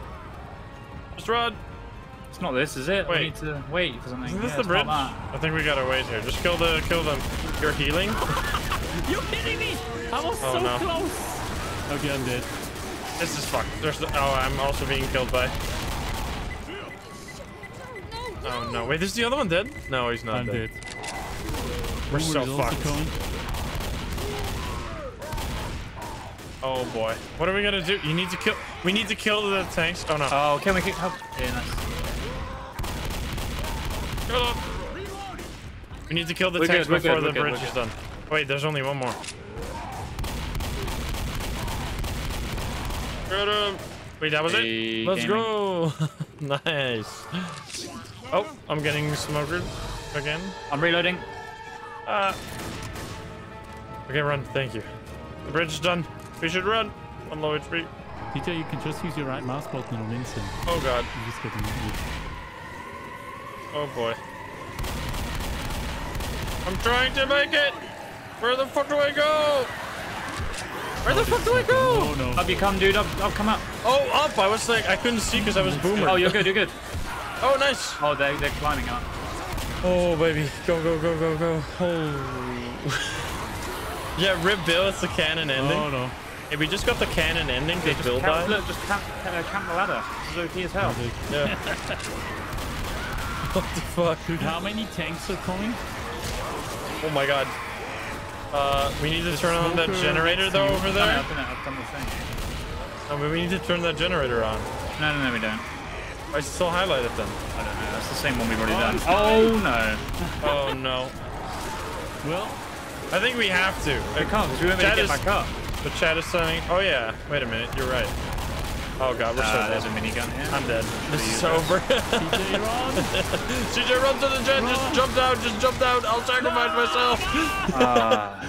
A: Just run.
B: It's not this, is it?
A: Wait.
B: We need to wait for something.
A: Isn't this
B: Yeah,
A: the bridge? I think we gotta wait here. Just kill the kill them. You're healing.
C: You're kidding me! I was
A: Oh,
C: so
A: no.
C: close. Okay, I'm dead.
A: This is fucked. There's the, oh, I'm also being killed by. Oh no! Wait, is the other one dead? No, he's not
C: I'm
A: dead.
C: dead.
A: We're so fucked. Oh boy. What are we gonna do? You need to kill. We need to kill the tanks. Oh no.
B: Oh, can we kick? Help? Yeah, nice.
A: Kill them. We need to kill the
B: We're
A: tanks
B: good,
A: before
B: good,
A: the
B: we're good,
A: bridge
B: we're
A: is
B: good.
A: done. Wait, there's only one more. Get him. Wait, that was
B: Hey,
A: it? Let's
B: gaming.
A: go. nice. Oh, I'm getting smokered again.
B: I'm reloading.
A: Ah. Okay, run. Thank you. The bridge is done. We should run. On low HP.
C: DJ, you can just use your right mouse button on Vincent.
A: Oh god.
C: You just getting hit.
A: Oh boy. I'm trying to make it. Where the fuck do I go? Where the fuck do I go?
C: Oh no.
B: Up you come, dude. Up, up, come up.
A: Oh, up! I was like, I couldn't see because I was boomer.
B: Oh, you're good. You're good.
A: Oh, nice.
B: Oh, they they're climbing up.
A: Oh, baby, go, go, go, go, go. Oh. yeah, rip Bill. It's the canon ending.
C: Oh no.
A: Hey, we just got the canon ending. Did Bill
B: camp,
A: die?
B: Look, just camp, uh, camp the ladder. This is OP as hell.
A: Yeah. what the fuck?
C: Dude, how many tanks are coming?
A: Oh my god. Uh, we need to turn on that generator though over there.
B: I've done it. I've done the thing.
A: No, but we need to turn that generator on.
B: No, no, no, we don't.
A: I still highlighted it then.
B: I don't know. That's the same one we've already done. Oh no.
A: Oh no.
C: Well,
A: I think we have to.
B: It can't we
A: Chat
B: to get
A: is-
B: back up.
A: The chat is saying, oh yeah, wait a minute, you're right. Oh god, we're
B: Uh,
A: so
B: there's
A: dead.
B: a minigun here.
A: I'm dead. This is over.
C: DJ, run!
A: CJ, run to the jet, just jump down, just jump down. I'll sacrifice myself.
B: Ah.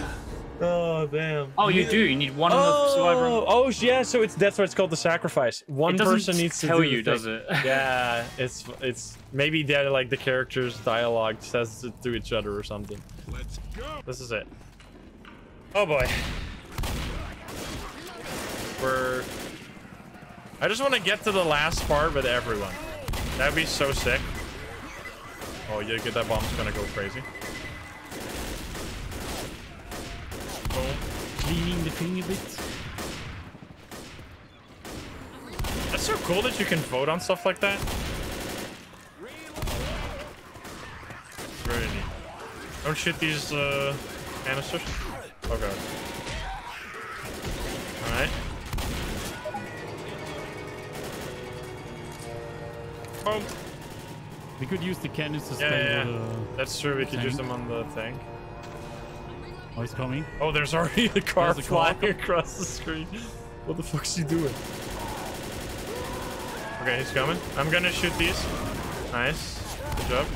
A: Oh damn.
B: oh, you do. You need one on the oh, survivor.
A: Oh, oh yeah, so it's that's why it's called the sacrifice. One person needs to
B: tell
A: do
B: you, does it?
A: Yeah, it's it's maybe that like the characters' dialogue says it to each other or something.
D: Let's go.
A: This is it. Oh boy. We're. I just want to get to the last part with everyone. That'd be so sick. Oh, yeah, get that bomb's gonna go crazy.
C: cleaning the thing a bit.
A: That's so cool that you can vote on stuff like that. Very neat. Don't shoot these uh, canisters. Oh god. Alright. Oh.
C: We could use the canisters.
A: yeah, yeah, yeah.
C: The...
A: That's true, we could
C: tank.
A: use them on the tank.
C: Oh, he's coming.
A: Oh, there's already a car
C: There's a car.
A: flying across the screen. What the fuck's he doing? Okay, he's coming. I'm gonna shoot these. Nice. Good job.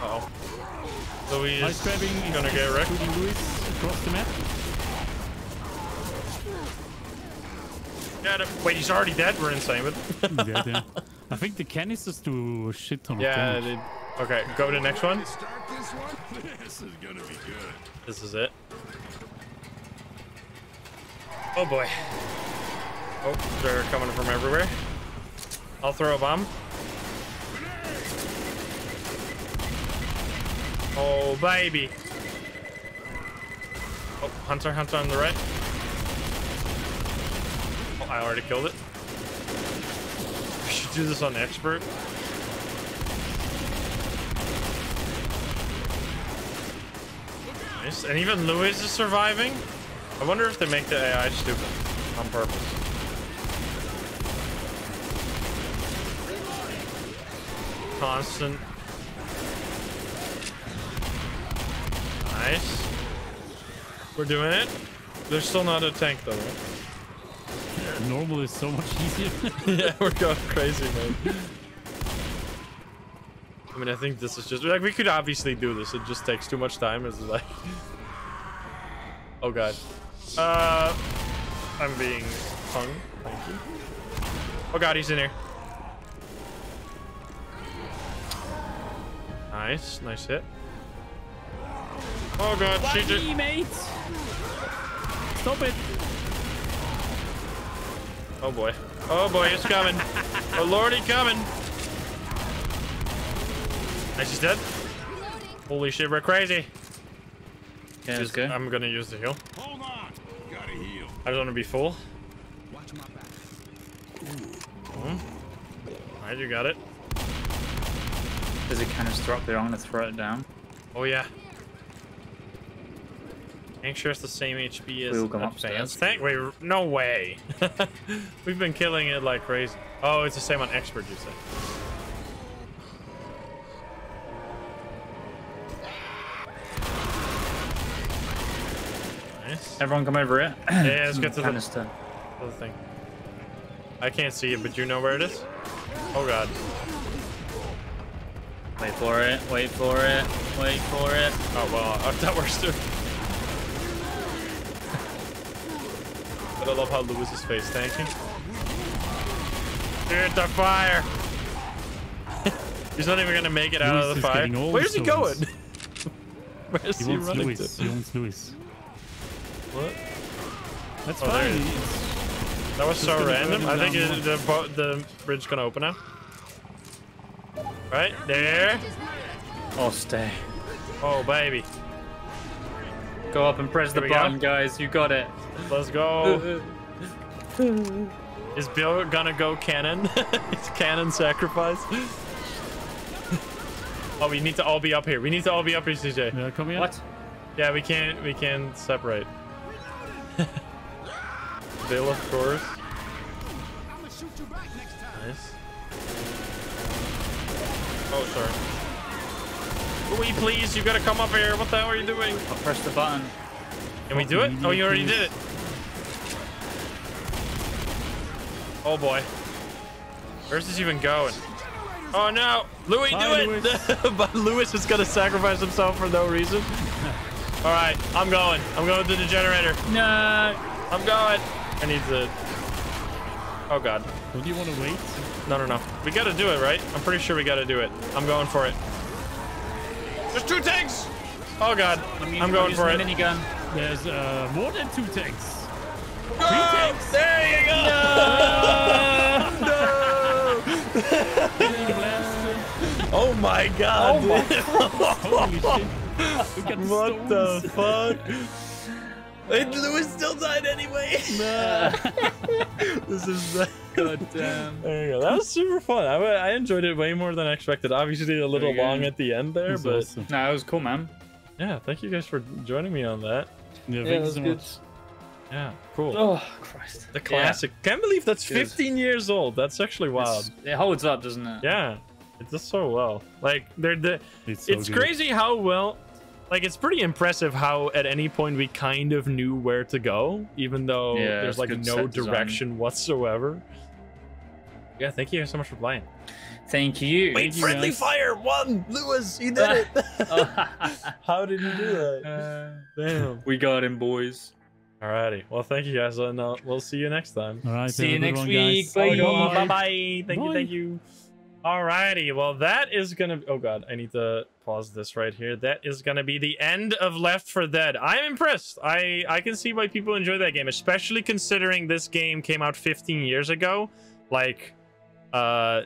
A: Uh oh. Louis
C: Ice
A: is
C: grabbing is
A: gonna get wrecked.
C: shooting Louis across the map.
A: Got him. Wait, he's already dead. We're insane, but
C: yeah, yeah. I think the canisters do shit ton of
A: yeah.
C: damage.
A: They... Okay, go to the next one.
D: This is gonna be good.
A: This is it. Oh boy. Oh, they're coming from everywhere. I'll throw a bomb. Oh, baby. Oh, Hunter, Hunter on the right. Oh, I already killed it. We should do this on expert. Nice. And even Louis is surviving. I wonder if they make the AI stupid on purpose. Constant. Nice. We're doing it. There's still not a tank though, right?
C: Normal is so much easier.
A: yeah, we're going crazy, man. I mean, I think this is just like we could obviously do this. It just takes too much time. It's like, oh god, uh, I'm being hung. Thank you. Oh god, he's in here. Nice, nice hit. Oh god, she just.
C: Mate! Stop it!
A: Oh boy. Oh boy, it's coming. oh lordy, coming. Nice, he's dead. Holy shit, we're crazy.
B: Yeah,
A: Just-
B: go.
A: I'm gonna use the heal.
D: Hold on. Gotta heal.
A: I don't want to be full.
D: Watch my back. Hmm.
A: Alright, you got it.
B: There's a canister up there. I'm gonna throw it down.
A: Oh yeah. Make sure it's the same HP as
B: We'll come
A: advanced
B: upstairs.
A: tank. Wait, no way. We've been killing it like crazy. Oh, it's the same on expert, you said. Nice.
B: Everyone come over here.
A: Yeah, let's get to the
B: canister.
A: other thing. I can't see it, but you know where it is? Oh god.
B: Wait for it. Wait for it. Wait for it.
A: Oh well, uh, that works too. but I love how Louis is face tanking. Dude, the fire! He's not even gonna make it out of the fire. Where's he going? Where's
C: He
A: he,
C: wants
A: running
C: Louis.
A: to?
C: He wants Louis.
A: What?
C: That's
A: Oh,
C: fine.
A: he is.
C: It's-
A: That was so random. I think it, the bo- the bridge gonna open now. Right there.
B: Oh, stay.
A: Oh baby,
B: Go up and press the
A: Here we go.
B: button, guys. You got it.
A: let's go. Is Bill gonna go canon? it's canon sacrifice. oh, we need to all be up here. We need to all be up here, CJ.
C: Yeah, come here.
B: What?
A: Yeah, we can't. We can't separate. Bill, of course.
D: I'm gonna shoot you back next time.
A: Nice. Oh, sorry. Louis, please, you gotta come up here. What the hell are you doing?
B: I'll press the button.
A: Can we do it? Oh, you already did it. Oh boy. Where's this even going? Oh no! Louis, do
C: Bye,
A: it! but Louis is gonna sacrifice himself for no reason. Alright, I'm going. I'm going to the generator.
B: No.
A: I'm going. I need to. Oh god.
C: Don't you want to wait?
A: No, no, no. We gotta do it, right? I'm pretty sure we gotta do it. I'm going for it. There's two tanks! Oh god. I'm going for it.
B: Minigun.
C: There's uh, more than two tanks.
A: Oh, there you go! no!
C: Getting blasted.
A: Oh my god!
C: Holy shit. Look the
A: what the fuck? Wait, Louis still died anyway. Nah. this is the.
B: God damn.
A: There you go. That was super fun. I, I enjoyed it way more than I expected. Obviously, a little long at the end there,
C: That's
A: but
C: awesome.
B: No, it was cool, man.
A: yeah, thank you guys for joining me on that.
C: Yeah, thank you so much.
A: Yeah, cool.
B: Oh, Christ.
A: the classic. Can't believe that's
B: It is.
A: 15 years old. That's actually wild.
B: It's- It holds up, doesn't it?
A: Yeah, it does so well. Like they're the.
C: It's, so
A: it's crazy how well. Like it's pretty impressive how at any point we kind of knew where to go, even though
B: Yeah,
A: there's like no
B: set design.
A: direction whatsoever. Yeah, thank you so much for playing.
B: Thank you.
A: Wait,
C: you,
A: friendly
C: guys.
A: fire one Louis, he did it.
B: Uh,
A: how did he do that? Damn.
B: we got him, boys.
A: Alrighty. Well, thank you guys, and uh, we'll see you next time.
C: All right.
B: See you next
C: one,
B: week.
C: guys.
B: Bye.
A: Bye bye. Thank you.
C: Bye.
A: Thank you. Alrighty. Well, that is gonna. Oh god, I need to pause this right here. That is gonna be the end of Left 4 Dead. I'm impressed. I I can see why people enjoy that game, especially considering this game came out 15 years ago. Like, uh.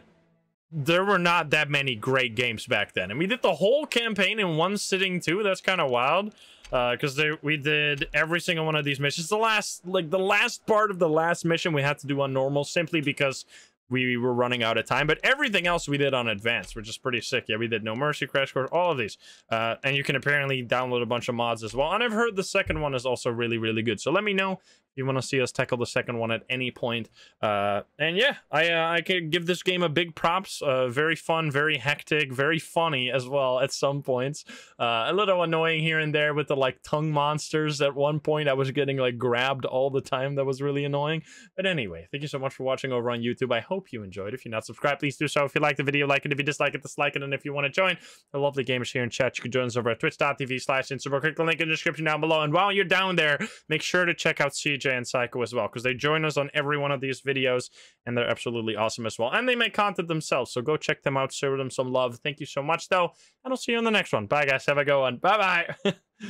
A: There were not that many great games back then, and we did the whole campaign in one sitting too. That's kind of wild Uh, because they we did every single one of these missions. The last, like the last part of the last mission, we had to do on normal simply because we were running out of time. But everything else we did on advanced, which is pretty sick. Yeah, we did No Mercy, Crash Course, all of these, uh, and you can apparently download a bunch of mods as well. And I've heard the second one is also really, really good. So let me know you want to see us tackle the second one at any point. Uh, and yeah, I uh, I could give this game a big props. Uh, very fun, very hectic, very funny as well at some points. Uh, a little annoying here and there with the like tongue monsters. At one point, I was getting like grabbed all the time. That was really annoying. But anyway, thank you so much for watching over on YouTube. I hope you enjoyed. If you're not subscribed, please do so. If you like the video, like it. If you dislike it, dislike it. And if you want to join the lovely gamers here in chat, you can join us over at twitch.tv slash Insym. Click the link in the description down below. And while you're down there, make sure to check out CJ and Psycho as well, because they join us on every one of these videos, and they're absolutely awesome as well. And they make content themselves, so go check them out, show them some love. Thank you so much, though, and I'll see you on the next one. Bye, guys. Have a good one. Bye-bye.